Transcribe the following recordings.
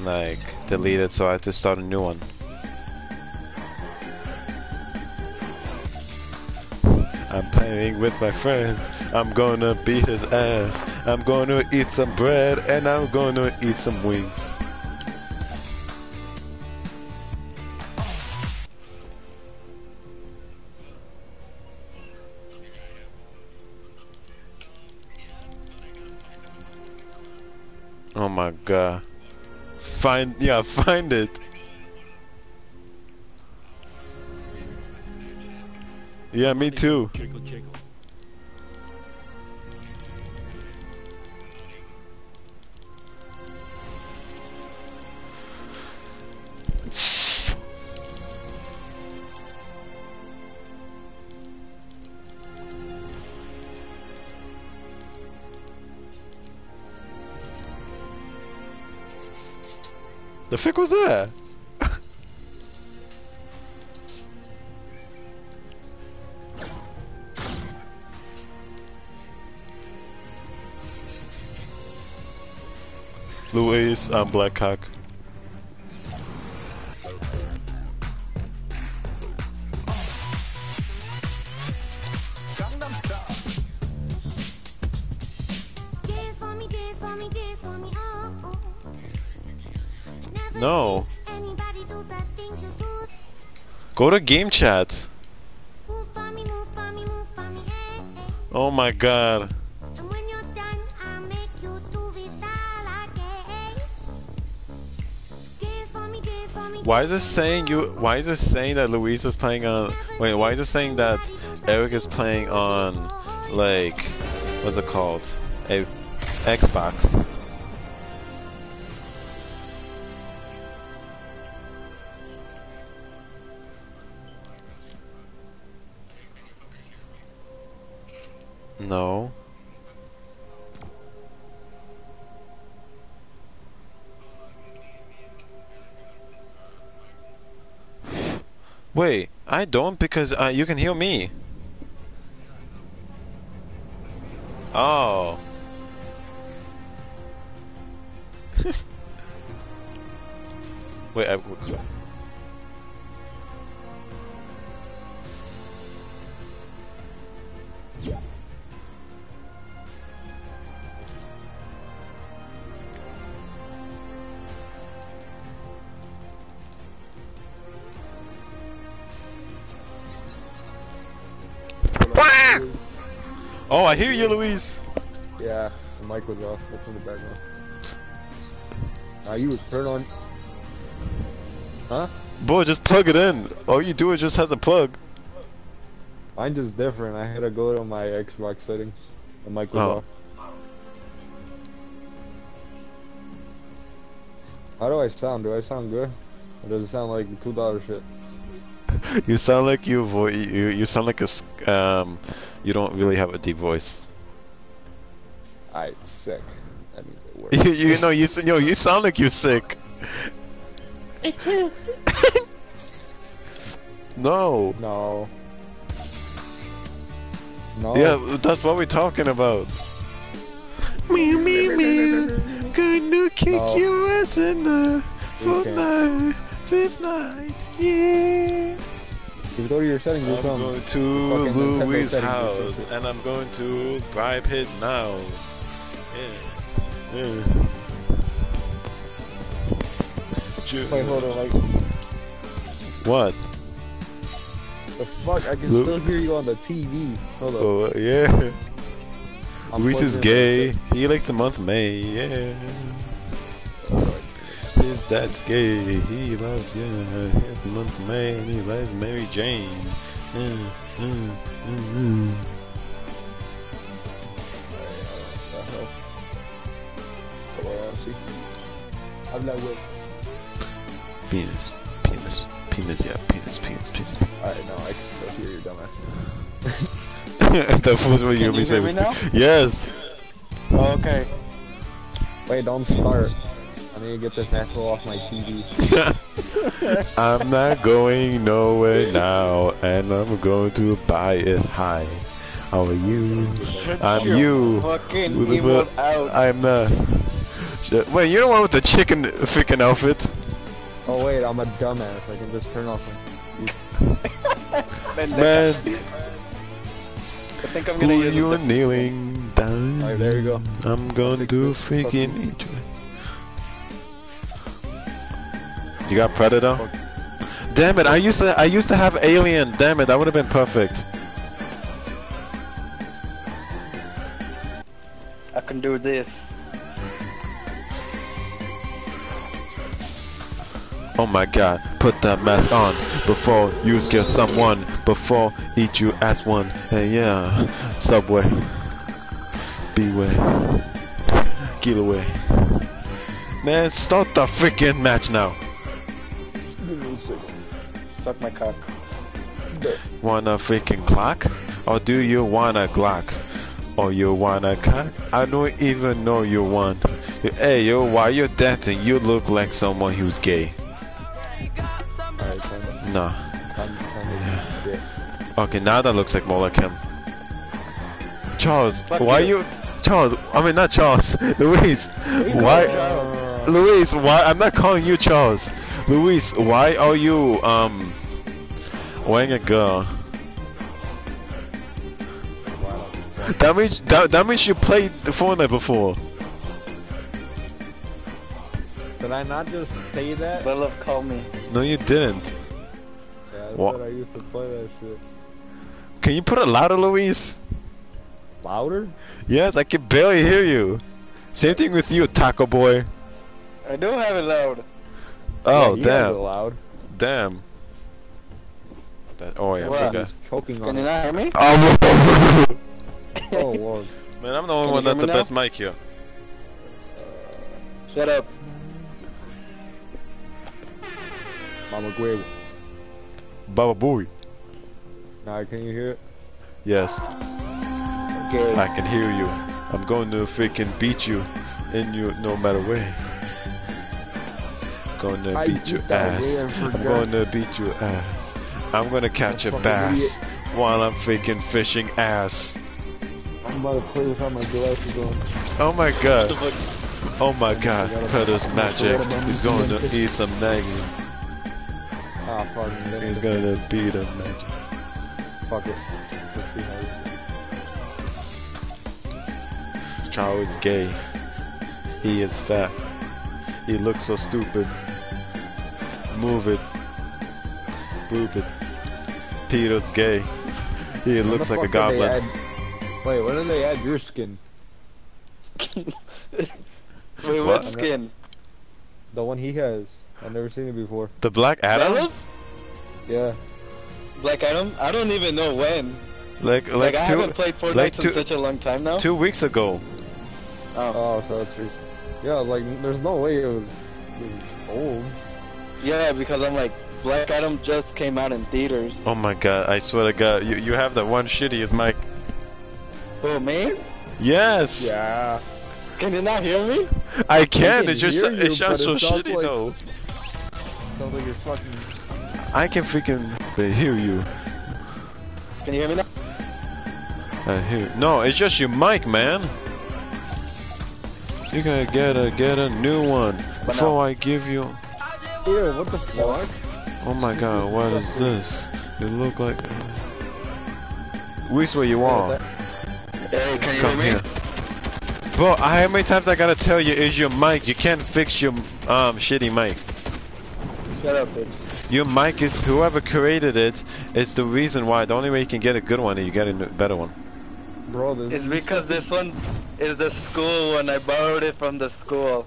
like deleted, so I had to start a new one. I'm playing with my friend. I'm gonna beat his ass. I'm gonna eat some bread and I'm gonna eat some wings. Oh my god. Find, yeah, find it. Yeah, me too. The fuck was that? Louis, I'm Blackhawk. Again. Dance for me, dance for oh me. Why is this saying you? Why is this saying that Luis is playing on? Wait, why is it saying that Eric is playing on, like, what's it called? A Xbox. I don't because uh, you can hear me. Oh. Hear you, Luis. Yeah, the mic was off. That's in the background. Now you would turn on. Huh? Boy, just plug it in. All you do is just has a plug. Mine just different. I had to go to my Xbox settings. The mic was Oh. off. How do I sound? Do I sound good? Or does it sound like two dollar shit? You sound like you vo- you you sound like a um you don't really have a deep voice. Alright, sick. That means it works. you, you know you s- yo you sound like you're sick. Me too. no. No. No. Yeah, that's what we're talking about. Me me me, gonna kick No. your ass in the We can't. Fifth night. Yeah. Just go to your settings or I'm going to Louis' house and I'm going to bribe his nose. Yeah. Yeah. Wait, hold on. Like, What? the fuck? I can Lu- still hear you on the TV. Hold on. Oh, yeah. I'm Luis is gay. He likes the month May. Yeah. Quick. His dad's gay. He loves yeah. His month May and he loves Mary Jane. Yeah. Mm, mm, mm. The hell? Hold on, see. Habla, güey. Penis. Penis. Penis. Yeah. Penis. Penis. Penis. Alright, no, I can still hear your dumbass. that was what you Can me you say. hear me? Yes. Okay. Wait, don't start. I need to get this asshole off my TV. I'm not going nowhere now, and I'm going to buy it high. How are you? I'm you. Fucking evil out. I'm not. The- wait, you're the one with the chicken freaking outfit. Oh wait, I'm a dumbass. I can just turn off my. Man, Man, I think I'm gonna are use you a kneeling down? Alright, there you go. I'm going to it. freaking Fucking- eat you. You got Predator? Damn it! I used to I used to have Alien. Damn it! That would have been perfect. I can do this. Oh my god, put that mask on before you scare someone, before eat you as one. Hey yeah, Subway. Beware. Get away. Man, start the freaking match now. A second. Suck my cock. Wanna freaking clock? Or do you wanna Glock? Or you wanna cock? I don't even know you want. Hey yo, while you're dancing, you look like someone who's gay. Alright, time to, Nah. time, time to shit. Okay, now that looks like more like him. Charles, Fuck why you. you... Charles, I mean not Charles. Luis, why... Luis, why... I'm not calling you Charles. Luis, why are you, um... Wearing a girl? wow. That means that, that means you played the Fortnite before. Did I not just say that? Lilith called me. No, you didn't. Yeah, I What? said I used to play that shit. Can you put it louder, Luis? Louder? Yes, I can barely hear you. Same thing with you, Taco Boy. I do have it loud. Oh, yeah, you guys are damn. loud. Damn. That, oh, yeah, I What? forgot. He's choking Can on you not hear me? Oh, Oh lord. man, I'm the only Can one you hear that's the now? best mic here. Uh, shut up. Mama Guevo. Baba Booey. Now can you hear it? Yes, Okay. I can hear you. I'm going to freaking beat you in you no matter way. Going to I beat your did that ass. way, I I'm going to beat your ass. I'm gonna catch a bass idiot. while I'm freaking fishing ass. I'm about to play without my glasses on. Oh my god. What the fuck? Oh my god. Cutter's magic. He's going to eat some naggy. Ah, fuck. He's gonna beat him magic. Fuck it. Let's see how this Charles is gay. He is fat. He looks so stupid. Move it. Move it. Peter's gay. He When looks like a fuck did they goblin. add- Wait, when did they add your skin? Wait, what What? skin? The one he has. I've never seen it before. The Black Adam? Lilith? Yeah. Black Adam? I don't even know when. Like, Like, like, I two, haven't played Fortnite like in such a long time now. two weeks ago. Oh. Oh, so it's recent. Yeah, I was like, there's no way it was, it was old. Yeah, because I'm like, Black Adam just came out in theaters. Oh my god, I swear to god, you, you have that one shittiest mic. Oh, man? Yes! Yeah. Can you not hear me? I can, can it just hear it sounds so it sounds shitty like- though. Sounds like you're fucking. I can freaking hear you. Can you hear me now? I hear. No, it's just your mic, man. You gotta get a get a new one But before no. I give you. Ew, what the fuck? Oh my god, what is this? You look like. Which way you are? Hey, can you Come hear me? here. Bro, how many times I gotta tell you is your mic? You can't fix your um shitty mic. Shut up, bitch. Your mic is whoever created it is the reason why. The only way you can get a good one is you get a better one. Bro, this It's because this one is the school one. I borrowed it from the school.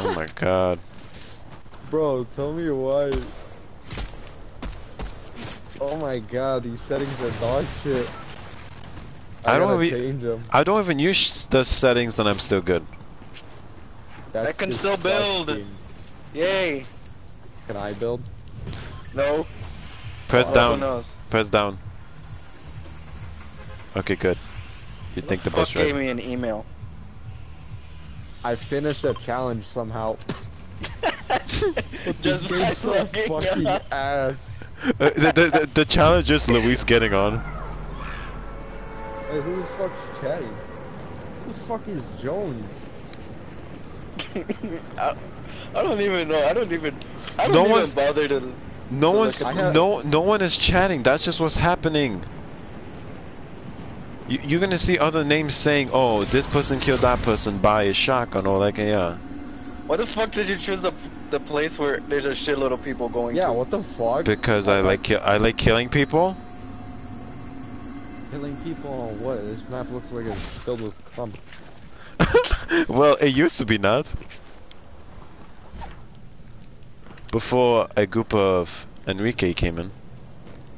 Oh my god. Bro, tell me why. Oh my god, these settings are dog shit. I, I don't gotta change them. I don't even use the settings, then I'm still good. That's can still build. Yay! Can I build? No. Press Oh, down. knows? Press down. Okay, good. You think the Fuck best gave right? me an email. I finished a challenge somehow. But Just this by so fucking up. ass. Uh, the, the, the, the challenge is Luis getting on. Hey, who the fuck's chatting? Who the fuck is Jones? I, I don't even know. I don't even. I don't No even one's- bother to. No So, one's have- no no one is chatting. That's just what's happening. You, you're gonna see other names saying, "Oh, this person killed that person by a shotgun," or like, yeah. Why the fuck did you choose the the place where there's a shitload of people going? Yeah, to? what the fuck? Because I like I like killing people. killing people on what? This map looks like it's filled with cum. well, it used to be not. Before a group of Enrique came in.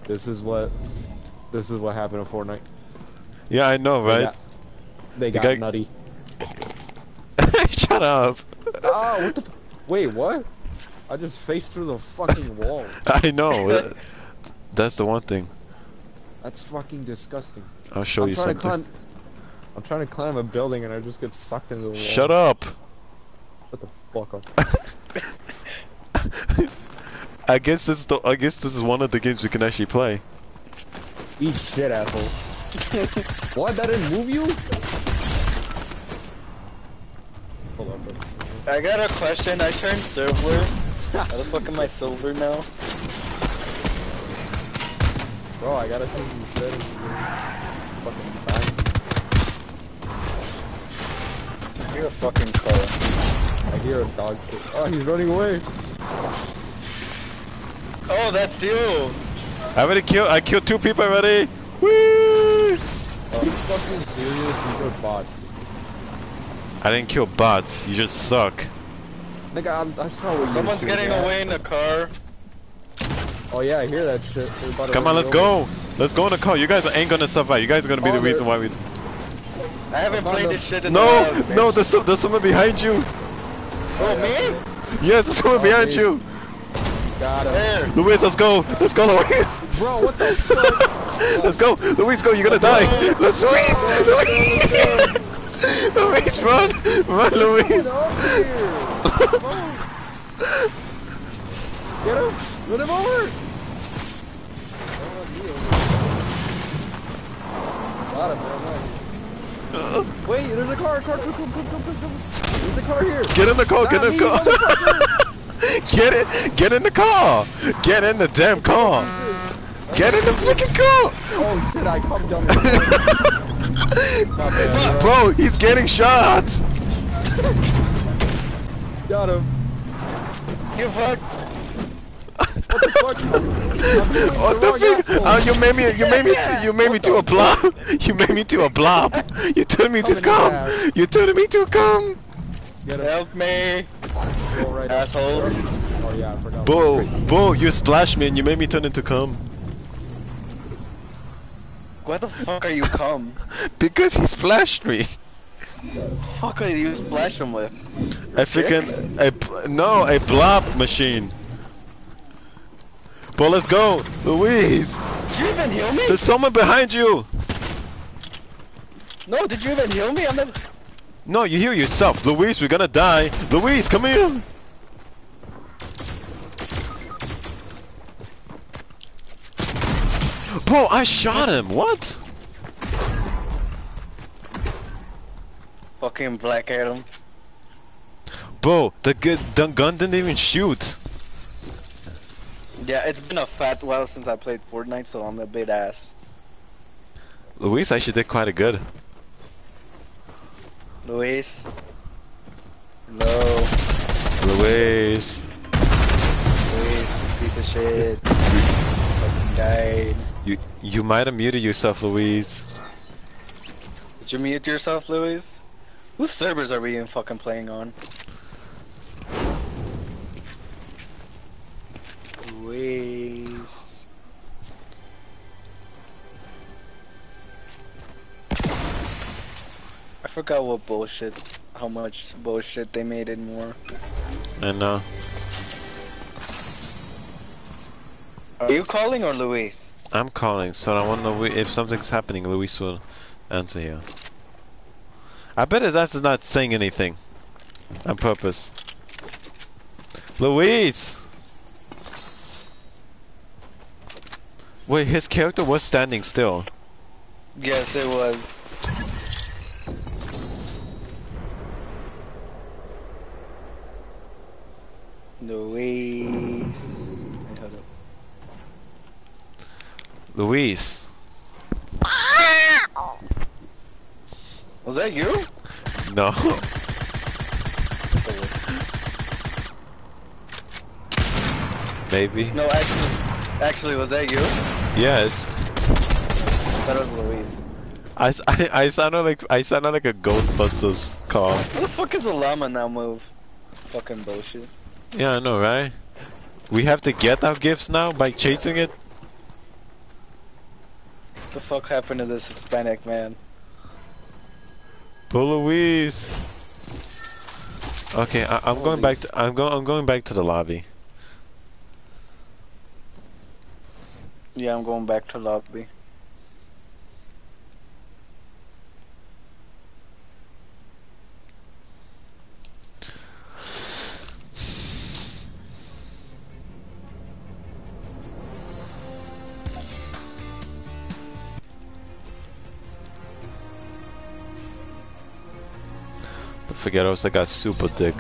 This is what. This is what happened in Fortnite. Yeah, I know, They right? got, they got guy- nutty. Shut up. Ah, what the? F Wait, what? I just faced through the fucking wall. I know. That's the one thing. That's fucking disgusting. I'll show I'm you trying something. to climb. I'm trying to climb a building and I just get sucked into the wall. Shut up. Shut the fuck up. I guess this. is The, I guess this is one of the games we can actually play. Eat shit, asshole. what? That didn't move you? Hold on, bro. I got a question. I turned silver. How the fuck am I silver now? Bro, I gotta think you said fucking time. You're a fucking car. I hear a dog. shit. Oh, he's running away. Oh, that's you. I already killed. I killed two people already. Woo! Are you fucking serious? These are bots. I didn't kill bots. You just suck. Nigga, I'm, I saw what you Someone's were getting shooting at. away in the car. Oh yeah, I hear that shit. They're about to Come on, let's over. go. Let's go in the car. You guys ain't gonna survive. You guys are gonna be Oh, the reason they're- why we. I haven't played this shit in No, a while. no. There's some, there's someone behind you. Oh, me? Yes, there's someone Oh, behind me. you. Got him. There. Luis, let's go. Let's go, Luis. Bro, what the fuck? Let's go. Luis, go. You're gonna die. Let's Luis. Luis. Luis, run, run, Get Luis. Get him! Run him over! Got him, man. Wait, there's a car, car, come, come, come, come, come. There's a car here. Get in the car. Get Not in the car. Get it. Get in the car. Get in the damn car. Get in the freaking car. Oh shit, I fucked up. the bad, bro. Bro, he's getting shot. Got him. You fuck. What the fuck? What the the fuck? asshole. Oh, you made me. You made me. You made me to a blob. You made me to a blob. You told me to Come in come. your ass. You told me to come. Get him. Help me. Go right. Asshole. Oh yeah, I forgot. Bo, Bo, you splashed me and you made me turn into cum. Why the fuck are you cum? Because he splashed me. fuck are you splash him with? A freaking a no a blob machine. But let's go, Luis. Did you even heal me? There's someone behind you. No, did you even heal me? I'm not... No, you hear yourself, Luis. We're gonna die. Luis, come here. Bro, I shot him. What? Fucking Black Adam. Bro, the good the gun didn't even shoot. Yeah, it's been a fat while since I played Fortnite, so I'm a bit ass. Luis actually did quite a good. Luis? Hello? Luis. Luis, piece of shit. Fucking died. You you might have muted yourself, Luis. Did you mute yourself, Luis? Whose servers are we even fucking playing on? Luis. I forgot what bullshit, how much bullshit they made it more. And uh Are you calling or Luis? I'm calling, so I know if something's happening, Luis will answer here. I bet his ass is not saying anything. On purpose. Luis! Wait, his character was standing still. Yes, it was. Luis. Wait, hold up. Luis. Was that you? No. Maybe. No, actually, actually, was that you? Yes. That was Luis. I, I, I sounded like I sounded like a Ghostbusters call. What the fuck is a llama now move? Fucking bullshit. Yeah, I know, right? We have to get our gifts now by chasing it. What the fuck happened to this Hispanic man? Luis. Okay, I, I'm going back. To, I'm going. I'm going back to the lobby. Yeah, I'm going back to lobby. Forget also got super dick.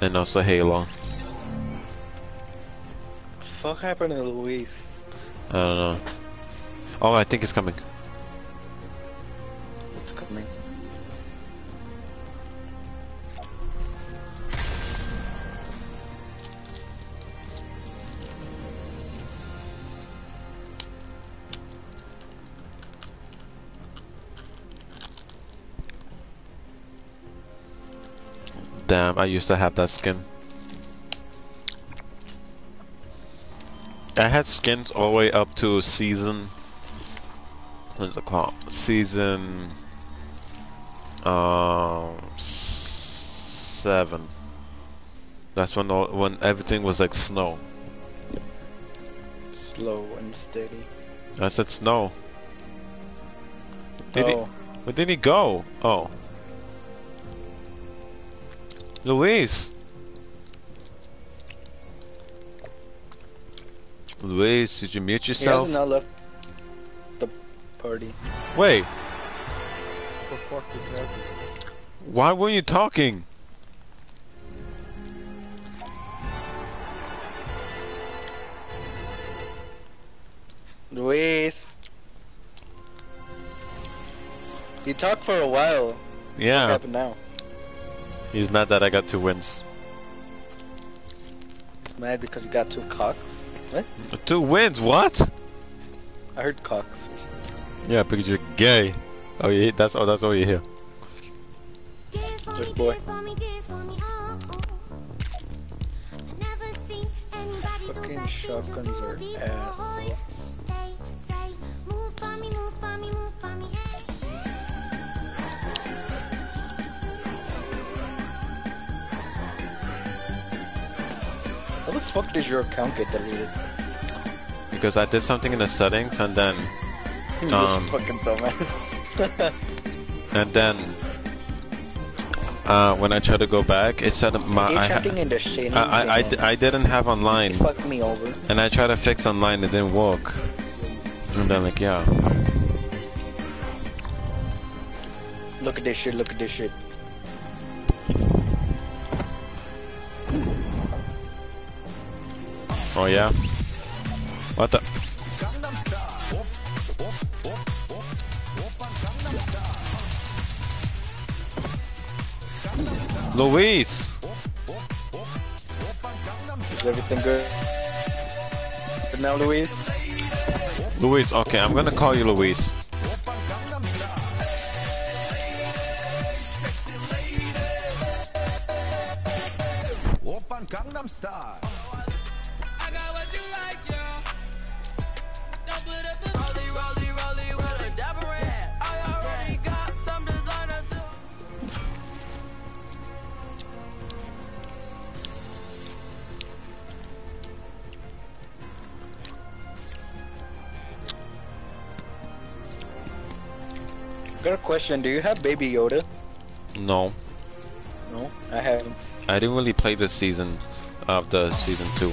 And also Halo. Fuck happened to Luis? I don't know. Oh, I think it's coming. Damn, I used to have that skin. I had skins all the way up to season. What is it called? Season. Um. Seven. That's when all, when everything was like snow. Slow and steady. I said snow. Did he? oh, Where did he go? Oh. Luis. Luis, did you mute he yourself? has now left the party. Wait, What the fuck just happened? why weren't you talking? Luis. You talked for a while. Yeah. What Yeah, happened now? He's mad that I got two wins. He's mad because he got two cocks. What? Two wins? What? I heard cocks. Yeah, because you're gay. Oh, yeah, that's oh, that's all you hear. Good boy. The your account get deleted? Because I did something in the settings and then Um. fucking dumbass. and then uh, when I tried to go back, it said my I, ha- in the. I, I, I, d- I didn't have online. Fucked me over. And I tried to fix online, it didn't work. And then like, yeah. Look at this shit, look at this shit. Oh yeah? What the? Luis! Is everything good? Good now, Luis? Luis, okay, I'm gonna call you Luis. Question, do you have Baby Yoda? No, No, I haven't. I didn't really play this season of the season 2.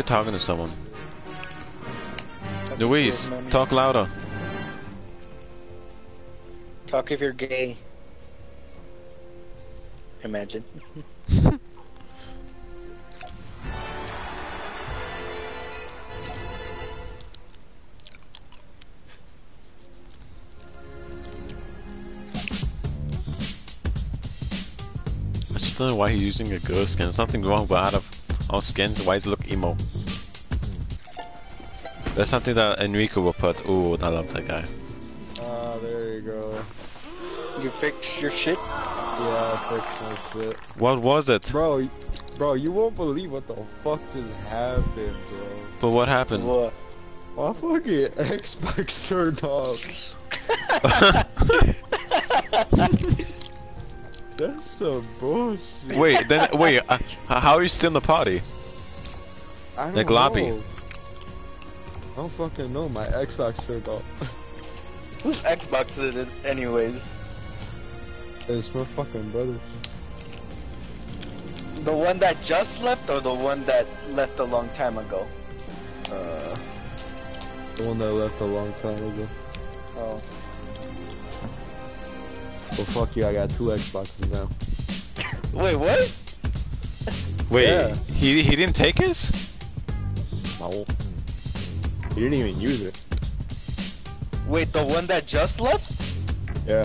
Probably talking to someone. To Luis, mommy. talk louder. Talk if you're gay. Imagine. I just don't know why he's using a girl skin. There's nothing wrong, but out of all skins, why does it look emo? That's something that Enrico will put. Ooh, I love that guy. Ah, there you go. You fixed your shit? Yeah, I fixed my shit. What was it? Bro, bro, you won't believe what the fuck just happened, bro. But what happened? What? My at Xbox turned off. That's the bullshit. wait, then wait. Uh, how are you still in the party? I don't like lobby. know. I don't fucking know. My Xbox turned off. Whose Xbox is it, anyways? it's my fucking brother's. The one that just left or the one that left a long time ago? Uh, the one that left a long time ago. Oh. Well, fuck you. I got two Xboxes now. Wait, what? Wait, Yeah. he he didn't take his? No. He didn't even use it. Wait, the one that just left? Yeah.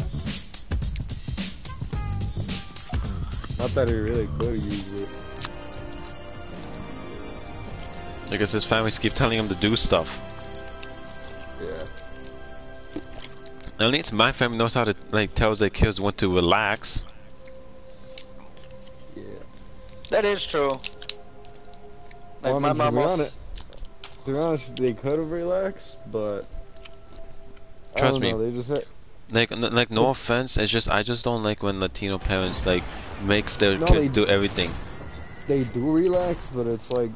Not that he really could use it. I guess his families keep telling him to do stuff. Yeah. At least my family knows how to like tell their kids when to relax. Yeah. That is true. Like well, I my mean, to mom be also- honest, to be honest, they could have relaxed, but Trust me. know, they just had, Like, like no offense, it's just I just don't like when Latino parents like makes their No, kids they- do everything. they do relax, but it's like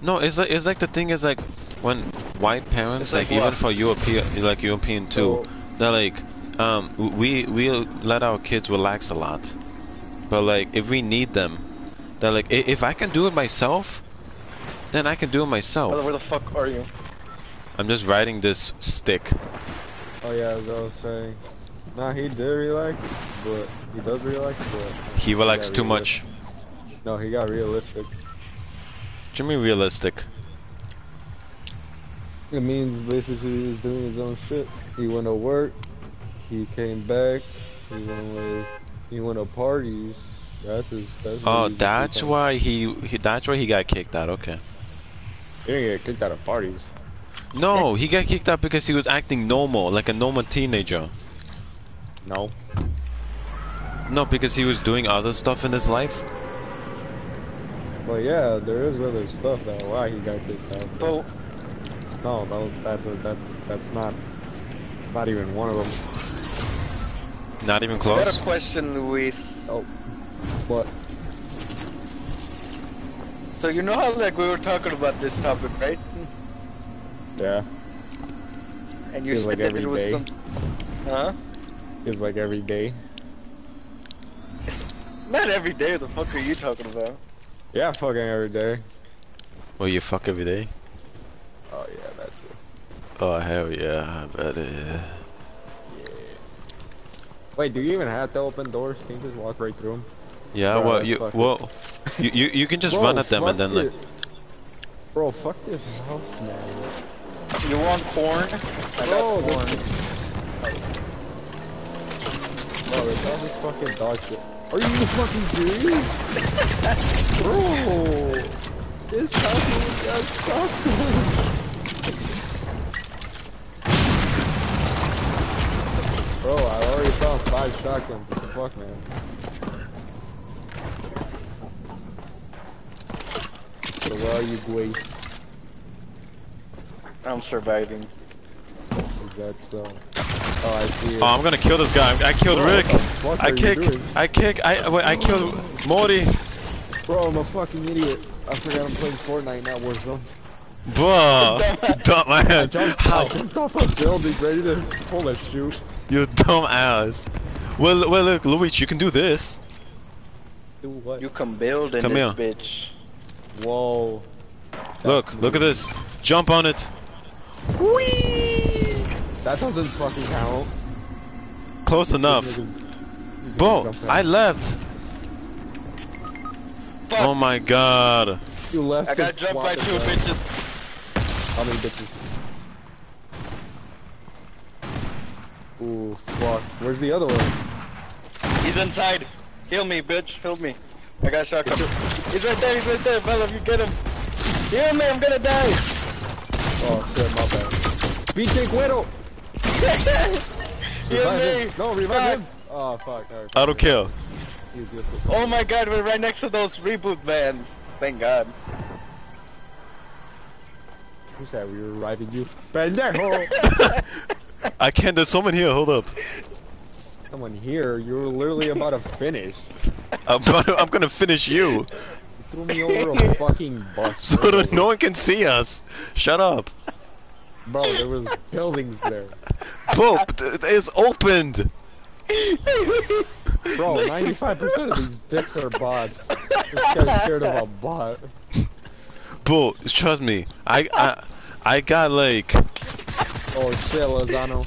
No, it's like it's like the thing is like when white parents like, like even for European like European too, So- they're like um we we let our kids relax a lot, but like if we need them, they're like if I can do it myself, then I can do it myself. where the fuck are you? I'm just riding this stick. Oh yeah, as I was saying. Nah, he did relax, but he does relax, but He relaxed too realistic. much. No, he got realistic. Jimmy realistic. It means basically he's doing his own shit. He went to work, he came back, he went with, he went to parties. That's his. That's Oh, that's why he, he that's why he got kicked out. Okay. He didn't get kicked out of parties. No, he got kicked out because he was acting normal, like a normal teenager. No. No, because he was doing other stuff in his life. But yeah, there is other stuff that why he got kicked out. But oh. No, no, that that that's not not even one of them. Not even close. got a question, Luis. Oh, what? So you know how like we were talking about this topic, right? yeah, And you Feels said like that every it was some... Huh? it's like every day. Not every day. The fuck are you talking about? Yeah, fucking every day. Well, you fuck every day. Oh yeah, that's it. Oh hell yeah, I bet it. Wait, do you even have to open doors? Can you just walk right through them? Yeah, Bro, well, you well, you, you you can just run at them and then like. Bro, fuck this house, man. You want corn? I Bro, got this, corn. bro, this house is fucking dog shit. Are you fucking serious? Bro, this only got shotguns. Bro, I already found five shotguns. What the fuck, man? So where are you, Grace? I'm surviving. Is that so? Oh, I see it. Oh, I'm gonna kill this guy. I killed Bro, Rick. what the fuck I kick. I kick. I wait. I killed Morty. Bro, I'm a fucking idiot. I forgot I'm playing Fortnite, not Warzone. Bruh, I dumbass. jumped, How? I jumped off a building ready to pull a shoot. You dumbass. Well, well, look, Luis, you can do this. Do what? You can build in Come this here. bitch. Whoa. Look, look at this. Jump on it. Whee! That doesn't fucking count. Close enough. These niggas- these niggas Bro, I left. Fuck. Oh my god. You left I got jumped by two of- bitches. How many bitches? Ooh, fuck. Where's the other one? He's inside. Heal me, bitch. Heal me. I got shotgun. He's right there. He's right there. Bella, if you get him. Heal me. I'm gonna die. Oh shit, my bad. BJ Guido! Heal Revive him. No, revive him! Oh fuck, alright. I don't care. He's useless. Oh my god, we're right next to those reboot vans. Thank god. Who said we were reviving you? Pendejo! I can't, there's someone here, hold up. Someone here, you were literally about to finish. I'm gonna, I'm gonna finish you. You threw me over a fucking bus. So that no one can see us. Shut up. Bro, there was buildings there. Bro, th- it's opened. Bro, 95% of these dicks are bots. This guy's scared of a bot. Bro, trust me. I, I, I got like, Oh shit, Lozano.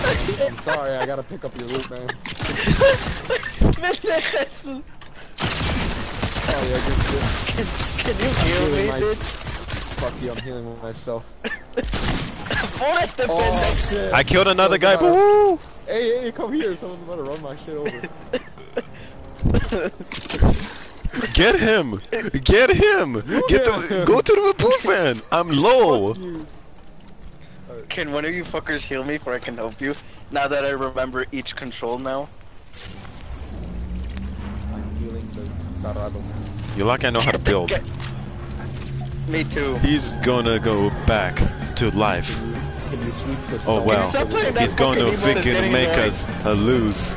I'm sorry, I gotta pick up your loot, man. Oh yeah, good shit. Can you I'm heal me, healing my- bitch? Fuck you, I'm healing myself. What the Oh shit. I killed another guy. Lozano. Woo! Hey, hey, come here. Someone's about to run my shit over. Get him! Get him! Get the, go to the booth man. I'm low. Can one of you fuckers heal me before I can help you? Now that I remember each control now. I'm healing the tarado. You like I know how to build. Me too. He's gonna go back to life. Can you sweep the Oh well, Stop playing that he's gonna freaking make us a lose.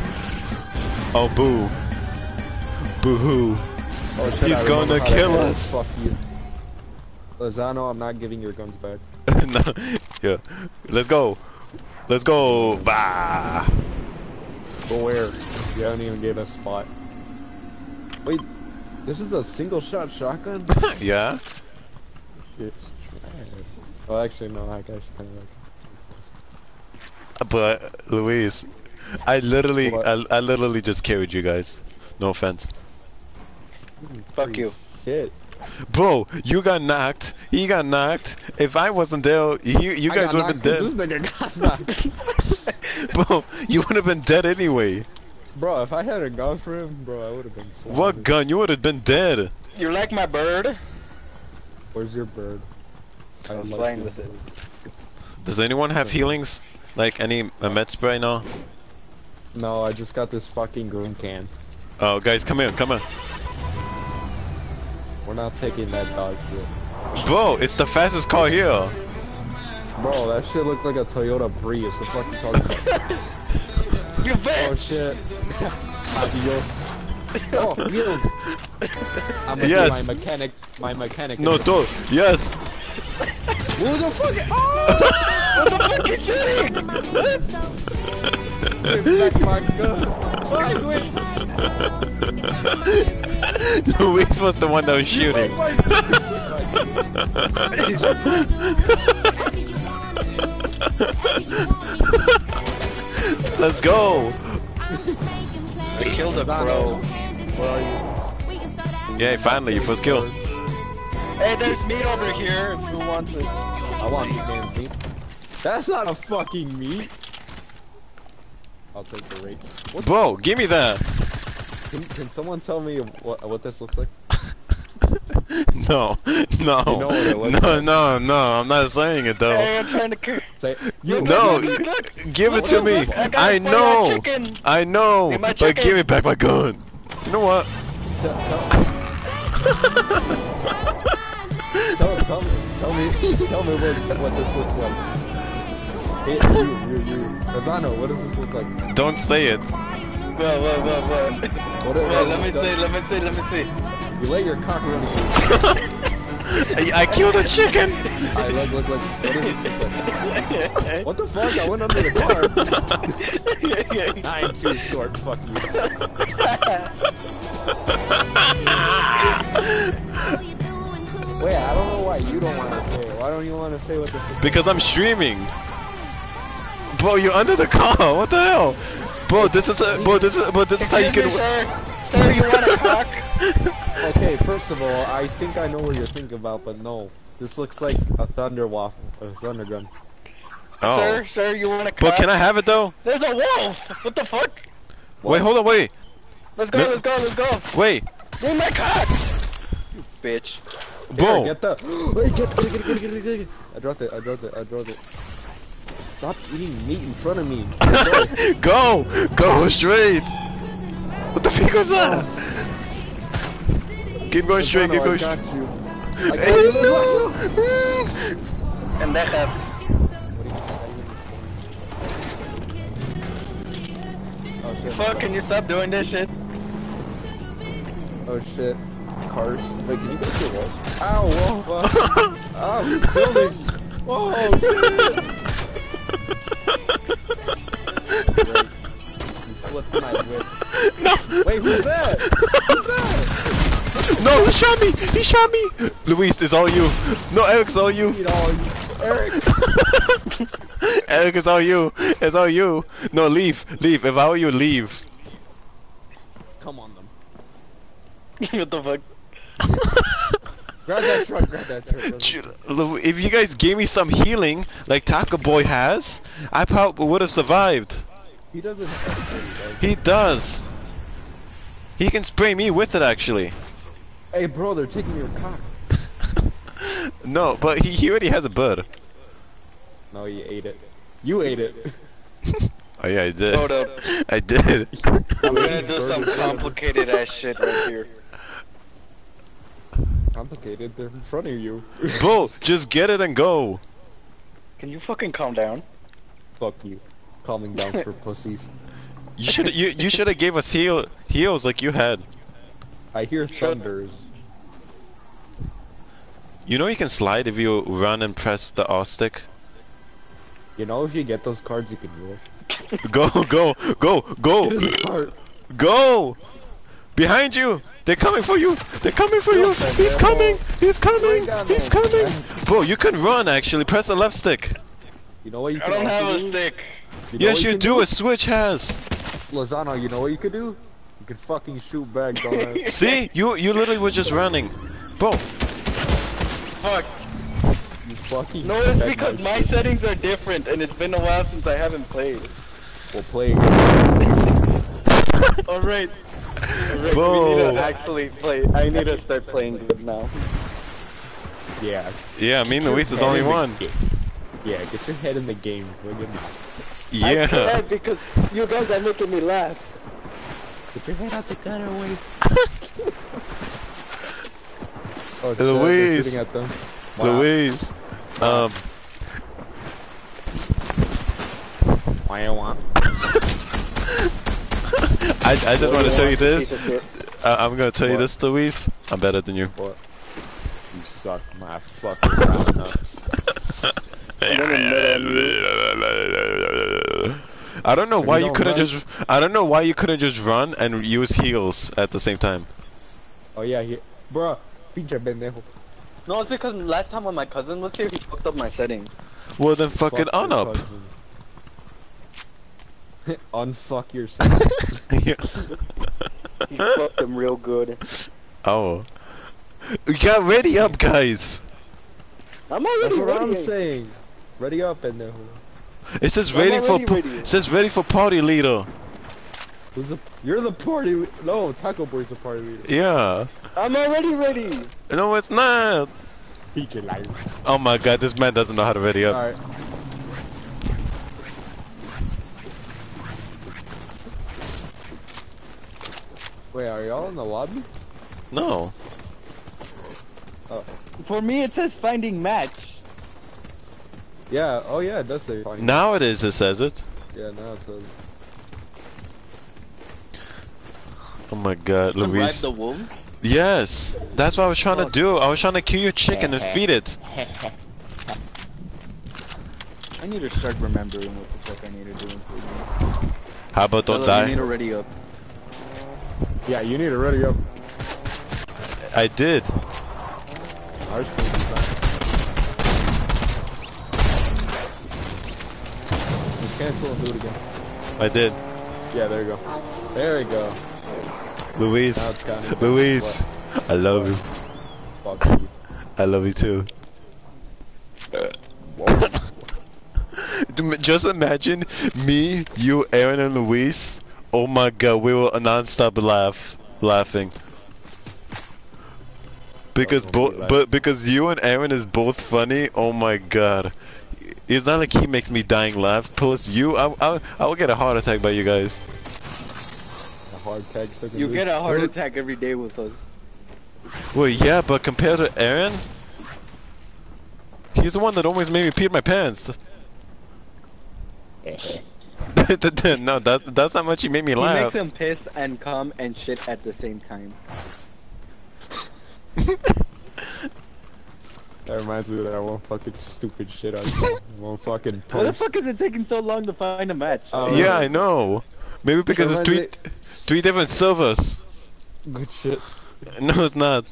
Oh boo. Boo hoo. Oh, He's I gonna kill us. Fuck you. Lozano, I'm not giving your guns back. no, yeah. Let's go. Let's go. Bah. But where? You haven't even gave us spot. Wait, this is a single shot shotgun? yeah. Bitch. Oh, actually, no, I actually kind of like uh, But Luis, I literally, I, I literally just carried you guys. No offense. Fuck you. Shit. bro. You got knocked. He got knocked. If I wasn't there, you you guys would have been dead. This nigga got knocked. Bro, you would have been dead anyway. bro, if I had a gun for him, bro, I would have been slaughtered. What gun? You would have been dead. You like my bird? Where's your bird? I was like playing with it. Does anyone have healings? Like any a med spray now? No, I just got this fucking green can. Oh, guys, come here, come here. We're not taking that dog shit. Bro, it's the fastest car here. Bro, that shit looked like a Toyota Prius. The fuck you talking about? You oh bitch! shit. Adios. Oh, wheels. I'm gonna Yes. my mechanic. My mechanic. No, do Yes. Who the fuck? Oh! Give back my gun. Why, wait. Luis was the one that was shooting. Let's go. I killed a bro. Where are you? Yeah, finally, your first kill. Hey, there's meat over here if you want it. I want this man's meat. That's not a fucking meat. I'll take the rate. What Bro, give me that. Can, can someone tell me what, what this looks like? No, no, You know what it looks no, like. no, no. I'm not saying it though. Hey, I'm trying to. cur- Say, You No, look, look, look. give it to me. look, I got I a fire know. I know, Give my but chicken. give me back my gun. You know what? tell, tell, tell, tell me, tell me, just tell me what, what this looks like. It, you, you, you. Lozano, what does this look like? Don't say it. Whoa, whoa, whoa, whoa. What, Wait, what let me see, let me see, let me see. You let your cock run at you. I, I killed a chicken. I look, look, look. What is this? What the fuck? I went under the car. I'm too short. Fuck you. Wait, I don't know why you don't want to say it. Why don't you want to say what this is? Because I'm streaming. Bro, you're under the car. What the hell? Bro, this is a, bro, this is, bro, this is how you Excuse me, can. Sir. Sir, you want a cock? Okay, first of all, I think I know what you're thinking about, but no. This looks like a thunder waffle, a thunder gun. Oh. Sir, sir, you want a cock? But can I have it though? There's a wolf! What the fuck? Wait, hold on, wait, Let's go, No. let's go, let's go! wait, Give my cock! You bitch. bro. Here, get the. Wait, get, get, it, get, it, get, get, get. I dropped it. I dropped it. I dropped it. Stop eating meat in front of me. Go, go straight. What the fuck was that? Keep going straight, keep going straight. you. I got Hey, you. no. And that have. Oh shit. Fuck, can you stop doing this shit? Oh shit. Cars. Wait, can you go to the wall? Ow, whoa, fuck. Ow, building. Whoa, shit. Great. You flipped. No, Wait, who's that? Who's that? no, he shot me. He shot me. Luis, it's all you. No, Eric's it's all you. You Eric. Eric, it's all you. It's all you. No, leave, leave. If I were you, leave. Come on them. what the fuck? Grab that truck. Grab that truck. grab that Ch- truck. Lu- If you guys gave me some healing, like Taco Boy has, I probably would have survived. He doesn't have to, He does. He can spray me with it, actually. Hey, bro, they're taking your cock. No, but he, he already has a bird. No, he ate it. You ate it. Oh yeah, I did. Hold up. I did. I'm gonna do some complicated ass shit right here. Complicated. They're in front of you. Bro, just get it and go. Can you fucking calm down? Fuck you. Calming down for pussies. You should you you should have gave us heal heals like you had. I hear thunders. You know you can slide if you run and press the R stick. You know, if you get those cards, you can heal. Go go go go Get in the cart. go! Behind you! They're coming for you! They're coming for you! He's coming! He's coming! He's coming! friends. Bro, you can run actually. Press the left stick. You know what you I can don't also have a stick. You know Yes, what you can do. A switch has. Lozano, you know what you could do? You could fucking shoot back, dumbass. See, you you literally were just running, bro. Fuck. you fucking No, it's back because shit. my settings are different and it's been a while since I haven't played. We'll play again. Alright. Alright, we need to actually play. I need to start playing good now. Yeah. Yeah, me and Get Luis is head only one. Yeah, get your head in the game. friggin'. I Yeah. can't because you guys are making me laugh. Get your head out the gutter, wait. oh, shit, they're Luis. at them. Wow. Luis. Um. Why you want? I, I just want to tell you this. Piece of shit. Uh, I'm gonna tell you this, Luis. I'm better than you. What? You suck my fucking round nuts. I don't know why you you don't couldn't run- just. I don't know why you couldn't just run and use heals at the same time. Oh yeah, he, bruh, pinche pendejo. No, it's because last time when my cousin was here, he fucked up my settings. Well then, fuck it Fuck on your up. cousin. Unfuck yourself. Yeah. He fucked them real good. oh. We got ready up, guys. I'm already That's what I'm saying. Ready up, pendejo. It says I'm ready for. already ready. It says ready for party leader. Who's the? You're the party. le- No, Taco Boy's the party leader. Yeah. I'm already ready. No, it's not. Pinche liar. Oh my god, this man doesn't know how to ready up. All right. Wait, are y'all in the lobby? No. For me, it says finding match. Yeah. Oh yeah, it does say. Party. Now it is. It says it. Yeah, now it says. Oh my god, Ride Luis. the wolves. Yes, that's what I was trying to do. I was trying to kill your chicken and feed it. I need to start remembering what the fuck I need to do. How about don't Bella, You need die? to ready up. Yeah, you need to ready up. I did. Ours can be fine. Just cancel and do it again. I did. Yeah, there you go. There you go. Now Luis, it's. Luis, I love you. Fuck you. I love you too. Just imagine me, you, Aaron, and Luis. Oh my god, we will non-stop laugh, laughing. Because That's gonna be both, but because you and Aaron is both funny. Oh my god, it's not like he makes me dying laugh. Plus you, I, I, I will get a heart attack by you guys. A hard tag second You get a heart Dude, attack every day with us. Well, yeah, but compared to Aaron, he's the one that always made me pee my pants. no, that that's not much he made me laugh. He makes him piss and cum and shit at the same time. That reminds me of that one fucking stupid shit I saw. one fucking post. Why the fuck is it taking so long to find a match? Oh, Yeah, I know. Maybe because it's three Reminds three different servers. Good shit. No, it's not.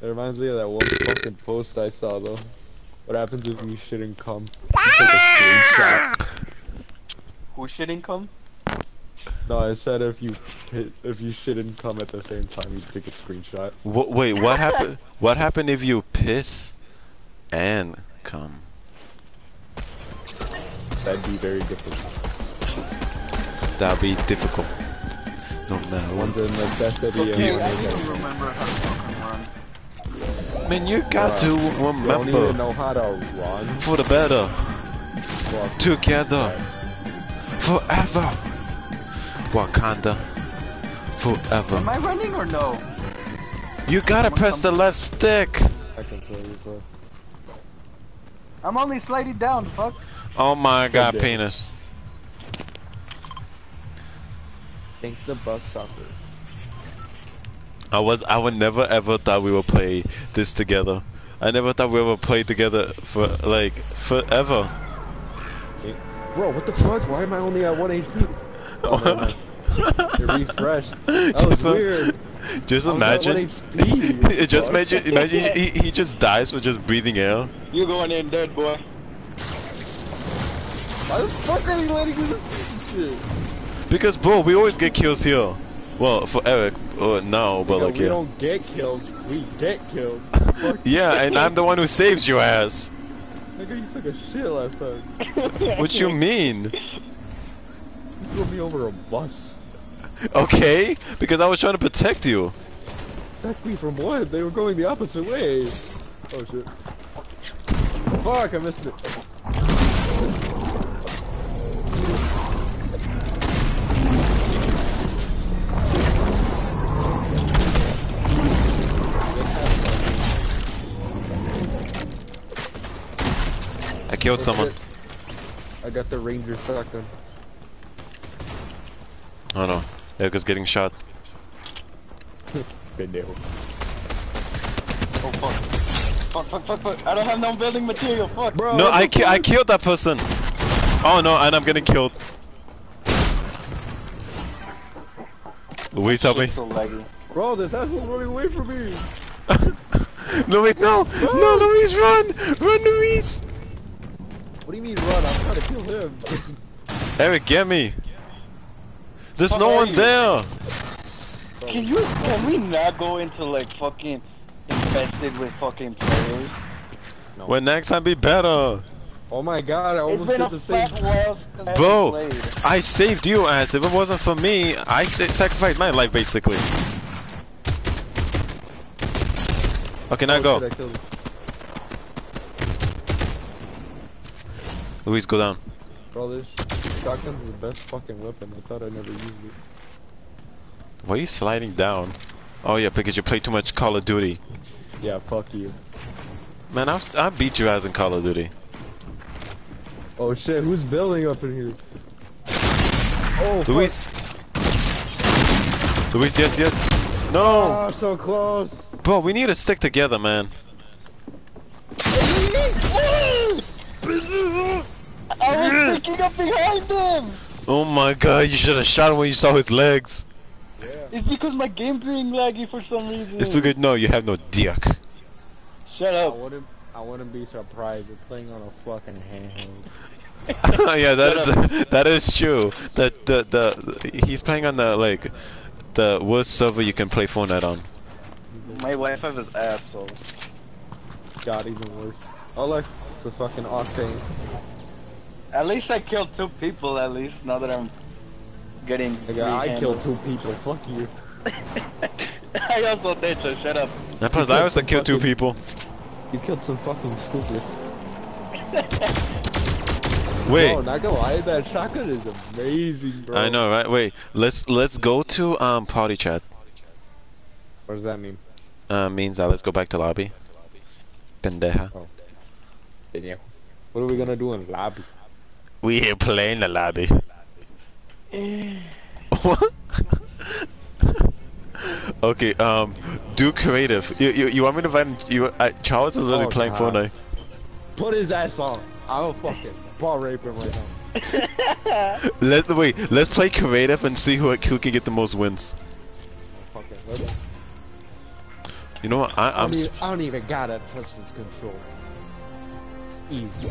It reminds me of that one fucking post I saw though. What happens if you shouldn't come? You take a screenshot. Who shitting cum? No, I said if you hit, if you shouldn't come at the same time, you take a screenshot. Wha wait, what happened? What happened if you piss and come? That'd be very difficult. That'd be difficult. No matter One's what. a necessity Okay, and I one need is to a remember how to fucking run. Man, you got uh, to Don't even remember know how to run. for the better, Fuck. together, forever. Wakanda, forever. Am I running or no? You gotta press the left stick. I can tell you, bro. I'm only sliding down, fuck. Oh my god, damn. penis. Think the bus soccer. I was I would never ever thought we would play this together. I never thought we ever play together for like forever. Bro, what the fuck? Why am I only at 1 HP? Oh, never mind. It refreshed. That was Just, uh, weird. Just I was at 1 imagine. HP. it just Fuck. imagine imagine he, he just dies with just breathing air. You going in dead, boy. Why the fuck are you letting me this piece of shit? Because bro, we always get kills here. Well, for Eric, uh, no, but Yo, like we yeah. don't get killed. we get killed. Fuck Yeah, and I'm the one who saves your ass. Nigga, you took a shit last time. What you mean? Threw me over a bus. Okay, because I was trying to protect you. Protect me from what? They were going the opposite way. Oh shit. Fuck, I missed it. I killed someone. I got the ranger shotgun. Oh no, Eric is getting shot. Pendejo. Oh fuck. Fuck, fuck, fuck, fuck. I don't have no building material, fuck. Bro, No, I ki I killed that person. Oh no, and I'm getting killed. Luis, help me. So laggy. Bro, this asshole's running away from me. Luis, no! No, Luis, run! Run, Luis! What do you mean run? I'm trying to kill him. Eric, get me! There's no one you? there! Can you, can we not go into like fucking infested with fucking players? When next time be better? oh my god, I almost did the same. fat I Bro. I saved you, ass. If it wasn't for me, I sa- sacrificed my life, basically. Okay, now Oh, go. shit, I killed him. Luis, go down. Bro, this shotgun's the best fucking weapon. I thought I never used it. Why are you sliding down? Oh yeah, because you play too much Call of Duty. Yeah, fuck you. Man, I've, I beat you ass in Call of Duty. Oh shit, who's building up in here? Oh, fuck. Luis. Luis, yes, yes. No! Oh, so close. Bro, we need to stick together, man. I was picking up behind him! Oh my god, you should have shot him when you saw his legs. It's because my game being laggy for some reason. It's because, no, you have no dick. Shut up. I up. wouldn't. I wouldn't be surprised. You're playing on a fucking handheld. yeah, that is that is true. The, the the he's playing on the like the worst server you can play Fortnite on. My Wi-Fi is ass, so. Got even worse. Oh look, it's a fucking octane. At least I killed two people, at least, now that I'm getting. Nigga, I killed two people. Fuck you. I also did, so shut up. That plus killed I also some killed two people. You killed some fucking scoopers. Wait, Bro, not gonna lie, that shotgun is amazing, bro. I know, right? Wait, let's let's go to um party chat. What does that mean? Uh, means that let's go back to lobby. Pendeja. What are we gonna do in lobby? We here playing the lobby. what? okay, um, do creative. You, you, you want me to find you? Uh, Charles is already Oh, playing God. Fortnite. Put his ass on. I'll fucking ball rape him right now. Let wait. Let's play creative and see who who can get the most wins. Fucking. You know what? I, I, I'm. don't even, I don't even gotta touch this controller. Easy.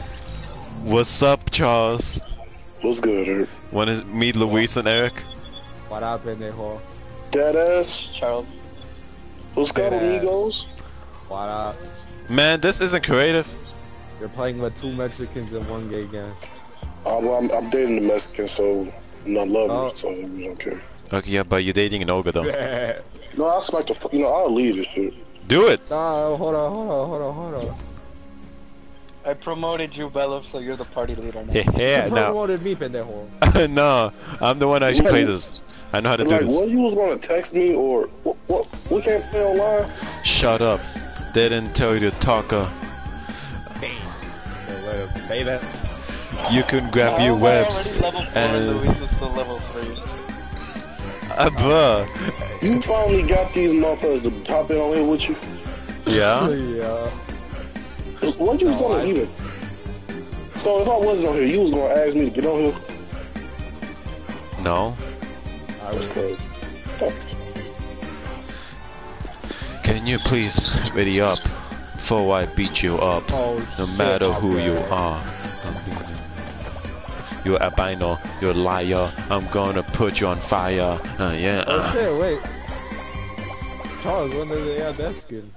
What's up, Charles? What's good, Eric? Want to meet Luis and Eric? What up, pendejo? Dead ass. Charles. What's good, Dead ass. amigos? What up? Man, this isn't creative. You're playing with two Mexicans and one gay guy. I'm, I'm, I'm dating the Mexican, so I'm not loving Oh. it, so we don't care. Okay, yeah, but you're dating an ogre though. No, I'll smack the, fu- you know, I'll leave this shit. Do it. Nah, hold on, hold on, hold on, hold on. I promoted you, Bello, so you're the party leader now. Yeah, you no, promoted me, pendejo. no, I'm the one that actually plays this. I know how to do Like, this. when you was gonna text me or what? what we can't play online. Shut up. They didn't tell you to talk. Uh, Okay, say that. you can grab your Oh, I'm webs. already level 4 and- Luis is still level 3. Uh, bruh. You finally got these motherfuckers to pop in on here with you. Yeah. Yeah. What you was No, gonna I- even? So if I wasn't on here, you was gonna ask me to get on here. No. I That's will. crazy. Can you please ready up? Before I beat you up. Oh, No shit, matter my who you are. You're albino, you're a liar. I'm gonna put you on fire. Uh, yeah. Oh Uh. shit, wait. Charles, when did they add that skin?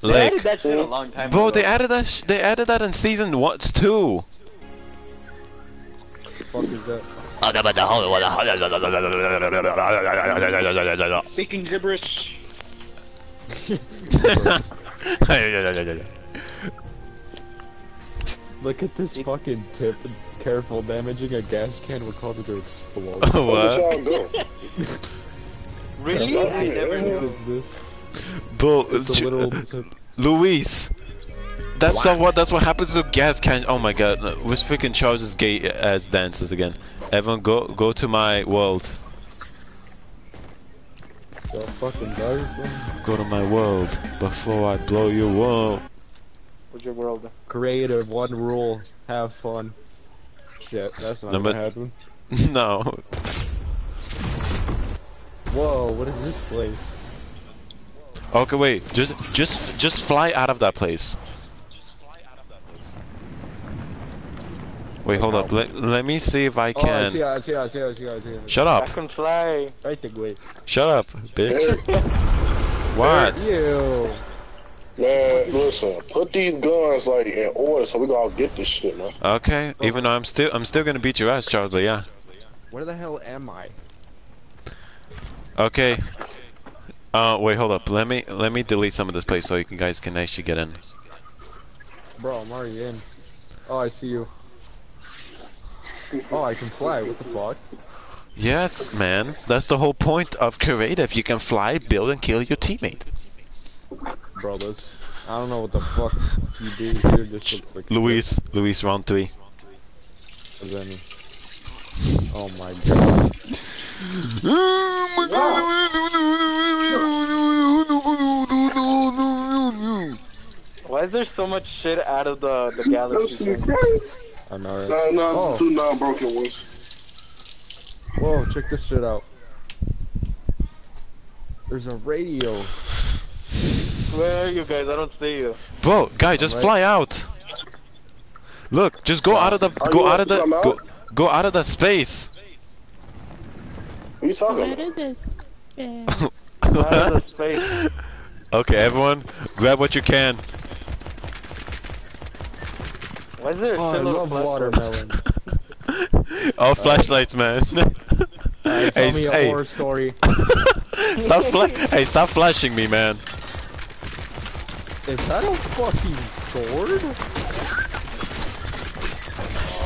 They added Like, that shit a long time bro, ago. they added that. Sh- they added that in season one, two. What The fuck is that? Speaking gibberish. Look at this fucking tip. Careful, damaging a gas can will cause it to explode. Where what? Really? I never knew. is this? Bro, It's a little. Uh, Luis. That's the what. That's what happens to gas can. Oh my god, was freaking Charles gay uh, as dances again. Everyone, go go to my world. Y'all fucking die? Go to my world before I blow your world. What's your world? Creative, one rule. Have fun. Shit, that's not Number- gonna happen. no. Whoa, what is this place? Okay, wait. Just just just fly out of that place. Wait, hold up. Let, let me see if I can. Oh, I see, can. I see, I see, I see, I see. Shut up. I up. can fly. Right the way. Shut up, bitch. What? You. man, listen, put these guns like in order so we gonna get this shit, man. Okay. Even though I'm still I'm still gonna beat your ass, Charlie. Yeah. Where the hell am I? Okay. Uh, wait, hold up. Let me let me delete some of this place so you can, guys can actually get in. Bro, I'm already in. Oh, I see you. Oh, I can fly. What the fuck? Yes, man. That's the whole point of creative. You can fly, build, and kill your teammate. Bro, this. I don't know what the fuck you do here. This looks like. Luis, Luis, round three. What does that mean? Oh my god. oh my god. Why is there so much shit out of the the galaxy? Jesus thing? Christ. I know, right? No, no, Oh. two non-broken ones. Whoa, check this shit out. There's a radio. Where are you guys? I don't see you. Bro, guy, just Alright. fly out. Look, just go out of the Are go out of the actually go, come go out of the space. What are you talking about? Out of the space. okay, everyone, grab what you can. Why is there a Oh, I love of watermelon. All flashlights, man. Alright, tell hey, me a hey, horror story. stop fla- hey, stop flashing me, man. Is that a fucking sword?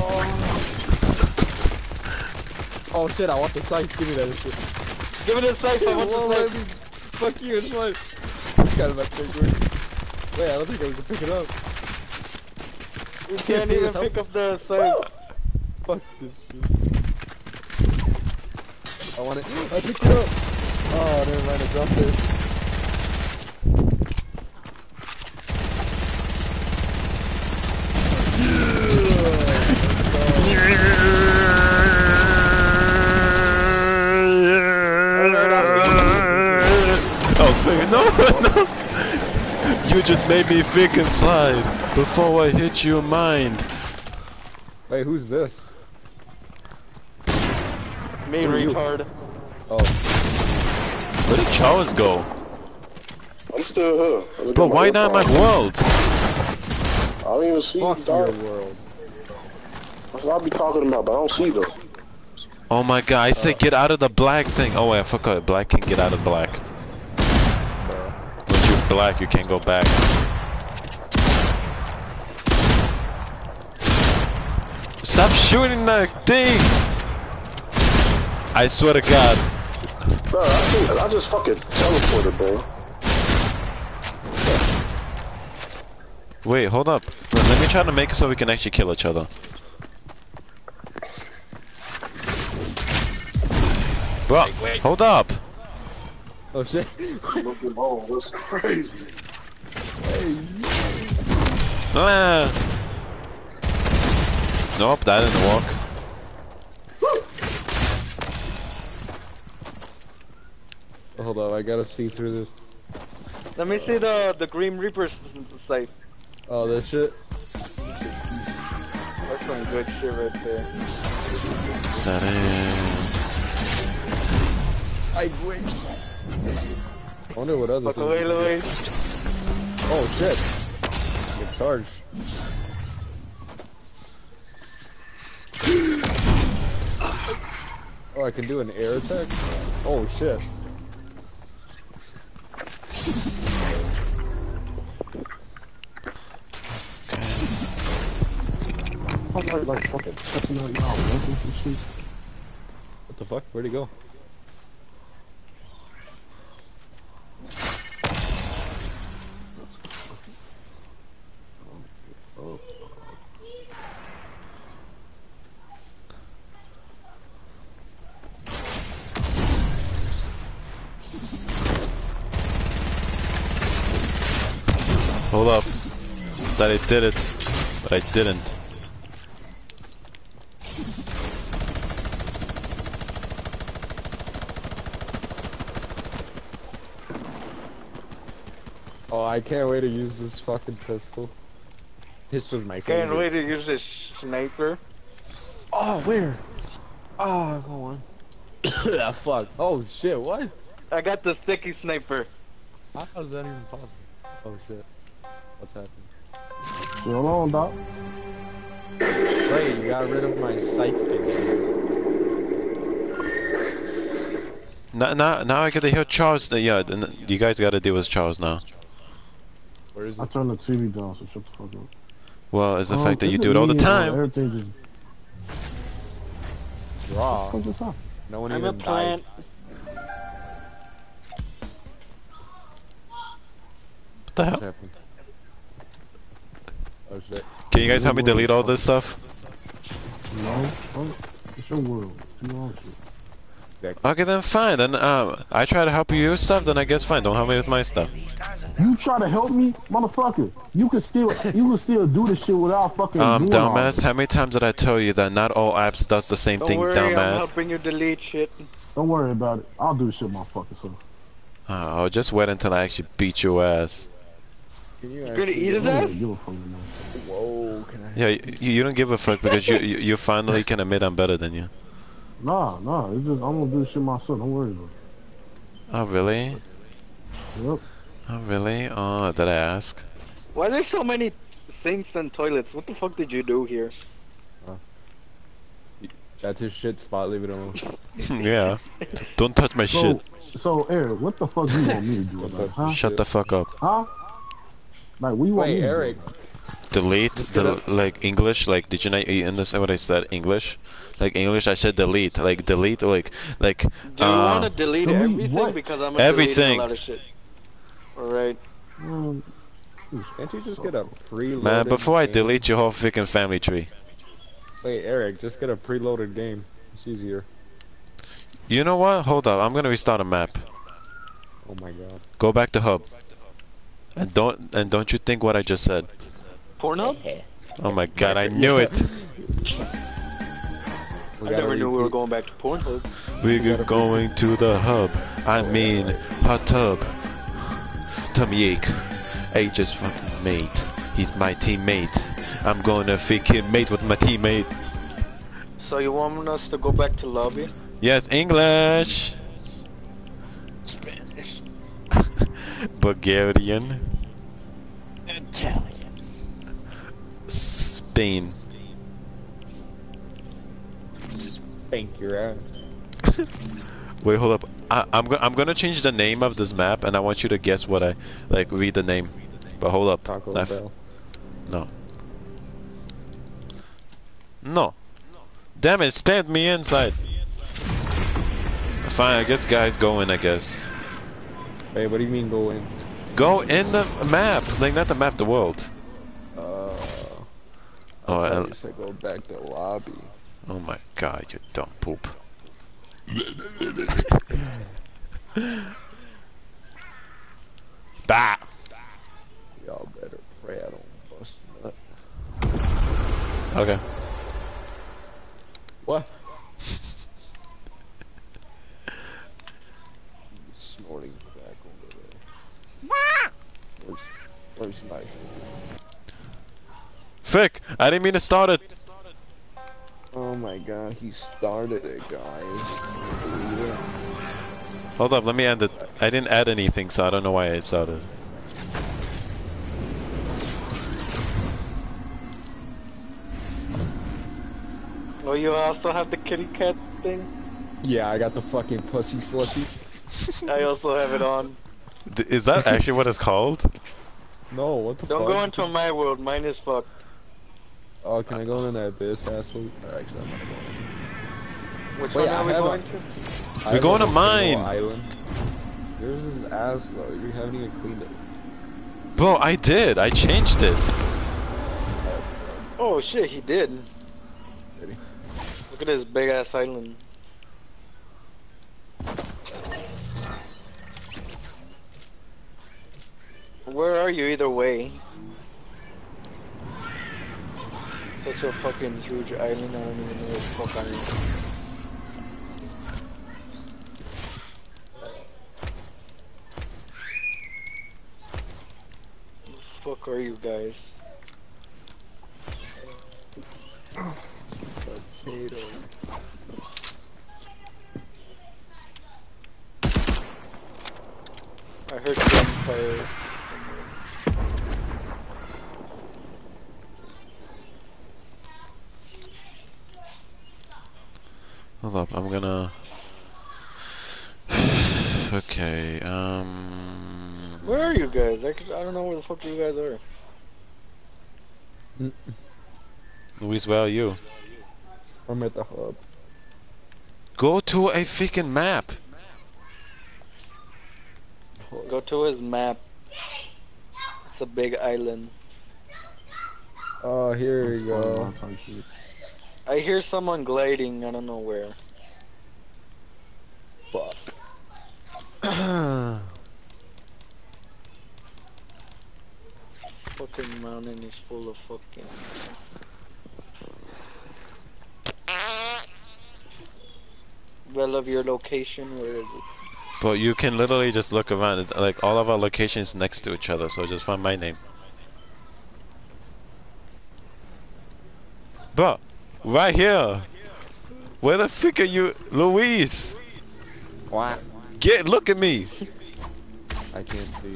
Oh. Oh shit, I want the sight. Give me that shit. Give me the safe. I want Whoa, the oh, let safe. Fuck you, it's like. Kind of my thing, Wait, I don't think I can pick it up. You can't even pick up the safe. Fuck this shit. I want it. I picked it up. Oh, never mind. I dropped it. Oh, no, no. You just made me think inside before I hit your mind. Wait, who's this? Me, Who retard. Oh, Where did Charles go? I'm still here. Let me Bro, why not my world? I don't even see fuck dark. your world. That's what I be talking about, but I don't see them. Oh my god, I said get out of the black thing. Oh wait, I forgot. Black can get out of black. Bro. Once you're black, you can't go back. Stop shooting that thing! I swear to God. Bro, I, think, I just fucking teleported, bro. Wait, hold up. Let let me try to make it so we can actually kill each other. Bro, hold up. Oh shit. Looking home, that's crazy. Hey. Ah. Nope, that didn't work. Hold up, I gotta see through this. Let me see the the Green Reaper's safe. Oh, this shit. That's some good shit right there. Set in. I wish. I wonder what other Fuck away, you can do. Luis. Oh shit. Get charged. Oh, I can do an air attack? Oh shit. like fucking checking out y'all looking for shit. What the fuck? Where'd he go? Hold up. That I did it, but I didn't. Oh, I can't wait to use this fucking pistol. This was my favorite. Can't wait to use this sniper. Oh, where? Oh, hold on. ah, fuck. Oh shit, what? I got the sticky sniper. How is that even possible? Oh shit. What's happening? Hold on, doc. Wait, you got rid of my scythe thing. Now, now, now I gotta hear Charles. Uh, yeah, you guys gotta deal with Charles now. Where is I it? turned the TV down, so shut the fuck up. Well, it's the Um, fact that you do it all the me, time. Everything just Raw. fuck this up. No one I'm a even died. What the What's hell? happening? Oh shit. Can you guys help me delete all this stuff? No. It's your world. Do your own shit. Exactly. Okay, then fine. Then um, I try to help you with stuff. Then I guess fine. Don't help me with my stuff. You try to help me, motherfucker. You can still you can still do this shit without fucking Um, doing dumbass. How many times did I tell you that not all apps does the same Don't thing, worry, I'm dumbass? helping you delete shit. Don't worry about it. I'll do the shit motherfucker. So. Oh, just wait until I actually beat your ass. Can you gonna eat his ass? really give a fuck anymore. Whoa, can I? Yeah, you, you don't give a fuck because you, you you finally can admit I'm better than you. Nah, nah. It's just I'm gonna do shit myself. Don't worry about Oh really? it. Yep. Oh really? Oh, did I ask? Why are there so many sinks and toilets? What the fuck did you do here? That's his shit spot. Leave it alone. yeah. Don't touch my So, shit. so Eric, what the fuck do you want me to do about the it, huh? Shut the fuck up. Huh? Like, what you want me Wait, to do Eric. Delete the like English. Like, did you not understand what I said? English. Like English, I said delete. Like delete. Like like. Do you uh, want to delete delete everything? what? Because I'm Everything. deleting a lot of shit. Alright. Um, Can't you just get a preloaded? Man, before I delete your whole freaking family tree. Wait, Eric, just get a preloaded game. It's easier. You know what? Hold up. I'm gonna restart a map. Oh my god. Go back to hub. And don't and don't you think what I just said? Pornhub? Oh my god, I knew it. We I gotta never knew we were going back to Pornhub. We're going to the hub. I mean, hot tub. Tommy Ache. Hey, just fucking mate. He's my teammate. I'm gonna freaking mate with my teammate. So you want us to go back to lobby? Yes, English. Spanish. Bulgarian. Italian. Spain. Spank your ass. Wait, hold up. I, I'm go I'm gonna change the name of this map, and I want you to guess what I like. Read the name. But hold up. Taco. Bell. No. No. Damn it! Spammed me inside. Fine. I guess guys go in. I guess. Wait, what do you mean go in? Go in the map. Like not the map. The world. Uh. Oh, I you go back to lobby. Oh my god! You dumb poop. bah. Y'all better pray I don't bust nut. Okay. What? Snorting back over there. Where's, where's knife? Fick. I didn't mean to start it. Oh my god, he started it, guys. Believe? Hold up. Let me end it. I didn't add anything, so I don't know why I started. Oh, you also have the kitty cat thing? Yeah, I got the fucking pussy slushy. I also have it on. Th- Is that actually what it's called? No, what the Don't fuck? go into my world, mine is fucked. Oh, can I go in that abyss, asshole? Or actually, I'm not gonna Which Wait, one I are we have a- going to? We're going to mine. Island. Yours is ass though. You haven't even cleaned it. Bro, I did. I changed it. Oh shit, he did. Did he? Look at this big ass island. Where are you either way? Such a fucking huge island, I don't even know where the fuck I am. Fuck are you guys? Potato. I heard gunfire. Hold up, I'm gonna. okay, um. Where are you guys? I, could, I don't know where the fuck you guys are. Luis, where are you? I'm at the hub. Go to a freaking map. Go to his map. It's a big island. Oh, here we go. Type shit. I hear someone gliding, I don't know where. Fuck. fucking mountain is full of fucking. Well, love your location. Where is it? But you can literally just look around. Like all of our locations next to each other, so just find my name. But right here. Where the fuck are you, Luis? What? Get look at me. I can't see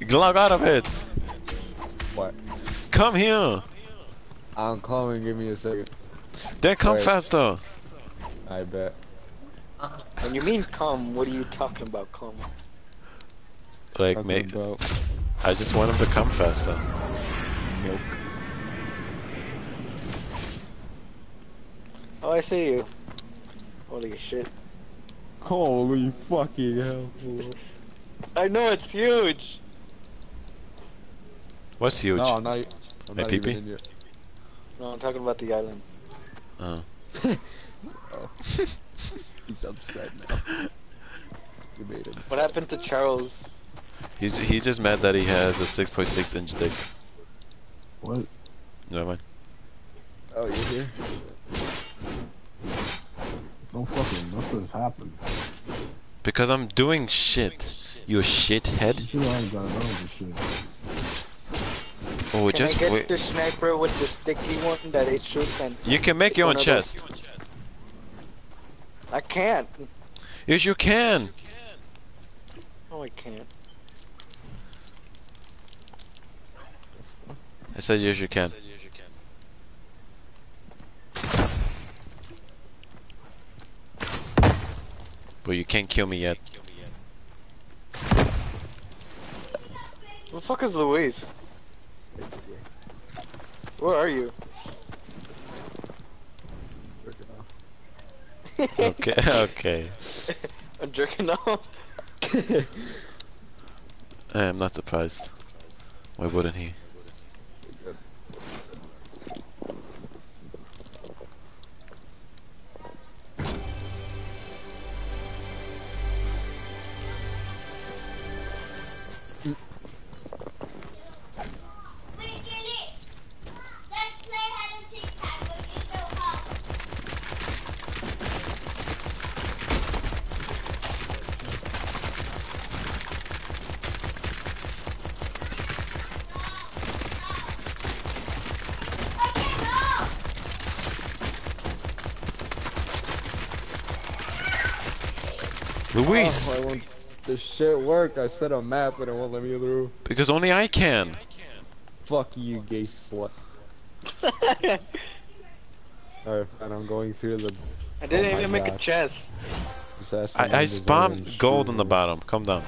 you. Log out of it. What? Come here. I'm coming. Give me a second. Then come Alright. faster. I bet. Uh, when you mean come, what are you talking about? Come. Like Talking mate, I just want him to come faster. milk. Oh, I see you. Holy shit. Holy fucking hell! I know it's huge. What's huge? No, I'm not. I'm Hey, not pee-pee? even in yet. No, I'm talking about the island. Oh. oh. He's upset now. You made him. What happened to Charles? He's he's just mad that he has a 6.6 inch dick. What? Never mind. Oh, you're here. Don't fucking nothing's happened. Because I'm doing shit. You shithead. You ain't got none shit. Oh, Can just I get wait. the sniper with the sticky one that it shoots and You can make your own chest. I can't. Yes, you can. No, I can't. I said yes, you can. But you can't kill me yet. Where the fuck is Luis? Where are you? Okay, okay. I'm jerking off. I am not surprised. Why wouldn't he? Luis! Oh, I won't. This shit work. I set a map and it won't let me through. Because only I can. Fuck you, gay slut. Alright, fine. I'm going through the. I didn't Oh even make a chest. I, I design spammed gold on the bottom. Come down.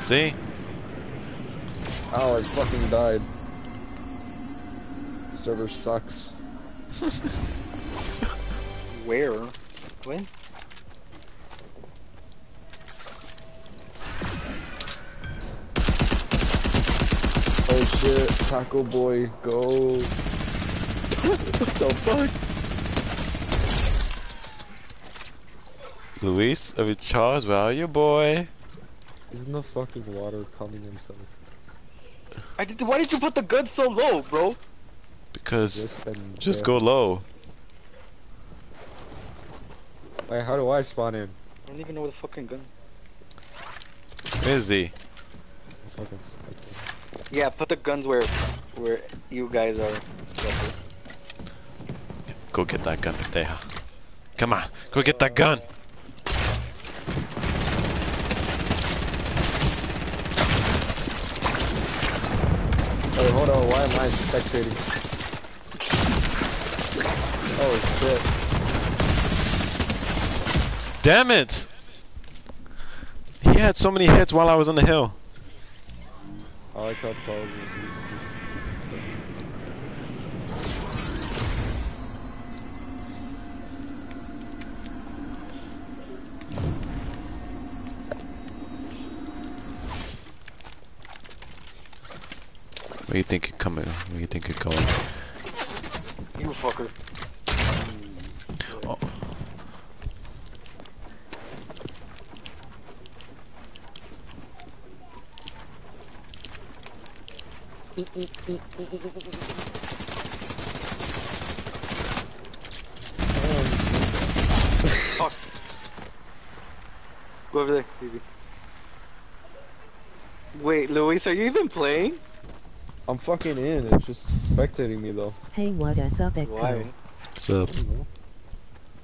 See? Oh, I fucking died. Server sucks. Where? When? Oh shit, Taco Boy, go. what the fuck? Luis of Charles, where are you, boy? Isn't the fucking water coming himself? I did. Why did you put the gun so low, bro? Because Just, just go low. Wait, how do I spawn in? I don't even know where the fucking gun. Where's he? Fucking Yeah, put the guns where, where you guys are. Go get that gun, Pendeja. Come on, go get that gun. Wait, hold on, why am I spectating? Oh shit. Damn it! He had so many hits while I was on the hill. I like how Charles Where you think it coming? Where you think it going? You fucker. Oh. Go over there, easy. Wait, Luis, are you even playing? I'm fucking in. It's just spectating me though. Hey, what is up, Echo? Why? What's up?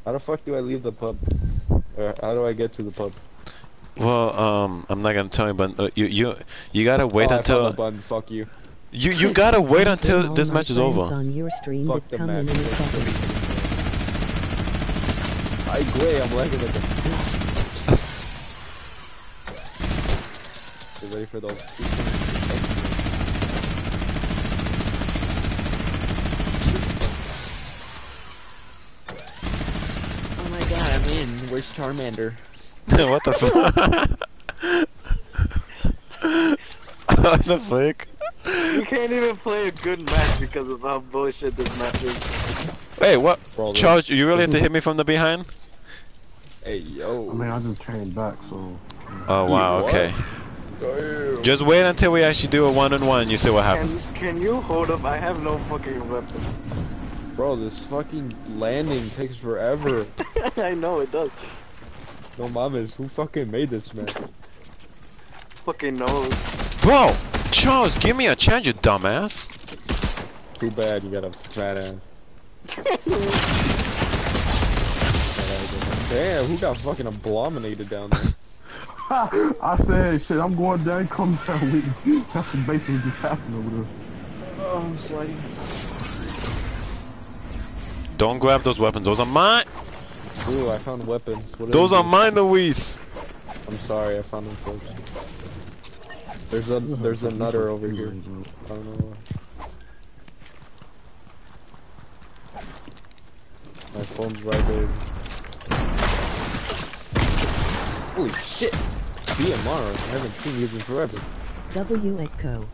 How the fuck do I leave the pub? Or how do I get to the pub? Well, um, I'm not gonna tell you, but uh, you you you gotta wait oh, I until found the button. Fuck you. You you gotta wait until this match is over. On your stream Fuck the match. in a. I agree. I'm lagging like a. You ready for those? Oh my god, I'm in. Where's Charmander? what the fuck? what the fuck? You can't even play a good match because of how bullshit this match is. Hey, what? Bro, Charles, you really have to hit me from the behind? Hey yo. I mean, I just came back, so. Oh wow, what? okay. Damn. Just wait until we actually do a one on one. You see what Can, happens. can you hold up? I have no fucking weapon. Bro, this fucking landing takes forever. I know it does. No mames, who fucking made this man? Fucking knows. Bro, Charles, give me a chance, you dumbass. Too bad you got a fat ass. Damn, who got fucking abominated down there? I said, shit, I'm going down, come down with me. That's what basically just happened over there. Oh, I'm sliding. Don't grab those weapons. Those are mine. Ooh, I found weapons. What Those are these? mine, Luis. I'm sorry, I found them first. There's a there's a nutter over here. I don't know. My phone's right there. Holy shit! BMR, I haven't seen these in forever. W Echo.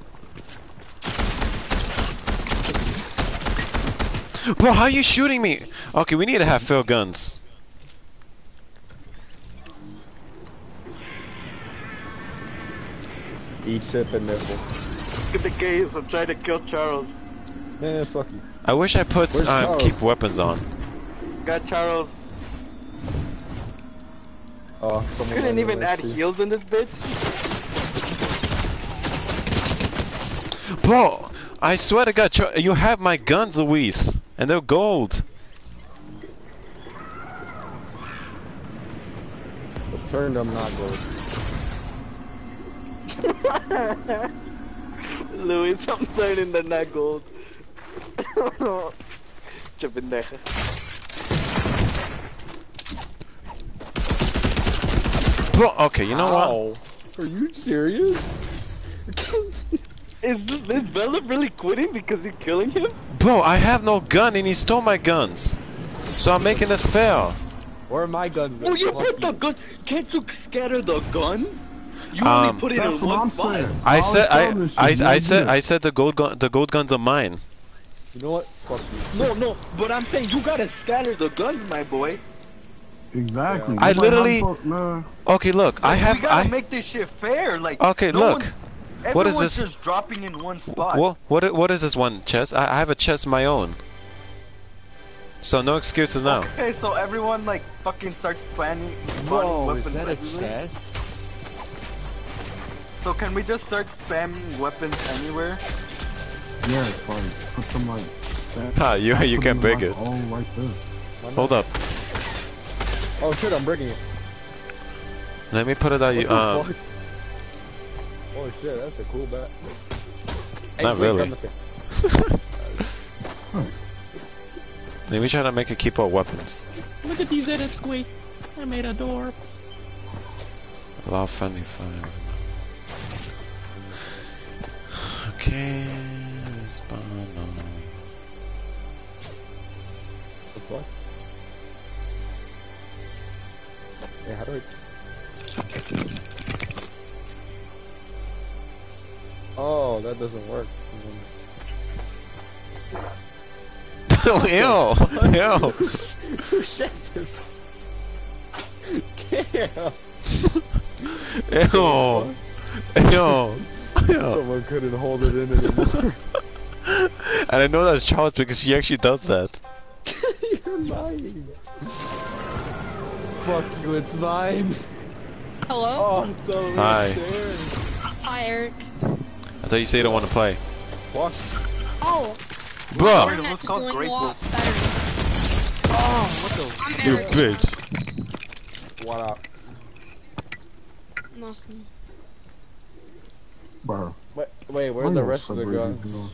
Bro, how are you shooting me? Okay, we need to have fill guns. Eat, sip, and nipple. Look at the case. I'm trying to kill Charles. Man, fuck you. I wish I put um, keep weapons on. Got Charles. Oh, someone Couldn't even add to you. heals in this bitch. Bro, I swear to God, Char- you have my guns, Luis, and they're gold. But turned them not gold. Luis, I'm turning the not gold. Che pendeja. Bro, okay, you know what? Are you serious? Is, is Bella really quitting because you're killing him? Bro, I have no gun and he stole my guns. So I'm making it fair. Where are my guns? Oh, you put the gun. Can't you scatter the guns? You Um, put it That's in what I'm saying. I said I telling this I, I said. I said the gold gun the gold guns are mine. You know what? Fuck you. No, no, but I'm saying you gotta scatter the guns, my boy. Exactly. I Nobody literally- had to- Okay, look, I have We gotta I make this shit fair. Like, Okay, no look. one- What is everyone's this? just dropping in one spot. what what what is this one chest? I, I have a chest of my own. So no excuses now. Okay, so everyone like fucking starts spamming, spawning weapons everywhere. So can we just start spamming weapons anywhere? Yeah, it's like, put some like. set- Ha, you you can them, break like, it. All right there. Hold up. Oh shit, I'm breaking it. Let me put it out. You um. fuck? Oh shit, that's a cool bat. Not wait, really. come. Let me try to make it keep our weapons. Look at these edits, Squeak. I made a door. Allow friendly fire. Okay. Spawn on. The fuck? Hey, how do I? Oh, that doesn't work. oh, Ew! Ew! Who said this? Damn. Ew! Ew! Someone couldn't hold it in anymore. And I know that's Charles because he actually does that. You're lying. Fuck you, it's mine. Hello? Oh, it's over Hi. there. Hi, Eric. I thought you say you don't want to play. What? Oh, my Bro, internet's doing a lot better. Oh, what the? I'm you Eric. bitch. What up? Nothing. Bro. Wait, wait, where why are the rest of the guns? these guns?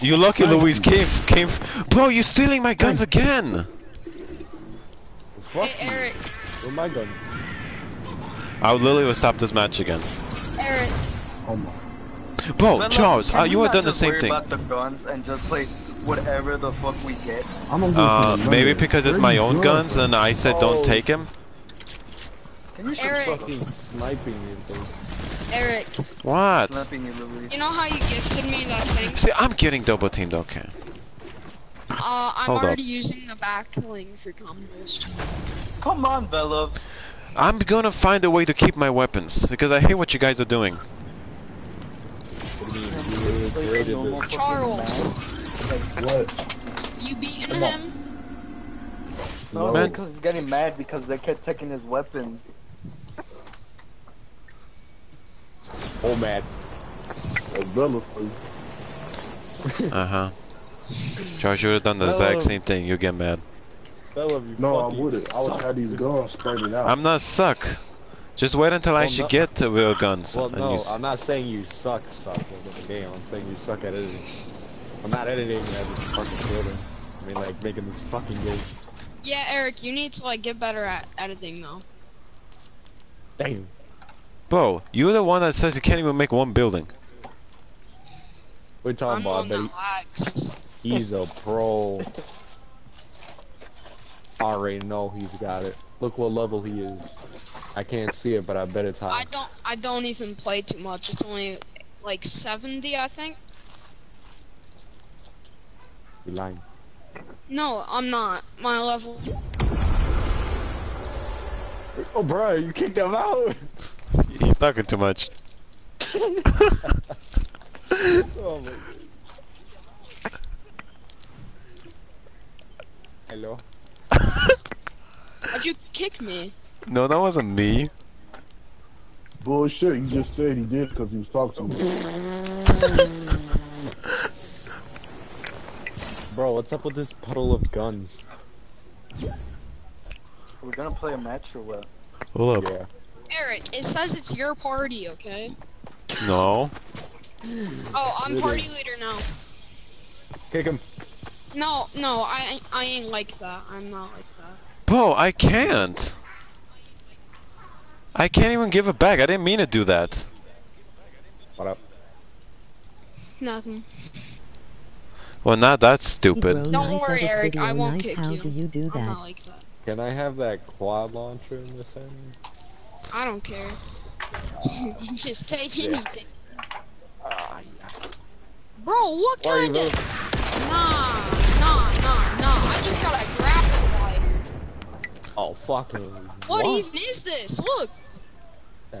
You lucky Luis came came. Bro, you're stealing my guns again. Fuck Hey. Eric. Where my guns? I would literally would stop this match again. Eric. Oh my. Bro, Velo, Charles, can uh, you would not done the same thing. about the guns and just play whatever the fuck we get. I'm gonna Uh, get maybe because it's my own guns and and I said don't Oh. take him. Can you Eric. Fucking sniping me. Eric. What? Snapping you, You know how you gifted me that thing? See, I'm getting double teamed. Okay. Uh, I'm Hold up. already using the back bling for combos. Come on, Velo. I'm gonna find a way to keep my weapons because I hate what you guys are doing. You created this. Charles, What? you beating Come him? No, Man. because he's getting mad because they kept taking his weapons. Oh, man. That's Bella for you. Uh huh. Charles, you would have done the exact same thing. You get mad. No, I fucking wouldn't. I would suck. have these guns spreading out. I'm not suck. Just wait until I Well, actually no- get to real guns. Well, no, I'm not saying you suck, suck at the game. I'm saying you suck at editing. I'm not editing as a fucking builder. I mean, like, making this fucking game. Yeah, Eric, you need to like get better at editing though. Damn. Bro, you're the one that says you can't even make one building. We're talking I'm about one that that lags. he- he's a pro. I already know he's got it. Look what level he is. I can't see it, but I bet it's high. I don't. I don't even play too much. It's only like 70, I think. You lying. No, I'm not. My level. Oh, bro, you kicked him out. He's talking too much. Oh my. Hello. How'd you kick me? No, that wasn't me. Bullshit, you just said he did because he was talking to me. Bro, what's up with this puddle of guns? We're gonna play a match or what? Hold up. Yeah. Eric, it says it's your party, okay? No. Oh, I'm It party is. leader now. Kick him. No, no, I I ain't like that. I'm not like that. Bro, I can't. I can't even give it back. I didn't mean to do that. What up? Nothing. Well, not that Hey, stupid. bro, Don't nice worry, Eric, video, I won't nice. kick How you. do you do I'm that? not like that. Can I have that quad launcher in this end? I don't care. Just take Shit. anything. Ah, yeah. Bro, what Why are you kind of... voting? Nah, nah, nah, nah. I just got a grapple glider. Oh, fucking. What, even is this? Look.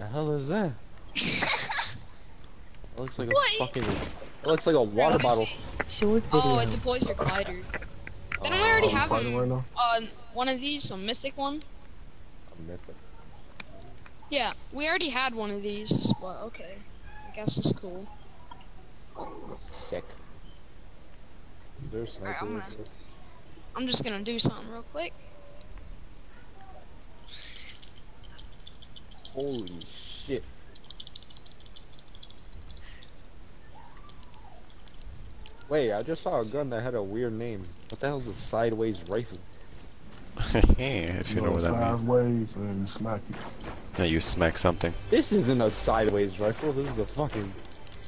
The hell is that? It looks like a What? fucking. It looks like a water bottle. see. Short video. Oh, it deploys your glider. Didn't we already Oh, you have fighting right now? uh, one of these, a mythic one? I'm missing. Yeah, we already had one of these, but okay. I guess it's cool. Sick. There's Alright, I'm gonna- I'm just gonna do something real quick. Holy shit. Wait, I just saw a gun that had a weird name. What the hell's a sideways rifle? if you know No, what that means. sideways and smack it. Yeah, you smack something. This isn't a sideways rifle. This is a fucking.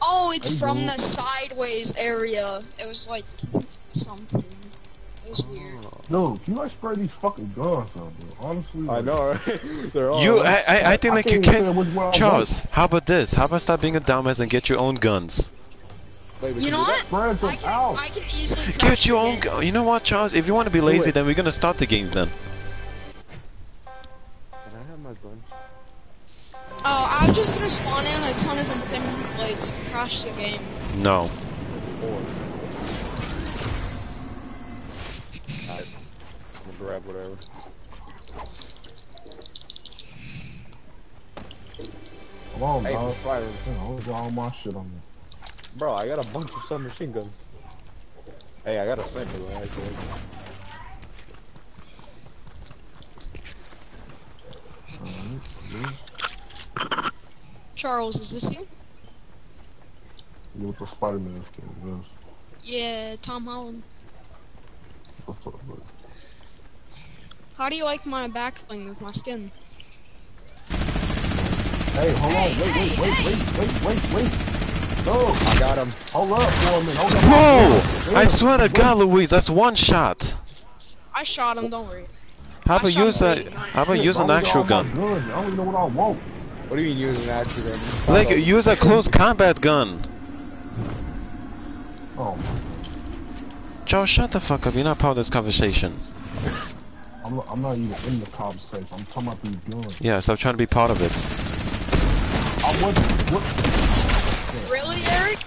Oh, it's from the sideways area. It was like something. It was. No, you like spray these fucking guns out, bro. Honestly. I like, know, right? They're all. You, I, I, I think like you can't even uh, can. say which one I Charles, how about this? How about stop being a dumbass and get your own guns? Wait, You know what? I can, out. I can easily Get the your own. game. Go- you know what, Charles? If you want to be lazy, then we're gonna start the games then. Can I have my gun? Oh, I'm just gonna spawn in a ton of infinity blades to crash the game. No. I'm gonna grab whatever. Come on, Hey, dog. fire. You know, got all my shit on me. Bro, I got a bunch of submachine guns. Hey, I got a sniper though, actually. Charles, is this you? You with the Spider-Man skin, yes. Yeah, Tom Holland. What's up, buddy? How do you like my back bling with my skin? Hey, hold on. Wait, wait, wait, wait, wait, wait, wait. No, I got him. hold up for a minute. Hold up. Whoa! I swear to. God, Luis, that's one shot. I shot him, don't worry. How about shot use a? How about Shit, use an actual all my gun? I don't even know what I want. What do you mean using an actual gun? Like use a close combat gun. Oh, Joe, shut the fuck up. You're not part of this conversation. I'm, I'm not even in the conversation. I'm talking about these guns. Yeah, stop trying to be part of it. I wasn't. What? Really, Eric?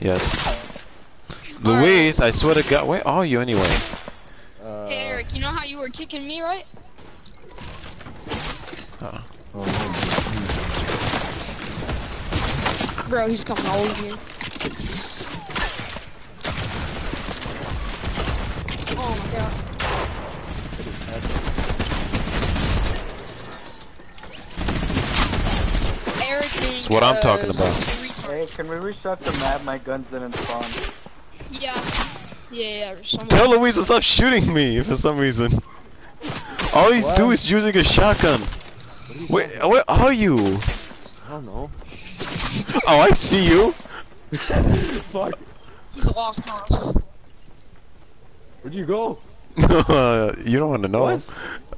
Yes. Luis, I swear to God, where are you anyway? Uh, Hey, Eric, you know how you were kicking me, right? Oh, Bro, he's coming all over here. Oh my god. Eric being That's what I'm talking about. Hey, can we restart the map? My guns didn't spawn. Yeah. Yeah, yeah. Tell Luis to stop shooting me for some reason. All he's do is using a shotgun. Wait, where are you? I don't know. Oh, I see you. Fuck. He's a lost cause. Where'd you go? you don't want to know. What?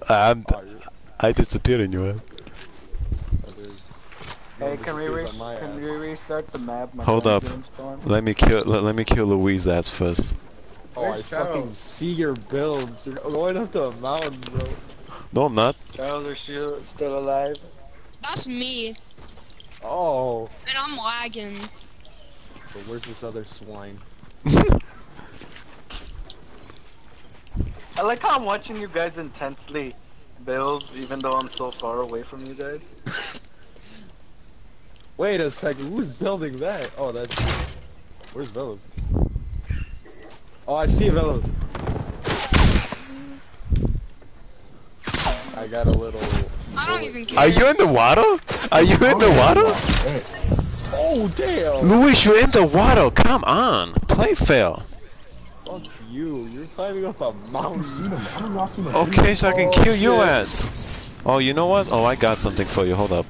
I'm, Oh, I disappeared in your head. oh, Hey, can we re disappears on my can we restart the map? My Hold up. Let me kill. Let, let me kill Luis ass first. Oh, I Where's fucking see your builds. You're going up to a mountain, bro. No, I'm not. Charles, are you still alive? That's me, Oh. and I'm lagging. But where's this other swine? I like how I'm watching you guys intensely build, even though I'm so far away from you guys. Wait a second, who's building that? Oh, that's. Where's Velo? Oh, I see Velo. I got a little. I don't even care. Are you in the water? Are you in the water? Oh, damn! Luis, you're in the water. Come on, play fair. Fuck you. You're climbing up a mountain. seen don't know. I seen him. Okay, so I can Oh, kill your shit. ass. Oh, you know what? Oh, I got something for you. Hold up.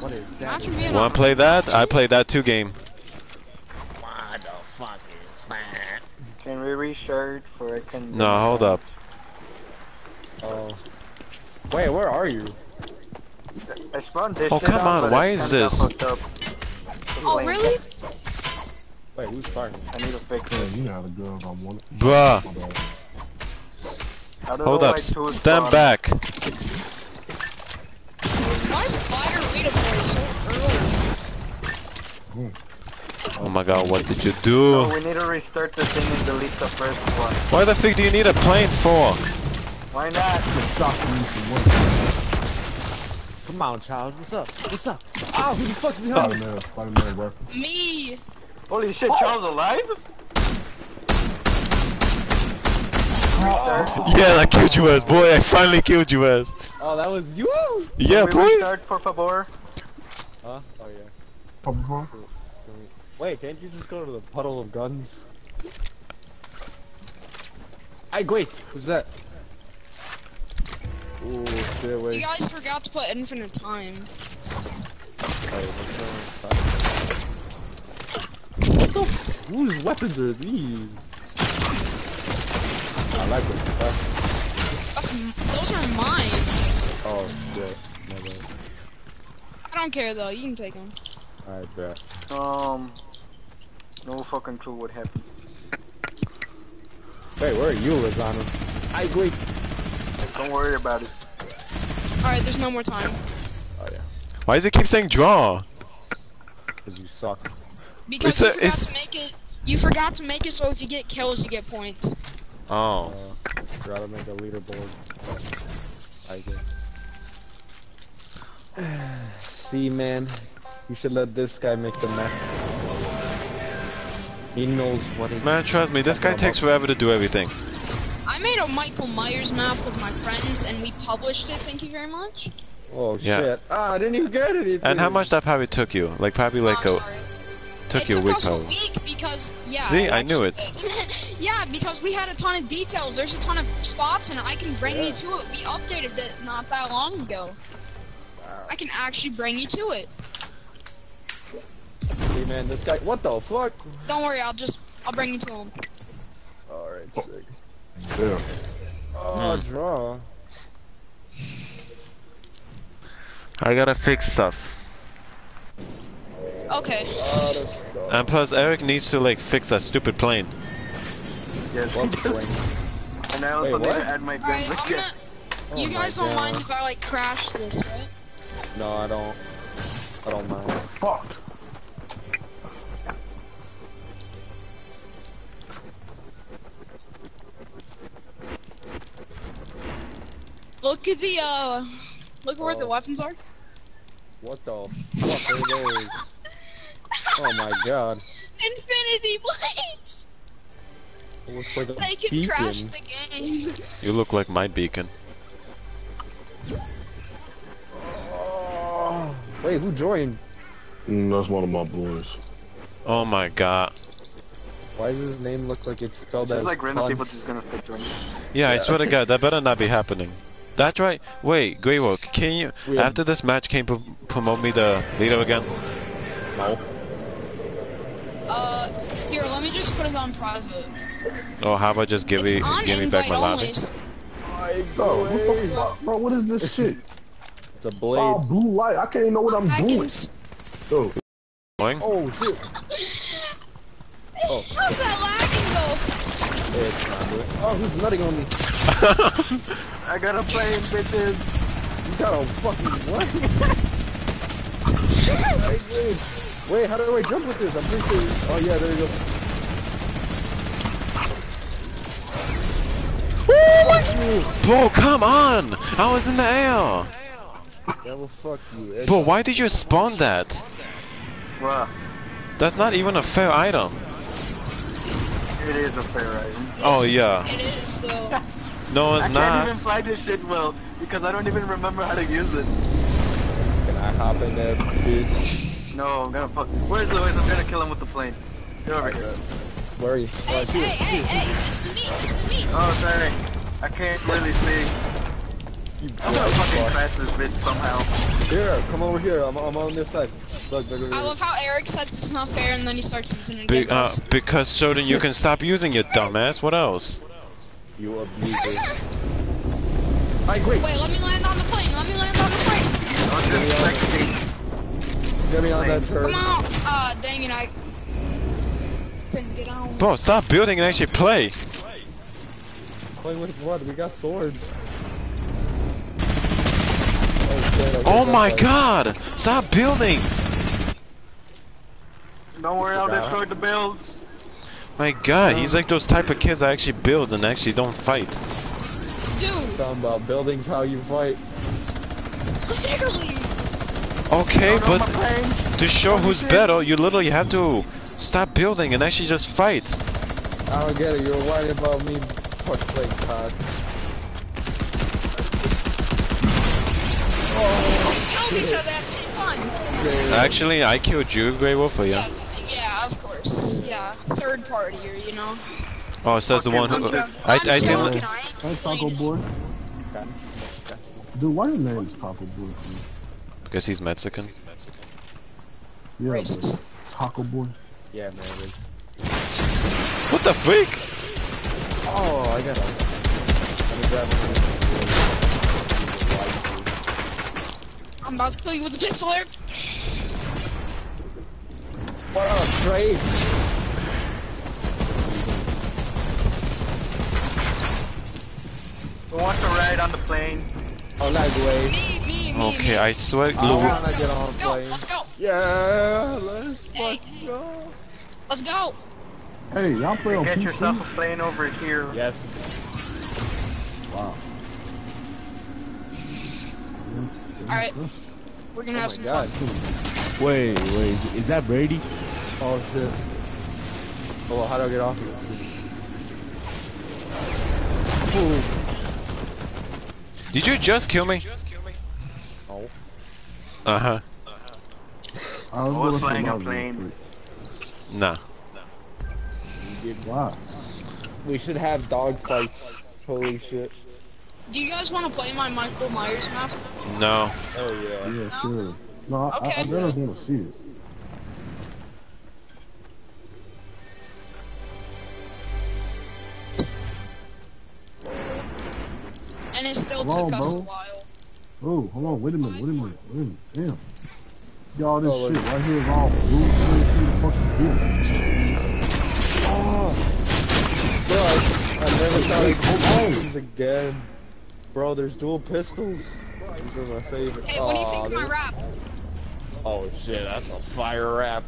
What is that? Wanna play that? I played that two game. What the fuck is that? Can we restart for I can? No, hold up. Oh. Wait, where are you? I spawned this Oh, shit come out, on, why is kinda got this? Fucked up. Oh, Wait, really? Wait, who's firing? I need a fix Yeah, you know how the girls I want. Bruh. My bad. Hold know up. why Stand back. Why is Glider Rita Boy so early? Oh my god, what did you No, do? we need to restart the thing and delete the first one. Why the fuck do you need a plane for? Why not? Come on, Charles. What's up? What's up? Oh, who the fuck's behind me? Spider-Man, Spider-Man reference. Me. Holy shit, Charles alive? Yeah, I killed you ass, boy. I finally killed you ass. Oh, that was you? Yeah, Can we boy. restart, por favor? Huh? Oh, yeah. Papa Fun? Can we... Wait, can't you just go to the puddle of guns? Hey, wait, who's that? Ooh, stay away. You guys forgot to put infinite time. Hey, what's going on? What the f- Whose weapons are these? I like them. Huh? That's, those are mine. Oh, shit. My bad. I don't care though. You can take them. Alright, bet. Um, no fucking clue what happened. Hey, where are you, Lozano? I agree. Don't worry about it. All right, there's no more time. Oh yeah, Why does it keep saying draw? because you suck. Because It's you a- forgot it's- to make it. You forgot to make it so if you get kills, you get points. Oh. Uh, gotta make a leaderboard. I guess. See, man, you should let this guy make the map. He knows what he. Man, trust me, this guy takes forever to do everything. I made a Michael Myers map with my friends, and we published it. Thank you very much. Oh Yeah. shit! Ah, I didn't even get anything. And how much that probably took you? Like probably like Oh, a sorry. took it you a took week us probably. a week because yeah. See, I knew it. yeah, because we had a ton of details. There's a ton of spots, and I can bring you to it. We updated it not that long ago. I can actually bring you to it. See, man, this guy. What the fuck? Don't worry, I'll just I'll bring you to him. All right, sick. Yeah. Oh, Hmm. draw. I gotta fix stuff. Okay. Lot stuff. And plus Eric needs to like fix that stupid plane. Yes. What plane? and I also Wait, need what? to add my All right, guns I'm again. gonna. you Oh guys don't mind if I like crash this, right? No, I don't. I don't mind. Fuck. Look at the uh, look where the Oh. weapons are. What the fuck are those? Oh my god. Infinity blades. It looks like a They can beacon. crash the game. You look like my beacon. Oh. Wait, who joined? Mm, that's one of my boys. Oh my god. Why does his name look like it's spelled as It's like random people just gonna start joining. Yeah, I swear to god, that better not be happening. That's right. Wait, Grey Wolf, can you We- after this match can you promote me the leader again? No. Uh, here, let me just put it on private. Oh, how about just give it's me give me back my only. lobby? Bro, what the fuck, bro? What is this shit? It's a blade. Oh, blue light. I can't even know what I'm I can doing. s- Go. Going? Oh shit. Oh. How's that lagging go? It's not good. Oh, who's nutting on me? I got a plane, bitches. You got a fucking what? Wait, Wait, how do I jump with this? I'm pretty sure. Oh yeah, there you go. Bro, come on! I was in the air! Yeah, well, fuck you. Ed. Bro, why did you spawn that? Bruh, That's not even a fair item. it is a fair item. Oh yeah. It is though. No, it's I can't even fly this shit well because I don't even remember how to use it. Can I hop in there, bitch? No, I'm gonna fuck. Where's Louis? I'm gonna kill him with the plane. Get over here. Where are you? hey, Right hey, here. hey, hey! This is me. This is me. Oh, sorry. I can't really see. You I'm gonna fucking fuck. crash this bitch somehow. Here, come over here. I'm, I'm on this side. Look, look, look. I love how Eric says it's not fair, and then he starts using it Be- against uh, us. because so then you can stop using it, dumbass. What else? You abuser. I agree. Wait, let me land on the plane. Let me land on the plane. Just like Get me on that turret. Come on. Ah, dang it! I couldn't get on. Bro, stop building and actually play. Play with what? We got swords. Oh, shit, Oh my that's god! Stop building! Don't worry, I'll destroy the build. My god, he's um, like those type of kids I actually build and actually don't fight. Dude, like- Talking about buildings, how you fight. literally. Okay, Oh, no, my but to show who's better, you literally have to stop building and actually just fight. I don't get it. You're worried about me push playing COD. We killed each other at the same time. Actually, I killed you, Grey Wolf, or yeah? Yeah, yeah, of course. Yeah, third party here, you know. Oh, it says the one who. I'm, I, I'm didn't. Hey, Taco. Boy. Dude, why your name is Taco Boy? for me? Because he's Mexican. Yeah, Racist. but Taco Boy. Yeah, man. it is. What the freak? Oh, I got a. Let me grab one. I'm about to kill you with the pistol, Eric. What up, Trey? Who wants to ride on the plane? Oh, that way. Me, me, me. Okay, me. I swear, I Lou. wanna Let's get go, on let's go, plane. let's go. Yeah, let's Hey. fucking go. Let's go. Hey, y'all play on Get yourself PC? a plane over here. Yes. Wow. Alright. We're gonna Oh have my some god. fun. Wait, wait, is, is that Brady? Oh shit. Oh, how do I get off here? Ooh. Did you just kill me? Oh. Uh huh. I was I was flying a plane. real Nah. quick. Wow. We should have dog fights. Holy shit. Do you guys want to play my Michael Myers map? No. Oh yeah. Yeah, sure. No, I, I, I Okay. really want to see it. And it still Come on, took us a bro. while. Oh, hold on, wait a minute, wait a minute, wait a minute. Damn. Y'all this Oh, shit right here is all blue, green, fucking get. Oh. Bro, I, I never thought I'd come these again. Bro, there's dual pistols. These are my favorite. Hey, what do you think of my rap? Oh shit, that's a fire rap.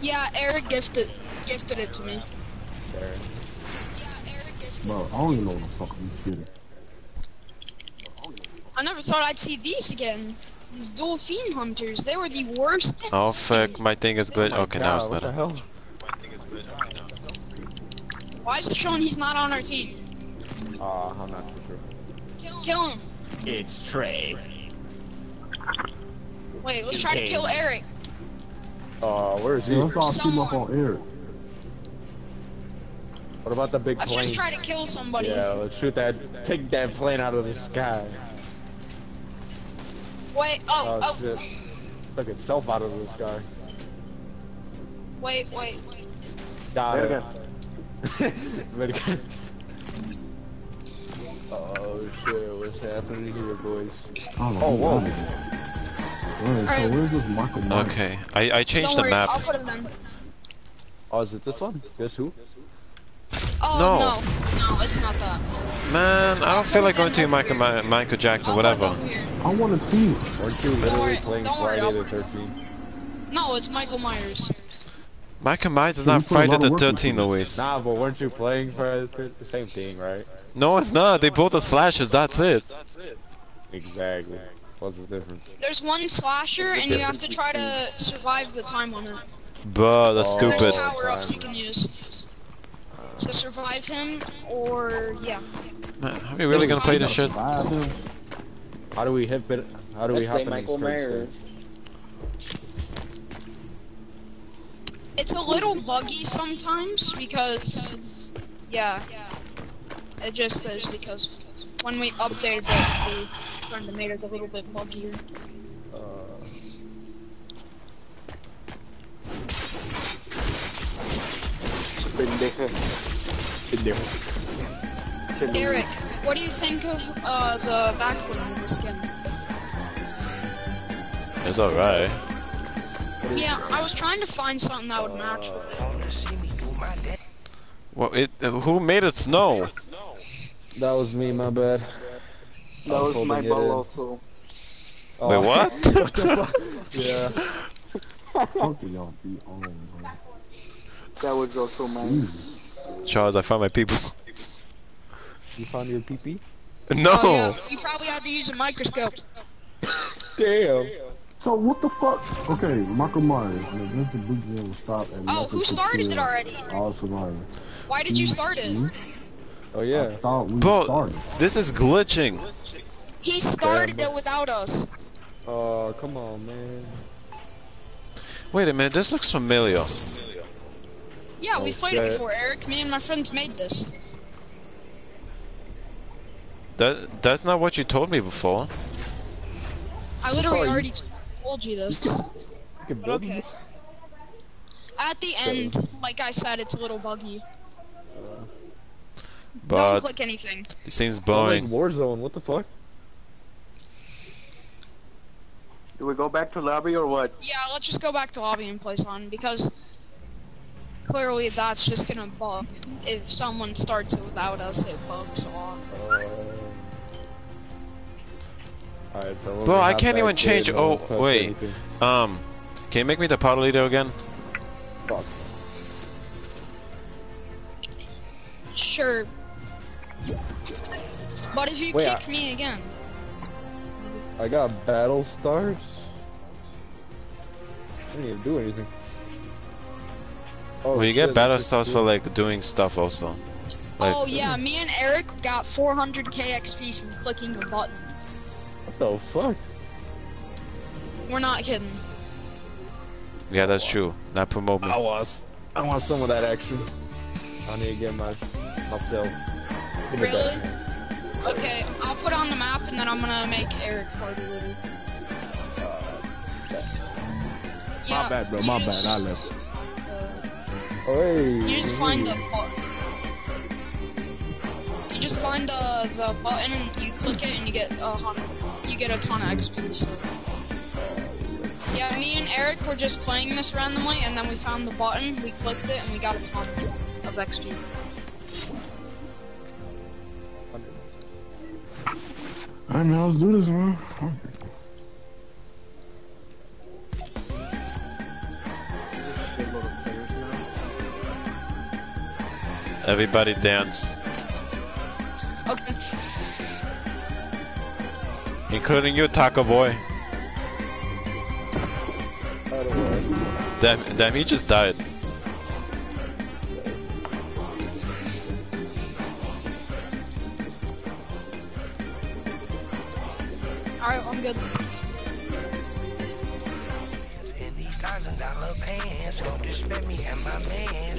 Yeah, Eric gifted gifted it to me. There. Yeah, Eric gifted. Bro, I don't even know what the fuck I'm kidding. I never thought I'd see these again. These dual fiend hunters, they were the worst. Oh fuck, my thing is glitch. Okay, now it's God, what the hell? Why is it showing he's not on our team? Aw, I'm not too sure. Kill, kill him. It's Trey. Wait, let's try to kill Eric. Uh, where is he? Let's all team up on Eric. What about the big Let's plane? just try to kill somebody. Yeah, let's shoot that. Take that plane out of the sky. Wait, oh, Oh, oh, shit. Took itself out of the sky. wait, wait, wait. Got it. Verga. Verga. oh shit, what's happening here, boys? I. Oh, whoa. Wait, so Alright. where's this Michael Myers? Okay, I I changed Don't the worry, map. I'll put it then. Oh, is it this one? Guess who? Oh no, no, it's not that. Man, I don't feel like going to Michael Ma- Michael Jackson, I'll whatever. I want to see it. Weren't you literally worry, playing don't Friday I'll the put it 13th? No, it's Michael Myers. Michael Myers is not put a lot Friday the work into 13th. Luis. Nah, but weren't you playing Friday the 13th? Same thing, right? No, it's not. They both are slashes. That's it. That's it. Exactly. What's the difference? There's one slasher, and you have to try to survive the time on limit. Bruh, that's Oh. stupid. There's power ups you can use to survive him, or yeah. Man, are we really gonna play this shit? Survive. How do we hit it? How do we Let's hop play in Michael Myers. It's a little buggy sometimes because, yeah, it just is because when we updated it, we kind of made it a little bit buggier. Uh, Pendeja. pendejo. Eric, what do you think of uh, the backbling of the skin? It's alright. Yeah, I was trying to find something that would match with. Well, it. uh, Who made it snow? That was me, my bad. That I was was my ball also. Oh. Wait, what? what the fuck? Yeah. Fuck do be on, bro? That was also mine. Jesus. Charles, I found my people. You found your PP? No. Oh, yeah, you probably had to use a microscope. Damn. So what the fuck? Okay, Michael Myers. An invented boot camp will stop and Oh, who started it already? All survivors. Why did you hmm? start it? Hmm? Oh I yeah. thought we Bro, started. this is glitching. He started it without us. Oh, come on, man. Wait a minute, this looks familiar. Yeah, Oh, we've played it before, Eric. Me and my friends made this. That that's not what you told me before. I literally Sorry. already told you this. You can Okay. this? At the end, like I said, it's a little buggy. Don't But click anything. it seems Not Like boring. Warzone, what the fuck? Do we go back to lobby or what? Yeah, let's just go back to lobby and play Sun because clearly that's just gonna bug. If someone starts it without us, it bugs a lot. Alright, so when Bro, I can't even change. no Oh, one touch wait. anything. Um, can you make me the powder leader again? Fuck. Sure. But if you Wait, kick me again, I got battle stars. I didn't even do anything. Oh, well, you shit, get battle this is stars for like doing stuff also. Like, oh yeah, me and Eric got 400k XP from clicking a button. What the fuck? We're not kidding. yeah, that's true. Not promote me. I want, I want some of that action. I need to get my myself. Give me Really? that. Okay, I'll put on the map and then I'm gonna make Eric party leader. Uh, yeah, My bad, bro. My bad. I left. Hey. You just find the button. You just find the the button and you click it and you get a hundred. You get a ton of XP. Yeah, me and Eric were just playing this randomly, and then we found the button. We clicked it and we got a ton of XP. Alright, man, let's do this, man. Everybody dance, Okay. including you, Taco Boy. Damn, damn, he just died. All right, I'm good. Thousand dollar pants, don't disrespect me and my man.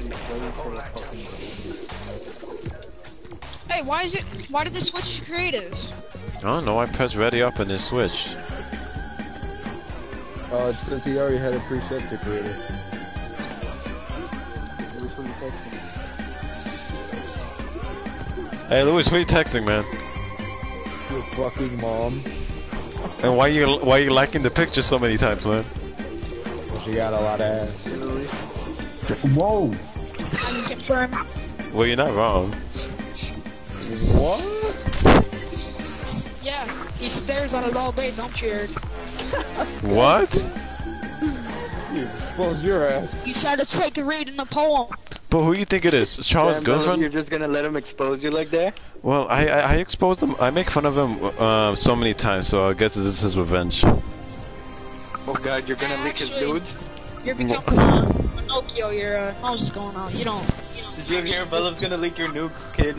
Hey, why is it? Why did this switch to creative? I don't know. I pressed ready up and then switch. Oh, it's because he already had a preset to create. Hey, Louis, who you texting, man? Your fucking mom. And why you why you liking the picture so many times, man? She got a lot of ass. Whoa! I can confirm. Well, you're not wrong. What? Yeah, he stares at it all day, don't you, Eric? What? You expose your ass. You said to take a read in the poem. But who you think it is? Charles' Damn, Bella, girlfriend? You're just gonna let him expose you like that? Well, I, I I expose him. I make fun of him uh, so many times, so I guess this is his revenge. Oh god, you're gonna leak his Actually- nudes? You're becoming uh, Pinocchio. Your uh, nose is going out. You don't. You don't. Did you hear Bella's gonna leak your nukes, kid?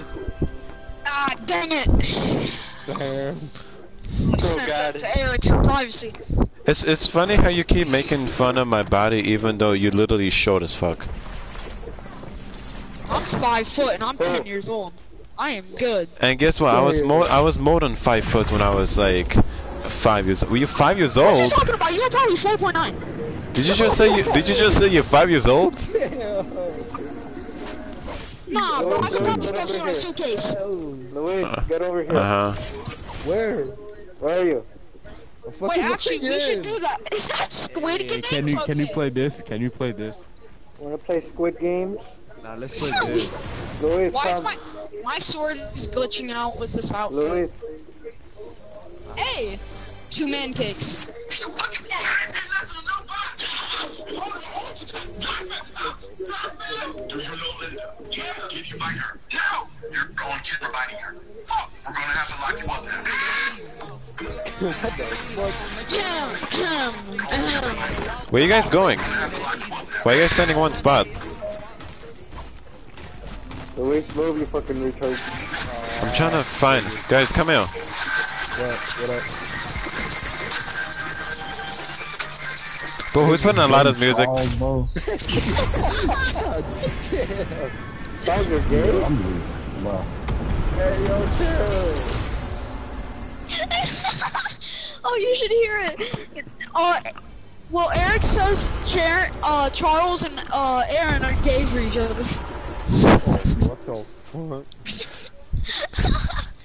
Ah, dang it! Damn. Oh Sent god. that to Eric for privacy. It's it's funny how you keep making fun of my body, even though you literally short as fuck. I'm five foot and I'm ten years old. I am good. And guess what? I was more I was more than five foot when I was like five years. Were you five years What you old? talking about? You were probably four point nine. Did you just say you? Did you just say you're five years old? Nah, bro. I could probably stuff you in a suitcase. Louis, get over here. Uh huh. Where? Where are you? Wait, actually, we should do that. Is that Squid Hey, Game? can you can you play this? Can you play this? Wanna play Squid Games? Nah, let's play Sure, we- this. Louis, Why is my my sword is glitching out with this outfit? Louis, Hey, two man cakes. Do you know Linda? Yeah, if you bite her. No! You're going to for biting her. Fuck! We're gonna have to lock you up now. Yeah. Where you guys going? Why are you guys standing one spot? Louis, move, you fucking retard. I'm trying to find. Guys, come here. What? What up? But who's putting on loudest music? Oh, bro. Sounds are gay. I'm good. Wow. Hey, yo, chill. oh, you should hear it. Uh, well, Eric says Jar- uh, Charles and uh, Aaron are gay for each other. What the fuck?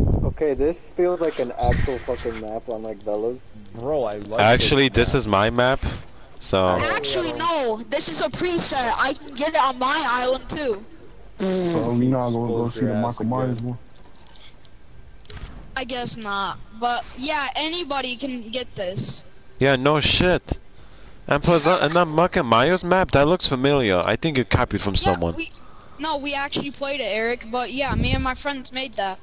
Okay, this feels like an actual fucking map on like Velos. Bro, I like Actually, this is my map. So Actually, no. This is a preset. I can get it on my island too. So we not gonna go see the your Michael. Myers one. I guess not. But yeah, anybody can get this. yeah, no shit. And plus, that, and that Michael Myers map that looks familiar. I think it copied from someone. We, no, we actually played it, Eric. But yeah, me and my friends made that.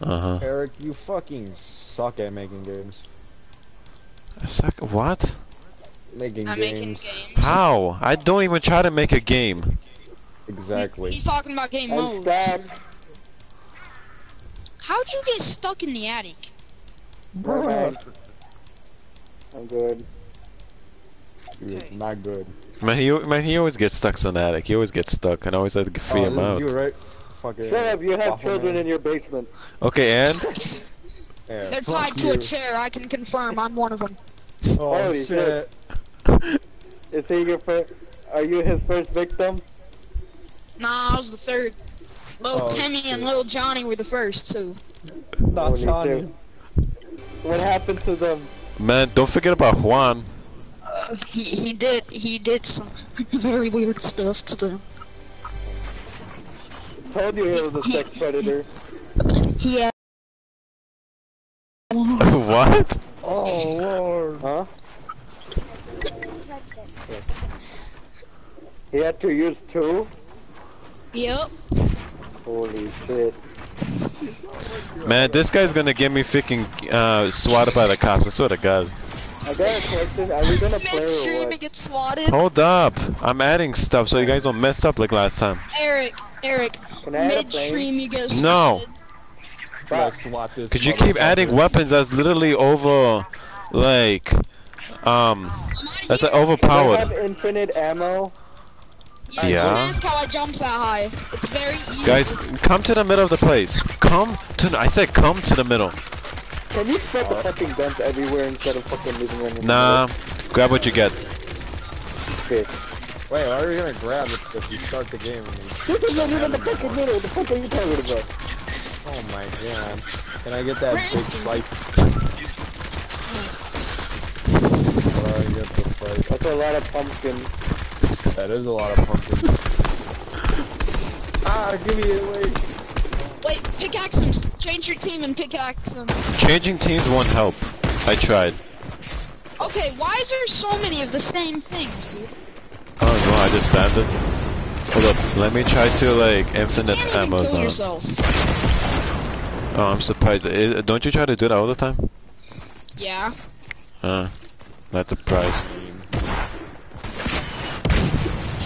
Uh huh. Eric, you fucking suck at making games. Sec- what? Making I'm games. making games. How? I don't even try to make a game. Exactly. He's talking about game I'm modes. How'd you get stuck in the attic? Alright. I'm good. You're not good. Man, he man he always gets stuck in the attic. He always gets stuck, and I always have to free oh, him this out. is you, right? Fucking Shut up, you have waffle children man. in your basement. Okay, and Yeah, They're fuck tied to you. a chair. I can confirm. I'm one of them. Oh Holy shit. Is he your first? Are you his first victim? Nah, I was the third. Little Oh, Timmy shit. and little Johnny were the first two. Not Only Johnny. two. What happened to them? man, don't forget about Juan. Uh, he he did he did some very weird stuff to them. Told you he was a sex predator. He had what? Oh lord. Huh? He had to use two? Yep. Holy shit. Man, this guy's gonna get me freaking uh, swatted by the cops. I swear to God. I got a question. Are we gonna play Make sure or you what? get swatted. Hold up. I'm adding stuff so you guys don't mess up like last time. Eric, Eric, Can I add a plane? midstream you get No. swatted. Let's. Cause you keep adding weapons that's literally over, like, um, that's like, Do I overpowered. have infinite ammo? Yeah. Yeah. Ask how I jumped that high. It's very easy. Guys, come to the middle of the place. Come to. I said come to the middle. Can you spread the fucking guns everywhere instead of fucking leaving them in the Nah. Grab what you get. middle? Wait, why are we gonna grab it if you start the game? and you- Shit, there's nothing in the fucking middle. The fuck are you talking about? Oh my god. Can I get that big slice? How do I get the slice? That's a lot of pumpkin. That is a lot of pumpkin. ah, give me it away. Wait, pickaxe him. Change your team and pickaxe him. Changing teams won't help. I tried. Okay, why is there so many of the same things, dude? Oh no, I just banned it. Hold up. Let me try to like You infinite can't even ammo kill yourself. Oh, I'm surprised. I- Don't you try to do that all the time? Yeah. Uh, that's a prize.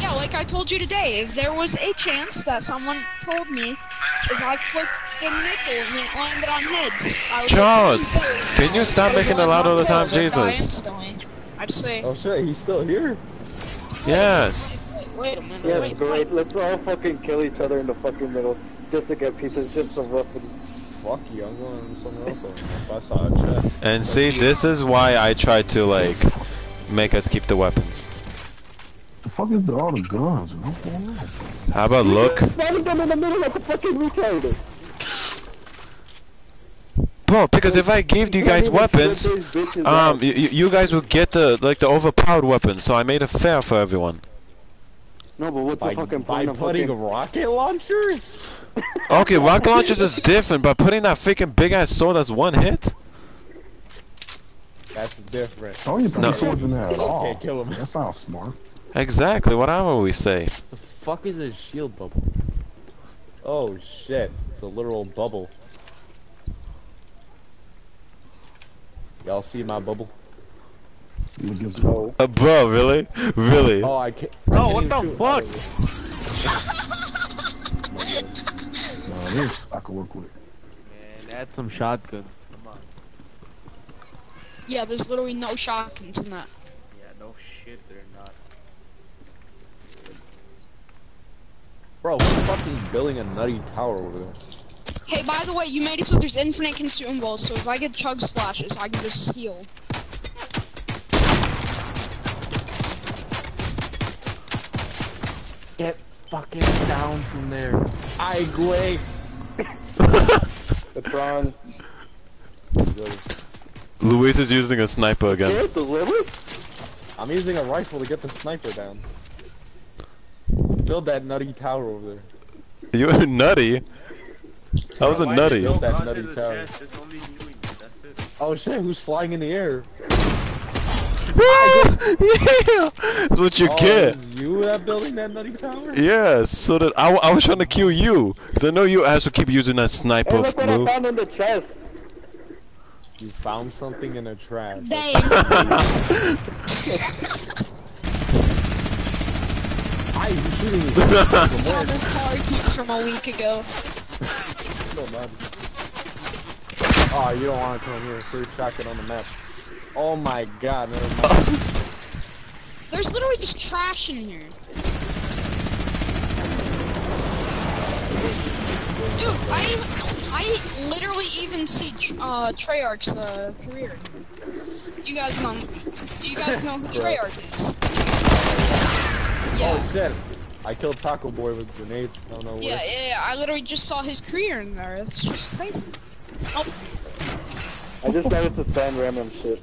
Yeah, like I told you today, if there was a chance that someone told me if I flicked the nickel and it landed on heads, I would Charles, like to do it. can you stop making it loud all the time, Tails, I'd die Jesus? I'd say, Oh shit, he's still here. Yes. wait wait a minute, Yeah, wait, great. Let's all fucking kill each other in the fucking middle just to get pieces just of weapons. Fuck you, I'm going somewhere else. If I saw a chest. And see, this is why I try to like make us keep the weapons. The fuck is the all the guns? What's going on? How about look, Spamming them in the middle like a fucking retarded. bro? Because if I gave you guys weapons, um, you, you guys would get the like the overpowered weapons. So I made it fair for everyone. No, but what's By, the fucking by point of putting fucking... rocket launchers? Okay, rocket launchers is different, but putting that freaking big ass sword as one hit. That's different. Don't even put No. the swords in there at all. Can't kill him. That sounds smart. Exactly. What I always say. The fuck is a shield bubble? Oh shit, it's a literal bubble. Y'all see my bubble? You. Uh, bro, really, really? Oh, I can't. Oh, what the fuck? No, this I can work with. Man, add some shotguns. Come on. Yeah, there's literally no shotguns in that. Yeah, no shit, they're not. Bro, we're fucking building a nutty tower over there. Hey, by the way, you made it so there's infinite consumables, so if I get chug splashes, I can just heal. Get fucking down from there. I agree. It's Ron. Luis is using a sniper again. Get the? I'm using a rifle to get the sniper down. Build that nutty tower over there. You're nutty. That was a nutty. Build that nutty tower. chest, It's only you and me, that's it. Oh shit, who's flying in the air? yeah, that's what you oh, get. is you that building that nutty tower? Yeah, so that I, I was trying to kill you. 'Cause I know you ass will keep using that sniper Hey, look what I found in the chest. You found something in the trash. Dang. Why are you shooting me? Found this car keys from a week ago. Oh, you don't want to come here. First shotgun on the map. Oh my god, never mind. There's literally just trash in here. Dude, I I literally even see uh Treyarch's uh, career. You guys know? Do you guys know who Treyarch is? Yeah. Oh shit. I killed Taco Boy with grenades. I don't know Yeah, where. yeah, yeah. I literally just saw his career in there. It's just crazy. Oh, I just started to stand random shit.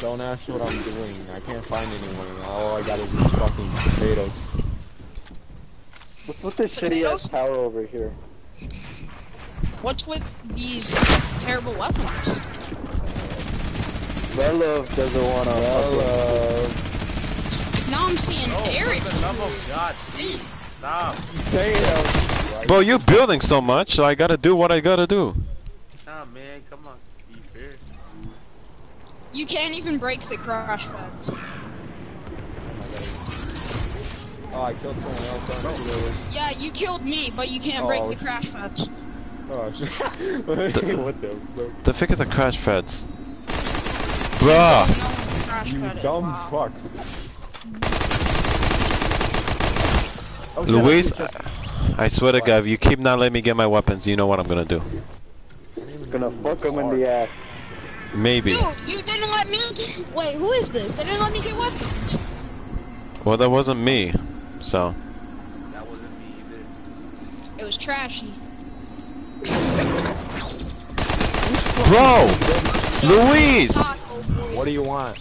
Don't ask what I'm doing. I can't find anyone. All I got is these fucking potatoes. What's with this shitty Potatoes? ass tower over here? what's with these terrible weapons? Relov doesn't wanna. Well, Now I'm seeing Oh, Eric. for the love of God, please, stop. potatoes. Bro, you're building so much, so I gotta do what I gotta do. Nah, man, come on, be fair. You can't even break the crash pads. Oh, I killed someone else. on the Yeah, you killed me, but you can't break Oh. the crash pads. Oh shit. what the fuck? The fuck is the crash pads? You Bruh! don't know what the crash You dumb fuck. Oh, Luis, I just- I swear to God, if you keep not letting me get my weapons, you know what I'm gonna do. Gonna fuck him in the ass. Maybe. Dude, you didn't let me get... Wait, who is this? They didn't let me get weapons. Well, that wasn't me, so. That wasn't me either. It was trashy. Bro! Luis! Oh what do you want?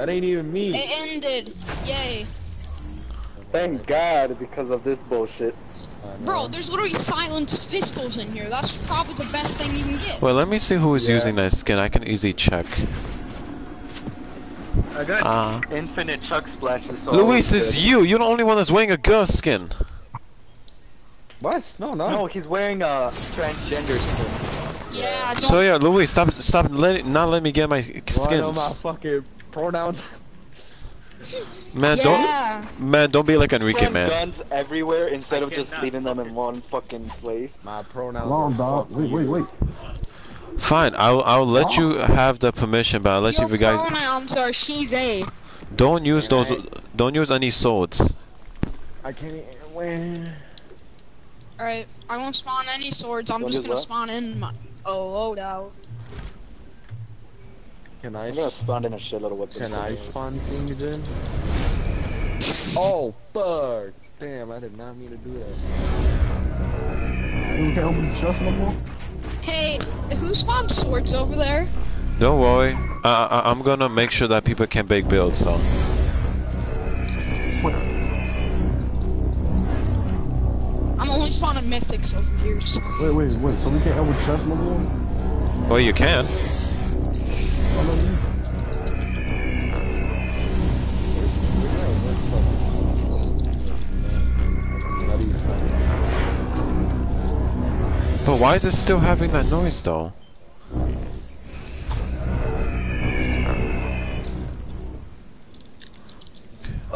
That ain't even me. It ended. Yay. Thank God because of this bullshit. Bro, there's literally silenced pistols in here. That's probably the best thing you can get. Well, let me see who is Yeah. using that skin. I can easily check. I got Uh, infinite chug splashes. So Luis, it's it's you! You're the only one that's wearing a girl skin. What? No, no. No, he's wearing a transgender skin. Yeah, don't... So yeah, Luis, stop, stop, let, not let me get my One of my skins. fucking pronouns. Man, yeah. don't, man, don't be like Enrique, man. guns everywhere instead I of just leaving them in one fucking place. My pronouns. Hold on, are dog. Wait, wait, wait. Fine, I'll, I'll let you have the permission, but unless Your you guys pronouns are she, they. don't use those, Alright. don't use any swords. I can't even win. Alright, I won't spawn any swords. I'm What just gonna that? spawn in my... Oh, loadout. Can I? I'm gonna spawn in a shitload of weapons. Can I spawn things in? Oh fuck! Damn, I did not mean to do that. Can't open the chest more? Hey, who spawned swords over there? Don't worry, I, I, I'm gonna make sure that people can bake builds. So I'm only spawning mythics over here, so... Wait, wait, wait. So we can't open chest no more? well, you can. But why is it still having that noise though?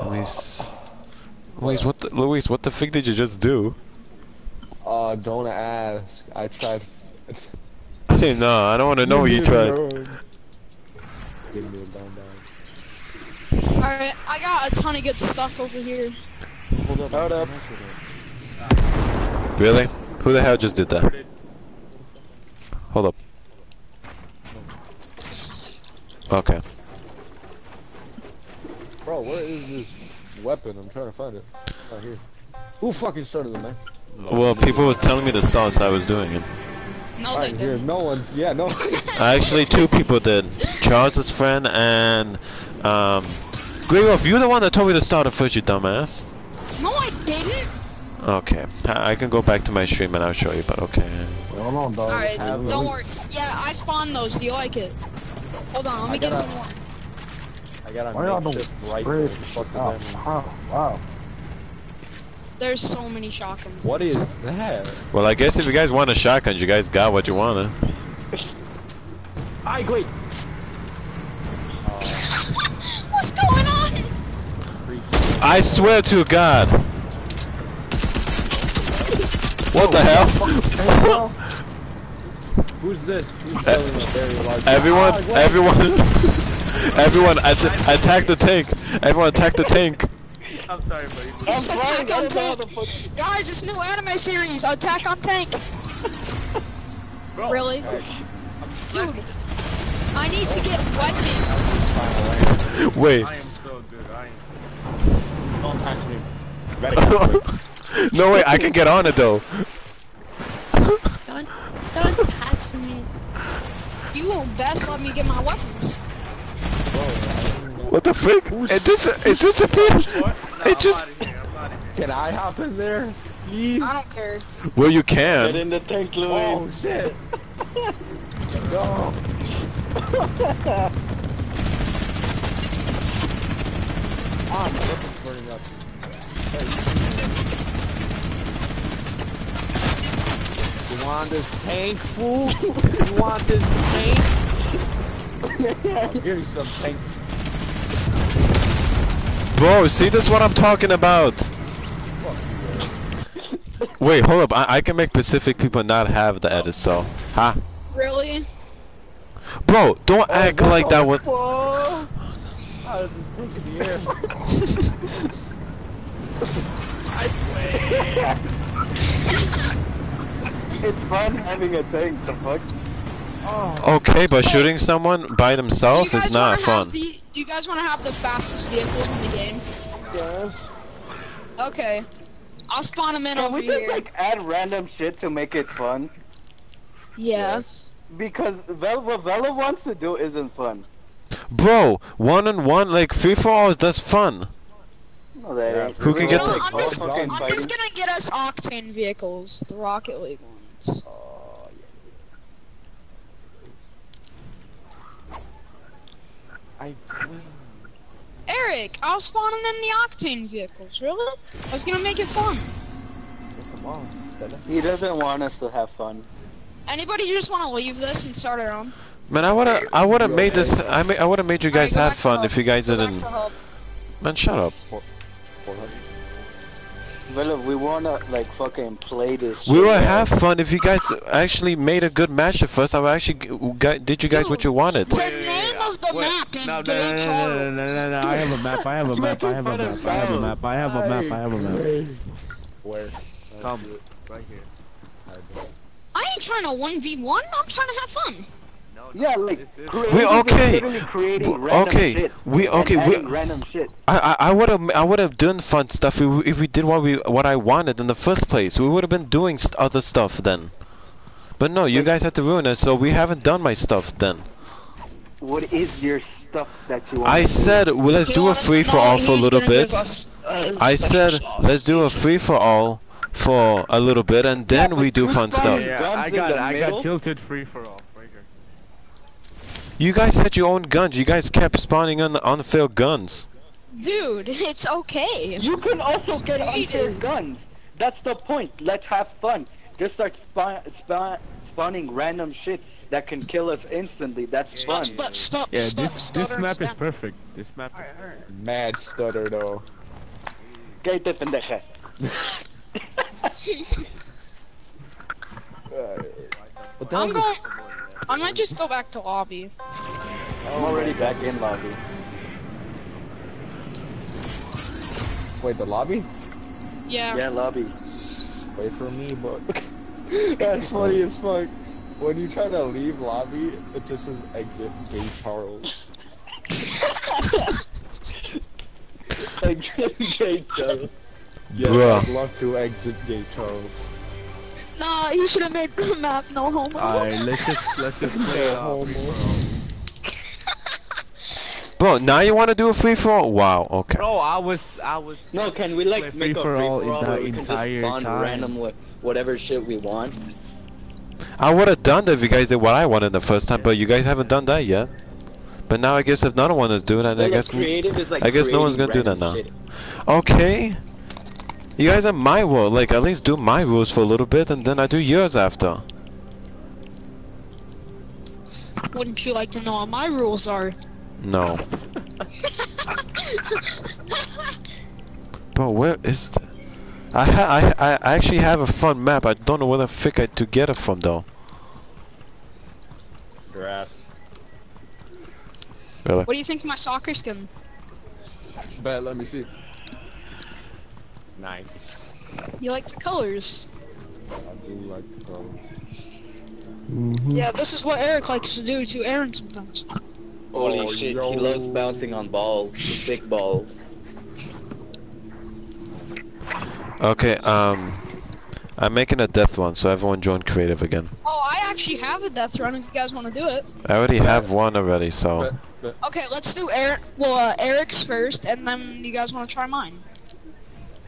Luis, Luis, what the, Luis, what the fuck did you just do? Uh, don't ask. I tried. no, I don't want to know what you tried. Give me a down down. Alright, I got a ton of good stuff over here. Hold up. Hold up. Really? Who the hell just did that? Hold up. Okay. Bro, where is this weapon? I'm trying to find it. Right here. Who fucking started the match? Well, people was telling me to start, so I was doing it. No, they Right here, didn't. no one's. Yeah, no. Actually, two people did. Charles's friend and um. Greywolf, you're the one that told me to start it first, you dumbass. No, I didn't. Okay, I I can go back to my stream and I'll show you, but okay. Hold on, dog. Alright, have don't it. worry. Yeah, I spawned those. Do you like it? Hold on, let me get gotta- some more. I got a y'all makeshift rifle. the Fuck shit out? them. Wow, wow. There's so many shotguns. What is that? Well, I guess if you guys want a shotgun, you guys got what you wanted. I wait. What's going on? I swear to God. What the hell? Who's this? Who's building a very large? Everyone, Ah, everyone, everyone, at attack the tank. Everyone, attack the tank. I'm sorry, buddy. It's Attack on Tank. Guys, it's new anime series, Attack on Tank. Bro, Really? Oh, Dude, I need to get weapons. Wait. I am so good. I am. Don't touch me. You better get quick. no way, I can get on it though. Don't, don't touch me. You will best let me get my weapons. What the frick? It dis it disappeared. It just. Can I hop in there? Please. I don't care. Well, you can. Get in the tank, Luis. Oh shit. no. Ah, my weapon's burning up. Hey. You want this tank, fool? you want this tank? I'll give you some tank. Bro, see, this is what I'm talking about. Wait, hold up. I, I can make Pacific people not have the edit, so. Huh? Really? Bro, don't oh, act like that one. Whoa. How does this tank in the air? I It's fun having a tank, the fuck? Oh. Okay, but shooting someone by themselves is not fun. The, do you guys want to have the fastest vehicles in the game? Yes. Okay. I'll spawn them in Can over we just here. like add random shit to make it fun? yeah. Because Vel- what Vela wants to do isn't fun. Bro, one on one, like free for all is that's fun. No, that Yeah. Who can get wanna the- I'm just, all fucking I'm just gonna get us Octane vehicles, the Rocket League ones. Oh, yeah. I. Eric, I'll spawn them in the Octane vehicles. Really? I was gonna make it fun. Come on. He doesn't want us to have fun. Anybody just want to leave this and start our own? Man, I woulda, I woulda made this. I ma- I woulda made you guys Alright, go have fun if you guys Go didn't. to hub. Man, shut up. Vela, we wanna like fucking play this. We shit, will man. have fun if you guys actually made a good match at first. I would actually g- g- did you guys what you wanted. The name of the map is No, no, Gay no, no, no, Charles. no, no, no, no, I have a map, I have a map, I have a map, I have a map, I have a map, I have a map. Where? Come. Right here. I ain't trying to 1v1, I'm trying to have fun. Yeah, like We creating is okay. literally creating W- random okay, shit we okay. We random shit. I I would have I would have done fun stuff if we, if we did what we what I wanted in the first place. We would have been doing st other stuff then. But no, you guys had to ruin it, so we haven't done my stuff then. What is your stuff that you want? I said well, let's do a free for all for a little bit. I said let's do a free for all for a little bit, and then we do fun stuff. Yeah, I got, I got tilted free for all, right here. You guys had your own guns. You guys kept spawning on unfair guns. Dude, it's okay. You can also get unfair Creative. guns. That's the point. Let's have fun. Just start spawn, spawn, spawning random shit that can kill us instantly. That's fun. Stop, stop, Yeah, stop, this stutter this and map is perfect. This map is perfect. Mad stutter though. Cállate, pendeja. What the I'm hell is going. I might just go back to lobby. I'm already back in lobby. Wait, the lobby? Yeah. Yeah, lobby. Wait for me, but that's funny as fuck. When you try to leave lobby, it just says exit gay Charles. Exit gay Charles. Yeah, Bruh. I'd love to exit gay Charles. Nah, he should have made the map no homo. Alright, let's just let's just play it off. Bro, now you want to do a free for all? Wow. Okay. Bro, I was I was. No, can we like Play make a free free for all in where the we can just entire time. random wha- whatever shit we want? I would have done that if you guys did what I wanted the first time, but you guys haven't done that yet. But now I guess if none one is doing it, I guess like I guess no one's gonna do that now. random Okay. You guys are my world. Like at least do my rules for a little bit, and then I do yours after. Wouldn't you like to know what my rules are? No. Bro, where is? The... I ha I I I actually have a fun map. I don't know where the frick I to get it from though. Grass. Really? What do you think of my soccer skin? Bet, let me see. Nice. You like the colors? I do like the color. Yeah, this is what Eric likes to do to Aaron sometimes. Holy Oh, shit, yo. he loves bouncing on balls, big balls. Okay. Um, I'm making a death one, so everyone join creative again. Oh, I actually have a death run if you guys want to do it. I already have one already, so. Okay, let's do Eric. Well, uh, Eric's first, and then you guys want to try mine.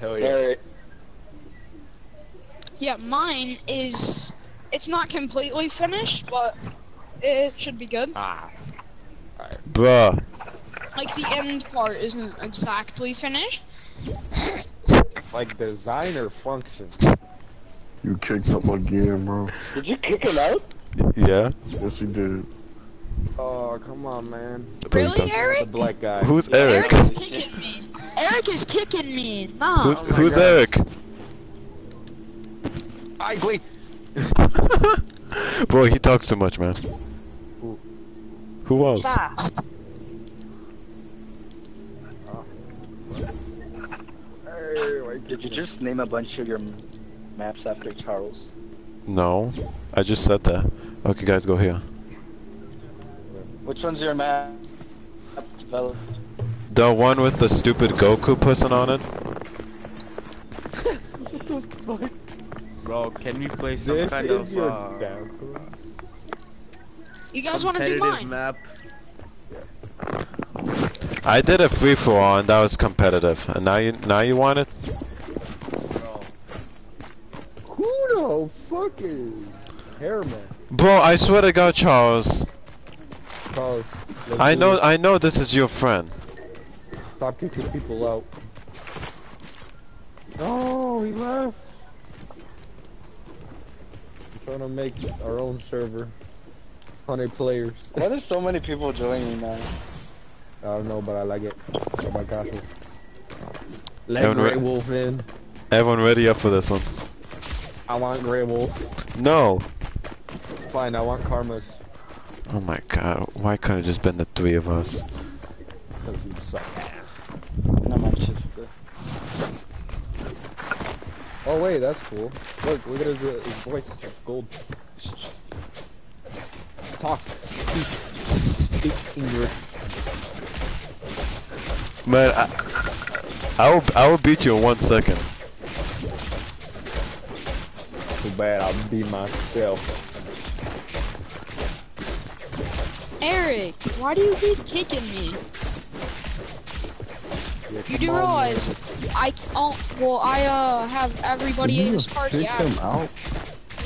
Hell yeah. Eric, Yeah, mine is. It's not completely finished, but it should be good. Ah. Bruh. Like the end part isn't exactly finished. Like designer function. You kicked up my game, bro. did you kick him out? Yeah. Yes, you did. Oh, come on, man. Really, The Eric? black guy. Who's Yeah. Eric? Eric is kicking me. Eric is kicking me. Nah. Who's, Oh my who's God. Eric? Ugly. Bro, he talks too much, man. Who? Who else? Fast. Did you just name a bunch of your maps after Charles? No, I just said that. Okay, guys, go here. Which one's your map? Fella? The one with the stupid Goku person on it. Bro, can we play some This kind is of your uh, down. You guys want to do mine? map? I did a free for all and that was competitive. And now you now you want it? Bro, Who the fuck is Hairman? Bro, I swear to God, Charles. Charles, I know this. I know this is your friend. Stop kicking people out. No, he left. I'm trying to make our own server. 100 players. Why there's so many people joining now? I don't know, but I like it. Oh my gosh. Let Everyone Grey Wolf in. Everyone ready up for this one? I want Grey Wolf. No. Fine, I want Karmas. Oh my god, why couldn't it just been the three of us? Because you suck ass. No Manchester. Oh wait, that's cool. Look, look at his, uh, his voice. It's gold. Talk. Speak. Speak English. Man, I, I will I will beat you in one second. Too bad I'll be myself. Eric, why do you keep kicking me? Yeah, You do on, realize I c- oh well I uh have everybody in you this party out. him out?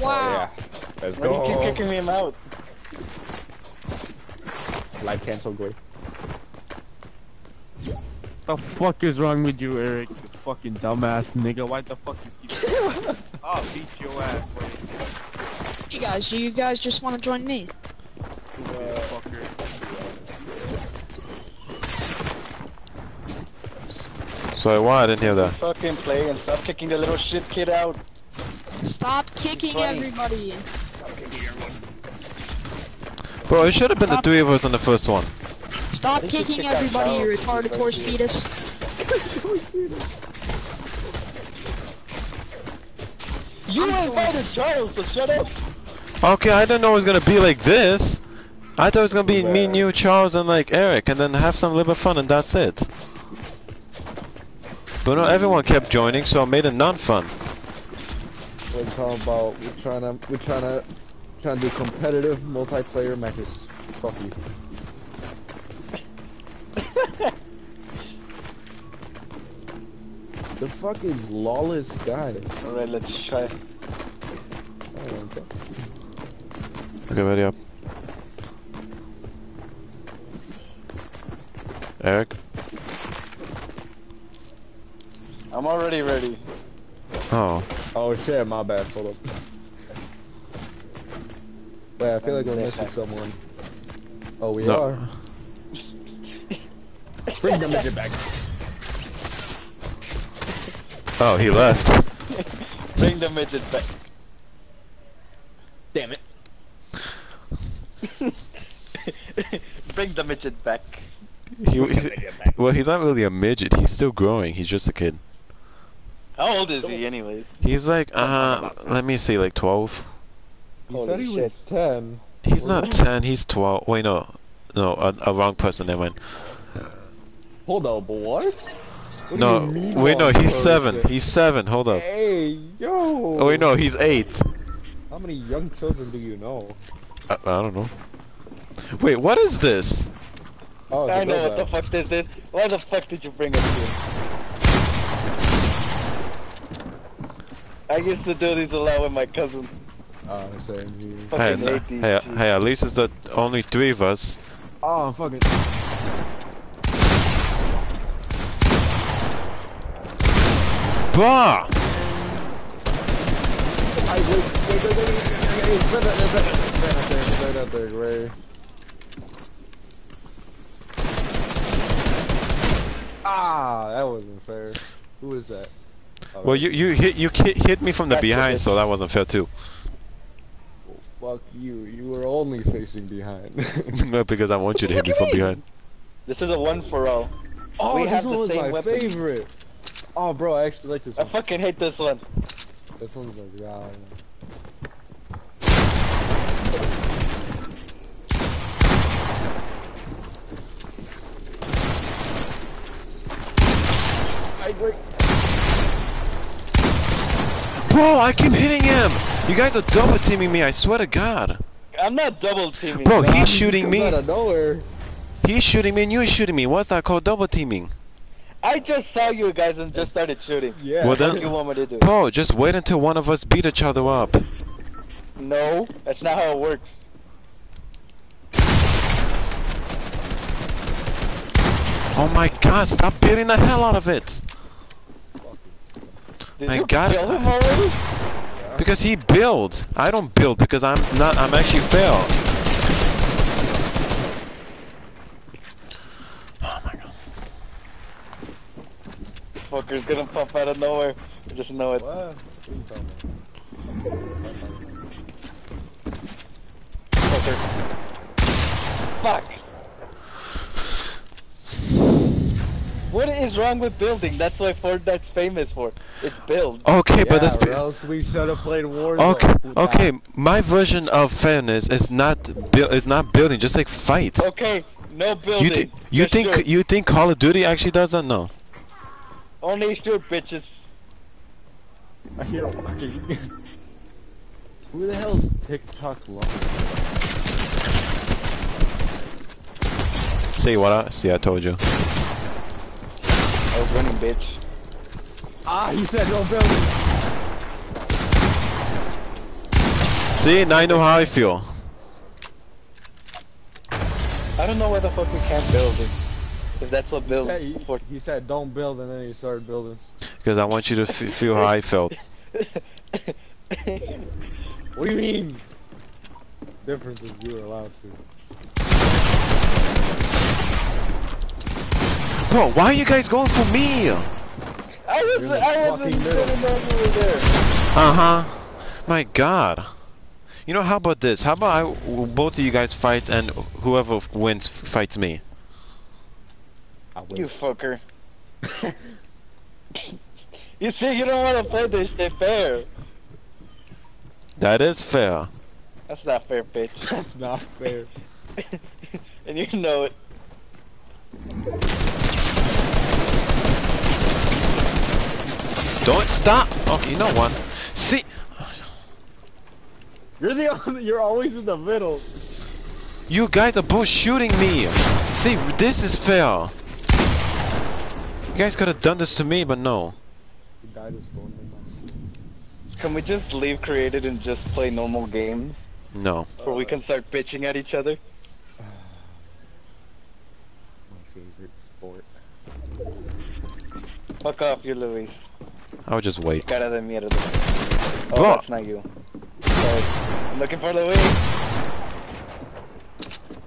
Wow. Oh, yeah. Let's Why do you keep kicking him out? Live cancel, Grey. the fuck is wrong with you, Eric? You fucking dumbass nigga. Why the fuck you keep? I'll beat your ass, boy. You guys, do you guys just want to join me? Stupid So why I didn't hear that. Fucking play and stop kicking the little shit kid out. Stop kicking Funny. everybody. Bro, it should have been the Stop. three of us in the first one. Stop Why did you kicking kick everybody, you child? retarded horse fetus. You I'm invited Charles, so shut up. Okay, I didn't know it was gonna be like this. I thought it was gonna be me, you, Charles, and like Eric, and then have some little bit of fun, and that's it. But no, everyone kept joining, so I made it non-fun. We're talking about we're trying to we're trying to trying to do competitive multiplayer matches. Fuck you. the fuck is lawless guy? Alright, let's try. Okay. Okay, ready up. Eric? I'm already ready. Oh. Oh shit, my bad. Hold up. Wait, I feel like we're missing someone. Oh, we No. are. Bring the midget back. Oh, he left. Bring the midget back. Damn it. Bring the midget back. He, he- well, he's not really a midget. He's still growing. He's just a kid. How old is he, anyways? He's like, uh, let me see, like 12. He Holy said he was 10. He's not 10, he's 12. Wait, no. No, a, a wrong person, never mind. Hold up, but what? What No, wait, no, he's person? 7. He's 7, hold up. Hey, yo! Oh, wait, no, he's 8. How many young children do you know? I, I don't know. Wait, what is this? Oh, it's a I know what the build-up. fuck this is. Why the fuck did you bring us here? I used to do these a lot with my cousin. Oh, same here. Hey, Fucking n- hate these hey, hey, at least it's the only three of us. Oh, I'm fucking. Bah! I wait, wait, wait, wait, wait, wait, wait, stand up, stand stand up there, stand up there, Ray. Ah, that wasn't fair. Who is that? Well, you you hit you hit, hit me from the behind, so that wasn't fair too. Fuck you. You were only facing behind. No, because I want you to hit me from behind. This is a one for all. oh, we this have one the was same my weapon. favorite. Oh, bro, I actually like this one. I fucking hate this one. This one's like, yeah. I break. Bro, I keep hitting him. You guys are double teaming me. I swear to God. I'm not double teaming. Bro, Nah, he he's just shooting me. Out of nowhere. He's shooting me and you're shooting me. What's that called? Double teaming. I just saw you guys and just started shooting. Yeah. Well What then, do you want me to do? bro, just wait until one of us beat each other up. No, that's not how it works. Oh my God! Stop beating the hell out of it. Did My you God. kill him already? Because he builds. I don't build because I'm not. I'm actually fail. Oh my God. Fucker's gonna pop out of nowhere. I just know it. What? What are you talking about? Fucker. Fuck. What is wrong with building? That's what Fortnite's famous for. It's build. Okay, but yeah, that's. or else we should have played Warzone. Okay, puta. okay. My version of fairness is not build. Is not building. Just like fight. Okay, no building. You thi- you think shoot. you think Call of Duty actually does that? No. Only shoot bitches. I hear walking. Who the hell's TikTok long? See what I see? I told you. I was running, bitch. Ah, he said don't build building. See, now I know how I feel. I don't know why the fuck we can't build it. If that's what He build said, he, for. he said don't build, and then he started building. Because I want you to f feel how I felt. What do you mean? Difference is you were allowed to. Bro, why are you guys going for me? Uh I was You're in the I wasn't fucking middle. gonna know you were there. huh. My God. You know, how about this? How about I, both of you guys fight and whoever wins fights me? I You fucker. you see, you don't want to play this shit fair. That is fair. That's not fair, bitch. That's not fair. and you know it. Don't stop. Okay, you know what? See, You're the only, you're always in the middle. you guys are both shooting me. See, this is fair. You guys could have done this to me, but no. You died of storm. Can we just leave created and just play normal games? No. Where we can start bitching at each other? My favorite sport. Fuck off, you Luis. I would just wait. Cara de mierda. Oh, Bro. that's not you. Sorry. I'm looking for the Luis.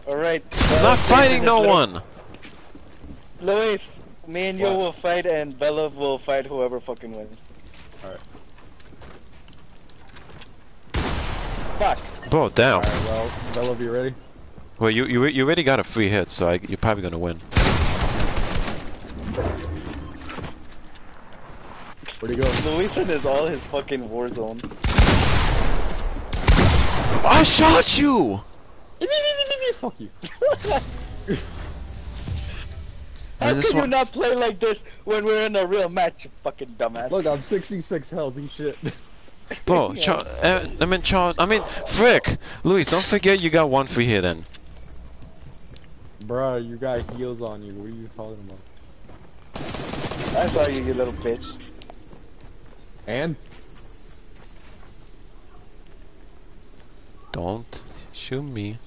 Alright. I'm not fighting no one. Luis, me and you will fight and Bella will fight whoever fucking wins. Alright. Fuck. Bro, down. Alright, well, Bella, be ready. Well, you you you already got a free hit, so I, you're probably gonna win. Where'd he go? Luis and is all his fucking war zone. I shot you. Fuck you. How can you not play like this when we're in a real match, you fucking dumbass? Look, I'm 66 health and shit. Bro, Char- uh, I mean Charles. I mean Frick, Luis. Don't forget you got one free hit then. Bruh, you got heals on you. What are you talking about? I saw you, you little bitch. And? Don't shoot me.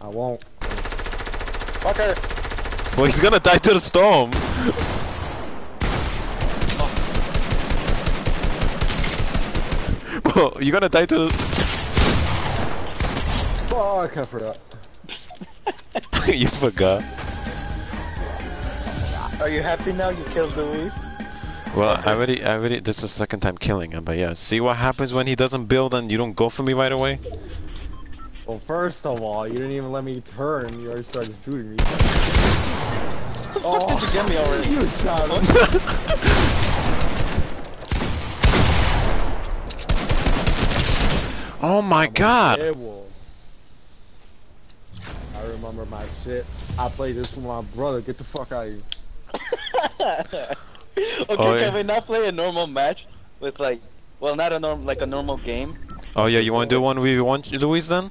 I won't. Fucker. Well, he's gonna die to the storm. Bro, you gonna die to the. Fuck, I forgot. you forgot. Are you happy now you killed Luis? Well, I already, I already. This is the second time killing him, but yeah. See what happens when he doesn't build and you don't go for me right away. Well, first of all, you didn't even let me turn. You already started shooting me. Oh, did you get me already? Oh. You shot him. Oh my god! Yeah, well. I remember my shit. I played this with my brother. Get the fuck out of here. okay, Oh, yeah. can we not play a normal match with like, well, not a norm, like a normal game? Oh yeah, you want to do one v one, Luis? Then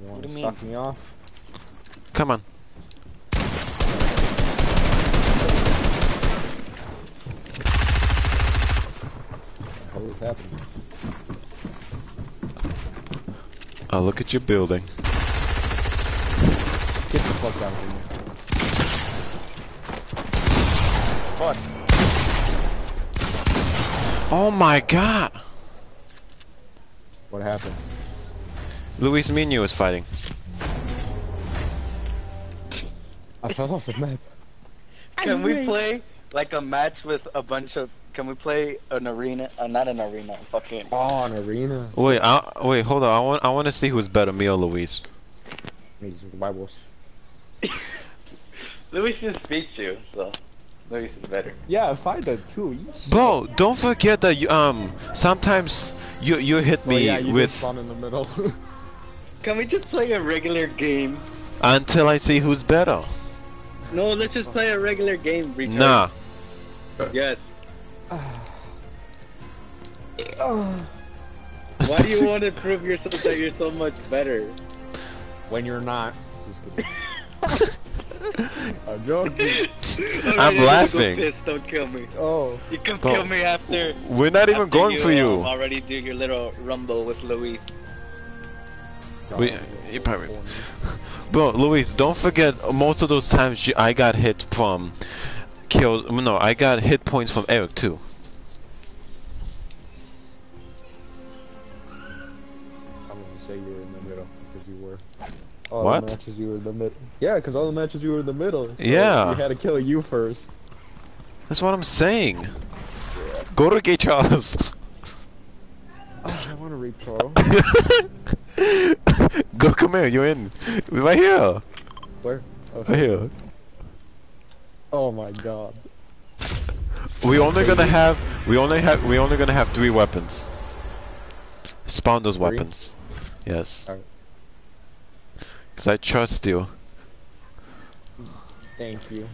You want to you suck me off? come on. What is happening? Oh, look at your building. Get the fuck out of here. Fuck. Oh my god! What happened? Luis Minu is fighting. I fell off the map. Can we play like a match with a bunch of? Can we play an arena? Uh, not an arena. Fucking. Oh, an arena. Wait, I, wait, hold on. I want, I want to see who's better, me or Luis. These are the Bibles. Luis just beat you, so Luis is better. Yeah, fight that too. You Bro, don't forget that you, um sometimes you you hit Well, me yeah, you with spawn in the middle. Can we just play a regular game? until I see who's better. No, let's just play a regular game. Recharge. Nah. Yes. Why do you want to prove yourself that you're so much better? when you're not. Just kidding. I'm joking. I'm Alright, laughing. Go piss, don't kill me. Oh. You can Bro, kill me after. We're not even after going for you. um, already do your little rumble with Luis. We, you probably, bro, Luis, don't forget. Most of those times you, I got hit from kills. No, I got hit points from Eric too. All What? the matches you were in the middle. Yeah, because all the matches you were in the middle. So Yeah. We had to kill you first. That's what I'm saying. Go to Gay Charles. Oh, I want to read Charles. Go, come here. You're in. We're right here. Where? Oh, Right here. oh my god. We only gonna have. We only have. We only gonna have three weapons. Spawn those Three? weapons. Yes. Cause I trust you. Thank you.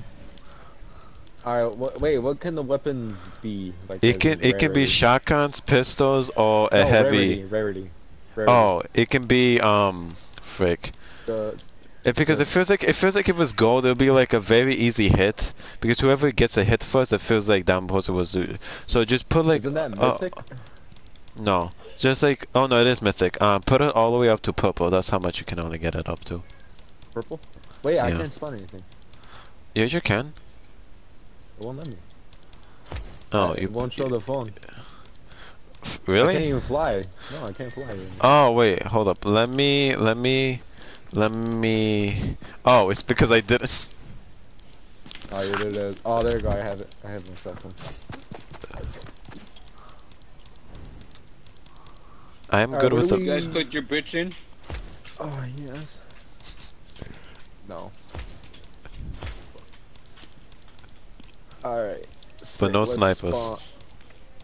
Alright, wha- wait, what can the weapons be? Like It can it can be shotguns, pistols, or a No, heavy. Rarity, rarity. rarity. Oh, it can be um, frick. The, It, because it feels like it feels like if it was gold, it would be like a very easy hit. Because whoever gets a hit first, it feels like that person was. So just put like. isn't that uh, no, just like oh no, it is mythic. Um, put it all the way up to purple. That's how much you can only get it up to. Purple? Wait, yeah. I can't spawn anything. Yeah, you can. It won't let me. Oh, it you won't show the phone. Really? I can't even fly. No, I can't fly. Oh wait, hold up. Let me let me let me. Oh, it's because I didn't. Oh, yeah, there it. Oh, there you go. I have it. I have my cell phone. I am Alright, good what with the. You guys put your bitch in? Oh, yes. No. Alright. But no snipers. spawn-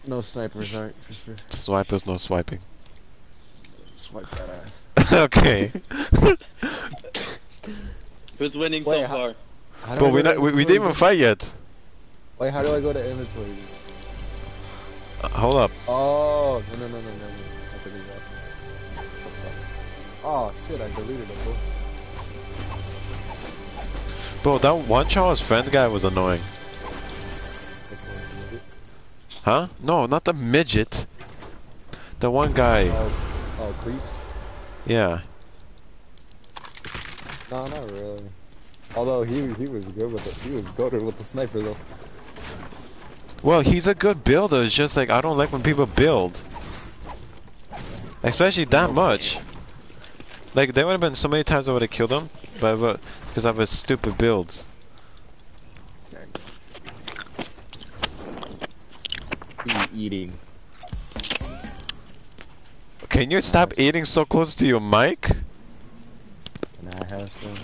No snipers, alright, for sure. Swipers, no swiping. Swipe that ass. okay. Who's winning Wait, so how- far? How but we not, we, we didn't even fight yet. Wait, how do I go to inventory? Uh, hold up. Oh, no, no, no, no, no, Oh, shit, I deleted it, bro. Bro, that one Charles friend guy was annoying. Huh? No, not the midget. The one guy. Oh, oh, creeps? Yeah. No, not really. Although he he was good with it. He was goaded with the sniper though. Well, he's a good builder. It's just like I don't like when people build. Especially that oh, much. Like there would have been so many times I would have killed him, but because of his stupid builds. He eating. Can you stop eating so close to your mic? Can I have some?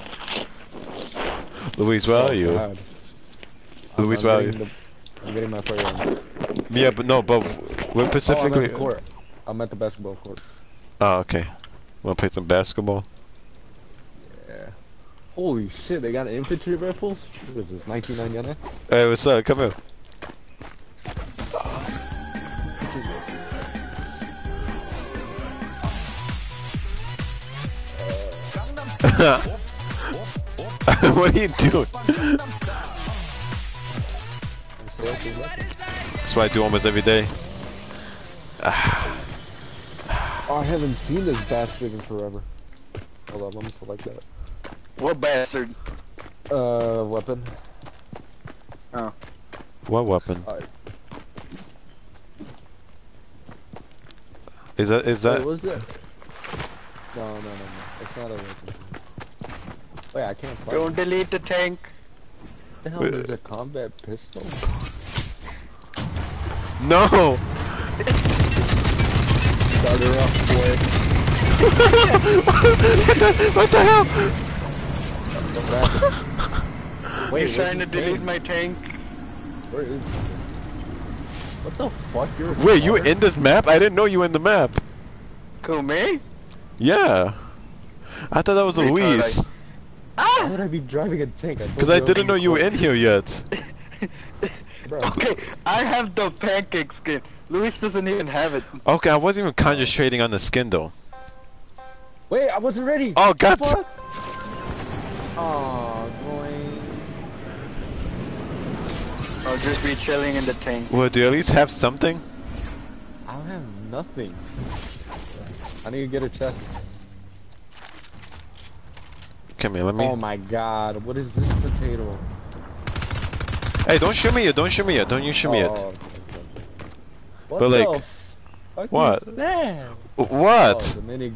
Luis, where Oh, are you? God. I'm- I'm where are you? the- I'm getting my firearms. Yeah, but no, but we're Oh, I'm specifically. at the court. I'm at the basketball court. Oh, okay. Wanna play some basketball? Yeah. Holy shit, they got infantry rifles? What is this, 1999? Hey, what's up? Come here. what are you doing? That's what I do almost every day. Ah. Oh, I haven't seen this bastard in forever. Hold on, let me select that. What bastard? Uh, weapon. Oh. What weapon? Alright. Is that is that? Wait, what's it? No, no, no, no. It's not a weapon. Wait, I can't fight. Don't delete the tank. What the hell is a combat pistol? No! Start her up, boy. what, the, what the hell? Wait, He's trying to delete tank? my tank. Where is the tank? What the fuck? You're Wait, you in this map? I didn't know you were in the map. Cool, me? Yeah. I thought that was Retard, Luis. Ah! Why would I be driving a tank? I Because I didn't know you were in here yet. Okay, I have the pancake skin. Luis doesn't even have it. Okay, I wasn't even concentrating on the skin though. Wait, I wasn't ready. Oh, God. Oh, boing. I'll just be chilling in the tank. Well, do you at least have something? I don't have nothing. I need to get a chest. Come here, let me. Oh my god, what is this potato? Hey, don't shoot me yet. Don't shoot me yet. Don't you shoot me Oh, yet. What But, the like, fuck what? is that? What? Oh, the mini,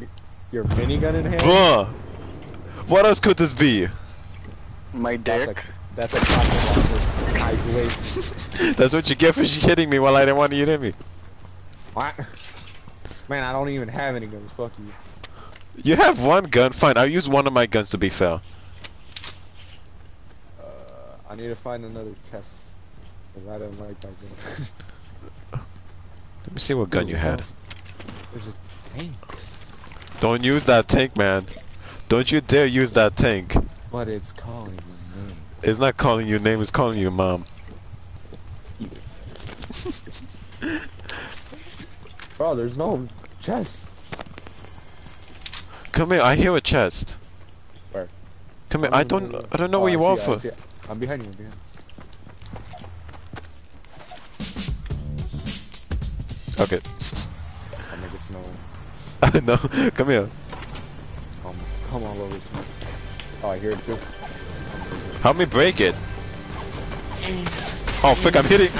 your minigun in hand? Bruh. What else could this be? My That's a, dick. that's a cockle launcher. That's what you get for hitting me while I didn't want you to hit me. What? Man, I don't even have any guns. Fuck you. You have one gun. Fine, I'll use one of my guns to be fair. Uh, I need to find another chest. Cause I didn't like that gun. Let me see what gun Ooh, you had. Don't use that tank, man. Don't you dare use that tank. But it's calling your name. It's not calling your name, it's calling your mom. Bro, there's no chest. Come here, I hear a chest. Where? Come here, I don't I don't know oh, where you are for. I'm behind you, I'm behind you. Okay. I'll make it snow. no, come here. Come, come all over snow. Oh, I hear it too. Help me break it. Oh, frick, I'm hitting.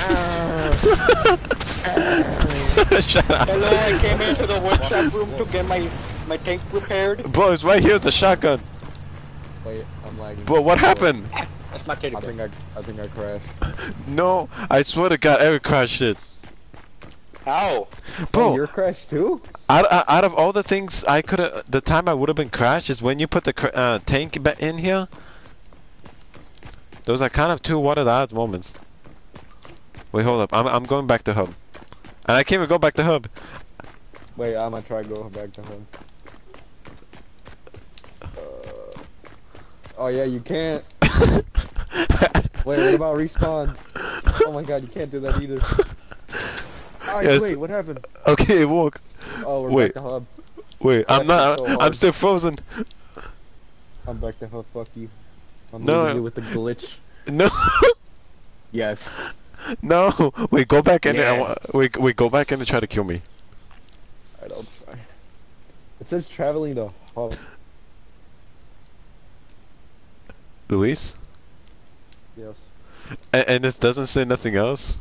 Shut up. Hello, I came into the workshop room to get my my tank repaired. Bro, it's right here, it's a shotgun. Wait, I'm lagging. Bro, what happened? That's my teddy I think I, I think I crashed. No, I swear to God, Eric crashed it. How? Bro, Oh, you're crashed too? out, out out of all the things I could have, the time I would have been crashed is when you put the cra- uh, tank in here. Those are kind of two what are the odds moments. Wait, hold up. I'm I'm going back to hub, and I can't even go back to hub. Wait, I'm gonna try go back to hub. Uh, oh yeah, you can't. wait, what about respawn? Oh my god, you can't do that either. Ah, Yes. Wait, what happened? Okay, walk. Oh, we're Wait. back to hub. Wait, I'm not. so I'm still frozen. I'm back to hub. Fuck you. I'm No. leaving you with the glitch. No, Yes. no. Wait, go back in. there. I wa- Yes. Wait, wait, go back in and try to kill me. I don't try. It says traveling to hub. Luis, Yes. and, and this doesn't say nothing else.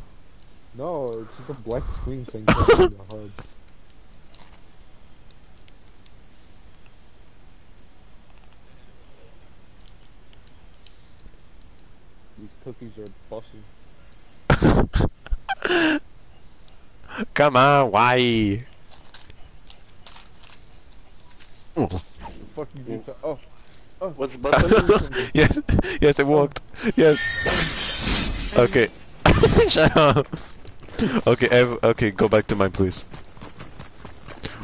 No, it's just a black screen saying traveling to hub. These cookies are busting. Come on, why? The fuck you Oh. Oh. What's busting? yes, yes, it worked. Yes. Okay. Shut up. Okay, Ev okay, go back to mine, please.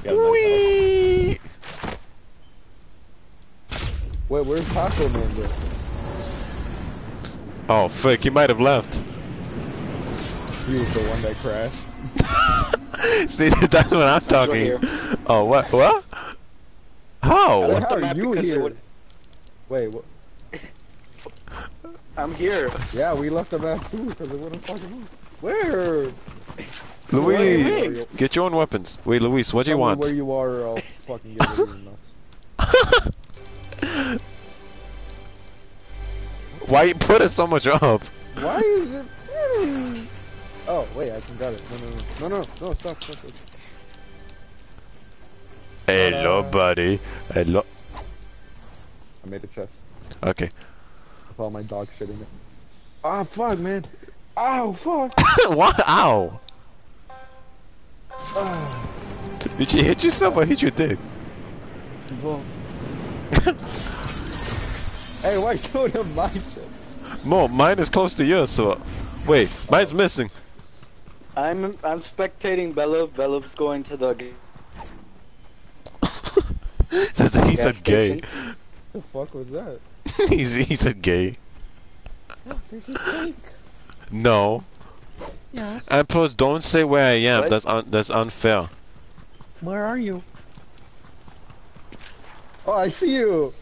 Whee! Wait, where's Taco Man go? Oh, fuck, he might have left. He was the one that crashed. See, that's what I'm talking. here. Oh, what? What? How? How are map you because it here? would- Wait, what? I'm here. Yeah, we left the map too because it wouldn't fucking move. Where? Luis, get your own weapons. Wait, Luis, what do you want? Where you are, or I'll fucking get rid of you. Why you put it so much up? Why is it? Oh wait, I can got it. No, no, no, no, no, no, stop, stop. stop. Hello, buddy. Hello. I made a chest Okay. with all my dog shit in it. Ah, fuck, man. Ow, fuck. what? Ow. Did you hit yourself or hit your dick? both. hey, why you doing it my shit? Mo, mine is close to yours, so. Wait, mine's missing. I'm I'm spectating Bello. Bello's going to the. g- Says he Gas said gay. The fuck was that? He's, he said gay. There's a tank. No. Yes. And plus, don't say where I am. What? That's un that's unfair. Where are you? Oh, I see you.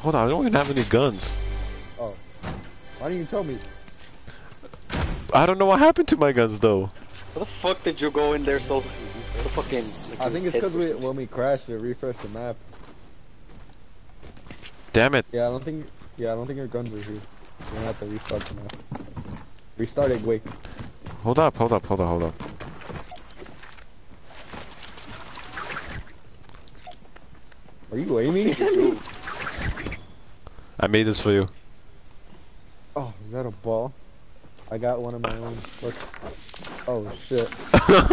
Hold on, I don't even have any guns. Oh, why didn't you tell me? I don't know what happened to my guns though. How the fuck did you go in there so, so fucking? Like I think it's because we when we crashed it refreshed the map. Damn it. Yeah, I don't think. Yeah, I don't think your guns are here. We're gonna have to restart the map. Restart it, wait. Hold up, hold up, hold up, hold up. Are you aiming? I made this for you. oh, is that a ball? I got one of my own. Look. Oh shit. How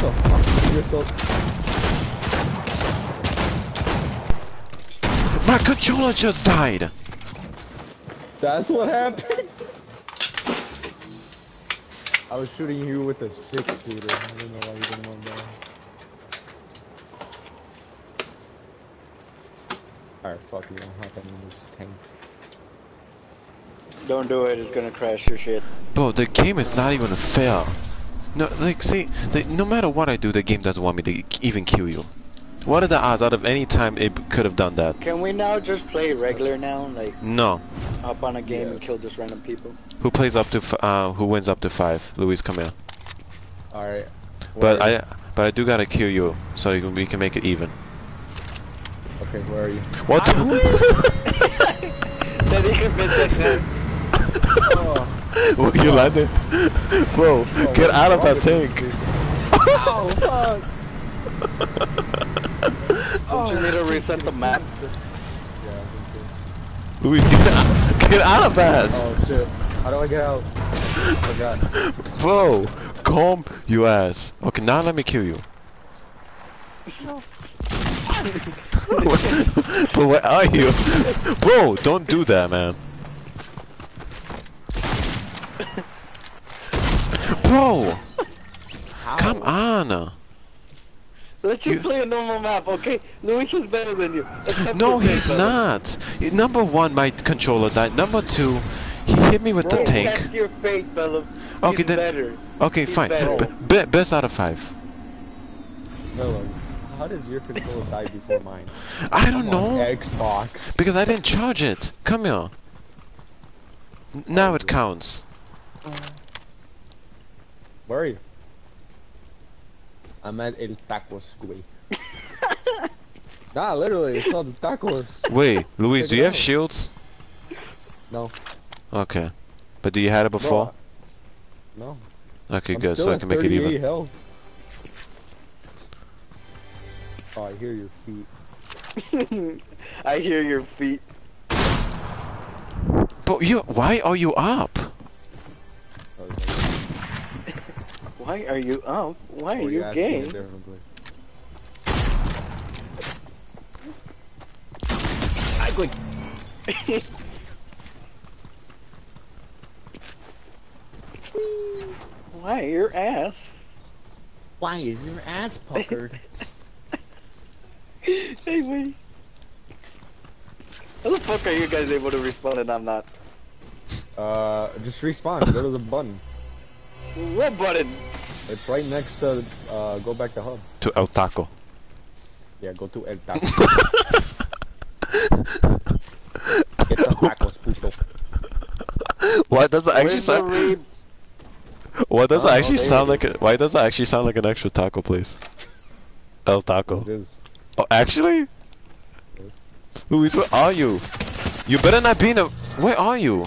the fuck? You're so. My controller just died. That's what happened. I was shooting you with a six shooter. I don't know why you didn't want that. Alright, fuck you. Don't hop in this tank. Don't do it. It's gonna crash your shit. Bro, the game is not even fair. No, like, see, the, no matter what I do, the game doesn't want me to even kill you. What are the odds out of any time it could have done that? Can we now just play regular now? Like, No. Up on a game and kill just random people? Who plays up to, f uh, who wins up to five? Luis, come here. Alright. But Where are I, but I do gotta kill you, so you can, we can make it even. Okay, where are you? What? That he can fit that man. Well, you landed, bro. get out of that tank. Oh, fuck! Don't you need to reset the map? Yeah, I Luis, get out, get out of that, Oh shit. How do I get out? Oh god. bro. Calm you ass. Okay, now let me kill you. but where are you, bro? Don't do that, man. Bro, come on. Let's just play a normal map, okay? Luis is better than you. Accept No, he's brother. not. Number one, my controller died. Number two, he hit me with Bro, the tank. test your faith, fella. Okay, He's then- better. Okay, He's fine. better. Be- best out of five. Fellas, how does your controller die before mine? I don't I'm on know. Xbox. Because I didn't charge it. Come here. N- Now it counts. Where are you? I'm at El Taco Squid. nah, literally, it's called tacos. Wait, Luis, Check do it you have shields? No, Okay. But do you had it before? no. Okay, I'm good. So I can make it even. health. Oh, I hear your feet. I hear your feet. But you, why are you up? Oh, Why are you up? Why are Oh, you asking gay? a different place. I go. Why your ass? Why is your ass puckered? Hey, wait. How the fuck are you guys able to respond and I'm not? uh, just respawn. Go to the button. What button? It's right next to. Uh, go back to hub. To El Taco. Yeah, go to El Taco. Get some tacos, puto. Why does it actually sound? Why does it Oh, actually there sound like? A, why does it actually sound like an extra taco place? El Taco. It is. Oh, actually? Luis, where are you? You better not be in a. Where are you?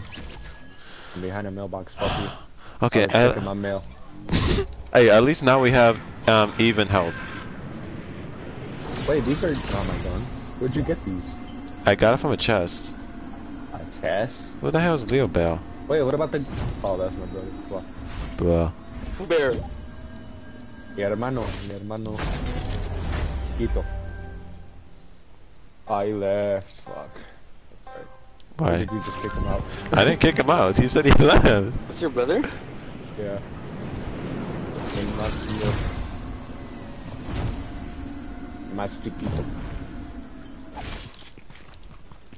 I'm behind a mailbox. Fuck you. Okay, I was checking uh, my mail. hey, at least now we have um even health. Wait, these are not my guns. Where'd you get these? I got it from a chest. A chest? What the hell is Leo Bell? Wait, what about the? Oh, that's my brother. What? Bruh. Bear. Mi hermano, mi hermano. Quito. I left. Fuck. That's right. Or Why? did you just kick him out? I didn't kick him out. He said he left. That's your brother? Yeah. El más tío. Más chiquito.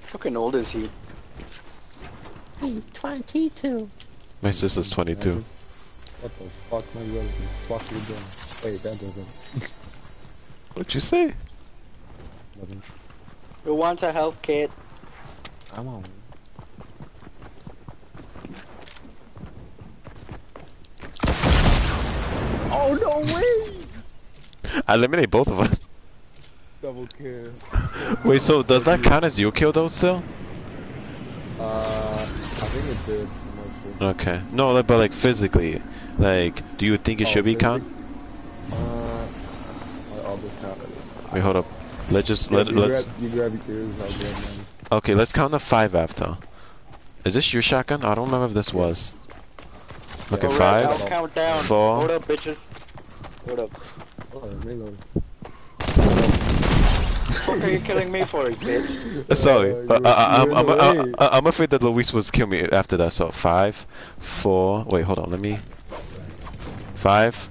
Fucking old is he? He's 22. My sister's 22. What the fuck, my brother? Fuck you doing? Wait, that doesn't. What'd you say? Nothing. Who wants a health kit? I'm on. Oh no way! I eliminate both of us. Double kill. Wait, so does that count as you kill though still? Uh, I think it did. Sure. Okay. No, like, but like physically, like, do you think it Oh, should be count? Uh, I'll- just count it. Wait, hold up. Let's just Yeah, let you, let's. grab, you grab yours, I'll grab mine. Okay, let's count the five after. Is this your shotgun? I don't remember if this was. Okay, Alright, I'll five, count down. four. Hold up, bitches. Hold up. Oh, reload. fuck are you killing me for, bitch? Uh, Sorry, Uh, uh, you- uh, I'm, I'm, in the way. uh, I'm afraid that Luis was kill me after that. So five, four. Wait, hold on. Let me. Five,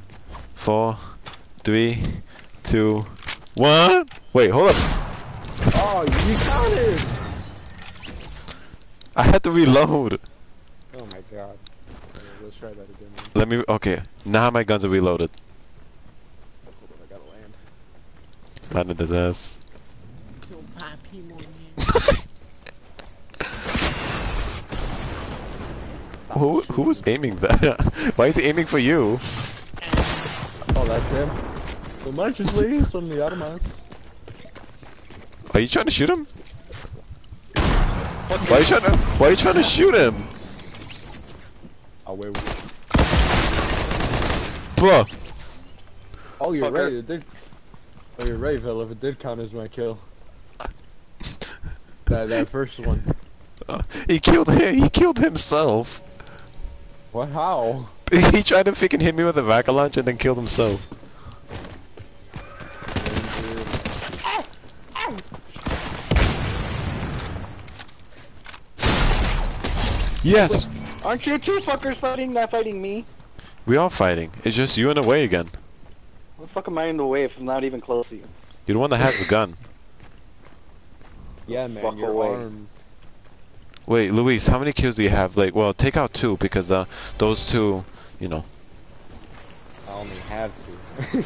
four, three, two, one. Wait, hold up. Oh, you counted! I had to reload. Oh my god. let's try that again. Man. Let me. Okay, now my guns are reloaded. Hold on, I gotta land. Landed his ass. Who who was aiming that? Why is he aiming for you? Oh, that's him. The much is leaves from the Ottomans. Are you trying to shoot him? Why are you trying to Why are you trying to shoot him? Oh, wait. Bro, Oh, you're Fucker. right. It did. Oh, you're right, Philip. It did count as my kill. that that first one. uh, he killed him. He killed himself. What? How? He tried to freaking hit me with a rocket launcher and then killed himself. Yes, Aren't you two fuckers fighting, not fighting me? We are fighting. It's just you in the way again. What the fuck am I in the way if I'm not even close to you? You're the one that has the gun. Yeah, man. Fuck You're away. armed. Wait, Luis, how many kills do you have? Like, well, take out two because uh, those two, you know. I only have two.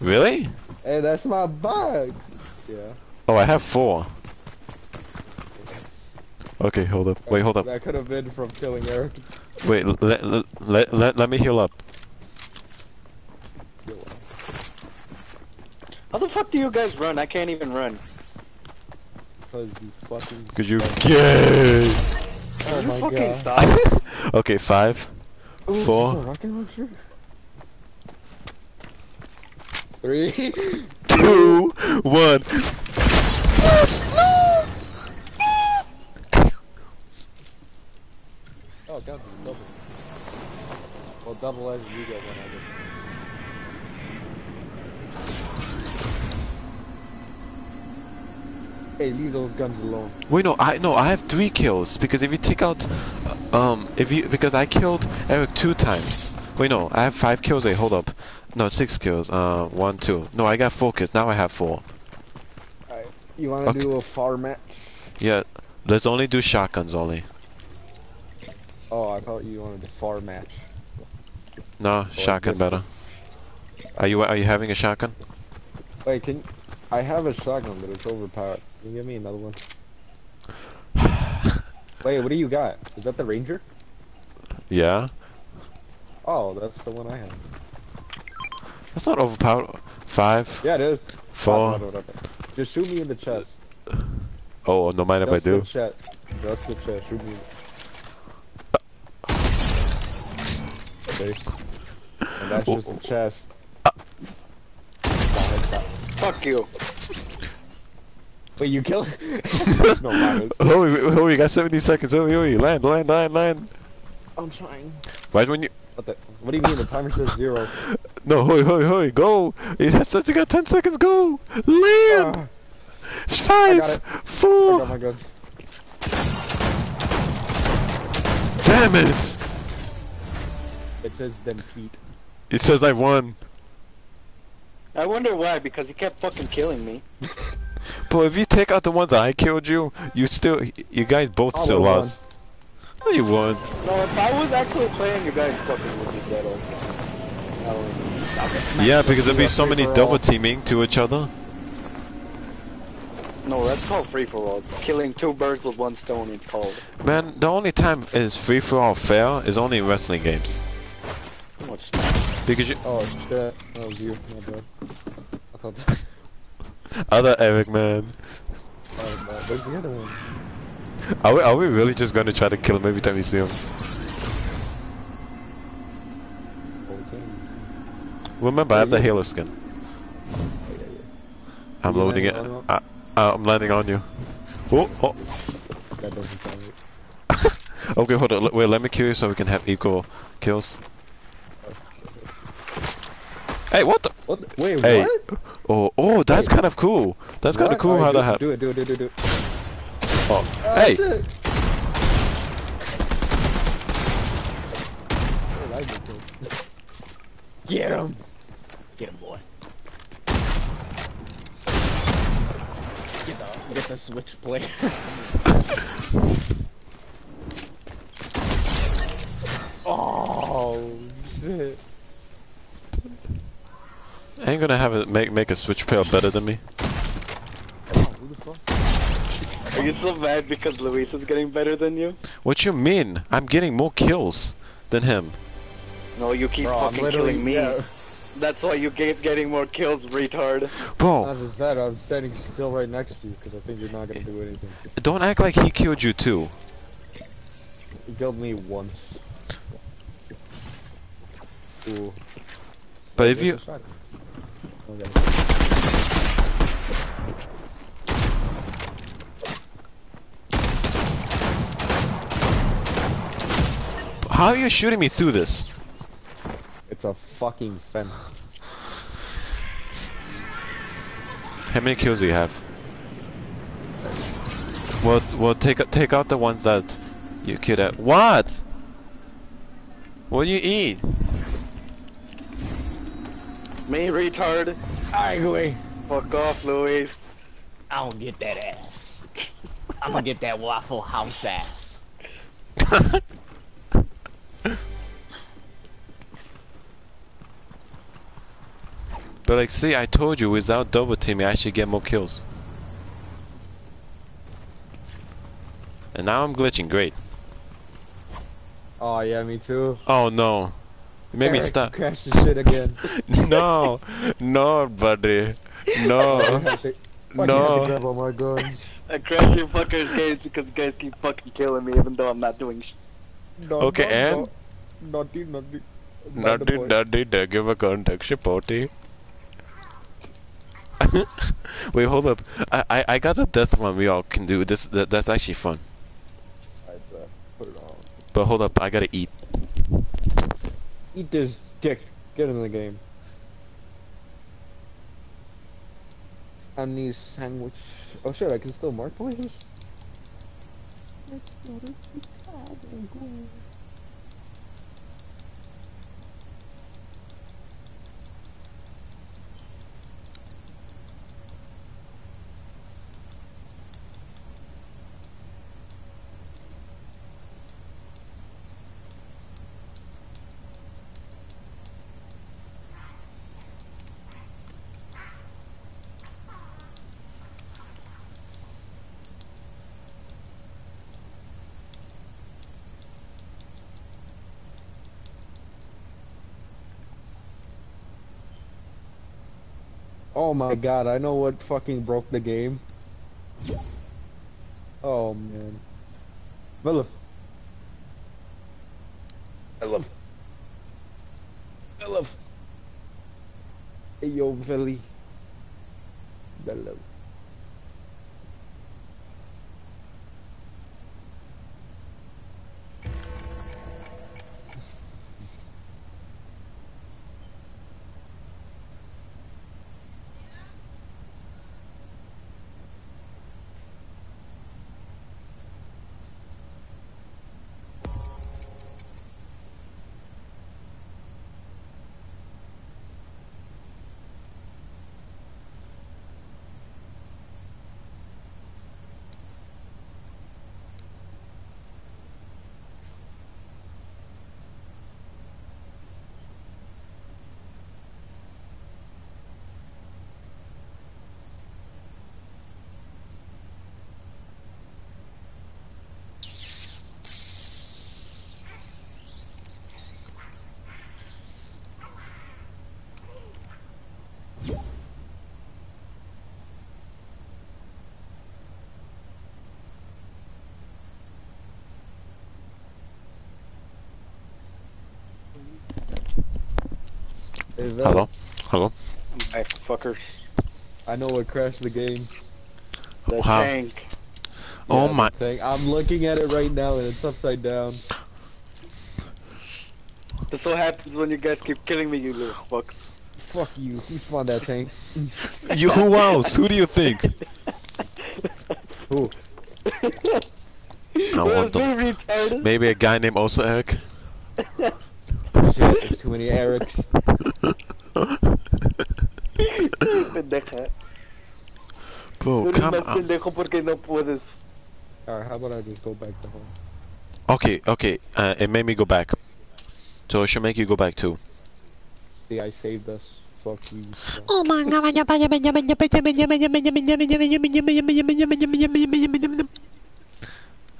Really? hey, that's my box. Yeah. Oh, I have four. Okay, hold up. Wait, hold up. That could have been from killing Eric. Wait, let let let let, let me heal up. How the fuck do you guys run? I can't even run. Cause you fucking. Cause you gay. Oh you my fucking god. stop? okay, five, Ooh, is four, this a rocket launcher? Three. two, one. Yes, Oh, god, it's double. Well, double edged, you get one. I get. Hey, leave those guns alone. Wait, no, I no, I have three kills because if you take out, um, if you because I killed Eric two times. Wait, no, I have five kills. Wait, hold up. No, six kills. Uh, one, two. No, I got four kills. Now I have four. Alright, you wanna Okay. do a far match? Yeah, let's only do shotguns only. Oh, I thought you wanted a far match. No, Or shotgun better. Are you are you having a shotgun? Wait, can I have a shotgun, but it's overpowered. Can you give me another one? Wait, what do you got? Is that the Ranger? Yeah, Oh, that's the one I have. that's not overpowered. Five, Yeah, it is. four. Just shoot me in the chest. Oh, no mind if I Just do. the chest. Just the chest. Shoot me. Okay. And that's just the chest. Fuck you. Wait, you kill? no, mine is. Hurry, hurry, you got 70 seconds. Hurry, hurry, land, land, land, land. I'm trying. Right when you. What the? What do you mean? The timer says zero. No, hurry, hurry, hurry, go. It says you got 10 seconds, go. Land. Ah, Five, I got it. I four. got my guns. Damn it. It says them feet. It says I won. I wonder why, because he kept fucking killing me. But if you take out the ones that I killed you, you still, you guys both Oh, still we won. lost. No, you won. No, if I was actually playing, you guys fucking would be dead also. Yeah, because there'd be so many double teaming to each other. No, that's called free for all. Killing two birds with one stone, it's called. Man, the only time is free for all fair is only in wrestling games. What's Because you, Oh shit, that was you. My bad. I thought that. other Eric man, Oh. Where's the other one? are we, are we really just gonna try to kill him every time we see him? Remember, I have the Halo skin. I'm loading it. I, I'm landing on you. Oh, oh. That doesn't sound right. Okay, hold on. Wait, let me kill you so we can have equal kills. Hey, what the? What? The? Wait, Hey. what? Oh, oh, that's kind of cool. That's kind of cool Alright, how do, that happened. Do it, do it, do it, do it, do it. Oh, Oh, hey, shit. Where did I get him! Get him, boy. Get the, get the switch player. oh, Oh shit. I ain't gonna have it make make a switch pail better than me. Who the fuck? Are you so mad because Luis is getting better than you? What you mean? I'm getting more kills than him. No, you keep Bro, fucking killing me. yeah. That's why you get getting more kills, retard. Bro, Not just that, I'm standing still right next to you because I think you're not gonna do anything. don't act like he killed you too. He killed me once. Ooh. But if Where's you How are you shooting me through this? It's a fucking fence. How many kills do you have? Well, well, take take out the ones that you killed at. What? What do you eat? Me, retard. I agree. Fuck off, Luis. I don't get that ass. I'm gonna get that Waffle House ass. But like, see, I told you, without double teaming, I should get more kills. And now I'm glitching. Great. Oh yeah, me too. Oh no. You made me stop. You crashed the shit again. no, no, buddy. I No, had to, to no. grab all my guns. I crash your fuckers games because you guys keep fucking killing me even though I'm not doing sh- No, Okay, no, and? no. Naughty, naughty. Bad Nutty, boy. nutty, da give a contact potty. Wait, hold up. I, I I got a death one we all can do. This that, that's actually fun. Alright, uh, put it on. But hold up, I gotta eat. Eat this dick. Get in the game. I need sandwich. Oh shit, I can still mark places? Let's go to Chicago. Oh my god, I know what fucking broke the game. Oh man. Melif. Melif. Melif. Hey yo, Veli. Melif. Hey, Vel, Hello, hello. back, fuckers. I know what crashed the game. The How? tank. Oh Yeah, my- tank. I'm looking at it right now and it's upside down. This what happens when you guys keep killing me, you little fucks. Fuck you. Who spawned that tank? You who else? Who do you think? Who? I want them. Maybe a guy named Osa Eric. Shit, there's too many Erics. Pendeja. Bro, Tú eres come más on. pendejo porque no puedes. Alright, how about I just go back to home? Okay, okay. Uh, it made me go back. So it should make you go back too. See, I saved us. Fuck you. Oh my god.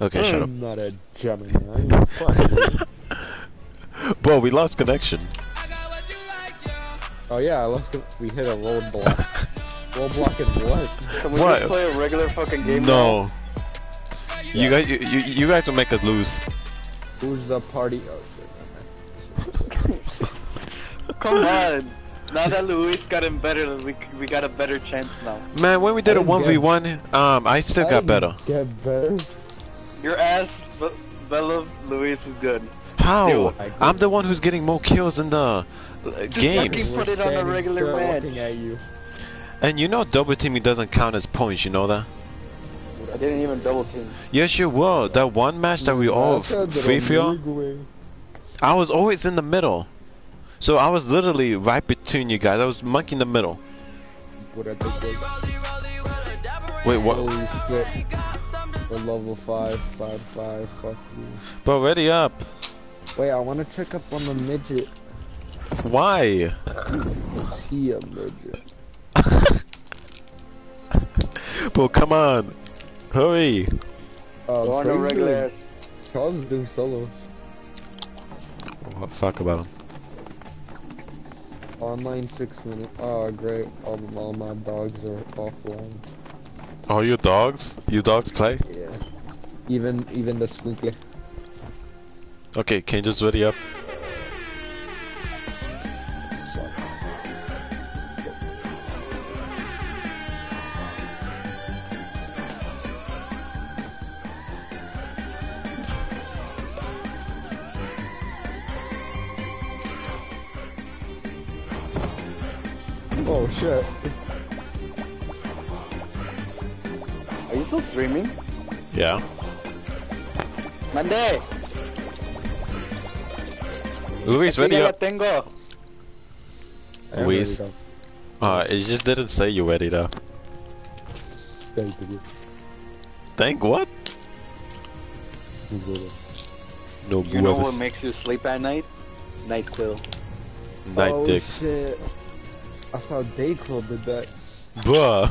Okay, shut up. I'm not a Gemini. Fuck you. Bro, we lost connection. Oh yeah, let's go. We hit a roadblock. roadblock in what? Can we What? just play a regular fucking game? No. You guys, you, you, you guys will make us lose. Who's the party? Oh shit. now? Come on. Now that Luis got him better, we we got a better chance now. Man, when we did a one v one, um, I still got better. Get better. Your ass, Be- Bella Luis is good. How? Dude, I I'm the one who's getting more kills in the uh, games. fucking put it on a regular still match. At you. And you know double teaming doesn't count as points, you know that? I didn't even double team. Yes, you were. That one match that we all Pasa free for I was always in the middle. So I was literally right between you guys. I was monkey in the middle. What I think they- Wait, what? Holy shit. We're level 5, 5, 5, fuck you. Bro, ready up. Wait, I wanna check up on the midget. Why? Is he a midget? Bro, come on. Hurry. Uh, Go on a regular ass. Charles is doing solos. Oh, fuck about him. Online 6 minutes. Oh, great. All, all my dogs are offline. Oh, you dogs? You dogs play? Yeah. Even, even the squinkly. Okay, can you just ready up? Oh shit. Are you still streaming? Yeah. Mande. Luis, Aquí ready ya la up. tengo. I am Luis. ready Uh, it just didn't say you ready though. Thank you. Thank what? No You know what makes you sleep at night? NyQuil. Night oh dick. shit. I thought Dayquil did that. Bruh.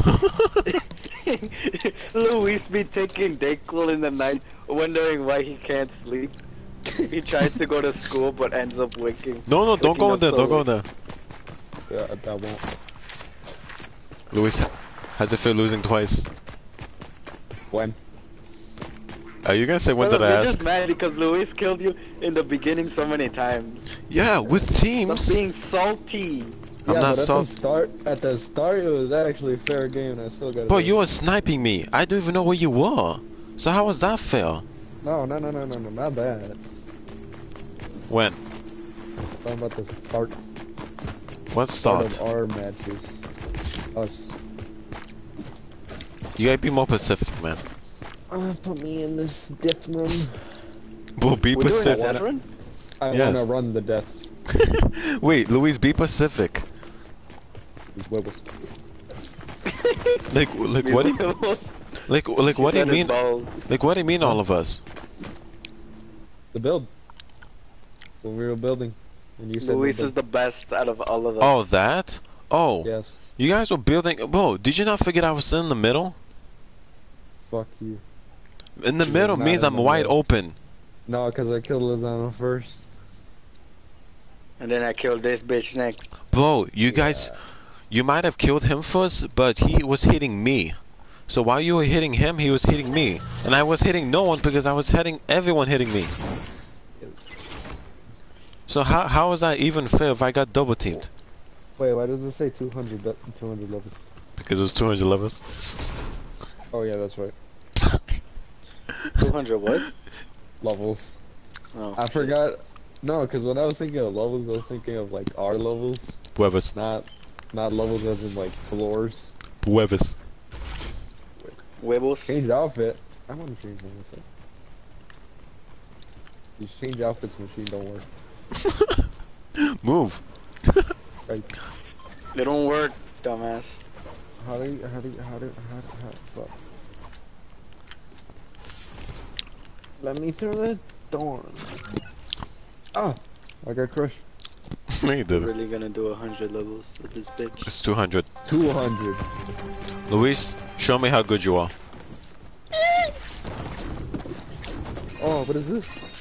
Luis be taking Dayquil in the night, wondering why he can't sleep. he tries to go to school but ends up waking. no, no, don't go in there. so Don't go in there. Yeah, that won't. Luis, how's it feel losing twice? When? Are you gonna say when Well, did I you're ask? just mad because Luis killed you in the beginning so many times. Yeah, with Stop teams. being salty. I'm yeah, not but at the start, at the start, it was actually a fair game, and I still got. But you were sniping me. I don't even know where you were. So how was that fair? No, no, no, no, no, no, not that. When? Talking about the start. What start start? of our matches. Us. You gotta be more Pacific, man. Uh, put me in this death room. Bro, be We're doing a Pacific. death run? I Yes. wanna run the death. Wait, Luis, be Pacific. These huevos. Like, like what? You, like, like what do you mean? Like, what do you mean, all of us? The build. When we were building. And you said Luis no is the best out of all of us. Oh, that? Oh. Yes. You guys were building. Bro, did you not forget I was in the middle? Fuck you. In the You middle means I'm wide middle. open. No, because I killed Lozano first. And then I killed this bitch next. Bro, you guys, you might have killed him first, but he was hitting me. So while you were hitting him, he was hitting me, and I was hitting no one because I was hitting everyone hitting me. So how how is that even fair if I got double teamed? Wait, why does it say 200, be- 200 levels? Because it was 200 levels. Oh yeah, that's right. 200 what? Levels. Oh, I forgot. No, because when I was thinking of levels, I was thinking of like our levels, Huevos. not not levels as in like floors. Huevos. Huevos. Change outfit. I want to change my outfit. These change outfits machine don't work. Move. Right. They don't work, dumbass. How do you, how do you, how do, how do, how, fuck. Let me through the door. Ah! I got crushed. No, you didn't. Really gonna do a hundred levels with this bitch. It's 200. 200. Luis, show me how good you are. Oh, what is this?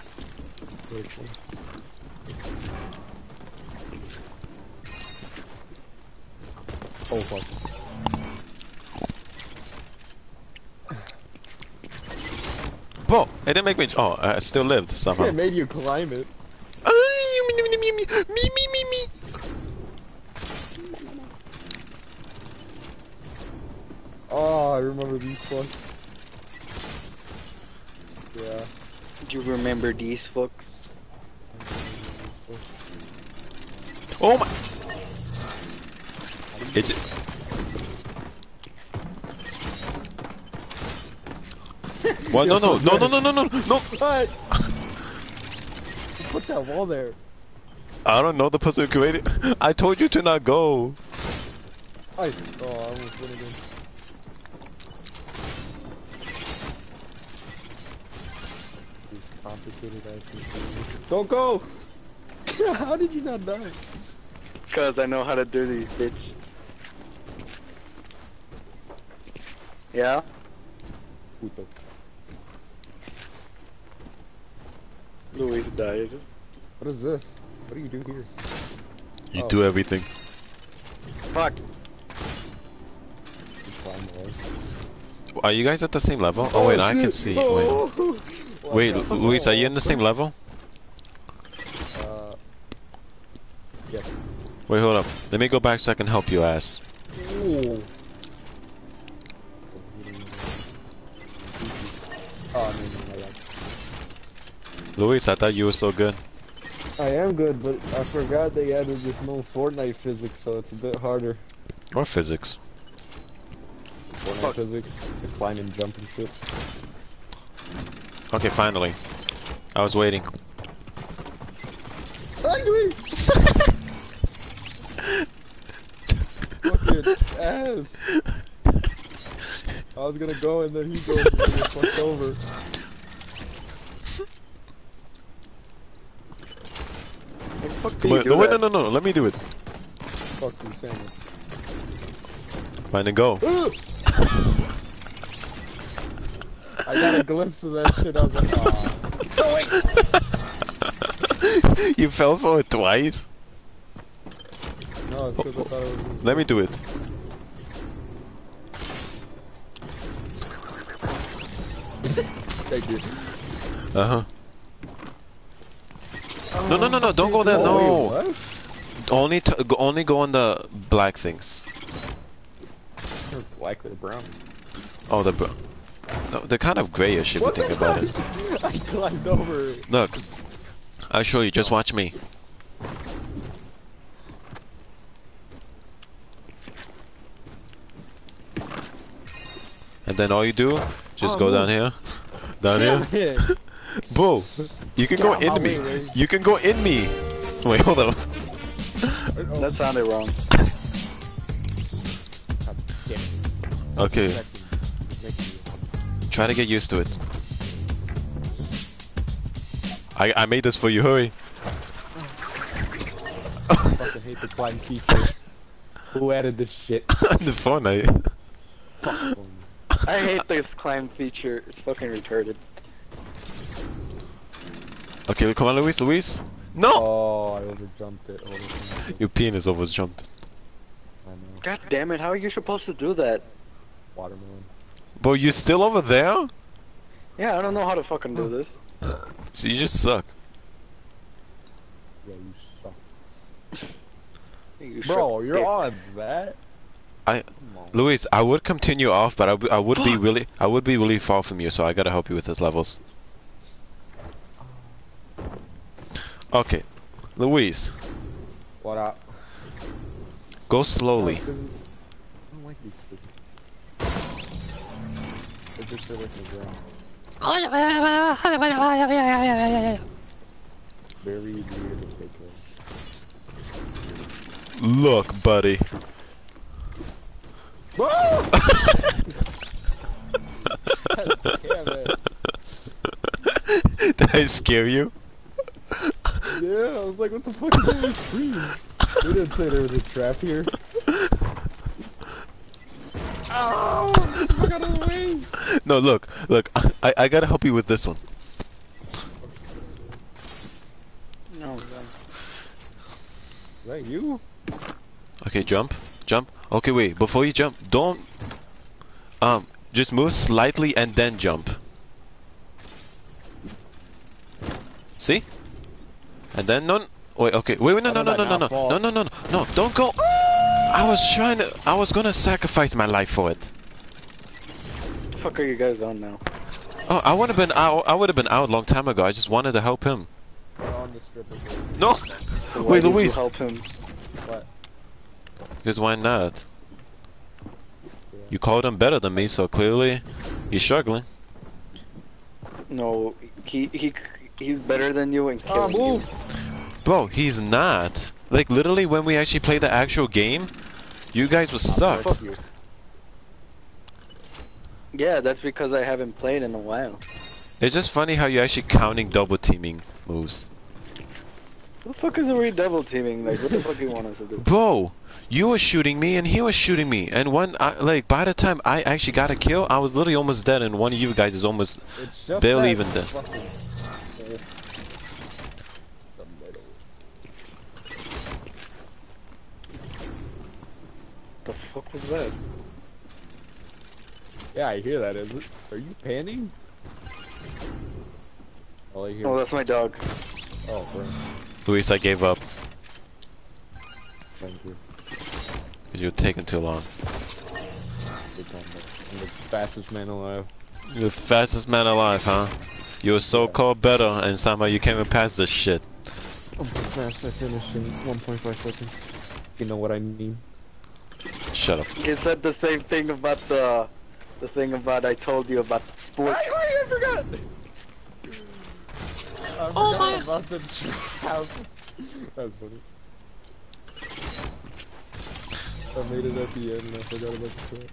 Fuck. Bro, it didn't make me. Oh, I still lived somehow. It made you climb it. me, me, me, me. Oh, I remember these fucks. Yeah. Do you remember these fucks? Oh my. It's. What? No, no, no, no, no, no, no, no. What? Put that wall there. I don't know the person who created. I told you to not go. I. Oh, I almost went again. These complicated ass things. Don't go! How did you not die? Cause I know how to do these, bitch. Yeah? Puto. Luis dies. What is this? What do you do here? You Oh. do everything. Fuck. You climb walls. Are you guys at the same level? Oh, wait, I can see. No. Wait, wait, Luis, are you in the same level? Uh. Yes. Wait, hold up. Let me go back so I can help you, ass. Ooh. Luis, I thought you were so good. I am good, but I forgot they added this new Fortnite physics, so it's a bit harder. Or physics. Fortnite physics, the climb and jump and shit. Okay, finally. I was waiting. Angry! Fucking ass! I was gonna go and then he goes and then get fucked over. Come on, no, wait, no, no, no, let me do it. Fuck you, Samuel. Find and go. I got a glimpse of that shit, I was like, aw. No, wait! you fell for it twice? No, it's because I thought it was. Let me do it. Thank you. Uh No, no, no, no! Don't go there. No. what? Only, only go on the black things. They're black, they're brown. Oh, the. br- No, they're kind of grayish if What you the think about it. I climbed over it. Look, I'll show you. Just watch me. And then all you do, just Oh, go down here, down Damn here. It. Bro, you can go Get out in me. way, You can go in me. Wait, hold on. That sounded wrong. Okay, try to get used to it. I I made this for you. Hurry. I fucking hate the climb feature. Who added this shit? the Fortnite. Fuck. I hate this climb feature. It's fucking retarded. Okay, come on, Luis. Luis. No. Oh, I overjumped it. Hold on. Your penis almost jumped. I know. God damn it! How are you supposed to do that? Watermelon. Bro, you still over there? Yeah, I don't know how to fucking do this. So you just suck. Yeah, you suck. You Bro, suck you're dick. on that? I, Luis, I would continue off, but I, I would be really, I would be really far from you, so I gotta help you with his levels. Okay, Luis, What up? go slowly. No, 'cause I don't like these physics. It's just shit like. Very weird to take care. Look, buddy. Whoa! Damn it. Did I scare you? Yeah. Yeah, I was like, what the fuck is on the screen? We didn't say there was a trap here. Oh, fuck out of the way! No, look, look. I I gotta help you with this one. No, Is that you? Okay, jump, jump. Okay, wait. Before you jump, don't. Um, just move slightly and then jump. See? And then no. Wait. Okay. Wait. Wait. No. How No. No. No. No. No. No. No. No. No. Don't go. I was trying to. I was gonna sacrifice my life for it. the fuck are you guys on now? Oh, I would have been out. I would have been out a long time ago. I just wanted to help him. We're on the stripper pole. No. So why Wait, did you help him. What? Because why not? You called him better than me, so clearly he's struggling. No, he he he's better than you and Ah, killing you. move! Bro, he's not. Like literally, when we actually played the actual game, you guys was sucked. Fuck. Yeah, that's because I haven't played in a while. It's just funny how you're actually counting double teaming moves. What the fuck is a re double teaming? Like, what the fuck do you want us to do? Bro, you were shooting me and he was shooting me, and when I like by the time I actually got a kill, I was literally almost dead, and one of you guys is almost It's just barely even dead. fucking- The middle. What the fuck was that? Yeah, I hear that. Is it? Are you panning? All I hear. Oh, that's my dog. Oh, bro. Luis, I gave up Thank you. because you're taking too long. Good time, bro. I'm the fastest man alive. You're the fastest man alive, huh? You were so called better, and somehow you can't even pass this shit. I'm so fast. I finished in 1.5 seconds. If you know what I mean. Shut up. He said the same thing about the the thing about I told you about the sports. I, I forgot. I Oh forgot my- about the house. That's funny. I made it at the end and I forgot about the trap.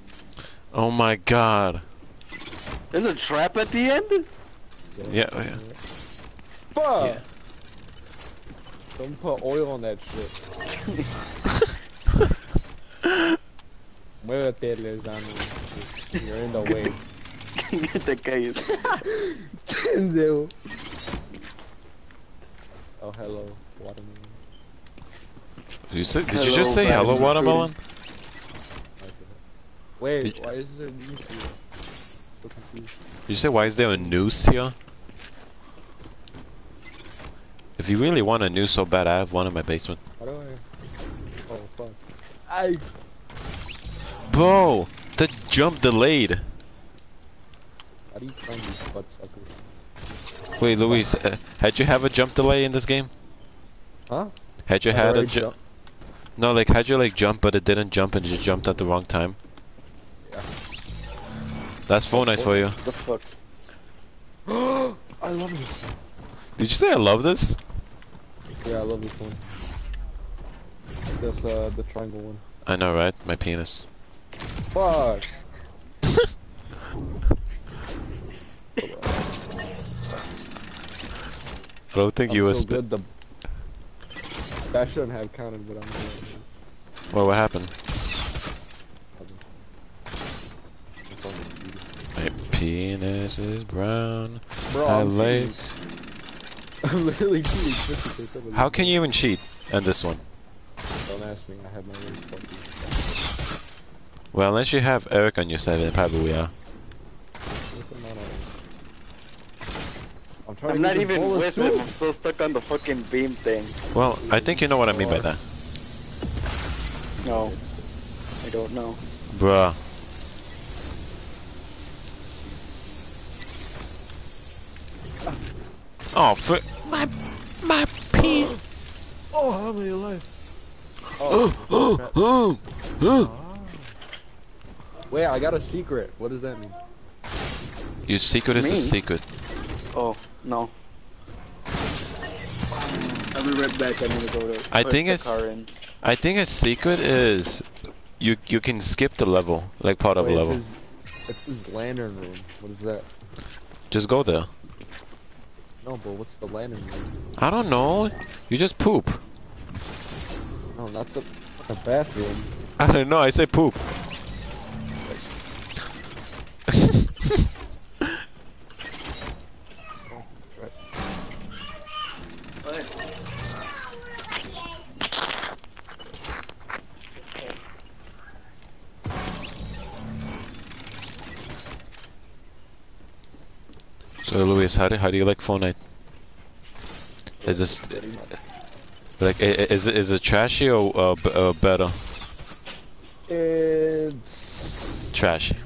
Oh my god. There's a trap at the end? Yeah, oh yeah. Fuck! Yeah. Don't put oil on that shit. Muévete, Lezano. You're in the way. te calles. Pendejo. Oh, hello, watermelon. Did you, say, did you just say hello, watermelon? Wait, Did- why is there a news here? So confused. Did you say why is there a noose here? If you really want a noose so bad, I have one in my basement. How do I? I. Bro, the jump delayed. How do you find these? Wait, Luis, uh, had you have a jump delay in this game? Huh? Had you I had a already jump? No, like had you like jump but it didn't jump and you just jumped at the wrong time? Yeah. That's Fortnite for you. The fuck? I love this. Did you say I love this? Yeah, I love this one. This, uh, the triangle one. I know, right? My penis. Fuck! I don't think I'm you were. so good, the... That shouldn't have counted, but I'm not. Well, what happened? My penis is brown. Bro, I I'm like. I'm literally cheating How can you even cheat in this one? Don't ask me, I have my own fucking... Well, unless you have Eric on your side, then probably we are. Listen, not on- I'm trying I'm to not even bowl of with him. I'm still stuck on the fucking beam thing. Well, I think you know what I mean by that, No. I don't know. bruh. Oh, for my my pee. Oh, how many I alive? Oh. Wait, I got a secret. What does that mean? Your secret is a secret. Oh, no. I'll be right back. I need to go to I think the it's- car in. I think a secret is you you can skip the level, like part of a level. It's his, it's his lantern room. What is that? Just go there. No, but what's the landing? room? I don't know. You just poop. No, not the the bathroom. I don't know. I say poop. So Luis, how do how do you like Fortnite? Is this like is it is it trashy or uh, b- uh, better? It's Trashy.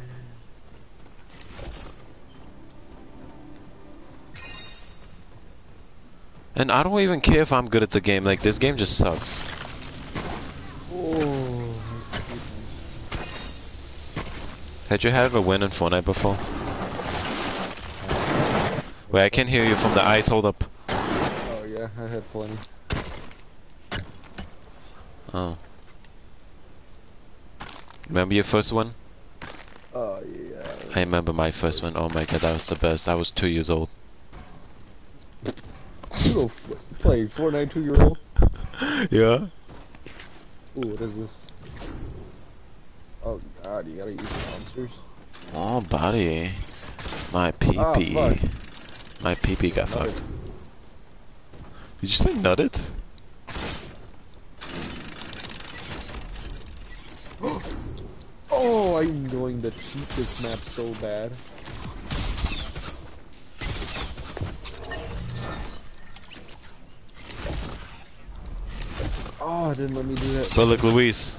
And I don't even care if I'm good at the game. Like this game just sucks. oh, Had you had a win in Fortnite before? Wait, I can't hear you from the ice. Hold up. oh yeah, I had plenty. Oh. Remember your first one? Oh yeah. I remember my first one. Oh my god, that was the best. I was two years old. You play Fortnite two year old. Yeah. Ooh, what is this? Oh god, you gotta use monsters. Oh, buddy. My pee Ah, pee. My pee got Nutted. fucked. Did you say nutted? Oh, I'm going to cheat this map so bad. Oh, it didn't let me do that. But look, Luis.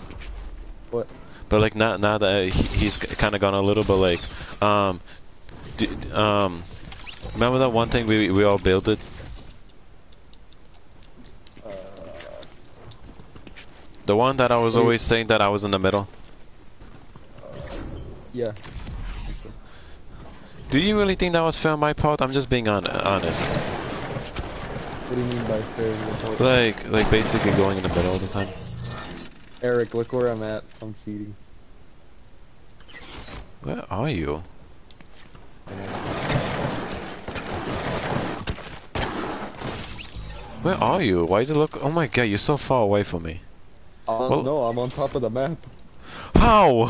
What? But like now, now that he's kind of gone a little bit like, um, d um, remember that one thing we we all built The one that I was always saying that I was in the middle. Yeah. Do you really think that was fair on my part? I'm just being hon honest. What do you mean by fair? Like, like basically going in the middle all the time. Eric, look where I'm at. I'm cheating. Where are you? Where are you? Why does it look? Oh my god, you're so far away from me. Uh, Well- no, I'm on top of the map. How?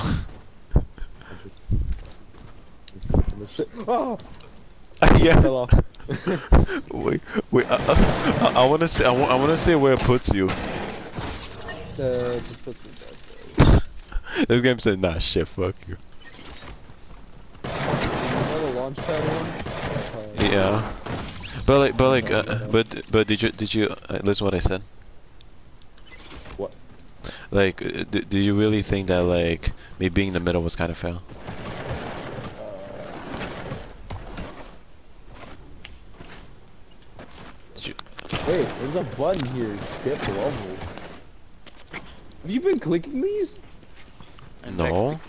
I'm switching the shit. Oh! yeah. Fell off. wait, wait. I, I, I want to see. I, I want to see where it puts you. Uh, just puts me back. This game said, "Nah, shit, fuck you." You know the launch pad one? Uh, Yeah. But like, but like, uh, but but did you did you uh, listen what I said? What? Like, uh, do, do you really think that like me being in the middle was kind of fair? Did Wait, there's a button here. Skip level. Have you been clicking these? no,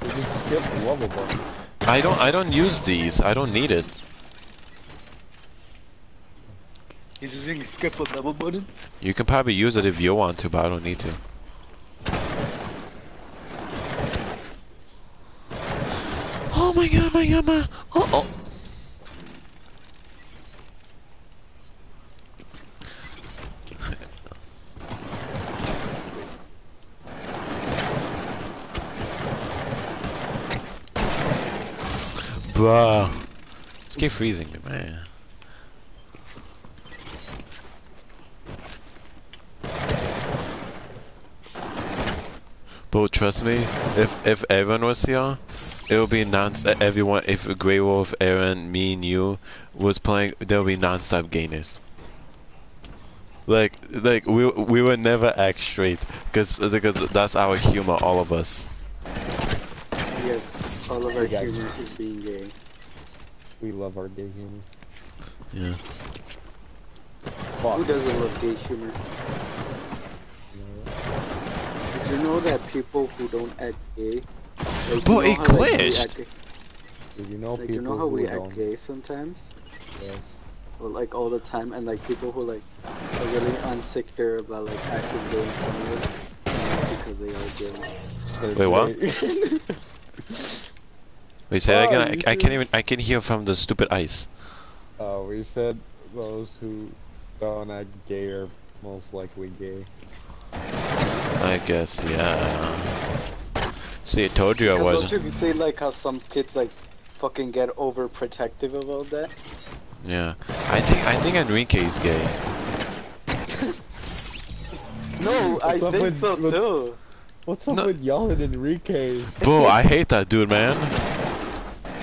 There's a skip level button. I don't. I don't use these. I don't need it. He's using skip a level button. You can probably use it if you want to, but I don't need to. Oh my god, my god, my. Oh, oh. Bruh. Just keep freezing me, man. But trust me, if if Aaron was here, it would be non everyone if Grey Wolf, Aaron, me and you was playing there would be non-stop gainers. Like like we we would never act straight because because that's our humor all of us. Yes, all of our Yeah. humor is being gay. We love our gay humor. Yeah. Who doesn't love gay humor? Did you know that people who don't act gay? Like, Bro, you know it how, like, we glitched. act gay- Did you know Like, people you know how who we act don't? gay sometimes? Yes. Or like all the time, and like people who like are really insecure about like acting gay in front of us because they are gay. Wait, what? Wait, say that Oh, again. you I, I can't even. I can hear from the stupid ice. Uh, we said those who don't act gay are most likely gay. I guess, yeah. See, I told you I wasn't. Don't you see like how some kids like fucking get overprotective about that? Yeah, I think I think Enrique is gay. No, I What's up think with- so with- too. What's up with y'all and Enrique? Bro, I hate that dude, man.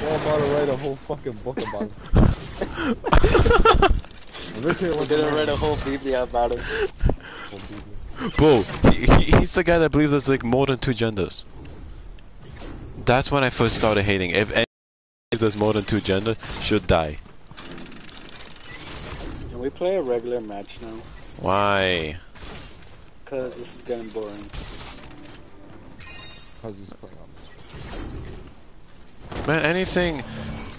Y'all about to write a whole fucking book about him. Enrique We're was gonna write a whole biblia about it. Bro, he, he, he's the guy that believes there's like more than two genders. That's when I first started hating. If any if there's more than two genders, should die. Can we play a regular match now? Why? Cause this is getting boring. Cause he's playing on this. Man, anything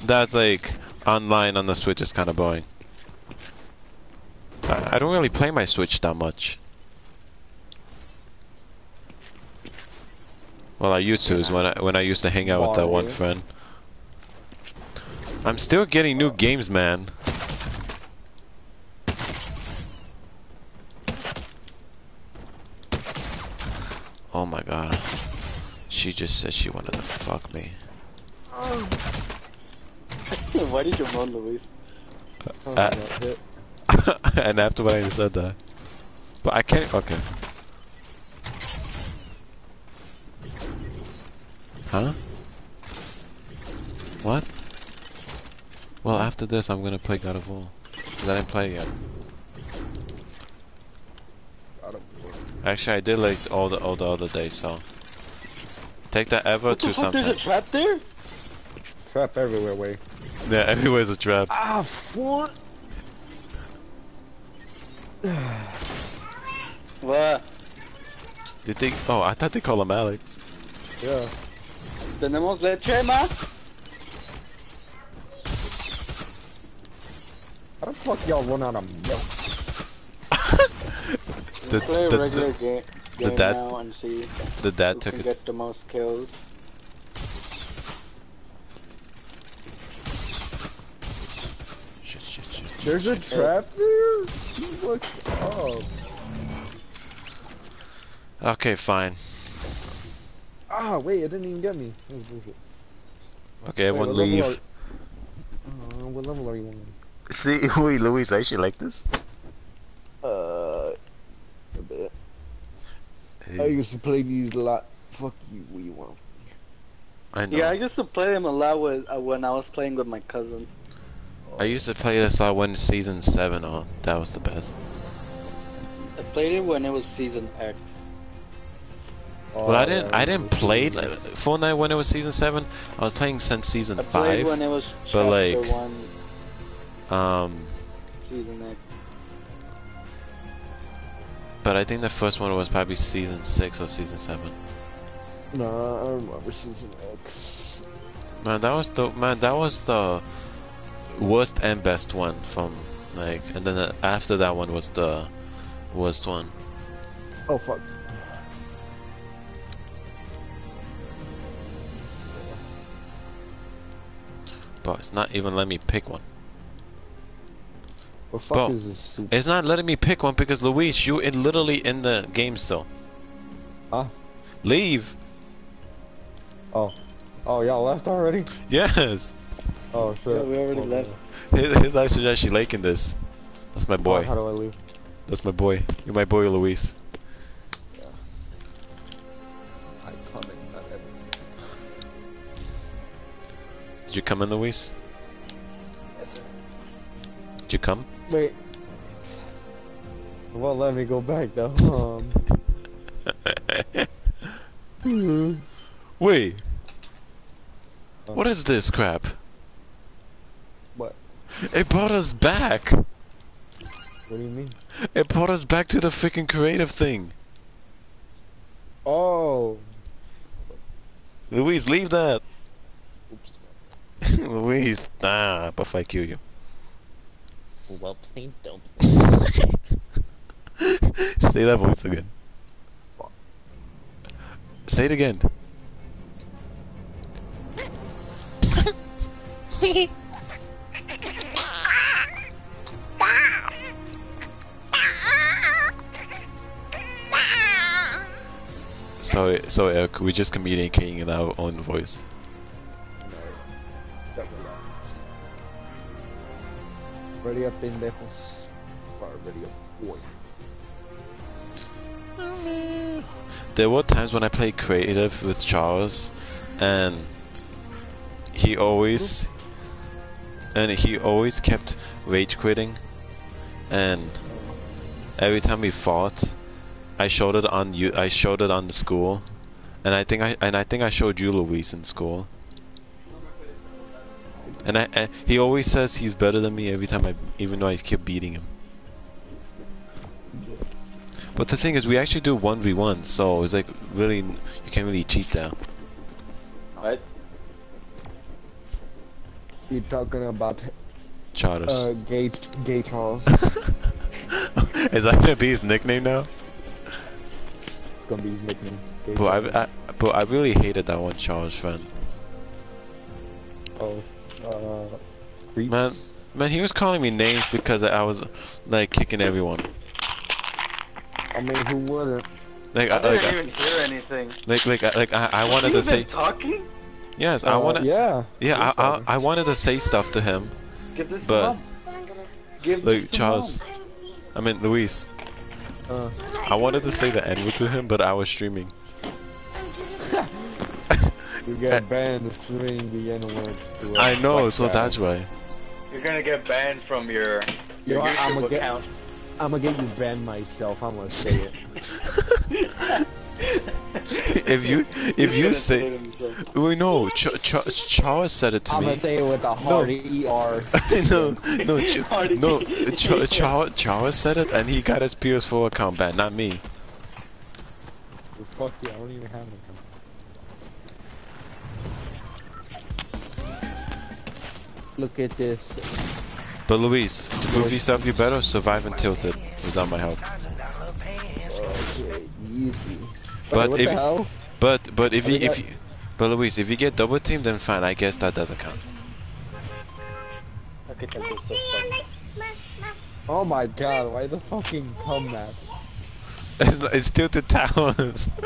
that's like online on the Switch is kind of boring. I, I don't really play my Switch that much. Well, I used to is when I when I used to hang out with that one friend. I'm still getting new games, man. Oh my god. She just said she wanted to fuck me. Why did you moan, Luis? Uh, and after what I just said that. But I can't. Okay. Huh? What? Well, after this, I'm gonna play God of War. 'Cause I didn't play it yet. God of War. Actually, I did like all the all the other days, so. Take that ever What to the fuck? There's a trap there? Trap everywhere, way. Yeah, everywhere's a trap. Ah, fuck. What? Did they? Oh, I thought they call him Alex. Yeah. Tenemos leche, ma? How the fuck y'all run out of milk? The, play a the, regular the, game, the game dad- now and see the dad took can it. get the most kills. Shit, shit, shit. There's a trap there? He looks up. Okay, fine. Ah, wait, it didn't even get me. That was bullshit. Okay, Wait, everyone what level leave. are- Uh, what level are you on? See, wait, Luis, I actually like this. Uh, a bit. I used to play these a lot. Fuck you, what you want? I know. Yeah, I used to play them a lot with, uh, when I was playing with my cousin. I used to play this a lot when season seven on. That was the best. I played it when it was season X. Oh, well, I didn't. I didn't play like, Fortnite when it was season seven. I was playing since season I played five. when it was but chapter like, one, um, season X. but I think the first one was probably season six or season seven. Nah, I remember season X. Man, that was the man. That was the worst and best one from like, and then after that one was the worst one. Oh fuck. But it's not even letting me pick one. What fuck Bro, is this soup? It's not letting me pick one because Luis, you in literally in the game still. Huh? Leave. Oh. Oh, y'all left already? Yes. Oh shit. Yeah, we already Oh, left. His, his eyes are actually liking this. That's my boy. Fuck, How do I leave? That's my boy. You're my boy, Luis. Did you come in, Luis? Yes. Did you come? Wait. It won't let me go back though. Um. Wait. Oh. What is this crap? What? It brought us back. What do you mean? It brought us back to the freaking creative thing. Oh. Luis, leave that. Please nah, if I kill you. Well, please don't. Say that voice again. Say it again. sorry, sorry, uh, Eric, we're just communicating in our own voice. Pendejos. Boy. There were times when I played creative with Charles, and he always, and he always kept rage quitting, and every time we fought, I showed it on you. I showed it on the school, and I think I and I think I showed you Luis in school. And I, and he always says he's better than me every time I, even though I keep beating him. But the thing is, we actually do one v one, so it's like really you can't really cheat there. What? You talking about Charters. uh gay gay Charles? is that gonna be his nickname now? it's gonna be his nickname. Gay But Charles. I, I, but I really hated that one Charles friend. Oh, uh, creeps. Man, man, he was calling me names because I was like kicking everyone. I mean, who wouldn't? Like, I I, didn't I- even hear anything. like, like, I- like, I, I wanted to say, even talking? yes, I Uh, wanted, yeah. yeah, I, I. I wanted to say stuff to him, Give this but. Give this like to Charles, I mean Luis, Uh, I wanted to say the N word to him, but I was streaming. you get banned for saying the N word. to a I know, white so guy. that's why. You're gonna get banned from your, You your know YouTube I'ma get- account. I'm gonna get you banned myself. I'm gonna say it. if you, if you say, we know, Ch Ch Charles said it to me. I'm gonna say it with a hard ER. no, no, Ch Hardy. no. Ch Charles, Charles said it, and he got his PS4 account banned, not me. Fuck you, I don't even have an Look at this. But Luis, to prove yourself, you better survive and tilted without my help. Okay, oh, easy. But Wait, what if, the hell? but but if I you if you, but Luis, if you get double teamed, then fine. I guess that doesn't count. I could take this so far. Oh my god, why the fucking cum map? It's, not- it's tilted towers.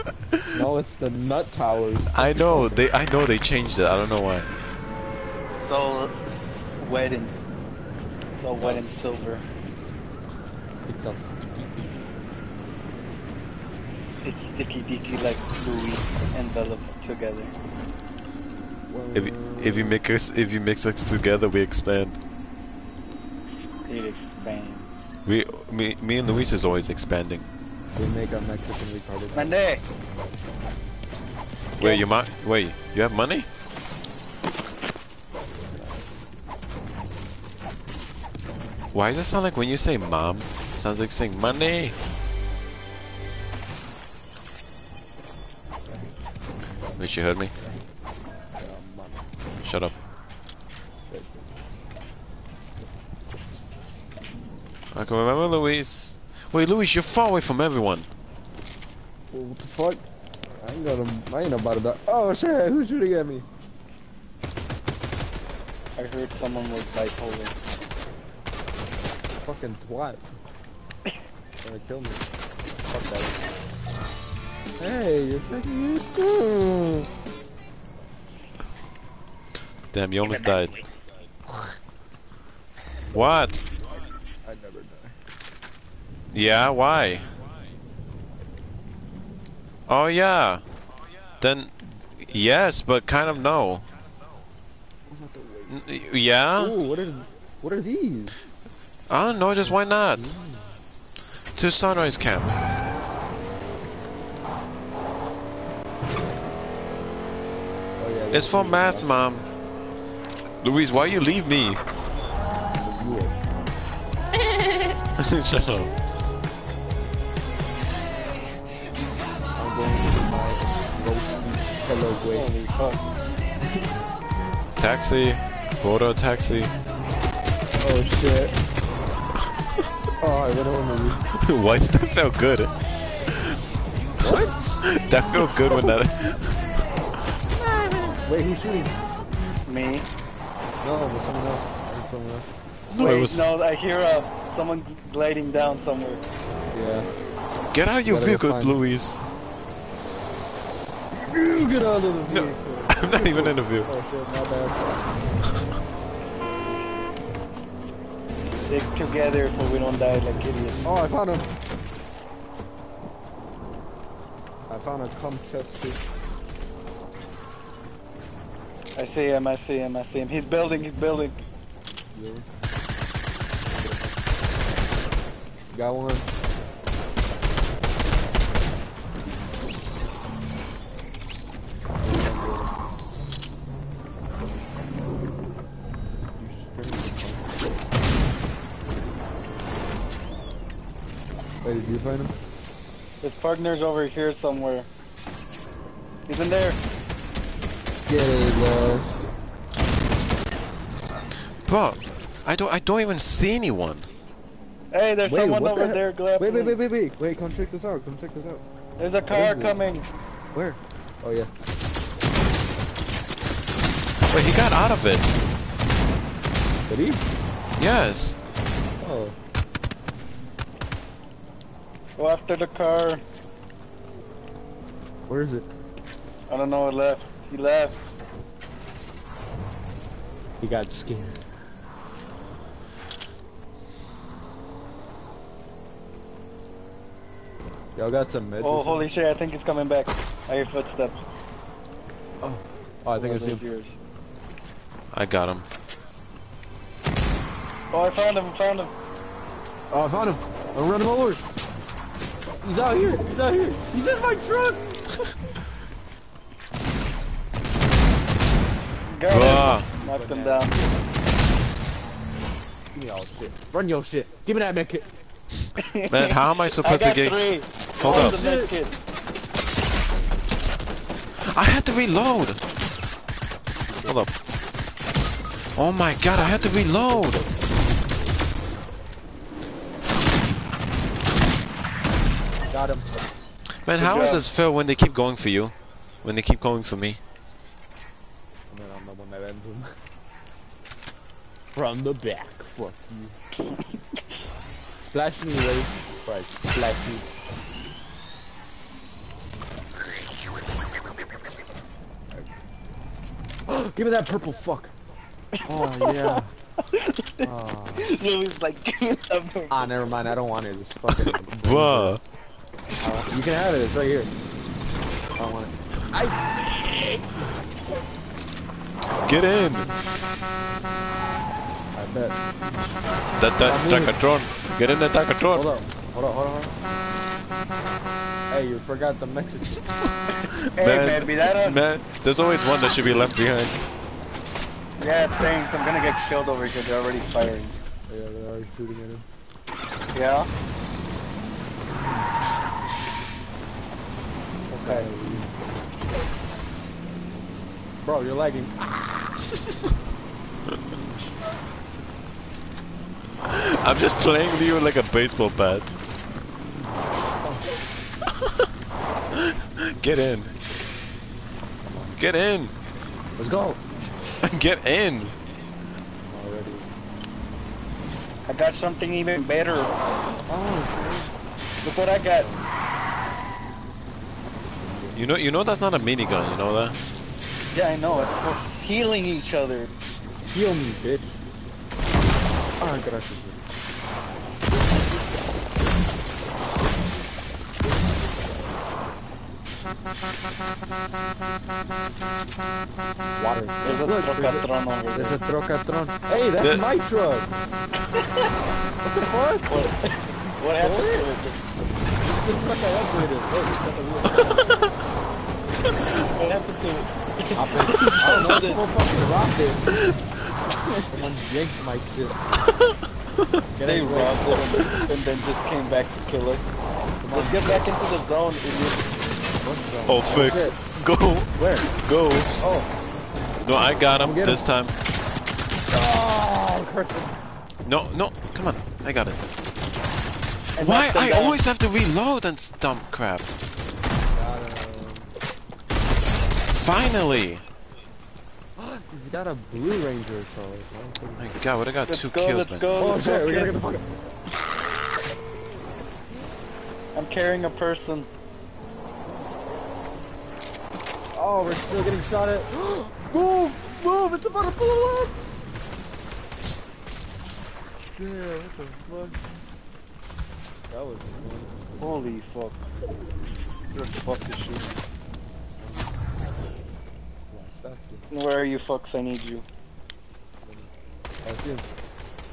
No, it's the nut towers. I know they I know they changed it. I don't know why. So s- wet and s- so wet and silver. It's sounds sticky. It's sticky dicky like Luis enveloped together. If you, if you mix us if you mix us together, we expand. It expands. We me me and Luis is always expanding. We make a Mexican retarded. Mande! Wait, you might wait. You have money? Why does it sound like when you say mom, it sounds like saying money? Wait, you heard me? Shut up. I can remember Luis. Wait, Luis, you're far away from everyone. Well, what the fuck? I ain't gonna. I ain't about to die. Oh shit! Who's shooting at me? I heard someone was bipolar. Fucking twat. Trying to kill me. Fuck that. Hey, you're taking your school. Damn, you almost died. What? I never die. Yeah, why? Oh yeah. Then yes, but kind of no. Yeah? Ooh, what are what are these? Ah, Don't know, just why not? To Sunrise Camp. Oh. It's for math, mom. Luis, why you leave me? Shut up. Taxi. Photo taxi. Oh shit. Oh, I went over you. why that felt good? What? That felt good when that. Wait, who's shooting? Me? No, it was someone else. I heard someone else. No, Wait, was- no, I hear uh, someone gliding down somewhere. Yeah. Get out of your vehicle, find. Luis. You get out of the vehicle. No, I'm not even in the vehicle. Oh shit, my bad. Stick together so we don't die like idiots. Oh, I found him. I found a cum chest too. I see him, I see him, I see him. He's building, he's building. Got one. You find him? His partner's over here somewhere. He's in there. Get it, love. Bro, I don't I don't even see anyone. Hey, there's Wait, someone what the over there, Gleb. Wait, wait, wait, wait, wait, wait, come check this out, come check this out. There's a car is this? coming. Where? Oh yeah. Wait, he got out of it. Did he? Yes. Oh. Go after the car. Where is it? I don't know, it left. He left. He got scared. Y'all got some meds? Oh, something? holy shit, I think he's coming back. I hear footsteps. Oh, oh I think it's there's him. yours. I got him. Oh, I found him, I found him. Oh, I found him. I'm running him over. He's out here. He's out here. He's in my truck. Got Bruh. him. Knocked him down. Give me all shit. Run your shit. Give me that med kit. Man, how am I supposed got to get three. Hold Hold up. the med kit. I had to reload. Hold up. Oh my god, I had to reload. Man, Good how does this feel when they keep going for you? When they keep going for me? And then I'm the one that ends him. From the back. Fuck you. Splash me, ready? Right, splash you. Give me that purple fuck. Oh yeah. Oh. Luis like, give me that purple. Ah, never mind. I don't want it. It's fucking. Bruh. I You can have it. It's right here. I don't want it. I. Get in. I bet. That that Takatron. Get in the Hold Takatron. up. Hold on. Hold on. Hold on. Hey, you forgot the Mexican. Hey, baby, that on. man, there's always one that should be left behind. Yeah, thanks. I'm gonna get killed over here. They're already firing. Yeah, they're already shooting at him. Yeah? Okay. Bro, you're lagging. I'm just playing with you like a baseball bat. Get in. Get in. Let's go. Get in. Already. I got something even better. Oh, Look what I got. You know, you know that's not a minigun. You know that? Yeah, I know. It's for healing each other. Heal me, bitch. Ah, gracias. Water. There's a Look, Trocatron over there. There's a Trocatron. Hey, that's The- my truck. what the fuck? What happened to it? The truck I upgraded. Look, it's got the wheel. What happened to it? I don't know, this motherfucker robbed it. Someone yanked my shit. Get They robbed it and then just came back to kill us. Let's get back into the zone, idiot. Oh, fuck. Go. Where? Go. Oh. No, I got him Come him. this time. Oh, Carson. No, no, come on, I got it. And Why? I down. always have to reload and dump crap. Finally! He's got a blue ranger, so. I don't My God, what I got Let's two go, kills, let's man. go. Oh let's shit, go, we gotta get kids. the fuck up. I'm carrying a person. Oh, we're still getting shot at. move! Move! It's about to blow up! Damn, what the fuck? That was fun. Holy fuck. You're fucking shit. Where are you fucks? I need you. I see him.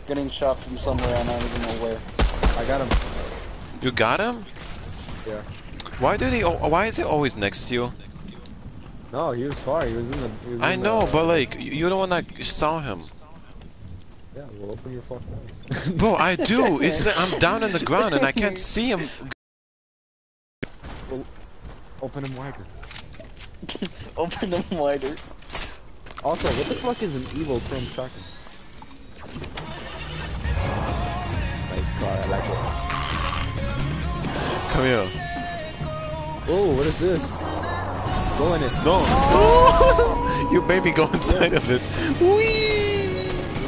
Getting shot from somewhere I don't even know where. I got him. You got him? Yeah. Why do they? al- Why is he always next to you? No, he was far. He was in the. He was I in know, the, but like, you- don't wanna saw him. Yeah, well, open your fucking eyes. Bro, I do. It's that I'm down on the ground and I can't see him. Open him wider. Open them wider. Also, what the fuck is an Evo chrome shotgun? Nice car, I like it. Come here. Oh, what is this? Go in it. No. you made me go inside of it. Whee!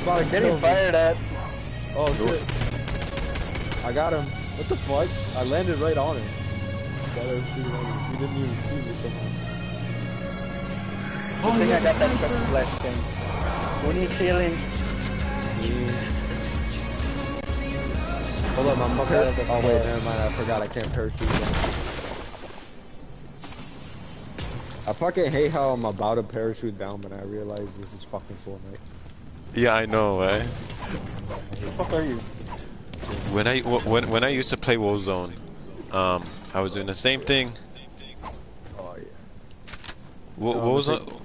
You're about to Getting kill fired at. Oh shit. I got him. What the fuck? I landed right on him. So I was shooting him. He didn't even see me somehow. I think I got that chug splash thing. Who needs healing? Hold up, I'm up Okay. here. Oh wait, never mind. I forgot I can't parachute. down. I fucking hate how I'm about to parachute down, but I realize this is fucking Fortnite. Yeah, I know, right? Who the fuck are you? When I when when I used to play Warzone, um, I was doing the same thing. Oh yeah. Wa- No, I'm Warzone,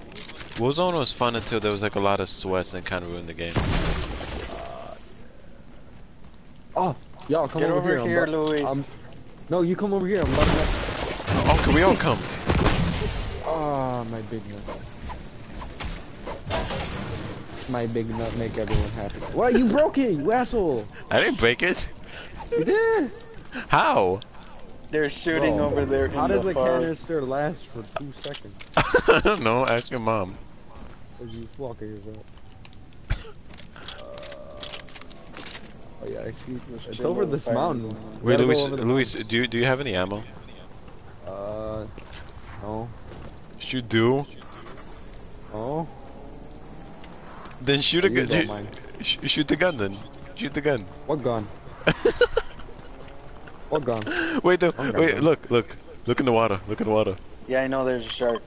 Warzone was fun until there was like a lot of sweats and kind of ruined the game. Oh, y'all come Get over, over here. I'm here, about- I'm- No, you come over here. I'm about to. Oh, can we all come? Ah, my big nut. My big nut make everyone happy. What? You broke it, you asshole! I didn't break it. You did. How? They're shooting Bro, over there. How does the a forest. canister last for two seconds? I don't know. Ask your mom. Cause you fucking yourself. Oh yeah, actually, it's over over this fire. mountain. We Wait, gotta Luis. over Luis, do you do you have any ammo? Uh, no. You do. Oh. Then shoot a I use gun. Shoot, sh- shoot the gun then. Shoot the gun. What gun? what gun? Wait, the, I'm wait. gun. Look, look, look in the water. Look in the water. Yeah, I know there's a shark.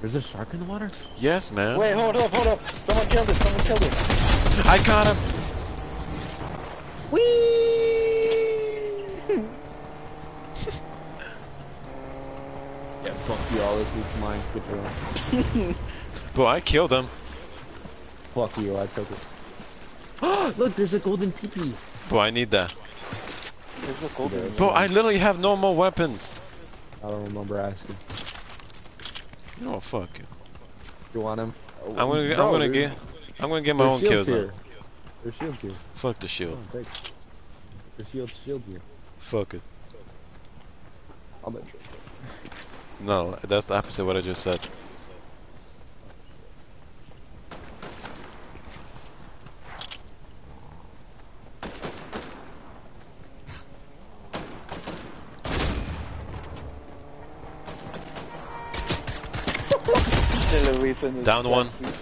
There's a shark in the water? Yes, man. Wait, hold up, hold up. Someone killed it, someone killed it. I caught him. Yeah, fuck you all. This is mine. Get your own. Bro, I killed him. Fuck you. I took it. Oh, Look, there's a golden peepee. Bro, I need that. There's a golden. Bro, I literally have no more weapons. I don't remember asking. You know what? Fuck. you. You want him? I'm gonna. get- No, I'm gonna there's- get. I'm gonna get my there's own kills shields now. here. There's shields here. Fuck the shield. Come on, take. The shield, shield you. Fuck it. I'm a trick. No, that's the opposite of what I just said. Still Luis in his Down one. backseat.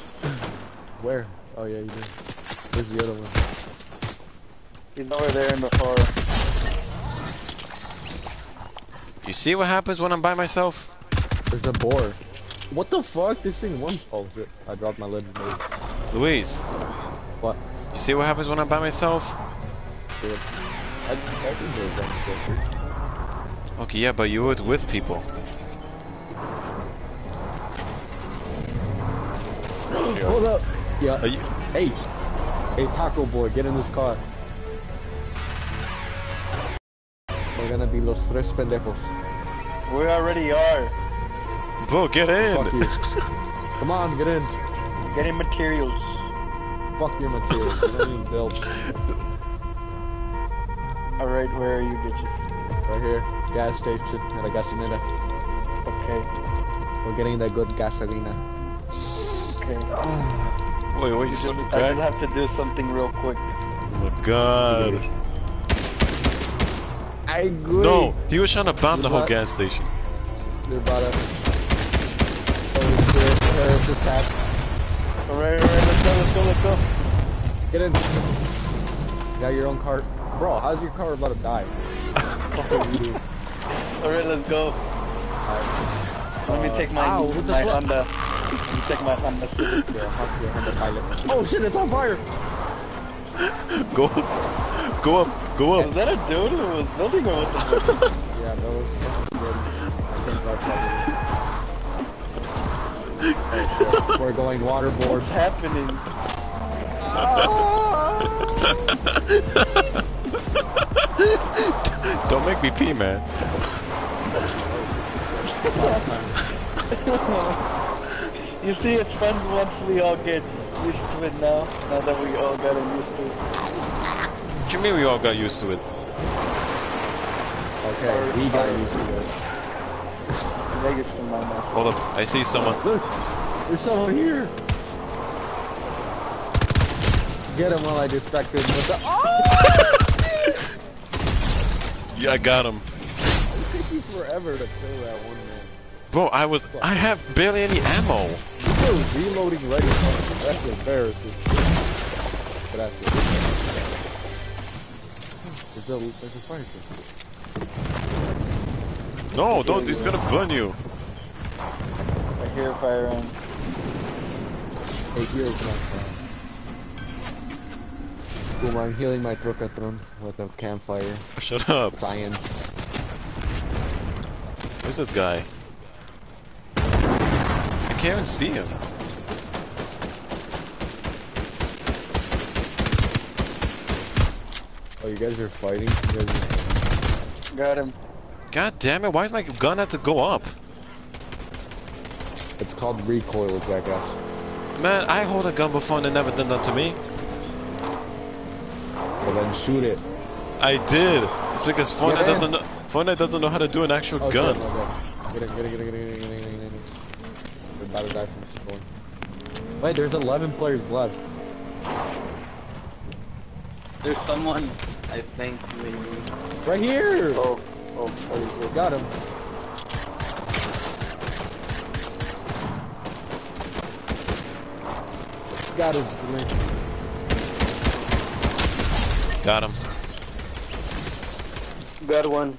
Where? Oh yeah, you did. Where's the other one? He's over there in the forest. You see what happens when I'm by myself? There's a boar. What the fuck? This thing won. Oh shit! I dropped my legendary. Luis, What? you see what happens when I'm by myself? Dude. I, I think they're going Okay, yeah, but you were with people. Hold up. Yeah. Are you? Hey. Hey, Taco Boy, get in this car. We're gonna be los tres pendejos. We already are. Bro, get in. Fuck you. Come on, get in. Getting materials. Fuck your materials. You don't even build. Alright, where are you bitches? Right here. Gas station at a gasolinera. Okay. We're getting that good gasolina. Okay. Wait, wait, you said I just have to do something real quick. Oh my god. I agree. No, he was trying to bomb the whole What? gas station. They're about to. Terrorist attack. Alright, alright, let's go, let's go, let's go. Get in. You got your own car. Bro, how's your car about to die? Fuck are you doing? Alright, let's go. Let me take my, Ow, what the my? Honda. Let me take my Honda Civic. Yeah, fuck your Honda Pilot. Oh shit, it's on fire! Go, up. go up, go Was up. that a dude who was building or what the fuck? Yeah, that was fucking good. I think that's probably. Oh we're going waterboard. What's happening? Don't make me pee, man. You see, it's fun once we all get used to it now. Now that we all got used to it. What you mean we all got used to it? Okay, we got used to it. Vegas in my mouth. Hold up, I see someone. Look, there's someone here. Get him while I distract him with the. Oh! Yeah, I got him. It took you forever to kill that one man. Bro, I was, I have barely any ammo. You were reloading ready. That's embarrassing. But that's it. There's a, there's a fire truck. No, don't, he's gonna burn you. I hear firing. Hey, here's my friend. Boom, I'm healing my Trocatron with a campfire. Shut up. Science. Who's this guy? I can't even see him. Oh, you guys are fighting? You guys are... Got him. God damn it, why is my gun have to go up? It's called recoil, jackass. Man, I hold a gun before and they never done that to me. Well, then shoot it. I did. It's because Fortnite doesn't know, Fortnite doesn't know how to do an actual Oh, gun. shit, my bad. Get it, get it, get it, get it, get it, get it, get it, get it. We're about to die from. Wait, there's 11 players left. There's someone, I think, maybe. Right here! Oh, oh, oh, We got him. Got his link. Got him. Got one.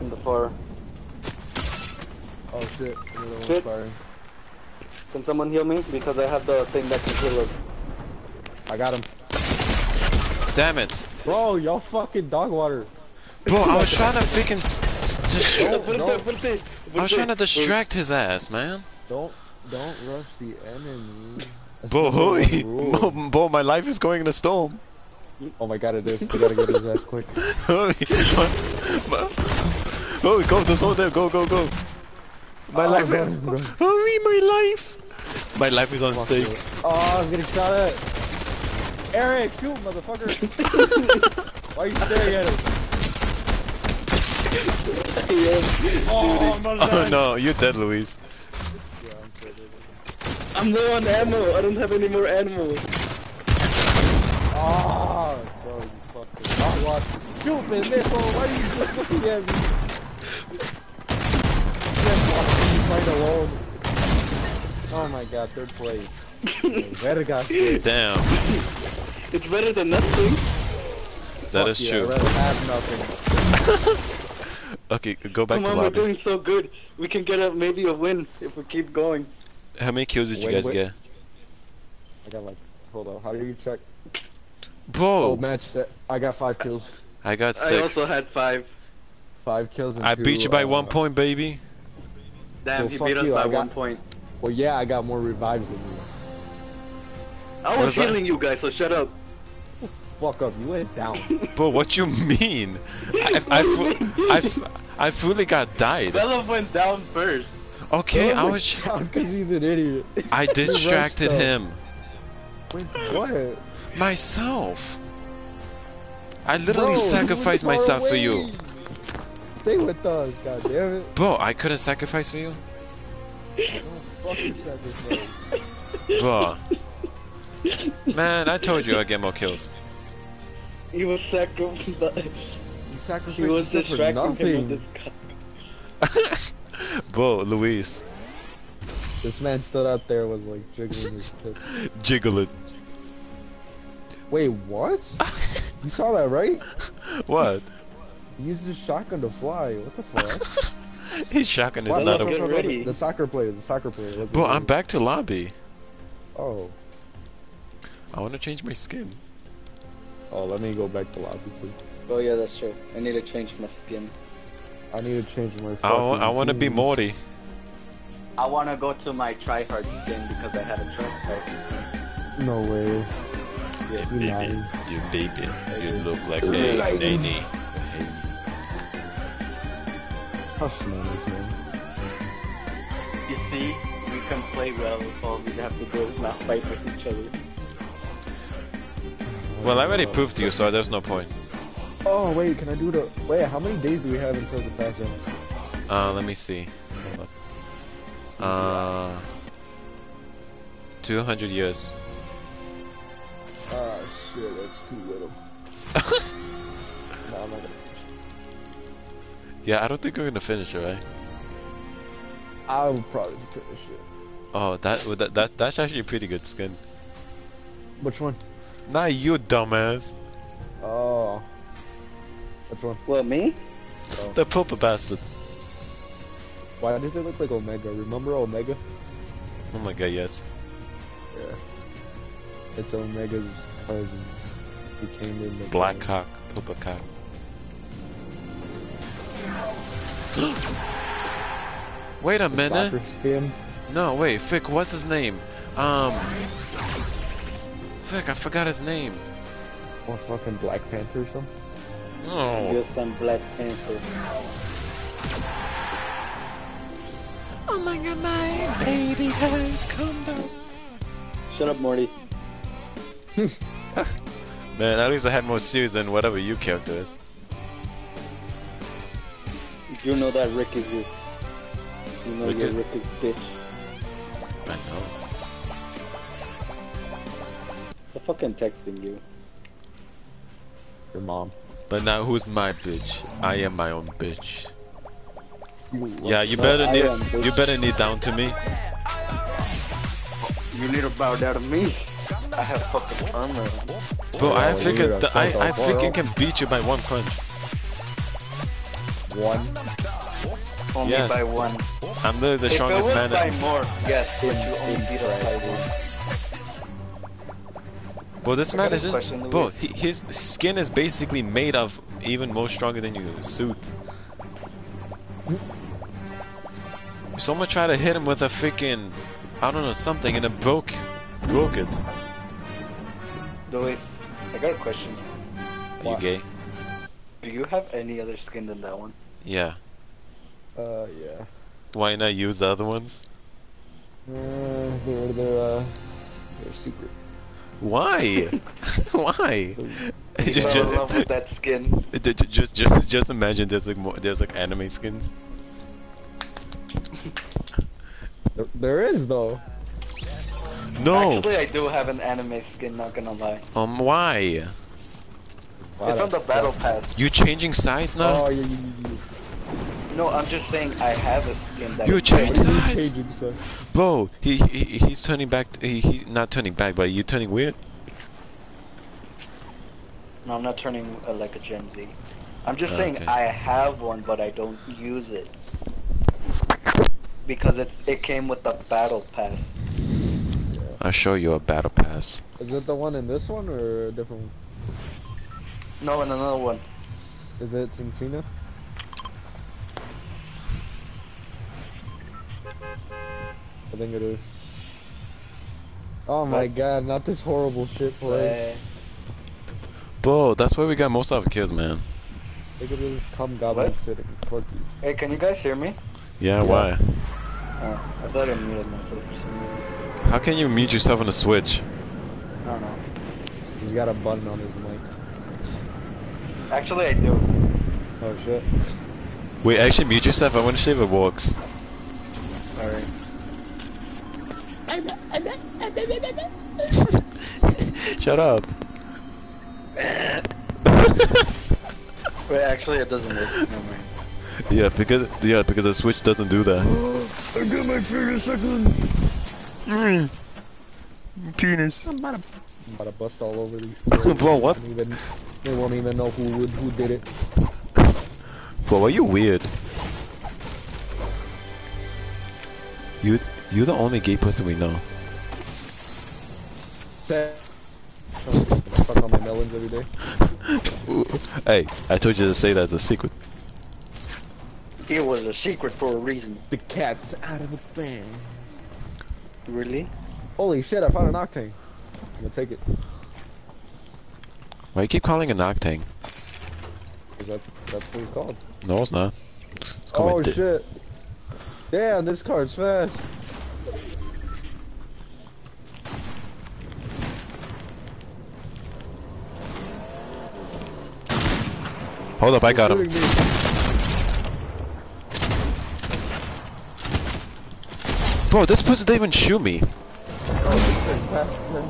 In the far. Oh shit, another one's Shit. firing. Can someone heal me? Because I have the thing that can heal us. I got him. Damn it. Bro, y'all fucking dog water. Bro, I was trying to freaking s- distract. Don't, don't, I was trying to distract his ass, man. don't, don't rush the enemy. That's Bro, number one holy, rule. bro, my life is going in a storm. Oh my god, it is. We gotta get his ass quick. Holy, holy, go, there's no there, go, go, go. My Oh, life, run, run. hurry, my life. My life is on Fuck stake. it. Oh, I'm getting shot at. Eric, shoot, motherfucker. Why are you staring at him? Oh, I'm Oh no, you're dead, Luis. Yeah, I'm so dead. I'm low on ammo. I don't have any more ammo. Ah, bro, you fucking dog water. Shoot, pendejo. Why are you just looking at me? Just watching me fight alone. Oh my god, third place. Verga, shit. Damn, It's better than nothing. that Fuck is yeah, true. I'd rather have nothing. Okay, go back Come to on, we're doing so good. We can get a maybe a win if we keep going. How many kills did you guys wait. get? I got like, hold on, how do you check? Oh, Bro, match set. I got five kills. I got six. I also had five. Five kills and I two, beat you by uh, one point, baby. Damn, Well, he beat us you, by I got- one point. Well, yeah, I got more revives than you. I What was is that? healing you guys, so shut up. Fuck up, you went down. but what you mean? I, I, fu- I, fu- I fully got died. Bella went down first. Okay, I was, down because he's an idiot. I distracted him. With what? Myself. I literally Bro, sacrificed far myself for you. Stay with us, god damn it. Bro, I couldn't sacrifice for you? Oh, fuck your sacrifice. Bro. Man, I told you I'd get more kills. He was sacrificed. You sacrificed He was yourself for distracting him with nothing. this guy. Bro, Luis. This man stood out there was like jiggling his tits. Jiggle it. Wait, what? you saw that, right? What? He used his shotgun to fly. What the fuck? His shotgun is Watch, not watch, watch, a. watch, watch. The soccer player, the soccer player. Look, Bro, look, I'm back to lobby. Oh, I want to change my skin. oh, let me go back to lobby too. Oh yeah, that's true. I need to change my skin. I need to change my. I, I want to be jeans. Morty. I want to go to my tryhard skin because I had a tryhard skin. No way. Yeah. You lying. You baby. You look like You're a lying. nanny. Hush, man, man. You see, we can play well. All we have to do is not fight with each other. Well, I already proved to you, so there's no point. Oh wait, can I do the? Wait, how many days do we have until the patch ends? Uh, let me see. Hold up. Uh, 200 years. Ah shit, that's too little. no, I'm not gonna finish. Yeah, I don't think we're gonna finish it, right? I'll probably finish it. Oh, that, that that that's actually a pretty good skin. Which one? Not you, dumbass. Oh. Which one? Well, me? Oh. The purple bastard. Why does it look like Omega? Remember Omega? Oh my god, yes. Yeah. It's Omega's cousin. He came in the Black game. cock, purple cock. Wait a The minute. Skin. No, wait, Fick, what's his name? Um, Fick, I forgot his name. What fucking Black Panther or something? Oh, You're some Black Panther. oh my god, my baby has come down. Shut up, Morty. Man, at least I had more series than whatever you character is. You know that Rick is you. You know Rick your is- Rick is bitch. I know. I'm fucking texting you. Your mom. But now who's my bitch? I am my own bitch. You Yeah, you better kneel. am. You better kneel down to me. You need to bow down to me. I have fucking armor. Bro, I gotta I, I freaking can beat you by one punch. One. Only Yes. by one. I'm literally the if strongest it was man. by more, yes, but you only beat us by one. Bro, this I man isn't. question, Bro, he, his skin is basically made of even more stronger than your suit. Someone tried to hit him with a freaking, I don't know, something, and it broke, broke it. Luis, I got a question. Are you gay? Do you have any other skin than that one? Yeah. Uh, yeah. Why not use the other ones? Uh, they're they're uh, they're secret. Why? Why? Just, in just, love with that skin. ju- ju- just, just, just imagine there's like more, there's like anime skins. There, there is though. No. Actually, I do have an anime skin, not gonna lie. Um, why? It's on the battle pass. You changing sides now? Oh, yeah, yeah, yeah, No, I'm just saying I have a skin that You is changed sides? Changing stuff. Bro, he, he he's turning back. He, he's not turning back, but you're turning weird. No, I'm not turning uh, like a Gen Z. I'm just Okay. saying I have one, but I don't use it because it's it came with the battle pass. I'll show you a battle pass. Is it the one in this one or a different one? No, and another one. Is it Centina? I think it is. Oh my What? god, not this horrible shit play. Bro, that's where we got most of our kills, man. Look at this cum goblin What? sitting. Fuck you. Hey, can you guys hear me? Yeah, why? Oh, I thought I muted myself for some reason. How can you mute yourself on the Switch? I don't know. He's got a button on his mic. Actually, I do. Oh shit. Wait, actually mute yourself. I want to see if it works. Alright. Shut up. Wait, actually, it doesn't work. Never mind. Yeah, because yeah, because the Switch doesn't do that. I got my favorite second. Mm. Penis. I'm about, to, I'm about to bust all over these. Bro, what? They won't even, they won't even know who would, who did it. Bro, are you weird? You, you're the only gay person we know. Sad. Suck on my melons every day. Hey, I told you to say that as a secret. It was a secret for a reason. The cat's out of the bag. Really? Holy shit! I found an octane. I'm gonna take it. Why you keep calling it an octane? Cause that's that's what it's called. No, it's not. It's called oh, my Oh shit! Damn, this card's fast. Hold up, I got him. Me. Bro, this person didn't even shoot me. Oh, this thing's fast, man.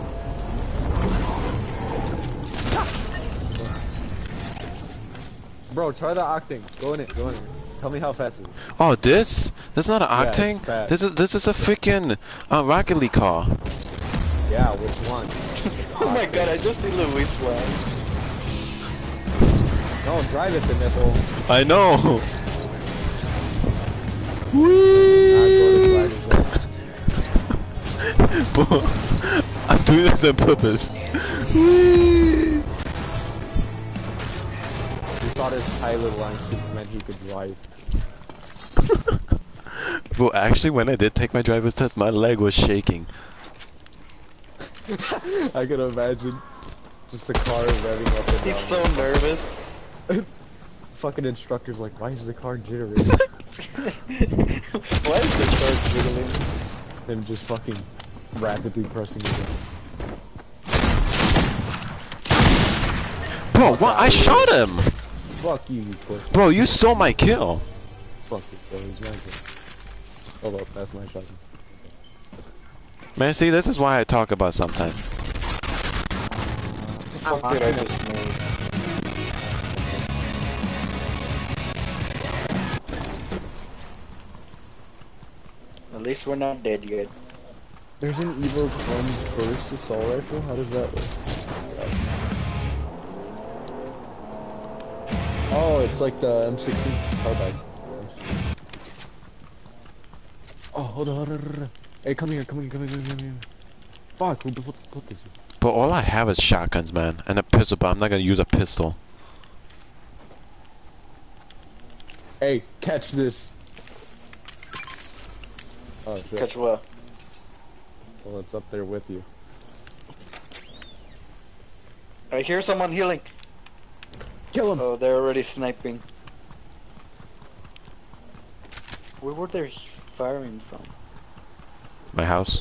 Bro, try the octane. Go in it. Go in it. Tell me how fast it is. Oh, this? This is not an octane. fast. this is this is a freaking uh, Rocket League car. Yeah, which one? Oh my god, I just see Luis fly. No, drive it, the nipple. I know. Bro, I'm doing this on purpose. He thought his pilot license meant he could drive. Bro, actually, when I did take my driver's test, my leg was shaking. I can imagine. Just the car revving up and He's down. so nervous. Fucking instructor's like, why is the car jittering? Why is the car jittering? and just fucking rapidly pressing the gas. Bro, what? I shot him! Fuck you, you puss. Bro, you stole my kill. Fuck it, bro. He's my kid. Hold up, that's my shotgun. Man, see, this is why I talk about sometimes. What did I just made? At least we're not dead yet. There's an Evo Chrome Burst assault rifle? How does that work? Oh, it's like the M16 carbine. Oh, hold on, hold on, hold on. Hey, come here, come here, come here, come here, come here. Fuck, who put, put this? But all I have is shotguns, man, and a pistol, but I'm not gonna use a pistol. Hey, catch this. Oh shit. Catch what? Well, it's up there with you. I hear someone healing. Kill him. Oh, they're already sniping. Where were they firing from? My house.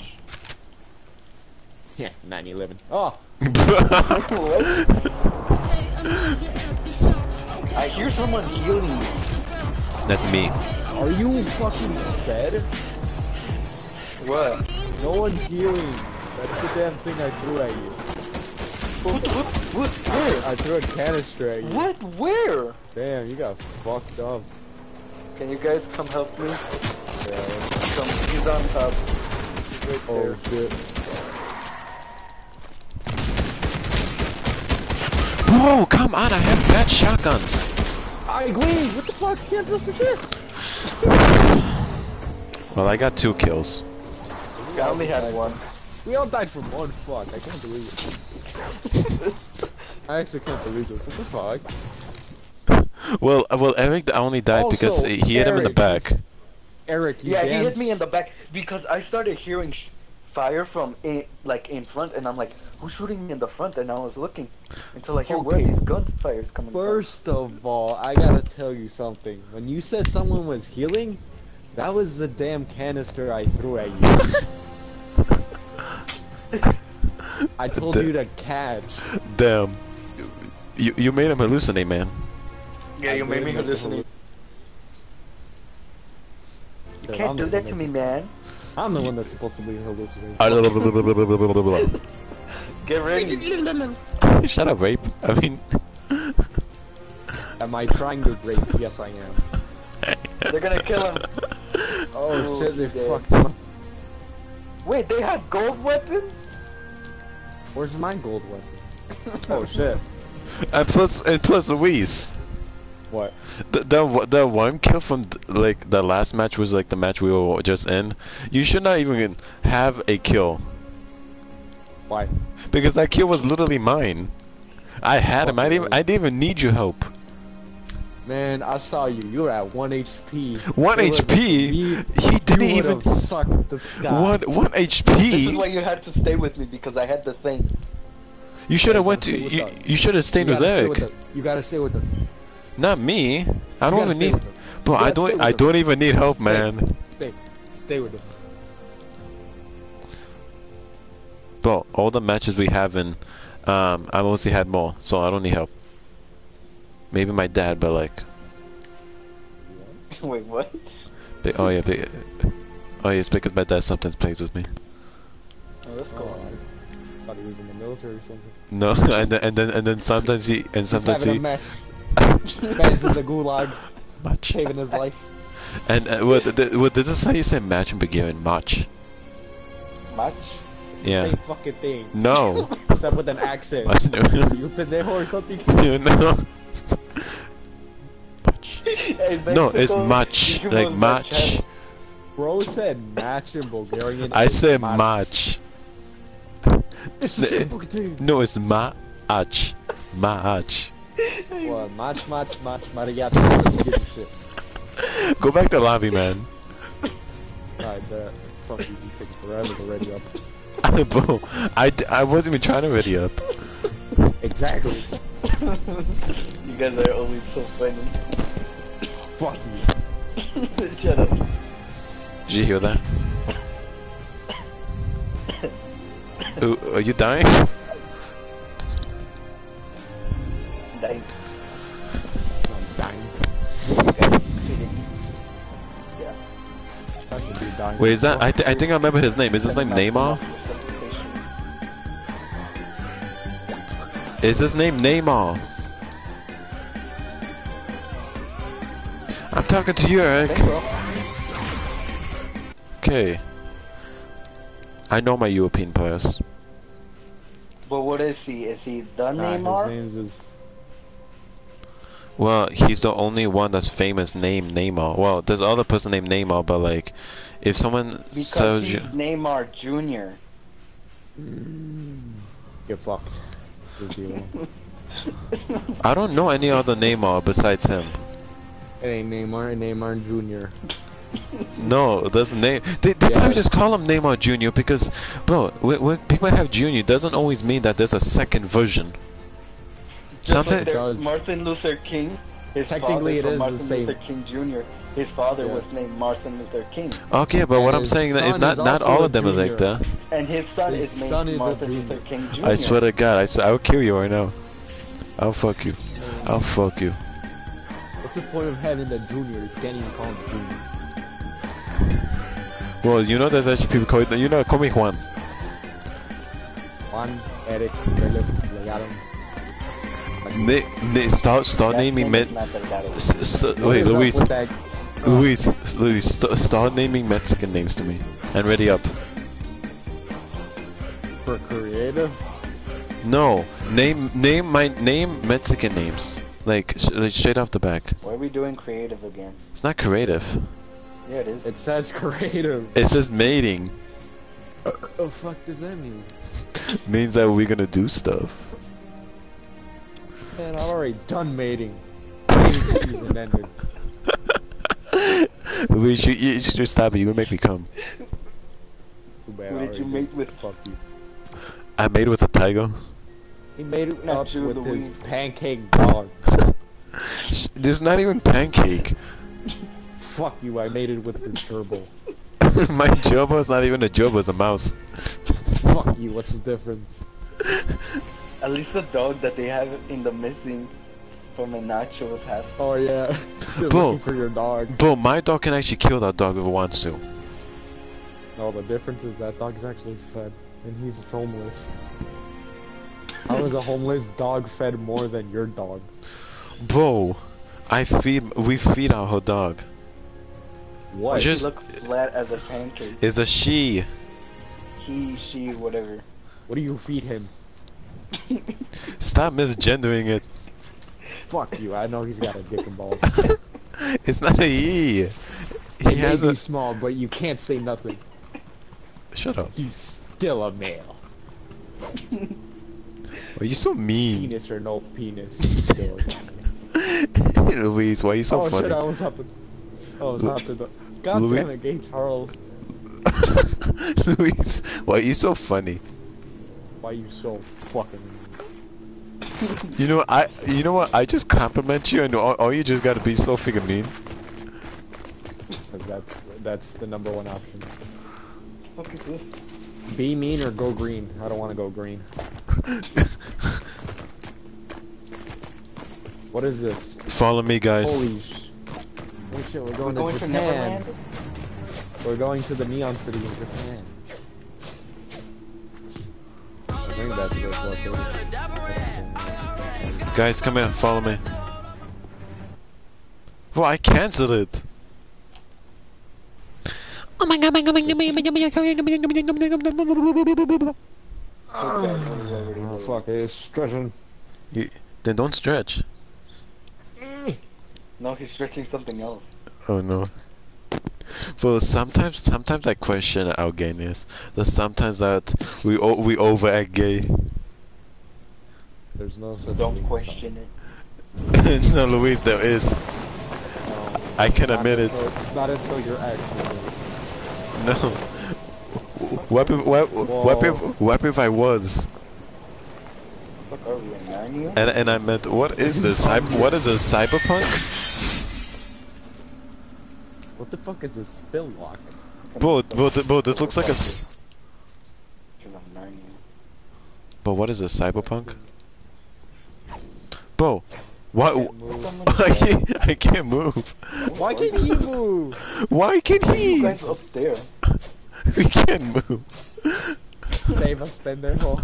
Yeah, 911. Oh! I hear someone healing. That's me. Are you fucking dead? What? No one's healing. That's the damn thing I threw at you. What? What? What? Where? I threw a canister at you. What? Where? Damn, you got fucked up. Can you guys come help me? Yeah. Come. He's on top. He's right Oh there. shit. Bro, come on, I have bad shotguns. I agree. What the fuck? Can't do for shit. Well, I got two kills. I only had one. We all died from one fuck. I can't believe it. I actually can't believe this. What the fuck? Well, uh, well, Eric only died because he hit him in the Eric. back. Eric, you Yeah, he hit me in the back because I started hearing sh- fire from in, like in front, and I'm like, "Who's shooting me in the front?" And I was looking until I hear where Okay. these gunfires coming First of all, I gotta tell you something. When you said someone was healing, that was the damn canister I threw at you. I told you to catch. Damn. You you made him hallucinate, man. from. Yeah, I you made me did hallucinate. You can't I'm do the that one to me, that's- man. I'm the one that's supposed to be hallucinating. Get ready. Shut up, rape. I mean, Am I trying to rape? Yes, I am. They're gonna kill him. Oh, oh, shit, they dead. fucked him up. Wait, they had gold weapons? Where's my gold weapon? Oh shit. And plus, and plus Luis. What? The, the the one kill from like the last match was like the match we were just in. You should not even have a kill Why? because that kill was literally mine. I had him. I didn't. Even, I didn't even need your help. Man, I saw you. You were at 1 HP. One it HP. me. He didn't you even. would've sucked the sky. One one HP. This is why you had to stay with me because I had the thing. You should have went to. You, you should have stayed you with gotta stay Eric. with the, You gotta stay with the. Not me. I don't even need. with them. Bro, I don't. I them. don't even need help, Stay. man. Stay. Stay with them. Bro, all the matches we have in, um, I mostly had more, so I don't need help. Maybe my dad, but like, Wait, what? bi- oh yeah, bi- oh yeah, it's because my dad sometimes plays with me. Oh, that's Oh, cool. I thought he was in the military or something. No, and then and then and then sometimes he and sometimes having a he match. Man's in the gulag, match. saving his life. And uh, what, th- what this is how you say match in Bulgarian, match. Match? It's the Yeah. same fucking thing. No. Except with an accent. I know. you pendejo or something? you know. Hey, No, it's match, like match. Bro said match in Bulgarian. I match. match. It's the same fucking thing. No, it's match, match. What? Match, match, match, mariachi. Let me shit. Go back to lobby, man. Alright, bet. Fuck you, you taking forever to ready up. Bro, I, d- I wasn't even trying to ready up. Exactly. You guys are always so funny. Fuck you. Shut up. Did you hear that? Ooh, are you dying? Dying. I'm dying. Yeah. I should be dying. Wait, is that? I, th- I think I remember his name. Is his name Neymar? Is his name Neymar? I'm talking to you, Eric. Okay. I know my European players. But what is he? Is he the Nah, Neymar? His name's is Well, he's the only one that's famous named Neymar. Well, there's other person named Neymar, but like, if someone Because tells he's you, Neymar Jr. Get mm. fucked. I don't know any other Neymar besides him. It ain't Neymar, it Neymar Jr. No, there's name. They, they probably just call him Neymar Junior because, bro, when, when people have Junior, doesn't always mean that there's a second version. Just like Something. there- Martin Luther King. His Technically, father it from the Martin same. Luther King Jr. His father Yeah. was named Martin Luther King, Okay, but what I'm saying that is not is not all of them are like that. and his son His is named son is Martin. Luther King Jr. I swear to God, I swear, I'll kill you right now. I'll fuck you. I'll fuck you. What's the point of having the junior? if You can't even call him junior. Well, you know there's actually people call it. You know, call me Juan. Juan, Eric, Philip, Legaron. Ne, ne, start start naming name men. not S- s- wait, Luis. Luis, Luis, st- start naming Mexican names to me. And ready up. For creative? No, name name my name Mexican names. Like, sh- like straight off the back. Why are we doing creative again? It's not creative. Yeah, it is. It says creative. It says mating. Oh fuck does that mean? Means that we're gonna do stuff. Man, I've already done mating. Mating season ended. Luis, you, you should just stop it. You're gonna make me come. Too bad. Who did you already mate with? Fuck you. I made with a tiger. He made it up you, with Luis. his pancake dog. Sh- There's not even pancake. Fuck you, I made it with your gerbil. my Jobo is not even a Jobo, it's a mouse. Fuck you, what's the difference? At least the dog that they have in the missing from a nachos has. Oh yeah, they're Bro. looking for your dog. Bro, my dog can actually kill that dog if it wants to. No, the difference is that dog's actually fed, and he's homeless. How is a homeless dog fed more than your dog? Bro, I feed. We feed our dog. What? You Just- look flat as a pancake. Is a she. He, she, whatever. What do you feed him? Stop misgendering it. Fuck you. I know he's got a dick and balls. It's not a E. he. He has may a. be small, but you can't say nothing. Shut up. He's still a male. Why are you so mean? Penis or no penis, he's still a male. Luis, why are you so oh funny? shit, I was hopping. I was hopping. the- God Louis- damn it, Gay Charles. Luis, why are you so funny? Why are you so fucking... You know, I. You know what? I just compliment you, and all, all you just gotta be so freaking mean. Because that's, that's the number one option. What is this? Be mean or go green. I don't want to go green. what is this? Follow me, guys. Holy sh... Oh shit, we're going, We're going to to Japan. Neverland? We're going to the Neon City in Japan. Guys, come here, follow me. Well, I canceled it. Oh my god, my god, my god, my god, my god, my god, my god, my god, my god, my god. Oh, fuck, it's stretching. You, then don't stretch. No, he's stretching something else. Oh no. Well, sometimes, sometimes I question our gayness. There's sometimes that we o we overact gay. There's no such Don't thing. question it. no, Luis, there is. I can Not admit it. Not until you're actually. No. What if, what, what if, what if I was? Fuck are we in Narnia? And and I meant, what is this? Cyber, what is this? Cyberpunk? What the fuck is this spill lock? Bro, bro, th- bro, this looks like a. Because I'm Narnia. Bro, what is this? Cyberpunk? Bro, what? I can't, I can't move. Why can't he move? Why can You he? guys up there. We can't move. Save us, pendejo.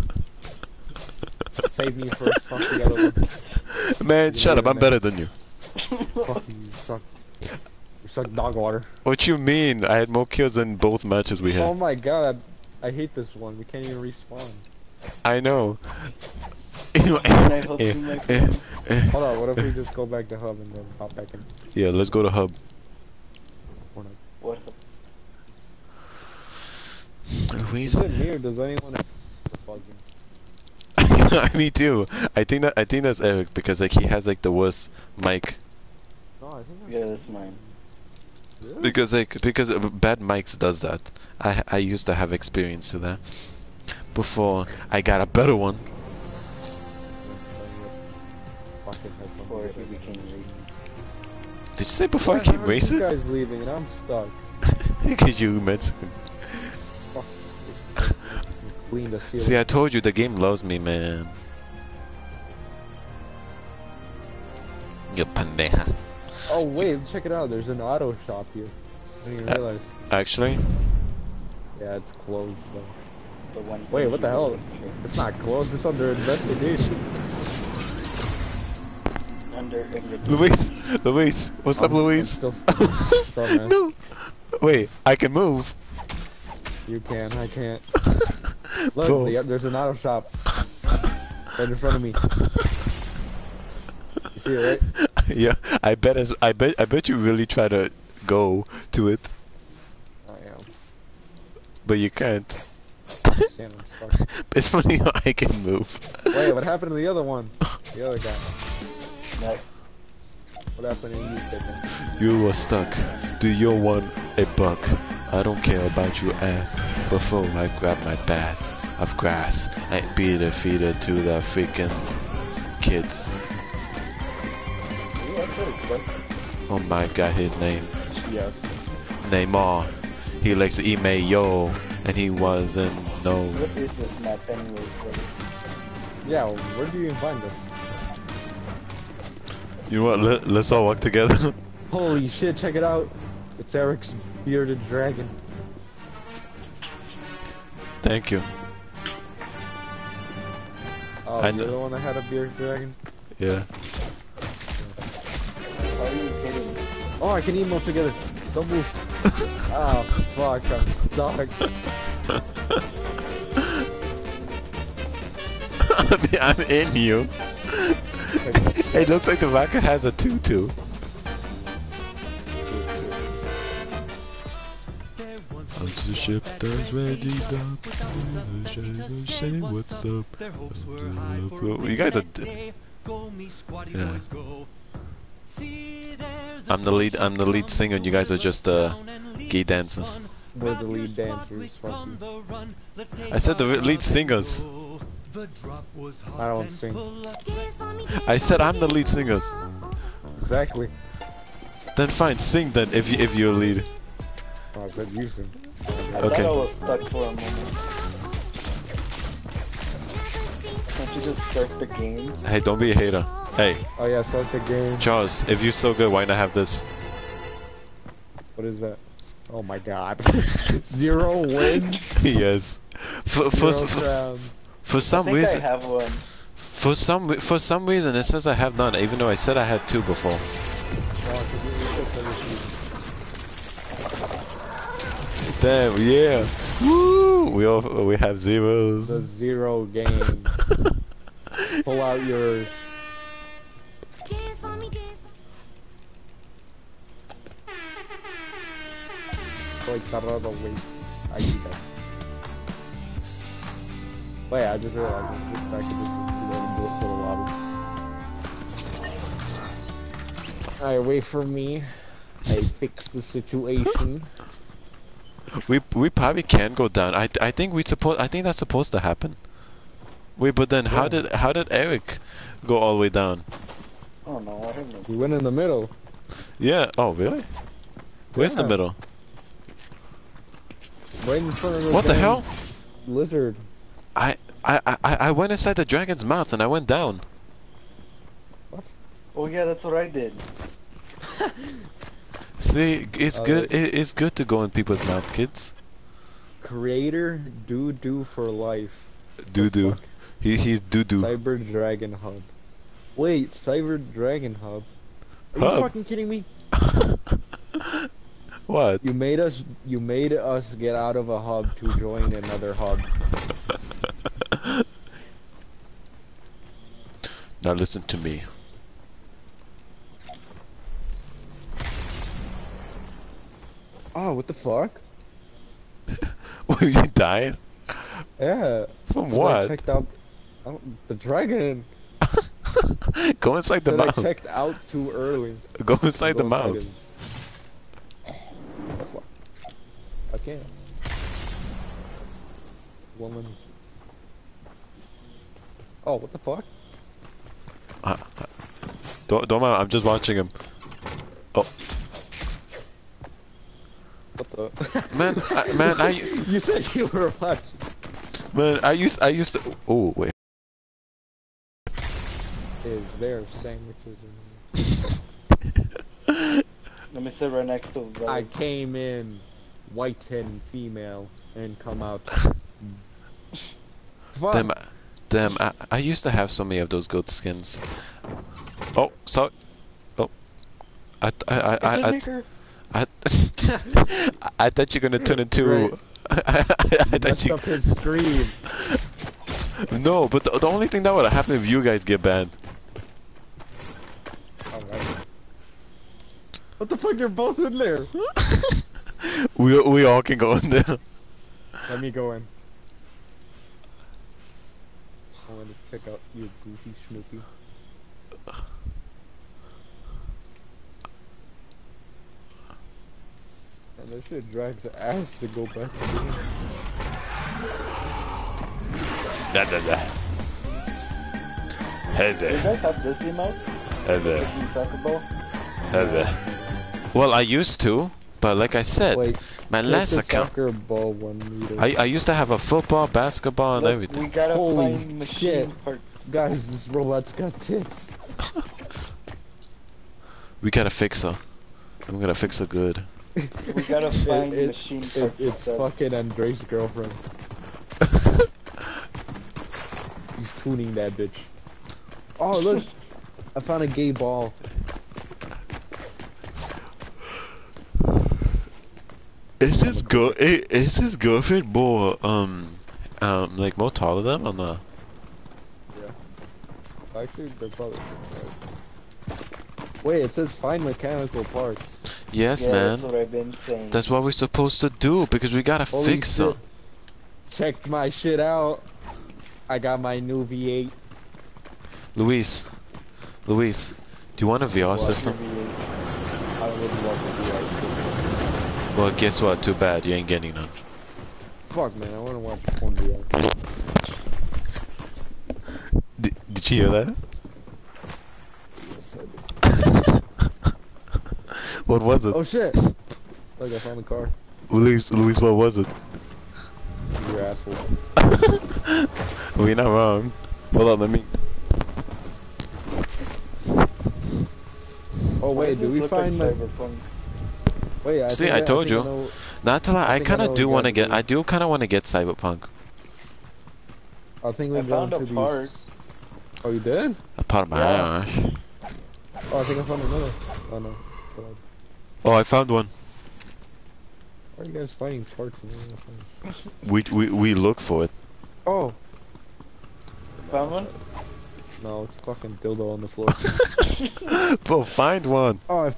Save me first. Fuck the other one. Man, shut up. I'm better than you. Fuck you. You suck. You suck dog water. What you mean? I had more kills in both matches we had. Oh my god, I, I hate this one. We can't even respawn. I know. You know, Can I help eh, you, my eh, friend? eh. Hold on, what if we just go back to hub and then hop back in? Yeah, let's go to hub. Or? What? Luis. Is it me or does anyone have the buzzing? Me too. I think that I think that's Eric because like he has like the worst mic. No, I think Yeah, that's mine. Really? Because like because uh, bad mics does that. I I used to have experience to that. Before I got a better one. Fucking headphones. Before he became racist. Did you say before I came are You guys leaving and I'm stuck. Because you Mexican. Fuck this place. Clean the ceiling. See, I told you the game loves me, man. You pendeja. Oh wait, check it out. There's an auto shop here. I didn't even Uh, realize. Actually, Yeah, it's closed though. The one Wait, what the hell? It's not closed. It's under investigation. Under investigation. Luis, Luis, what's up, I'm- I'm Luis? still stuck. What's up, man? no. Wait, I can move. You can. I can't. Look, Bro. the, there's an auto shop right in front of me. You see it, right? yeah, I bet as I bet I bet you really try to go to it, I am. but you can't. Damn, I'm stuck. It's funny how I can move. Wait, what happened to the other one? The other guy. No. What happened to you, Pittman? You were stuck. Do you want a buck? I don't care about your ass. Before I grab my bass of grass, I beat a feeder to the freaking kids. You. Oh my god, his name. Yes. Neymar. He likes to eat mayo, and he wasn't no. What is this map anyway? Yeah, where do you even find this? You know what? Let, let's all walk together. Holy shit, check it out. It's Eric's bearded dragon. Thank you. Oh, I you're kn- the one that had a bearded dragon? Yeah. How are you kidding me? Oh, I can eat emote together. Don't move. Oh fuck, I'm stuck. I'm in you. It looks like the rocket has a tutu. Once the ship does ready, dock, say what's up. You guys are. d- Yeah. I'm the lead. I'm the lead singer, and you guys are just uh, gay dancers. We're the lead dancers. I said the lead singers. I don't sing. I said I'm the lead singers. Exactly. Then fine, sing then if you, if you're lead. Oh, I said you sing. I Okay. I was stuck for a moment. Can't you just start the game? Hey, don't be a hater. Hey, Oh yeah, start the game. Charles, if you're so good, why not have this? What is that? Oh my god. Zero wins. yes. For for, Zero for, crowns. for I some think reason, I have one. for some for some reason, it says I have none, even though I said I had two before. Oh, 'cause you- you said so this season. Damn, yeah. Woo! We all we have zeros. The zero game. Pull out yours. Soy Carrado, wey. Ahí está. Wait, I just realized I just I could just let him do it for the lobby. Alright, wait for me. I fix the situation. We we probably can go down. I I think we suppose I think that's supposed to happen. Wait, but then how did how did Eric go all the way down? Oh no, I have no. We went in the middle. Yeah. Oh, really? Where's the middle? Right in front of the What the hell? Lizard. I I I I went inside the dragon's mouth and I went down. What? Oh yeah, that's what I did. See, it's Oh, good. It, it's good to go in people's mouth, kids. Creator do do for life. Doo doo. He he's doo doo. Cyber Dragon Hub. Wait, Cyber Dragon Hub. Are Hub? you fucking kidding me? What? You made us you made us get out of a hub to join another hub. Now listen to me. Oh, what the fuck? Were you dying? Yeah. From Says I checked out I the dragon. Go inside the Said I checked out too early. Go inside the Go mouth. it. What the fuck? I. Woman. Oh, what the fuck? Uh, uh, don't don't mind. I'm just watching him. Oh What the? man, I, man, I you said you were watching. man, I used I used to. Oh wait. Is there sandwiches Let me sit right next to him. I came in white and female and come out. Fuck. Damn, damn. I, I used to have so many of those goat skins. Oh, so. Oh. I I I It's a I I, nigger. I, I thought you're gonna turn into. Right. I, I, I thought Messed you. up his stream. No, but the, the only thing that would happen if you guys get banned. Alright. What the fuck? You're both in there. We we all can go in there. Let me go in. I want to check out your goofy Snoopy. And that shit drags ass to go back to the Da da da. Hey Do you there. guys have this emote? Hey there. In soccer ball? Hey there. Well, I used to, but like I said, Wait, my last account, soccer ball one meter. I I used to have a football, basketball, and Look, everything. we gotta Holy find machine shit. parts. Guys, this robot's got tits. We gotta fix her. I'm gonna fix her good. We gotta find it, machine it, parts. it's that- fucking Andre's girlfriend. He's tuning that bitch. Oh look, I found a gay ball. Is his girl? Is his girlfriend more um um like more taller than him or not? Yeah. Actually, they're probably same size. Wait, it says find mechanical parts. Yes, yeah, man. That's what I've been saying. That's what we're supposed to do because we gotta Holy fix shit. them. Check my shit out. I got my new V8. Luis, Luis, do you want a VR system? I would love a VR. Well, guess what? Too bad you ain't getting none. Fuck, man, I want to watch porn VR. Did, did you hear that? Yes, I did. What was it? Oh shit! Look, I found the car. Luis, Luis, what was it? Your asshole. Well, you're not wrong. Hold on, let me. Oh wait, do we find like my? Cyberpunk? Wait, I See, I told think you. know- Not till I, I I kind of do want to get. I do kind of want to get Cyberpunk. I think we I go found into a these. part. Oh, you did? A part of my Yeah. ass. Oh, I think I found another. Oh no. Oh, I found one. Why are you guys fighting parts? We we we look for it. Oh. Found one? No, it's fucking dildo on the floor. Bro, find one. oh, I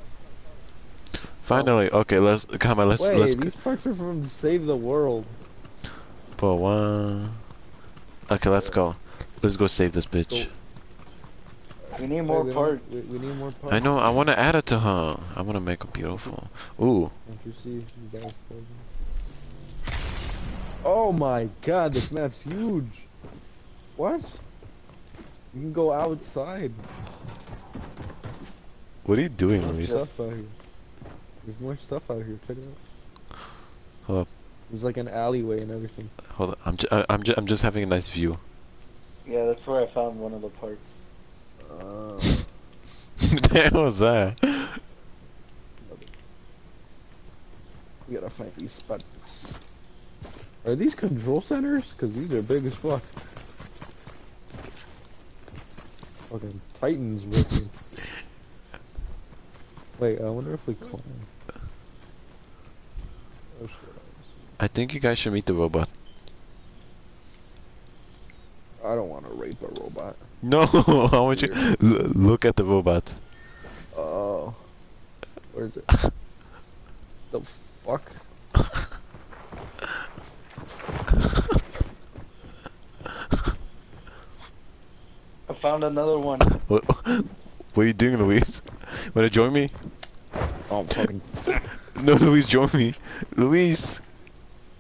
Finally, okay. Let's come on. Let's wait. let's. these parts are from Save the World. Bro, one. Okay, let's go. Let's go save this bitch. We need more Wait, we parts. We, we need more parts. I know. I want to add it to her. I want to make her beautiful. Ooh. Don't you see? You guys Oh my god, this map's huge. What? You can go outside. What are you doing, There's Luis? stuff out here. There's more stuff out here. Check it out. Hold up. There's like an alleyway and everything. Hold up. I'm ju I, I'm ju I'm just having a nice view. Yeah, that's where I found one of the parts. Uh, the hell was that? we gotta find these spots. Are these control centers? Cause these are big as fuck. Fucking Titans working. Wait, I wonder if we climb. Oh shit. I think you guys should meet the robot. I don't want to rape a robot. No, I want you l look at the robot. Oh. Where is it? the fuck? I found another one. What, what are you doing, Luis? Wanna join me? Oh, I'm fucking. No, Luis, join me. Luis.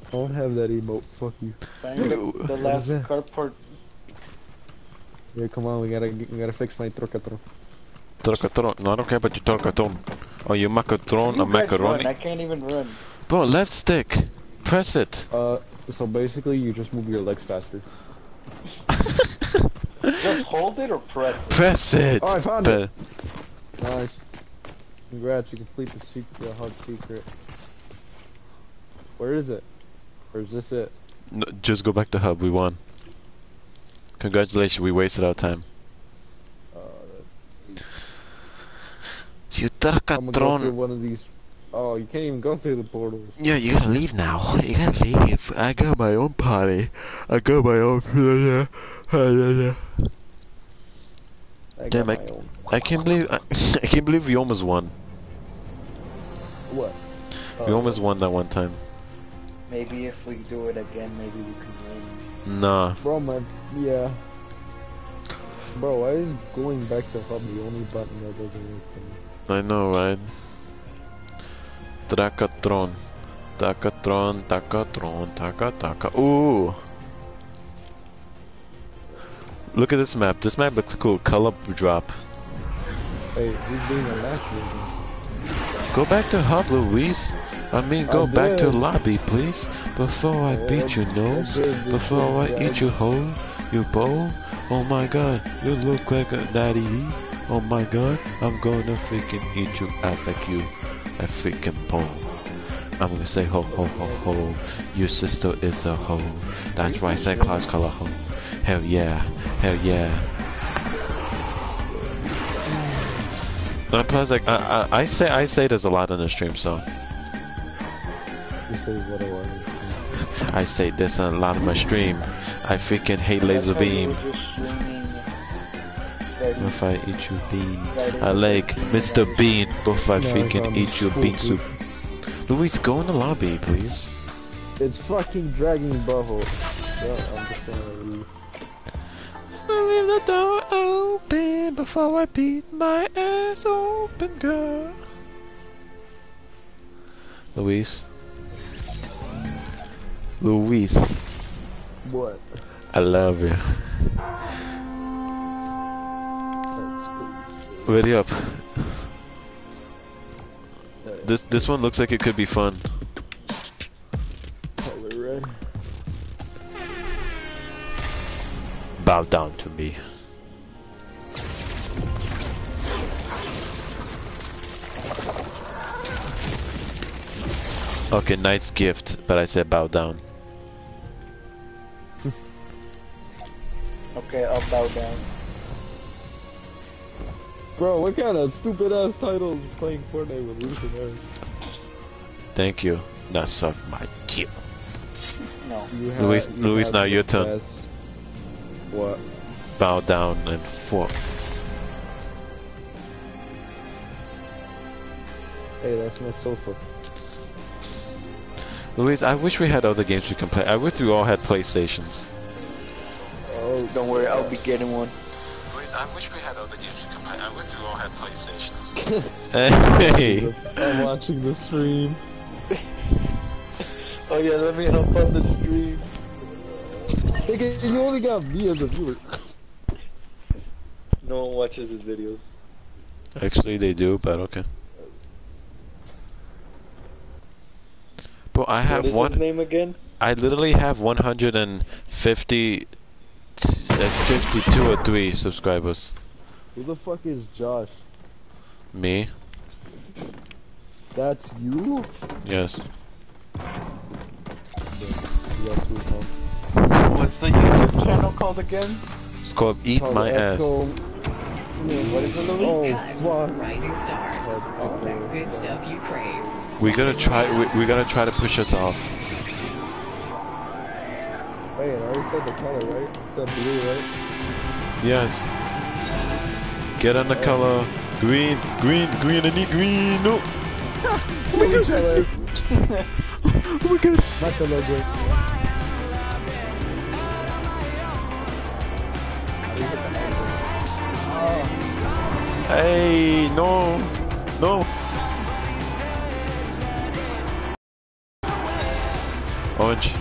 I don't have that emote. Fuck you. Find the, the last carport. Yeah, come on. We gotta we gotta fix my trocatron. Trocatron. No, I don't care about your trocatron. Or your macatron You or macaroni. run, I can't even run. Bro, left stick. Press it. Uh, so basically, you just move your legs faster. Just hold it or press it. Press it. Oh, I found Pe- it. Nice. Congrats, you complete the secret, the hub secret. Where is it? Or is this it? No, just go back to hub. We won. Congratulations. We wasted our time. Uh, that's. You gonna go one of these. Oh, you can't even go through the portal. Yeah, you gotta leave now. You gotta leave. I got my own party. I got my own. I Damn, my I. I can't believe I, I can't believe we almost won. What? We Uh, almost won that one time. Maybe if we do it again, maybe we can win. Nah. Bro, my yeah. Bro, why is going back to hub the only button that doesn't work for me? I know, right? Tracatron. Tracatron, Tracatron, Taca, Taca. Ooh! Look at this map. This map looks cool. Color drop. Hey, who's doing a match with? Go back to hub, Luis. I mean, go I back to lobby, please. Before I beat your nose. Before I eat I- your hole, your bowl. Oh my god, you look like a daddy. Oh my god, I'm gonna freaking eat your ass like you. A freaking pole. I'm gonna say ho ho ho ho. Your sister is a hoe. That's right, Santa Claus call a hoe. Hell yeah, hell yeah. And plus, like I, I, I say, I say this a lot on the stream, so You say what I want say. I say this a lot of my stream. I freaking hate laser beam. If I eat you bean, I like Mr. Bean. If I No, freaking eat you bean soup. Luis, go in the lobby, please. It's fucking dragging butthole. Yeah, I'm just gonna leave. Leave the door open before I beat my ass open, girl. Luis. Luis, What? I love you. Ready up. This this one looks like it could be fun. Bow down to me. Okay, nice gift, but I said bow down. Okay, I'll bow down. Bro, what kind of stupid ass titles playing Fortnite with Luis and Eric? Thank you. Now suck my dick. No. You Luis, Luis, have now your turn. best- What? Bow down and fuck. Hey, that's my sofa. Luis, I wish we had other games we can play. I wish we all had PlayStations. Oh, Don't worry, I'll be getting one. Luis, I wish we had other games we can play. I wish we all had PlayStations. hey! I'm watching the stream. Oh yeah, let me help on the stream. Nigga, you only got me as a viewer. No one watches his videos. Actually, they do, but okay. But I have what is one. his name again? I literally have 150, uh, 52 or 3 subscribers. Who the fuck is Josh? Me? That's you? Yes. You got two accounts. What's the YouTube channel called again? It's called Eat Called My Ass. Echo- What is it, Luis? Oh, fuck. Rising stars. Called All that good stuff you crave. We gotta try. We, we gotta try to push us off. Wait, I already said the color, right? It's a blue, right? Yes. Get on the oh. color. Green, green, green. I need green. No. Kill each other. Oh my god. Not the logo. Hey, no, no. Orange.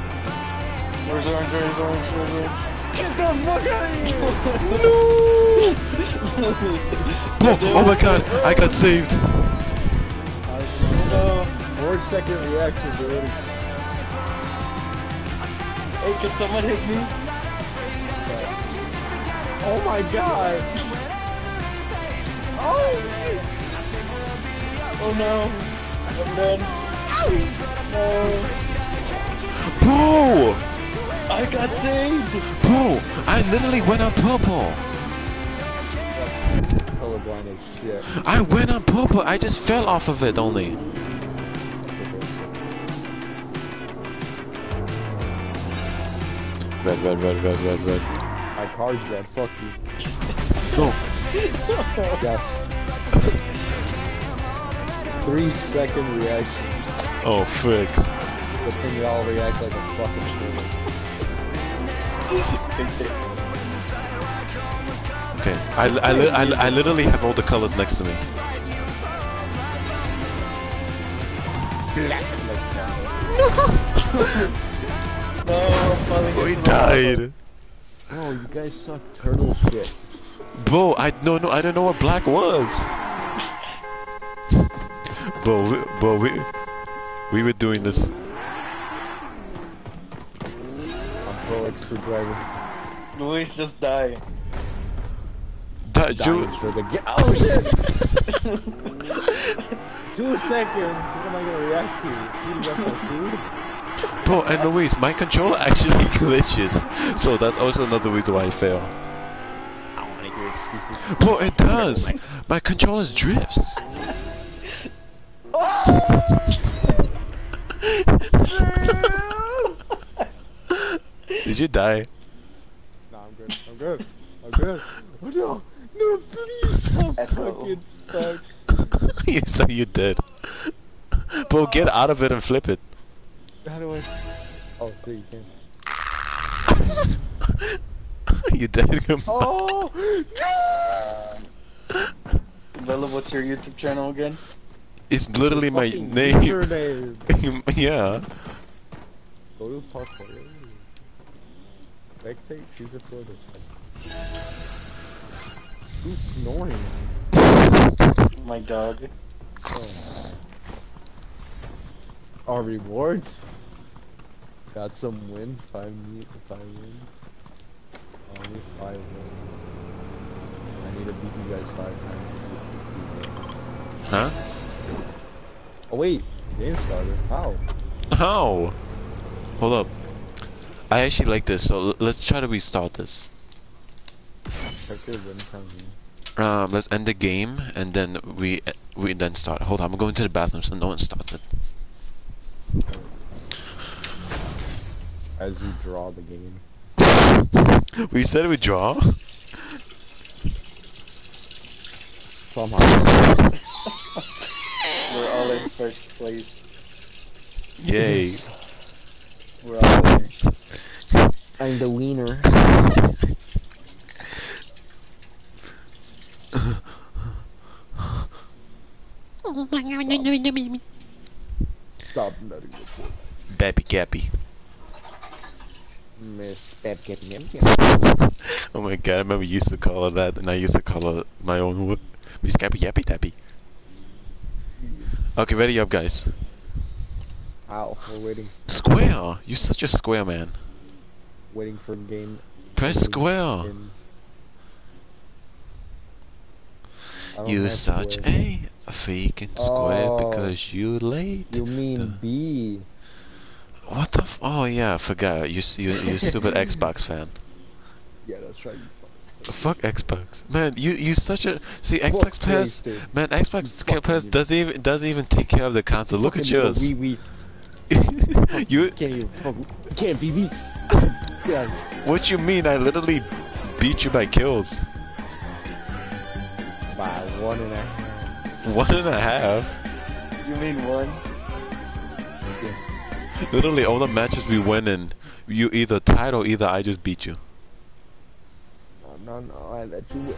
Where's orange, orange, orange, orange, orange? Get the fuck out of here! Oh, oh my god, I got saved. No. Four second reaction, dude. Hey, can someone hit me? Oh my god! Oh! Oh no. I'm dead. No. Bro, I got saved. bro, I literally went on purple. Colorblind as shit. I went on purple. I just fell off of it only. Red, red, red, red, red, red. Car's red, fuck you. No. Yes. Three second reaction. Oh frick. But then you all react like a fucking fool. Okay, I, I, I, I literally have all the colors next to me. Black No, We the died. Oh, you guys suck turtle shit. Bro, I no no I don't know what black was. bro, we, bro, we we were doing this. I'm pro like screwdriver. Luis just died. That Dying you, for the ga- Oh shit! Two seconds. What am I gonna react to? Eating up my food? Bro, and Luis, my controller actually glitches, so that's also another reason why I fail. I don't want to hear excuses. Bro, it does. My controller drifts. Did you die? Nah, I'm good. I'm good. I'm good. Oh, no, no, please. I'm fucking stuck. you said you did. Bro, get out of it and flip it. How do I? Oh, shit, you can. you did. Oh Bella, what's your YouTube channel again? It's literally my fucking name. username. yeah. Go to parkour. Spectate, choose a floor this way. Who's snoring? My dog. Oh. Our rewards? Got some wins, five five wins. Only five wins. I need to beat you guys five times. to beat you. Huh? Oh wait, game starter. How? How? Hold up. I actually like this, so let's try to restart this. Check your win count. Um, let's end the game and then we we then start. Hold on, I'm going to the bathroom so no one starts it. As you draw the game. We said we draw. Somehow. We're all in first place. Yay. We're all in. I'm the wiener. Stop nutting the foot. Bappy Cappy. Getting him. Oh my god, I remember you used to call her that and I used to call her my own word. Miss Cappy Yappy Tappy. Okay, ready up guys. Ow, we're waiting. Square! You're such a square man. Waiting for game. Press square. in- You have to such a freaking square Oh. because you're late. You mean B? What the f- Oh yeah, I forgot. You you you stupid Xbox fan. Yeah, that's right. Fuck Xbox, man. You you such a see Fuck Xbox players. Man, Xbox ca- players doesn't even doesn't even take care of the console. Look at yours. You Can't even fuck. Can't be beat. What you mean? I literally beat you by kills. By one and a half. One and a half. You mean one? Literally all the matches we win in, you either tied or either I just beat you. No, no, no. I let you win.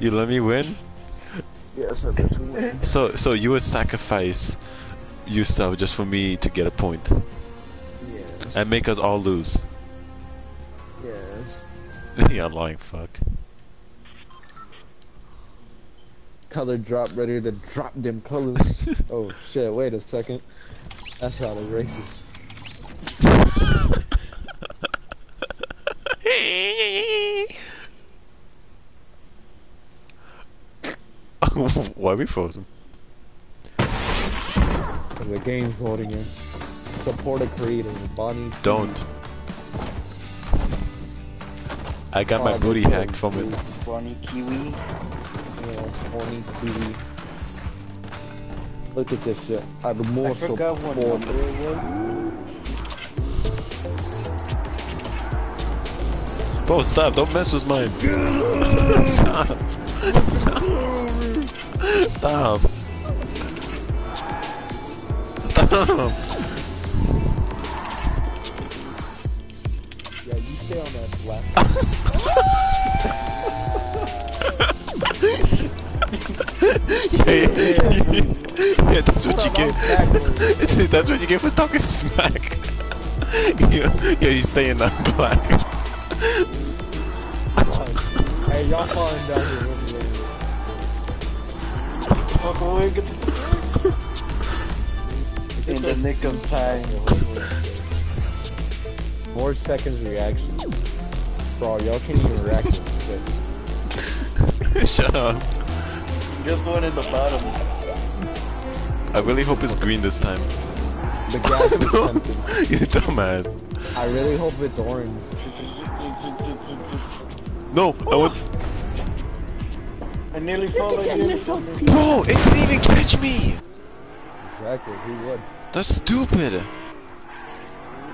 You let me win. Yes, I let you win. So so you would sacrifice yourself just for me to get a point Yes. and make us all lose. Yes. you lying fuck. Color drop, ready to drop them colors. oh shit! Wait a second. That's how the racist. Why are we frozen? Cause the game's loading in. Support a creator, Bonnie. Don't. I got my Oh, booty hacked from it. Bonnie Kiwi. Yes, horny Kiwi. Look at this shit. I'm more I forgot support. Bro, stop! Don't mess with mine. stop. Stop. Yeah, you stay on that flat. yeah, yeah, that's what you get. that's what you get for talking smack. yeah, yeah, you stay in that black. hey, y'all falling down here with me. Fuck away, get the In the nick of time. Four seconds reaction. Bro, y'all can't even react in six. Shut up. Just one in the bottom. I really hope it's green this time. The gas is tempting. you dumbass. I really hope it's orange. No, I would. I nearly followed you. Bro, it didn't even catch me. Exactly, who would? That's stupid.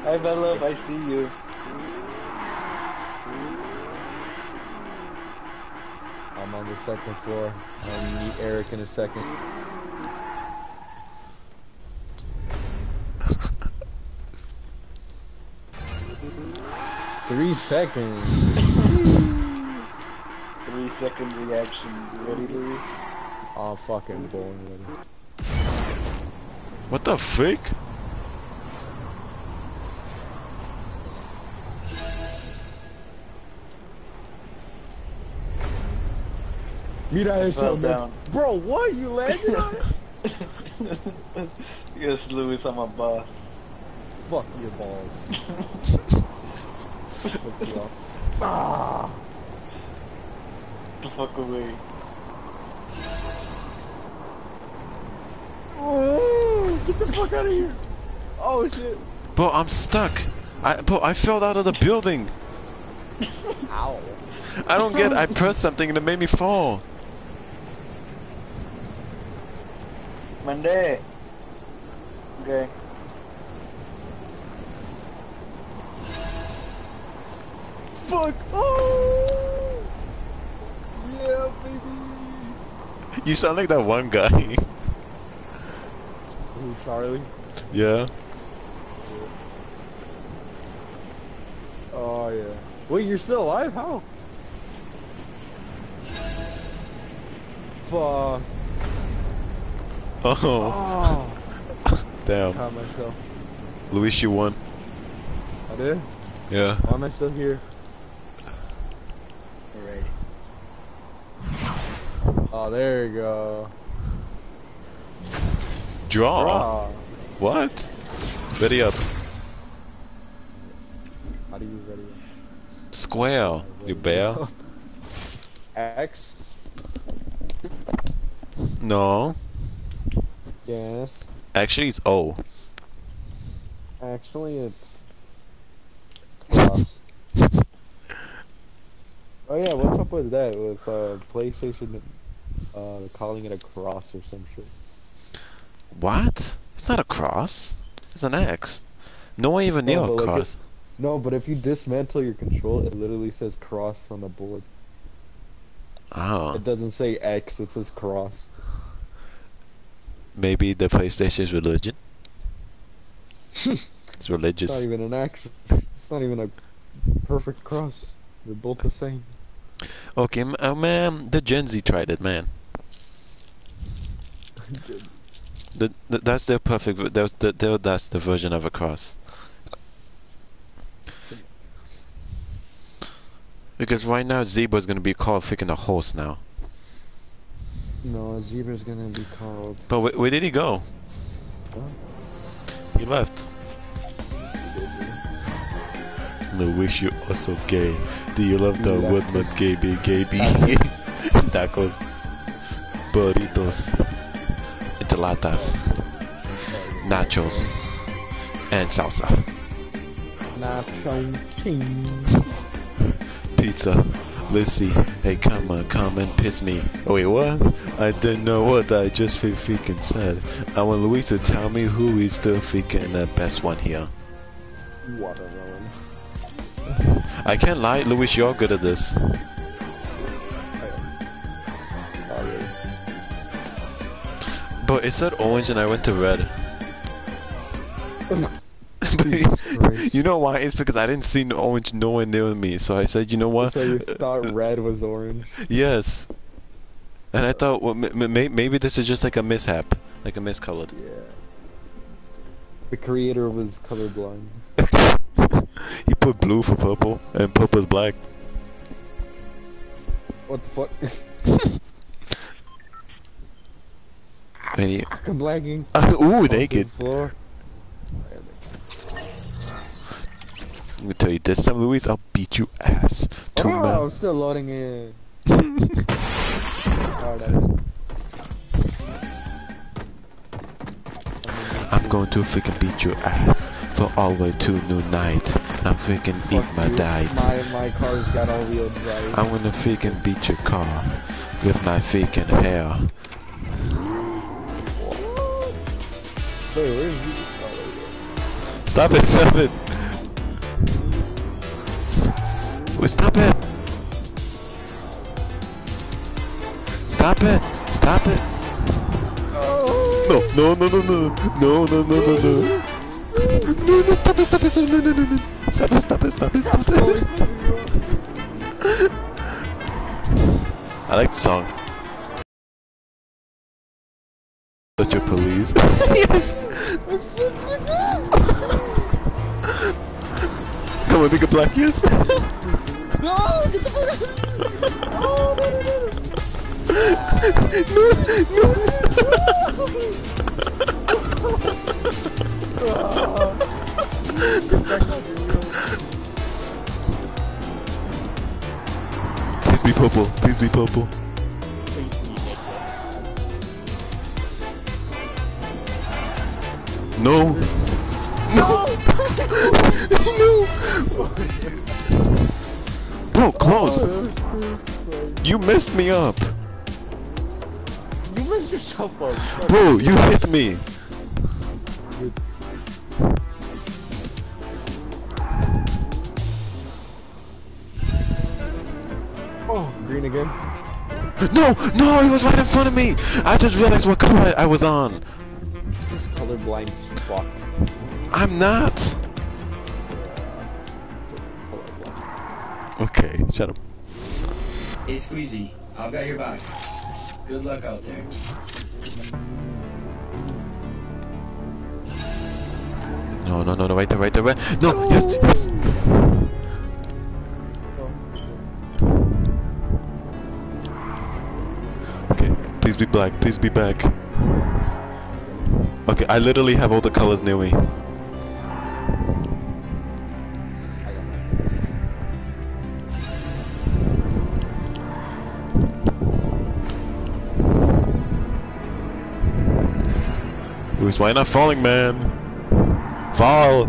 Hi, Bella. I see you. I'm on the second floor. I'll meet Eric in a second. Three seconds. Three second reaction. Ready, Luis? Oh, fucking born ready. What the fuck? Mira Fell eso, man. down. Bro, what? You landed on it? yes, Luis, I'm a boss. Fuck your balls. Fuck you up. Ah! the fuck away. Oh, get the fuck out of here. Oh shit. Bro, I'm stuck. I bro, I fell out of the building. Ow. I don't get. I pressed something and it made me fall. Monday. Okay. Fuck. Oh. Yeah, baby. You sound like that one guy. Who, Charlie? yeah. Oh yeah. Wait, you're still alive? How? Fuck. Oh. Oh. Damn. Caught myself. Luis, you won. I did. Yeah. Why am I still here? Alright. Oh, there you go. Draw. Draw. What? Ready up. How do you ready? Square. You bear. X. No. Yes. Actually, it's O. Actually, it's cross. oh yeah, what's up with that? With uh, PlayStation uh, calling it a cross or some shit. What? It's not a cross. It's an X. No one even knew No, a like cross. it- no, but if you dismantle your control, it literally says cross on the board. Oh. It doesn't say X, it says cross. Maybe the PlayStation is religion. it's religious. It's not even an X. It's not even a perfect cross. They're both the same. Okay, m- uh, man, the Gen Z tried it, man. The, the, that's their perfect. That's the, their, that's the version of a cross. Because right now zebra's gonna be called freaking a horse now. No, a zebra's gonna be called. But wh- where did he go? He left. No, wish you also gay. Do you love the He left woodland us. gay bee gay bee? Tacos, burritos, enchiladas, nachos, and salsa, Nacho cheese. pizza. Let's see. Hey, come on, come and piss me. Oh, wait, what? I didn't know what I just fre- freaking said. I want Luis to tell me who is the freaking uh, best one here. Watermelon. I can't lie, Luis, you're good at this. But it said orange and I went to red. you know why? It's because I didn't see no orange nowhere near me, so I said, you know what? So you thought red was orange? Yes. And I thought, well, m- m- maybe this is just like a mishap, like a miscolored. Yeah. The creator was colorblind. he put blue for purple, and purple's black. What the fuck? And he- I'm lagging. Ooh, Onto naked. the floor. Let me tell you this time, Luis, I'll beat you ass. Two Oh, men. I'm still loading in. I'm going to freaking beat your ass for all the way to new night. And I'm freaking eat my you. diet. My my car's got all wheel drive. I'm gonna freaking beat your car with my freaking hair. Wait, where is he? Stop it, stop it. Wait, stop it. Stop it, stop it. Oh. No, no, no, no, no, no, no, no, no, no. No, no, stop it, stop it, no, no, no, no. Stop it, stop it, stop it, stop it. I like the song. Such a police. yes. Come on, make a black yes. No, get the fuck out! Oh, Please be purple. Please be purple. No. No. no. Bro, close. You messed me up. You messed yourself up. Bro, you hit me. Oh, green again. No, no, he was right in front of me. I just realized what color I was on. This colorblind fuck. I'm not. Okay, shut up. Hey, Squeezy, I've got your back. Good luck out there. No, no, no, no, right there, right there, right. No, yes, yes. Okay, please be black, please be back. Okay, I literally have all the colors near me. Who's why not falling, man? Fall!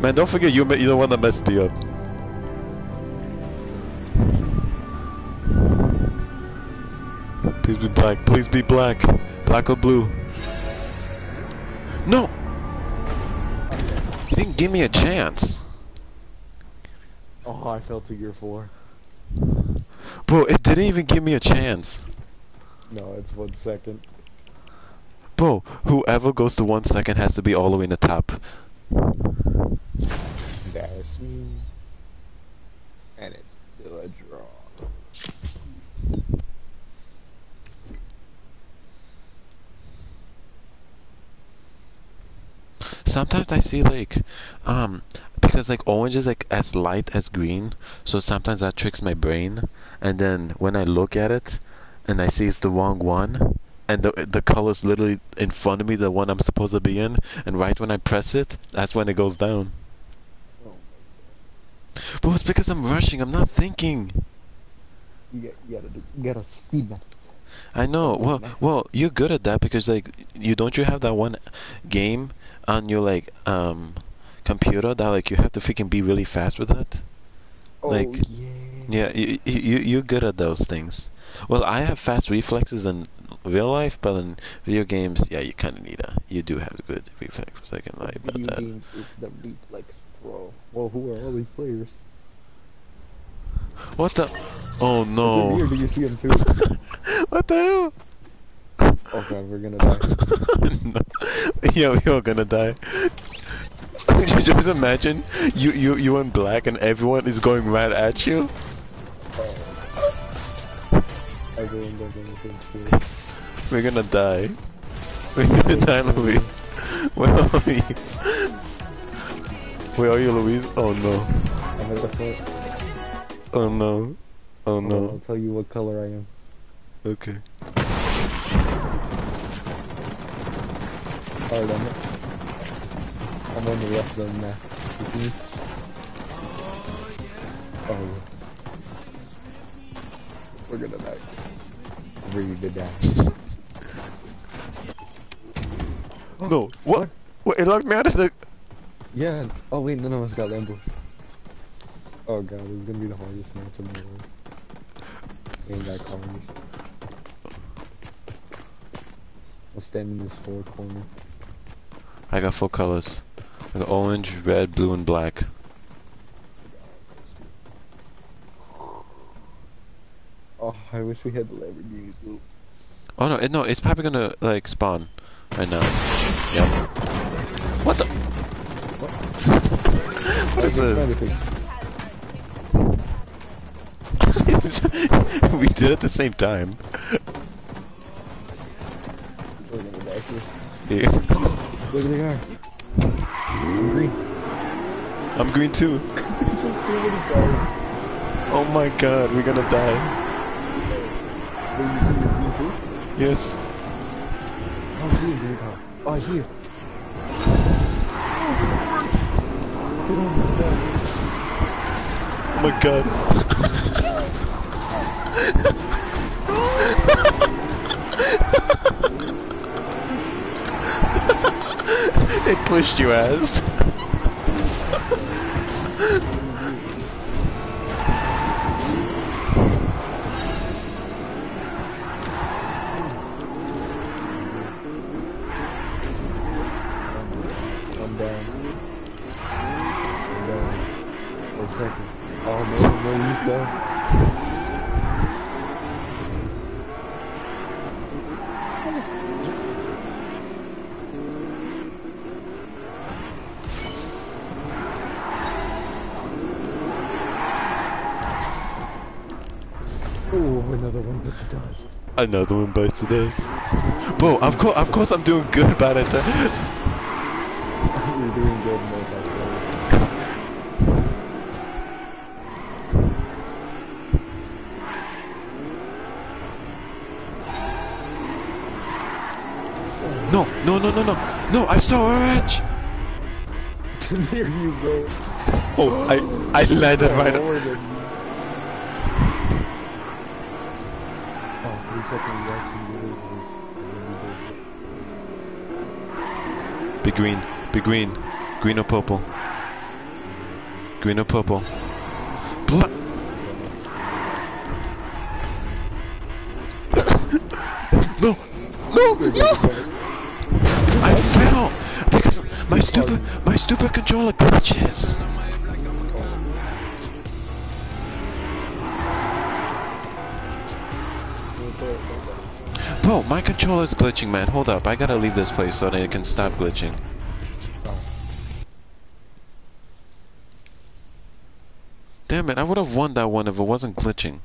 Man, don't forget you, you're the one that messed me up. Please be black. Please be black. Black or blue. No! You didn't give me a chance. Oh, I fell to gear four. Bro, it didn't even give me a chance. No, it's one second. Whoever goes to one second has to be all the way in the top. That's me. And it's still a draw. Sometimes I see like, um, because like orange is like as light as green, so sometimes that tricks my brain. And then when I look at it, and I see it's the wrong one, and the the color's literally in front of me, the one I'm supposed to be in, and right when I press it, that's when it goes down. But it's because I'm rushing. I'm not thinking. You, got, you gotta do, you gotta speed that. I know. Well, well, you're good at that because like you don't you have that one game on your like um computer that like you have to freaking be really fast with that. Oh, like yeah. yeah, you, you you you're good at those things. Well, I have fast reflexes in real life, but in video games, yeah, you kind of need a you do have good reflexes. I can lie about Video that. games is the reflex pro. Well, who are all these players? What the? Oh It's in no! here, do you see him too? what the hell? Oh god, we're gonna die. Yo, you're gonna die. you just imagine you you you in black and everyone is going right at you. Everyone does in the same. We're gonna die. We're gonna die, Luis. Where are you? Where are you, Luis? Oh no. I'm at the front. Oh no. Oh no. I'll tell you what color I am. Okay. Alright, I'm, I'm on the left of the map. You see me? Oh. We're gonna die. I'm ready to. No. What? What? It locked me out of the. Yeah. Oh wait, none of us got Lambo. Oh god, this is gonna be the hardest match in the world. Ain't got cars. I'll stand in this four corner. I got four colors. I got orange, red, blue, and black. Oh, I wish we had the Lamborghini loop. Oh no, it, no, it's probably gonna like spawn right now. Yep. What the? what is this? we did it at the same time. We're gonna go back here. Yeah. Look at the car. I'm green. I'm green too. There's so many cars. Oh my god, we're gonna die. Wait, you see the too? Yes. Oh, I see green car. Oh, I see it. Get on this guy. Oh my god. it pushed you as. No, you fell. Oh, another one bit the dust. Another one bites the dust. Bro, of course, of course, I'm doing good about it. You're doing good, multiplayer. No, no, no, no! I saw orange. there you go. Oh, I, I landed right. Me. Oh, three second reaction this. Be green, be green, green or purple. Green or purple. Stupid, controller glitches. Bro, my controller's glitching, man. Hold up, I gotta leave this place so that it can stop glitching. Damn it, I would have won that one if it wasn't glitching.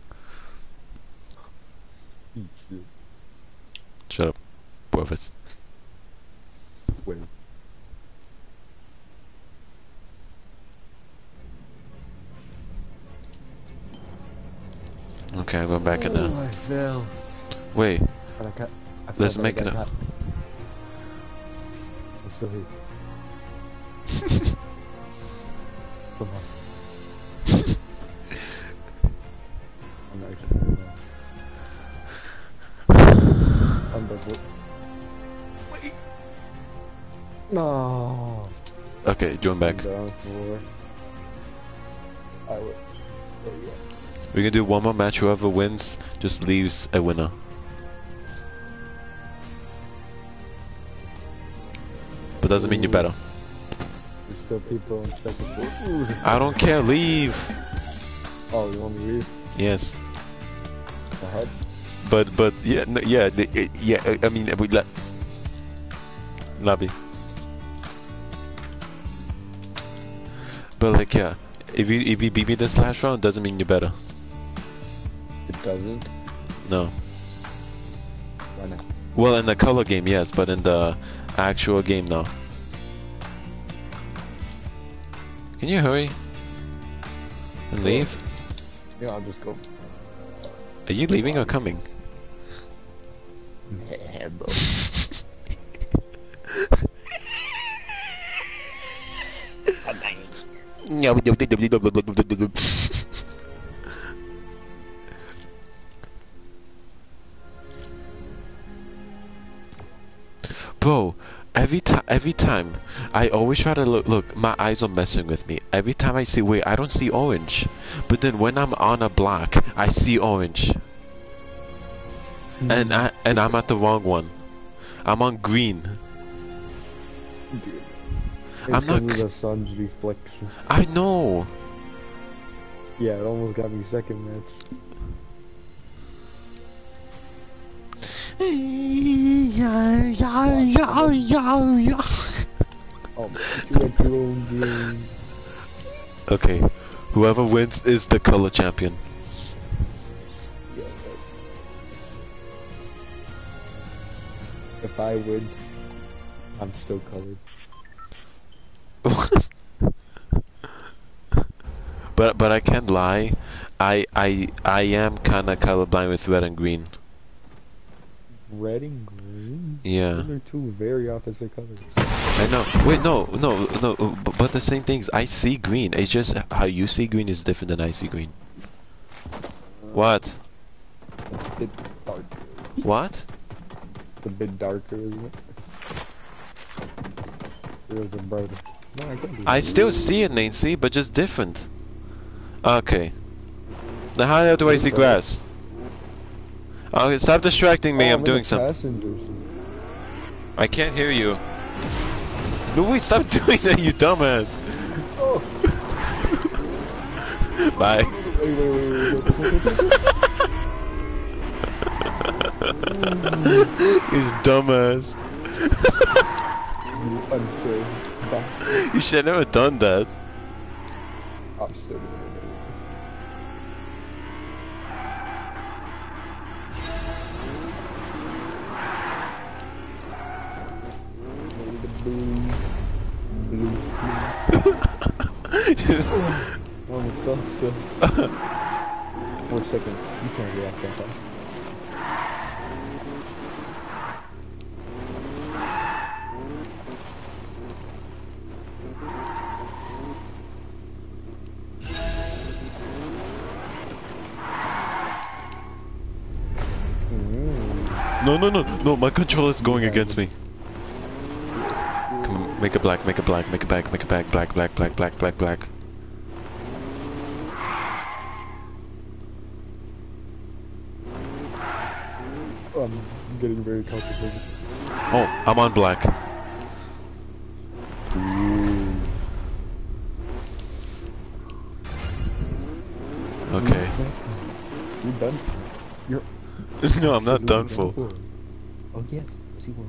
Shit. Shut up, Bovis. Wait. Okay, I'm going back in Oh, now. I fell. Wait, But I got. I fell, let's make it up. I'm still here. Somehow. I'm actually here now. I'm. Wait. No. Okay, join back. I'm down for. I would. Oh yeah. We can do one more match. Whoever wins just leaves a winner. But doesn't mean you're better. There's still people on second floor. I don't care. Leave. Oh, you want me to leave? Yes. Hub? But but yeah no, yeah yeah. uh, I mean we let lobby. But like yeah, if you if you beat me this last round, doesn't mean you're better. It doesn't. No. Why not? Well, in the color game, yes, but in the actual game, no. Can you hurry and leave? Yeah, I'll just go. Are you leaving or coming? Yeah, bro. Bro, every time, every time, I always try to look. Look, my eyes are messing with me. Every time I see, wait, I don't see orange. But then when I'm on a block, I see orange. Hmm. And I and I'm at the wrong one. I'm on green. Dude. It's because of the sun's reflection. I know. Yeah, it almost got me second match. Had your own game. Okay, whoever wins is the color champion. If I win, I'm still colored. But but I can't lie, I I I am kind of colorblind with red and green. Red and green? Yeah. Those are two very opposite colors. I know. Wait, no, no, no. uh, But, but the same things. I see green. It's just how you see green is different than I see green. What? It's a bit darker. What? It's a bit darker, isn't it? Yours are brighter. No, I can't I still see it, Nancy, but just different. Okay. Now how do I see grass? Okay, stop distracting me. Oh, I'm in doing something. passenger seat. I can't hear you. Luis, stop doing that, you dumbass. Oh. Bye. Wait, wait, wait, wait, wait, wait. He's dumbass. You unfair bastard. You should never done that. I'm still I almost fell still. Four seconds. You can't react that fast. No, no, no, no, my controller is going against me. Make it black, make it black, make it black, make it black, black, black, black, black, black, black. I'm getting very complicated. Oh, I'm on black. Okay. You're done. You're. no, I'm not done for. Oh yes, yes you were.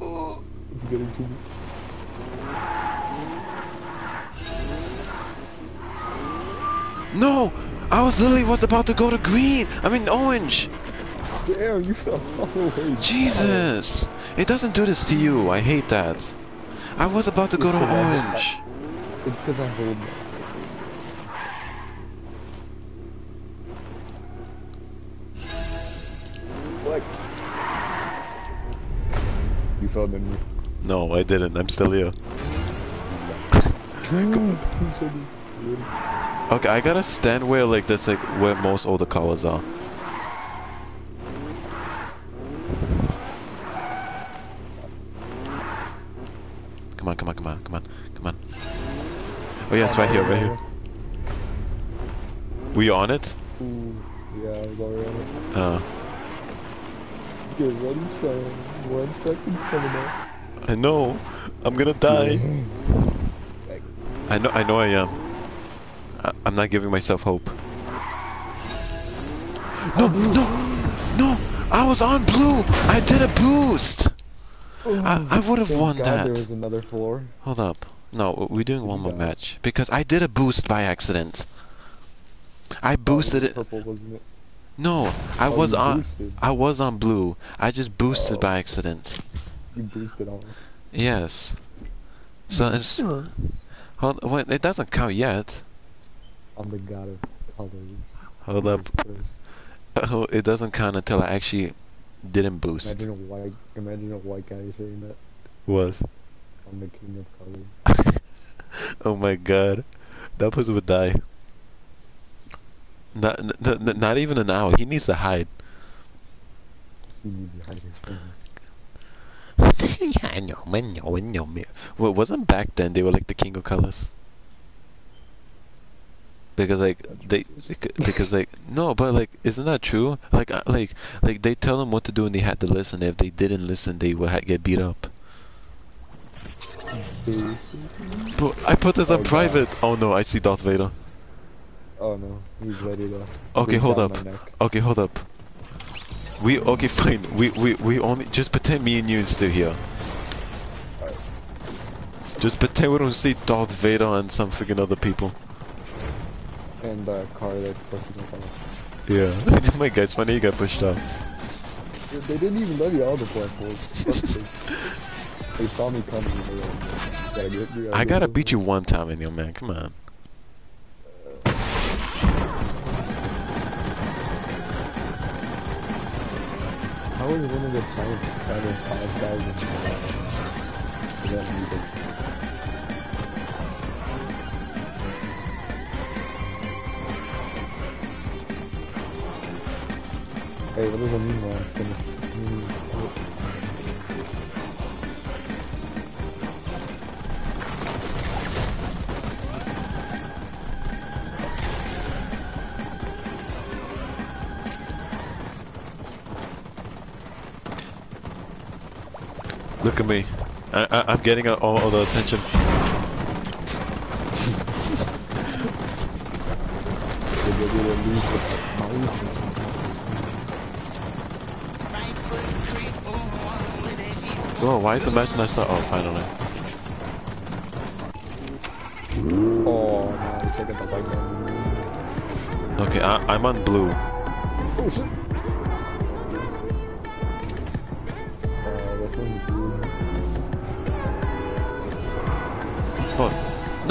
Oh, it's getting to me. No! I was literally was about to go to green! I mean orange! Damn, you fell all the way. down. Jesus! It doesn't do this to you, I hate that. I was about to go to 'cause I orange. It's because I hold myself. What? You fell in me. No, I didn't, I'm still here. Okay, I gotta stand where like this like where most all the colors are. Come on, come on, come on, come on, come on. Oh yes, right here, right here. We on it? Ooh, yeah, I was already on it. Uh, Get ready, son. One second's coming up. I know. I'm gonna die. I know. I know. I am. I, I'm not giving myself hope. No, no, no! I was on blue. I did a boost. I, I would have won God that. there was another floor. Hold up. No, we're doing one more match because I did a boost by accident. I oh, boosted it. Purple, wasn't it? No, I Oh, was on. boosted. I was on blue. I just boosted Oh. by accident. You boosted on. Yes. So it's. Hold. Wait, it doesn't count yet. I'm the god of colors. Hold up. Oh, it doesn't count until I actually didn't boost. Imagine a white, imagine a white guy saying that. Was. I'm the king of colors. Oh my god, that person would die. Not, n- n- not even an hour. He needs to hide. He needs to hide his things. yeah, I know, man, no, no, man. Well, wasn't back then they were like the king of colors? because like they because like no but like isn't that true like uh, like like they tell them what to do and they had to listen if they didn't listen they would get beat up but I put this Oh, on God. private oh no I see Darth Vader Oh no, he's ready to. okay hold up okay hold up we okay fine. We we we only just pretend me and you are still here. Just pretend we don't see Darth Vader and some freaking other people. And uh, the car that's pushing us off. yeah. Oh my god it's funny you got pushed off. They didn't even let me on the platform. They saw me coming. were like, gotta I gotta beat you one time in your man. Come on How is one of the kind of 5,000? Is that music? Hey, what does it mean when I finish? Look at me. I, I, I'm getting all, all the attention. They get you to lose with that smile. Oh, why is the match not start? Oh, finally. Oh. I got the white man. Okay, I, I'm on blue.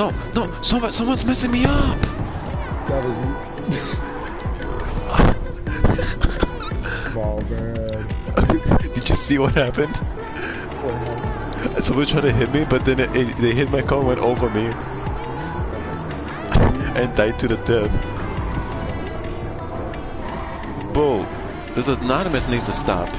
no, no, someone, someone's messing me up. That oh, man. Did you see what happened? What happened? Someone tried to hit me, but then it, it, they hit my car and went over me. and died to the death. Bro, this anonymous needs to stop.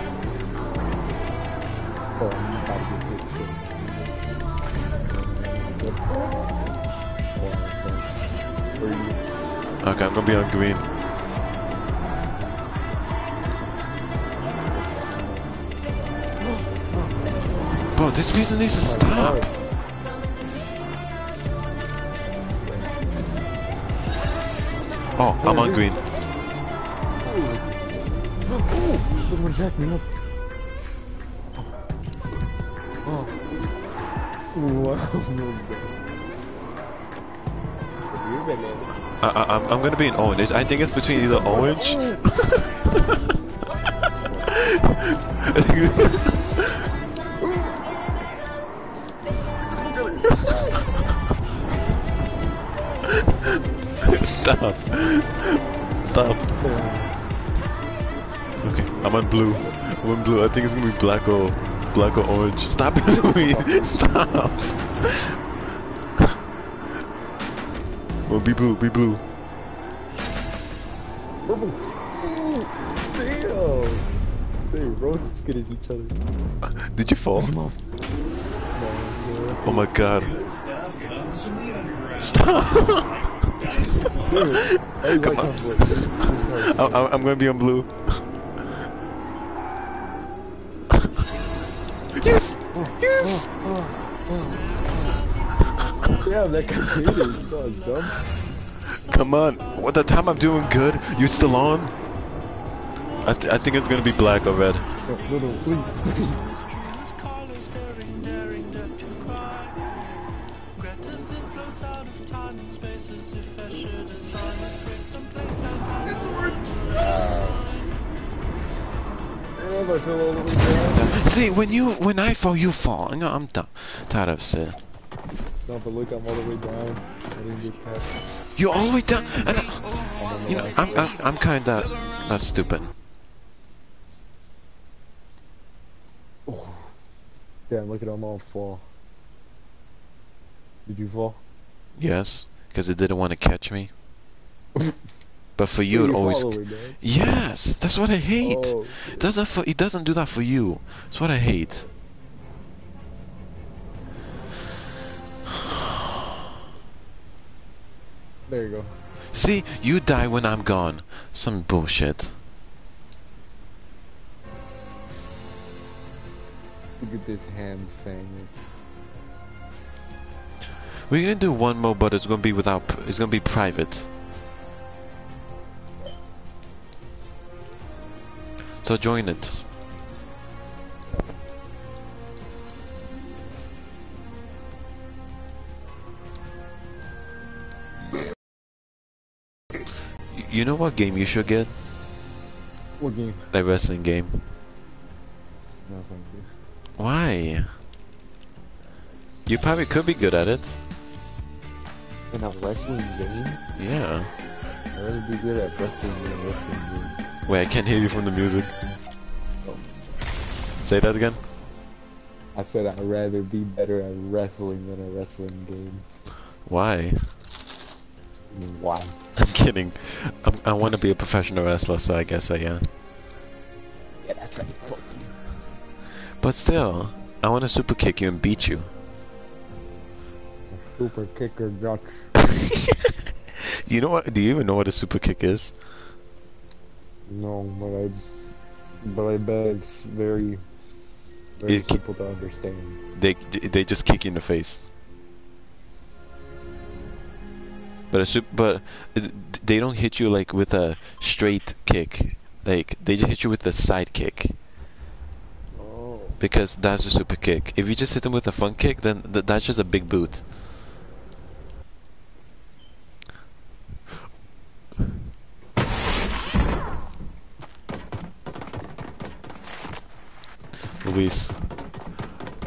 Okay, I'm gonna be on green. Bro, this person needs to stop. Oh, I'm on green. Oh, someone jacked me up. Oh. Wow. I, I, I'm, I'm gonna be in orange. I think it's between either orange. Stop. Stop. Okay, I'm on blue. I'm on blue. I think it's gonna be black or black or orange. Stop it, Stop. Oh, be blue. Be blue. Purple. Damn. They roasted each other. Did you fall? No, Oh my god. Stop. Hey, Come on. I, I, I'm gonna be on blue. yes! Yes! Yeah, that guy made it. So dumb. Come on. What the time I'm doing good? You still on? I, th I think it's gonna be black or red. No, no, no, please. It's orange. Damn, I fell all the way down. See, when you when I fall, you fall. You know, I'm done. Tired of it. No, but look, I'm all the way down. I didn't get. You're all the way down, and I, you know, I'm I'm, I'm kind of uh, not stupid. Damn, look at them all fall. Did you fall? Yes, because it didn't want to catch me. But for you, it always. Yes, that's what I hate. Oh, It doesn't for it doesn't do that for you. It's what I hate. There you go. See, you die when I'm gone. Some bullshit. Look at this ham sandwich. We're gonna do one more, but it's gonna be without. It's gonna be private. So join it. You know what game you should get? What game? A wrestling game. No, thank you. Why? You probably could be good at it. In a wrestling game? Yeah. I'd rather be good at wrestling than a wrestling game. Wait, I can't hear you from the music. Say that again. I said I'd rather be better at wrestling than a wrestling game. Why? I mean, why? I'm kidding. I'm, I want to be a professional wrestler, so I guess I am. Yeah, that's right. Fuck you. But still, I want to super kick you and beat you. Super kicker guts. You know what? Do you even know what a super kick is? No, but I, but I bet it's very, very It- simple to understand. They they just kick you in the face. But a sup- but they don't hit you like with a straight kick. Like they just hit you with a side kick. Because that's a super kick. If you just hit them with a front kick, then th- that's just a big boot. Luis.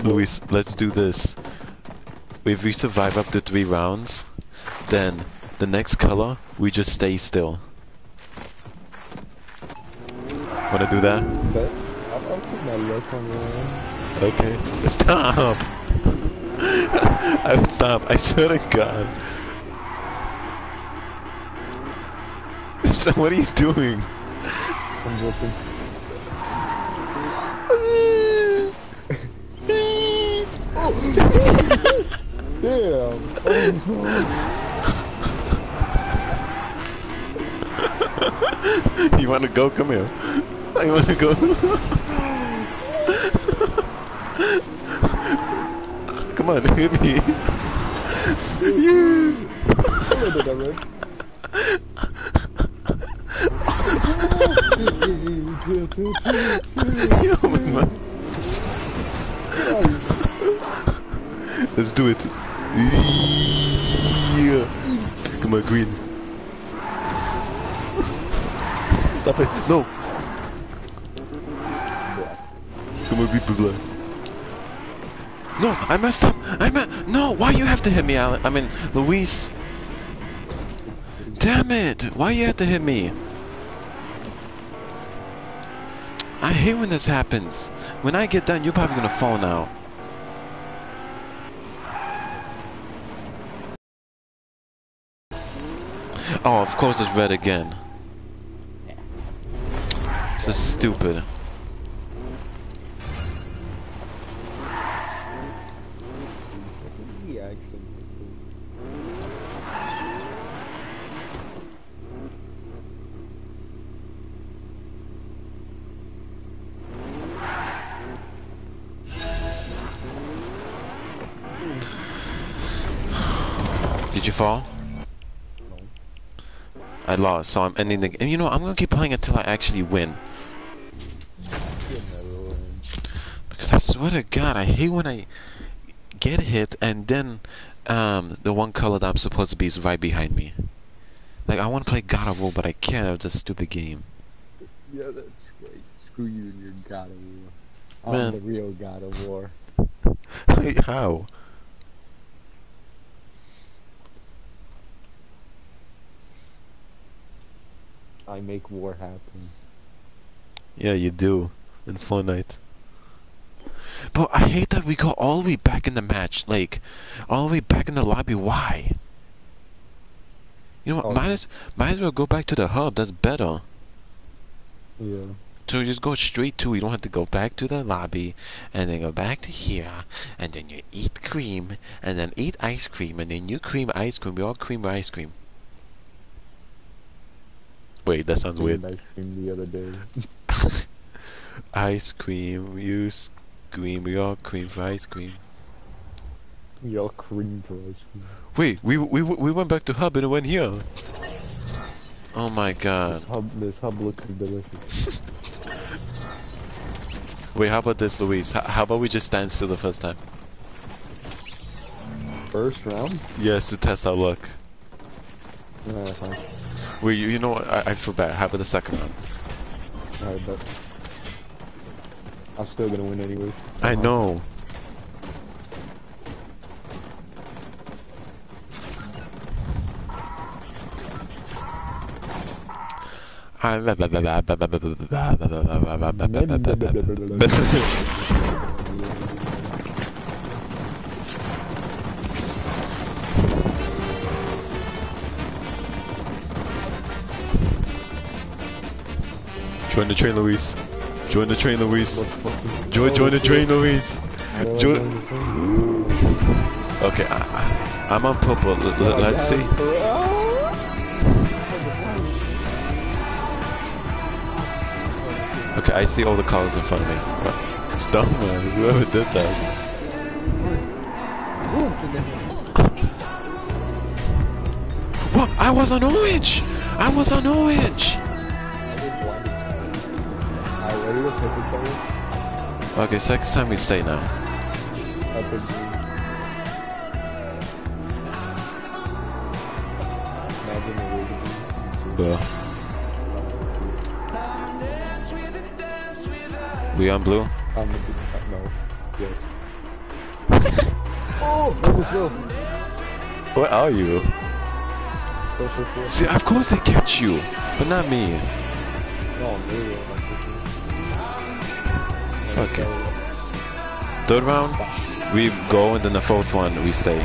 Luis, let's do this. If we survive up to three rounds, then the next color, we just stay still. Wanna do that? But I'll, I'll put my luck on the. Okay. Stop! I would stop. I swear to God. So what are you doing? I'm whipping. Oh! Damn. Oh, you wanna go? Come here. You wanna go? Come on, hit me. yes. You almost won. Let's do it. Come on, green. Stop it. No. Come on, people black. No, I messed up. I meant no. Why you have to hit me, Alan? I mean, Luis. Damn it! Why you have to hit me? I hate when this happens. When I get done, you're probably gonna fall now. Oh, of course it's red again. So stupid. I lost, so I'm ending the. And you know, I'm gonna keep playing until I actually win. Win. Because I swear to God, I hate when I get hit and then um, the one color that I'm supposed to be is right behind me. Like I want to play God of War, but I can't. It's a stupid game. Yeah, that's right. Screw you and your God of War. I'm Man. the real God of War. How? I make war happen. Yeah, you do in Fortnite. But I hate that we go all the way back in the match, like all the way back in the lobby. Why? You know what? Oh. Might as might as well go back to the hub. That's better. Yeah. So you just go straight to. You don't have to go back to the lobby, and then go back to here, and then you eat cream, and then eat ice cream, and then you cream ice cream. We all cream ice cream. Wait, that sounds weird. Ice cream the other day. Ice cream, you scream, we all cream for ice cream. We all cream for ice cream. Wait, we we we went back to hub and it went here. Oh my This god. hub, this hub looks delicious. Wait, how about this, Luis? H- how about we just stand still the first time? First round? Yes, to test our luck. Fine. Wait, you, you know what? I, I feel bad. How about the second round? Alright, but I'm still gonna win anyways. I know. Join the train, Luis. Join the train, Luis. Join, join the train, Luis. Join. Okay, I, I, I'm on purple. L- let's see. Ah! Okay, I see all the colors in front of me. It's dumb, man. Whoever did that. What? I was on orange. I was on orange. Alright, ready to flip it, buddy? Okay, second time we stay now. Up is Imagine the way it is. We on blue? Um, no. Yes. oh, Purplesville. Where are you? Still for sure. See, of course they catch you, but not me. No, maybe I'm not sure. Fuck it. Third round, we go, and then the fourth one, we stay.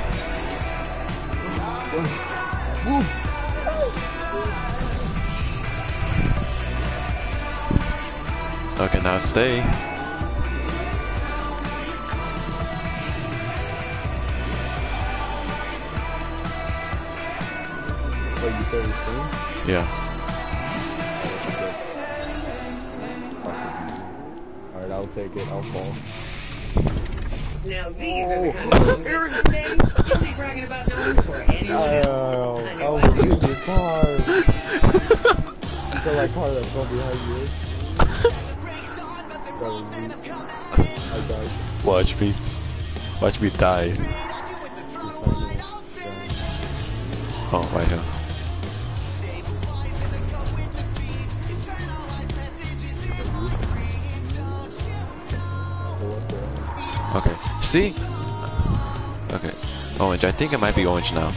Okay, now stay. Wait, you said we're staying? Yeah. I'll take it. I'll fall. Now these are the kind of songs someday you'll be bragging about knowing before anyone else. Oh, I I know was I in your car. so like car that's from behind you. That. I died. Watch me. Watch me die. Oh, right here. Okay. See? Okay. Orange. I think it might be orange now.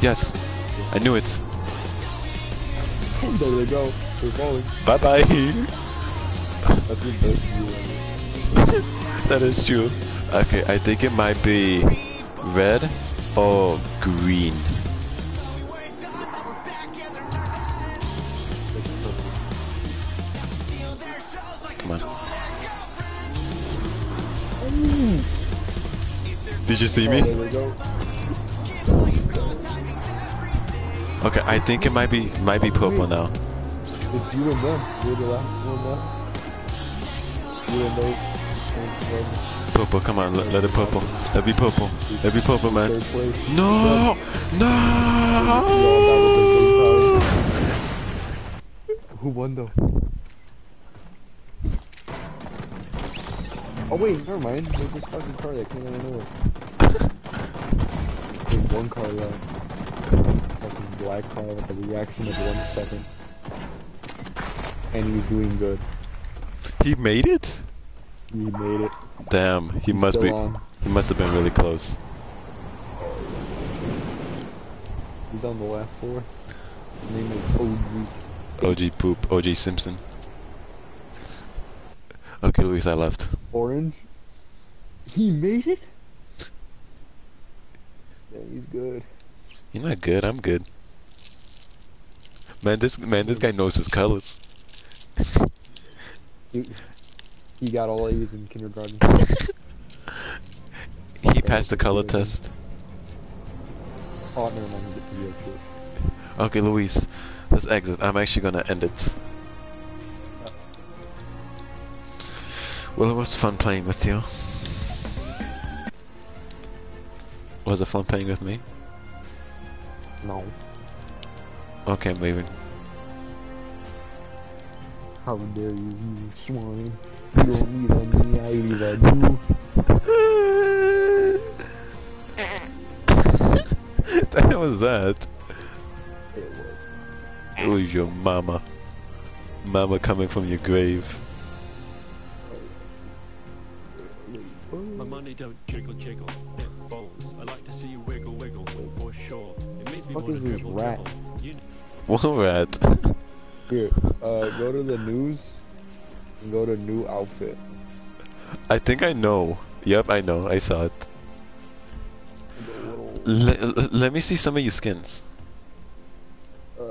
Yes. I knew it. there they go. They're falling. Bye bye. That's the best view. that is true. Okay, I think it might be red or green. Did you see Oh, me? go. Okay, I think it might be might be purple now. It's you and them. You're the last one left. You and those. Come on, let, let it purple. Let be purple. Let be purple, man. No! No! Who won though? Oh wait, never mind. There's this fucking car that came out of nowhere. There's one car left. Fucking black car with a reaction of one second. And he's doing good. He made it? He made it. Damn, he He's must be. on. He must have been really close. He's on the last floor. His name is OG. OG poop, OG Simpson. Okay, Luis, I left. Orange. He made it? Yeah, he's good. You're not good. I'm good. Man, this man, this guy knows his colors. He, he got all A's in kindergarten. He passed the color test? Oh, never mind. Get the real shit. Okay, Luis, let's exit. I'm actually gonna end it. Well, it was fun playing with you. Was it fun playing with me? No. Okay, I'm leaving. How dare you, you swine. You don't need on me, I leave on you. the was that? It was. It was your mama. Mama coming from your grave. My money don't jiggle jiggle, Fuck is this rat? What rat? Here, uh, go to the news and go to new outfit. I think I know. Yep, I know. I saw it. Le- l- let me see some of your skins. Uh,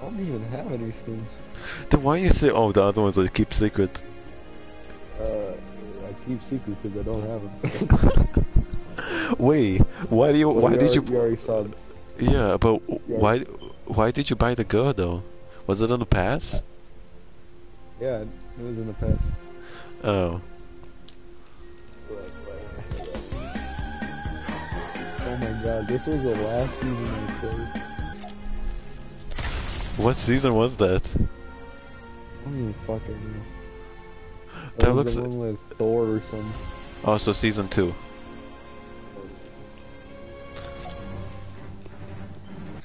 I don't even have any skins. Then why you say, oh, the other ones are keep secret? Uh, I keep secret because I don't have them. Wait, why do you? Well, Why you did you? already- you already saw. Yeah, but why? already Why did you buy the girl though? Was it on the pass? Yeah, it was in the past. Oh, So that's why. Oh my god, this was the last season I played. what season was that? I don't even fucking know. That was looks- the one with Thor or something. Oh, so season two.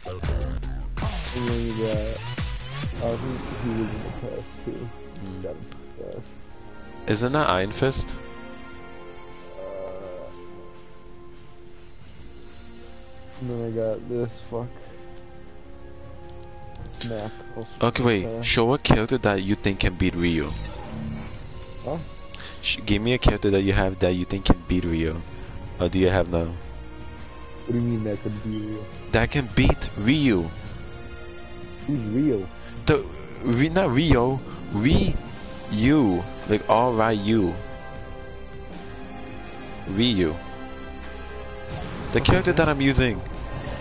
And then you got. I think he was in the past too. Got him to the past. Isn't that Iron Fist? Uh, and then I got this fuck. Snap. Okay, wait. Show a character that you think can beat Ryu. Huh? Give me a character that you have that you think can beat Ryu. Or do you have none? What do you mean that could be real? That can beat Ryu. Who's real? The Re, not Rio, Ryu, like all right you. Ryu. The character that I'm using,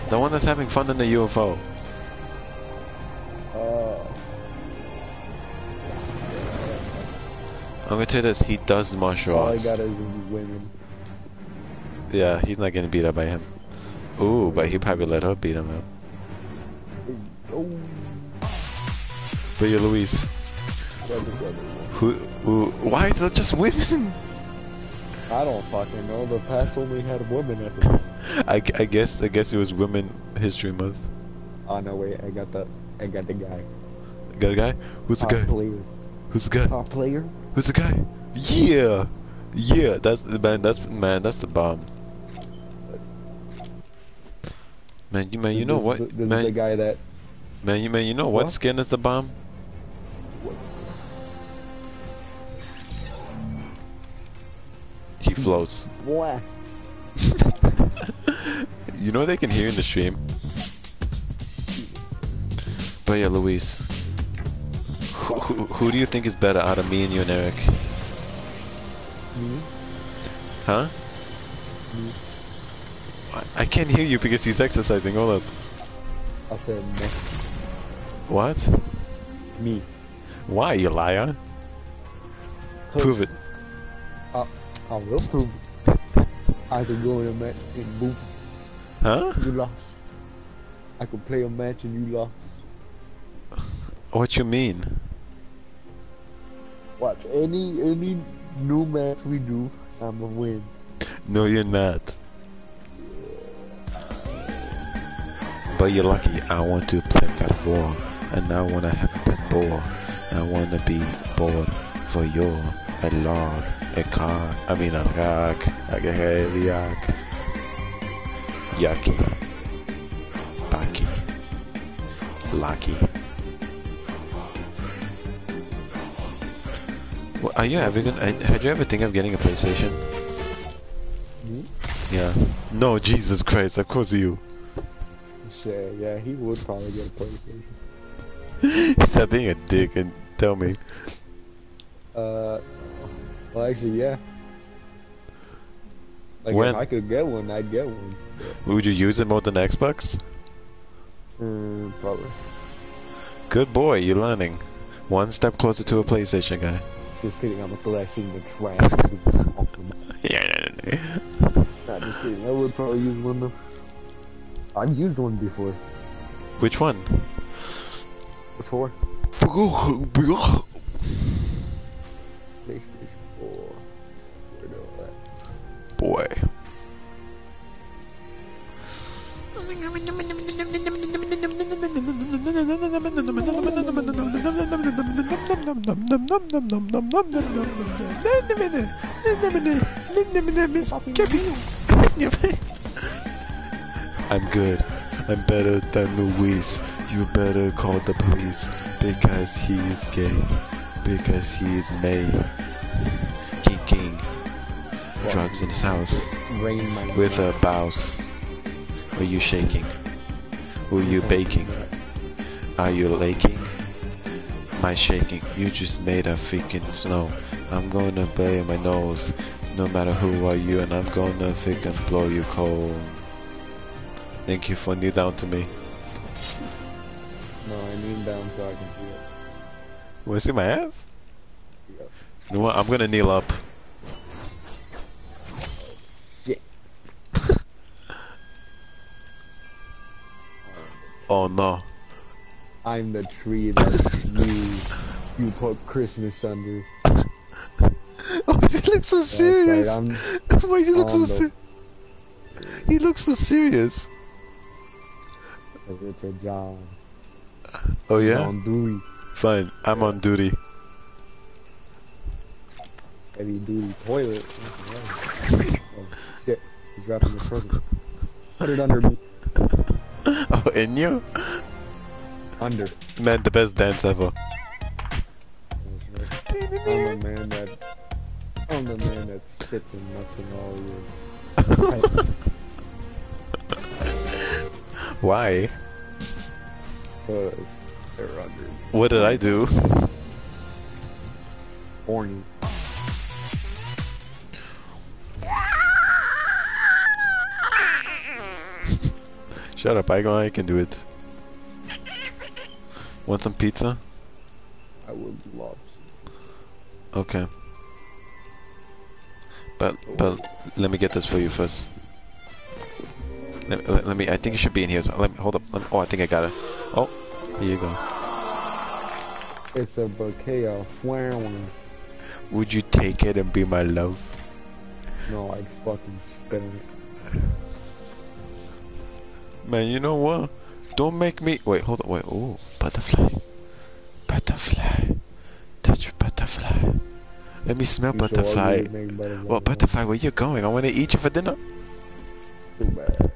the one that's having fun in the UFO. Uh, I'm gonna tell you this: he does martial all I arts. got is women. Yeah, he's not getting beat up by him. Ooh, but he probably let her beat him up. Oh, But you're Luis, what is that? who, who, why is it just women? I don't fucking know. The past only had women at the. I, I guess, I guess it was Women History Month. Oh no, wait. I got the. I got the guy. Got a guy? Who's the guy? player. Who's the guy? Top player. Who's the guy? Yeah, yeah. That's man. That's man. That's the bomb. Man, you man, you know what? the, this man, is the guy that. man, you man, you know what, What? skin is the bomb? What? He floats. Boy. You know they can hear in the stream. But yeah, Luis. Who, who, who do you think is better out of me and you and Eric? Me? Huh? Me. I, can't hear you because he's exercising. Hold up. I said me. What? Me. Why, you liar? Prove it. I, I will prove it. I can go in a match and boom, Huh? you lost. I could play a match and you lost. What you mean? Watch any any new match we do, I'ma win. No, you're not. But you're lucky. I want to play God of War, and I want to have a pet boar. I want to be bored for you. A log, a car. I mean a rock, like a heavy yak. Yucky. Baki. Lucky. Well, are you ever gonna? Had you ever think of getting a PlayStation? Me? Yeah. No, Jesus Christ, of course you. Shit, yeah, he would probably get a PlayStation. Stop being a dick and tell me. Uh, well, actually, yeah. Like When? if I could get one, I'd get one. Would you use it more than Xbox? Mm, probably. Good boy, you're learning. One step closer to a PlayStation guy. Just kidding. I'm gonna throw that shit in the trash. Yeah. Nah, just kidding. I would probably use one though. I've used one before. Which one? Before. Boy. PlayStation 4. Where do I- I'm good. I'm better than Luis. You better call the police because he is gay. Because he is May. King King. Drugs in his house. Rain my With a bouse. Are you shaking? Were you baking? Are you laking? My shaking. You just made a freaking snow. I'm gonna blow my nose. No matter who are you, and I'm gonna freaking blow you cold. Thank you for kneel down to me. No, I kneel down so I can see it. Wanna see my ass? Yes. You know what? I'm gonna kneel up. Shit. Oh no. I'm the tree that you you put Christmas under. Oh, he looks so serious. right, I'm he looks so serious? He looks so serious. It's a job. Oh He's yeah? on duty. Fine, I'm on duty. Heavy duty toilet. oh shit. He's dropping the present. Put it under me. Oh, in you? Under. Man, the best dance ever. I'm the man that I'm the man that spits and nuts in all your. Why? Cause they're under What did I do? horny. Shut up, I go. I can do it. Want some pizza? I would love Okay. But but let me get this for you first. Let, let, let me. I think it should be in here. So let me hold up. Let me, oh, I think I got it. Oh, here you go. It's a bouquet of flowers. Would you take it and be my love? No, I'd fucking spit it. Man, you know what? Don't make me. Wait, hold on. Wait. Oh, butterfly. Butterfly. Touch butterfly. Let me smell you butterfly? Well, butterfly, where you going? I want to eat you for dinner. Too bad.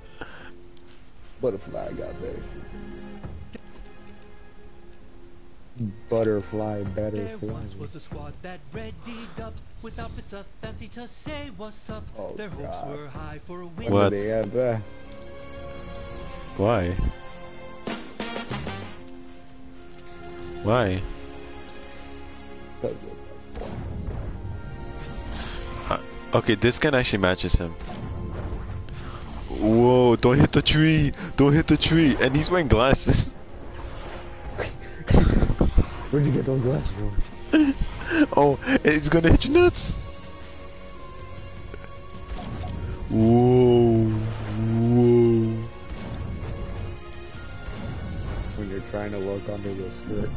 Butterfly got better shit. Butterfly better There fly. once was a squad that readied up with outfits of fancy to say what's up. Oh, Their hopes God. were high for a win. What? do they have that? Why? Why? That's what's up. Uh, okay, this gun actually matches him. Whoa, don't hit the tree! Don't hit the tree! And he's wearing glasses. Where'd you get those glasses from? oh, it's gonna hit you nuts! Whoa, whoa. When you're trying to look under the skirt.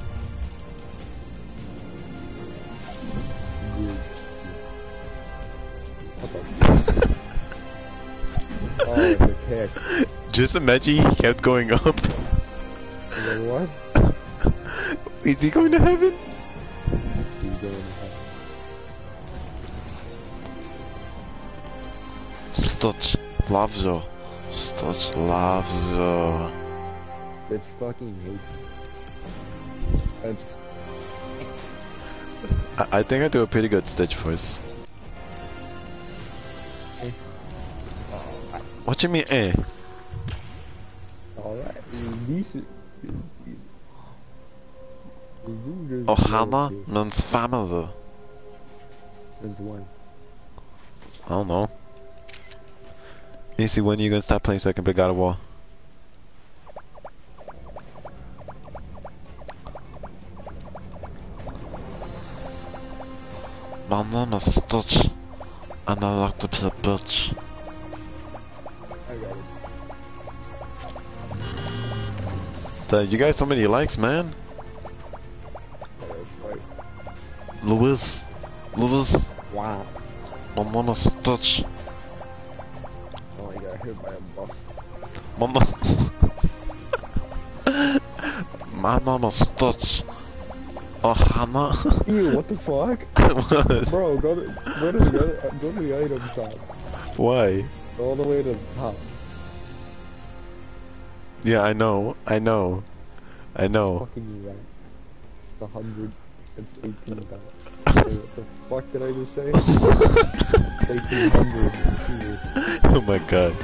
Just imagine he kept going up. What? Is he going to heaven? He's going to have Stotch Lavzo. Stotch Lavzo. Bitch fucking hates me. That's I, I think I do a pretty good Stitch voice. What do you mean, eh? Alright. Decent. He's decent. You just Oh, joke, Hannah kid. means family. Since when? I don't know. Easy, when are you gonna stop playing so I can play God of War? My name is Stitch, and I like to be a bitch. Damn, you guys so many likes, man. Luis, Luis, Wow. my name is Stitch. Oh, I got hit by a bus. Mama. My name is Stitch. Oh, Hannah. Ew, what the fuck? What? Bro, go to go to the go to the item shop. Why? Go all the way to the top. Yeah, I know, I know, I know. Fucking right. It's a hundred. It's eighteen thousand. Wait, what the fuck did I just say? eighteen hundred. Oh my god.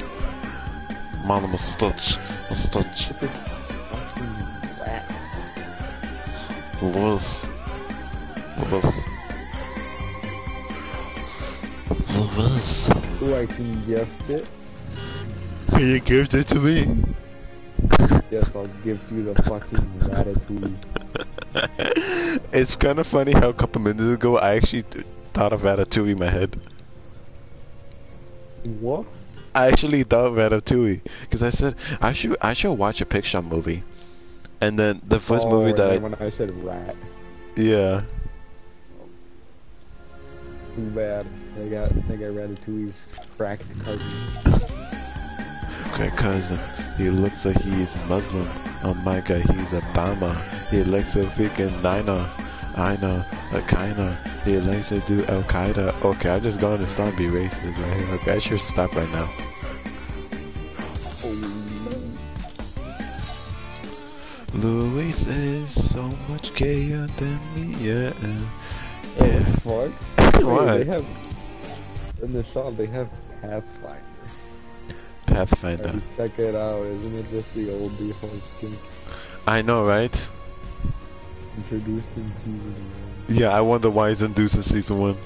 Man, I'm a My name is Stitch. Stitch. Luis. Luis. Luis. Ooh, I can gift it. You give it to me? Yes, I'll give you the fucking ratatouille. it's kind of funny how a couple minutes ago I actually th- thought of Ratatouille in my head. What? I actually thought of Ratatouille because I said I should I should watch a Pixar movie, and then the first oh, movie that I when I said rat, yeah too bad. They got they got Ratatouille's cracked cousin. Cousin he looks like he's Muslim. Oh my god he's a Bama. He likes a freaking Nina. I know, a kinda. He likes to do Al Qaeda. Okay, I'm just going to stop be racist right here. Okay, I should stop right now. Luis is so much gayer than me, yeah. Yeah. Fuck. Wait, What? they have in the song. they have Pathfinder. Pathfinder. Check it out. Isn't it just the old default skin I know, right? introduced in season one? Yeah, I wonder why it's induced in season one.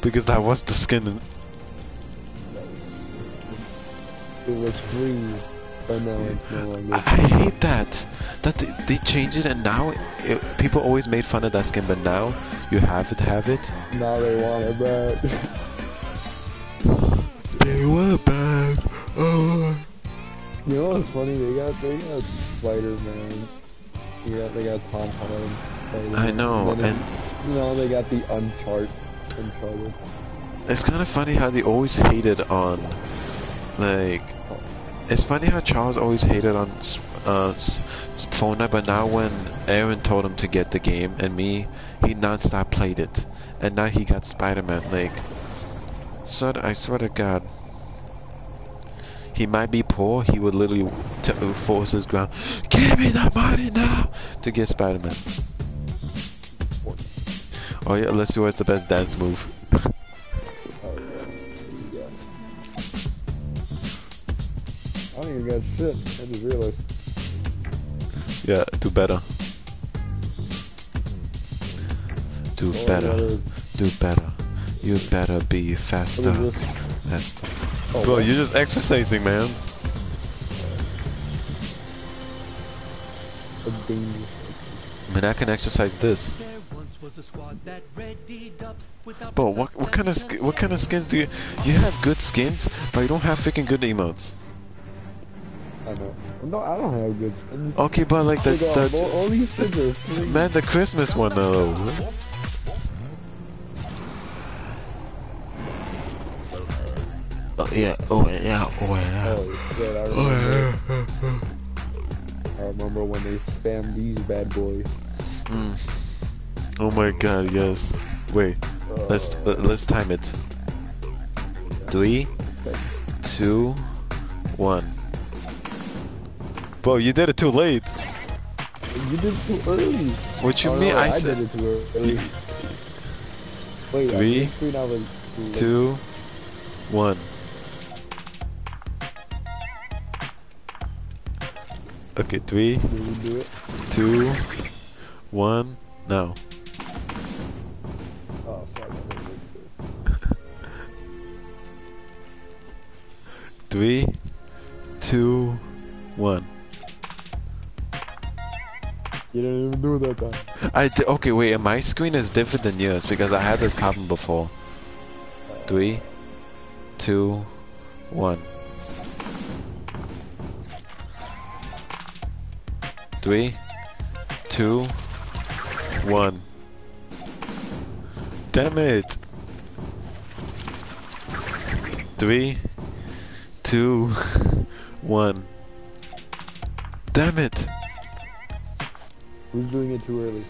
Because that was the skin. In... It was free, but now it's no longer. I I hate that. That they, they changed it and now it, people always made fun of that skin, but now you have to have it. Now they want it back. They were back. Oh. You know what's funny? They got they got Spider Man. Yeah, they got Tom Holland. Spider-Man. I know, And, then and- it- now they got the Uncharted. Uncharted. It's kind of funny how they always hated on, like, it's funny how Charles always hated on s- uh, s- s- Fortnite, but now when Aaron told him to get the game and me, he non-stop played it, and now he got Spider-Man. Like, so I swear to God, he might be poor. He would literally force his ground. Give me the money now to get Spider-Man. Oh yeah, let's see what's the best dance move. I don't even got shit. I just realized. Yeah, do better. Do better. Do better. You better be faster. What is this? Faster. Oh, Bro, what? you're just exercising, man. A. I mean, I can exercise this. Bro, what what kind of sk- what kind of skins do you? You have good skins, but you don't have freaking good emotes. I know. No, I don't have good skins. Okay, but like the, Look, all- the all, all these skins are man, the Christmas one though. Oh yeah, oh yeah, oh yeah. Oh shit, I Oh remember. I remember when they spammed these bad boys. Mm. Oh my god, yes. Wait, let's Uh. let, let's time it. Three, two, one. Bro, you did it too late. You did it too early. What you Oh, mean? no, I I said did it too early. Wait, Three, this screen I was too late. two, one. Okay, three, two, one, Did we do it? two, one, now. Oh fuck. I didn't do it. Three, two, one. You didn't even do that time. I okay, wait, my screen is different than yours because I had this problem before. Three, two, one. Three, two, one. Damn it! Three, two, one. Damn it! Who's doing it too early?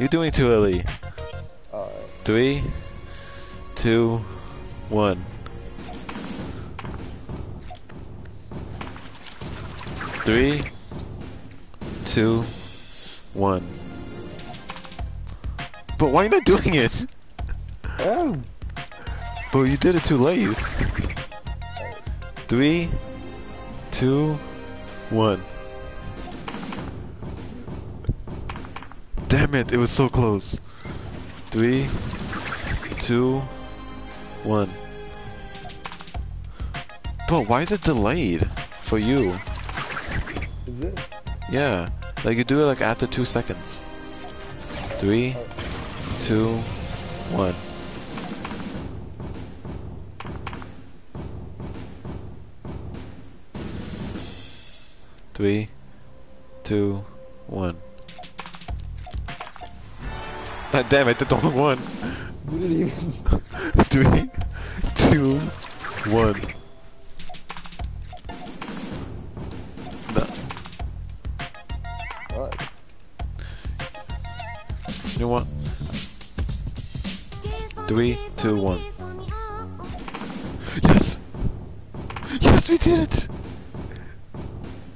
You're doing it too early. Alright. Three, two, one. Three, two, one. But why are you not doing it? Oh. But you did it too late. Three, two, one. Damn it, it was so close. Three, two, one. But why is it delayed for you? Is it? Yeah, like you do it like after two seconds. Three, two, one. Three, two, one. Ah, damn it, the wrong one. Three, two, one. No. What? You know what? Three, two, one. Yes! Yes, we did it!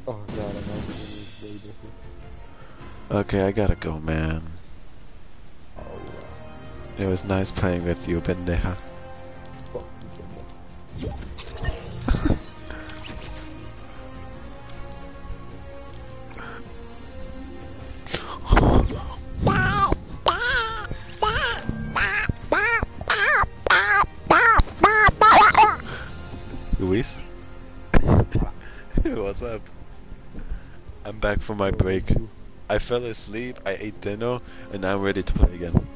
Oh god, I'm this way. Okay, I gotta go, man. Oh It was nice playing with you, Bendeja. Fuck you, Kendall. Luis? What's up? I'm back from my break. I fell asleep, I ate dinner, and I'm ready to play again.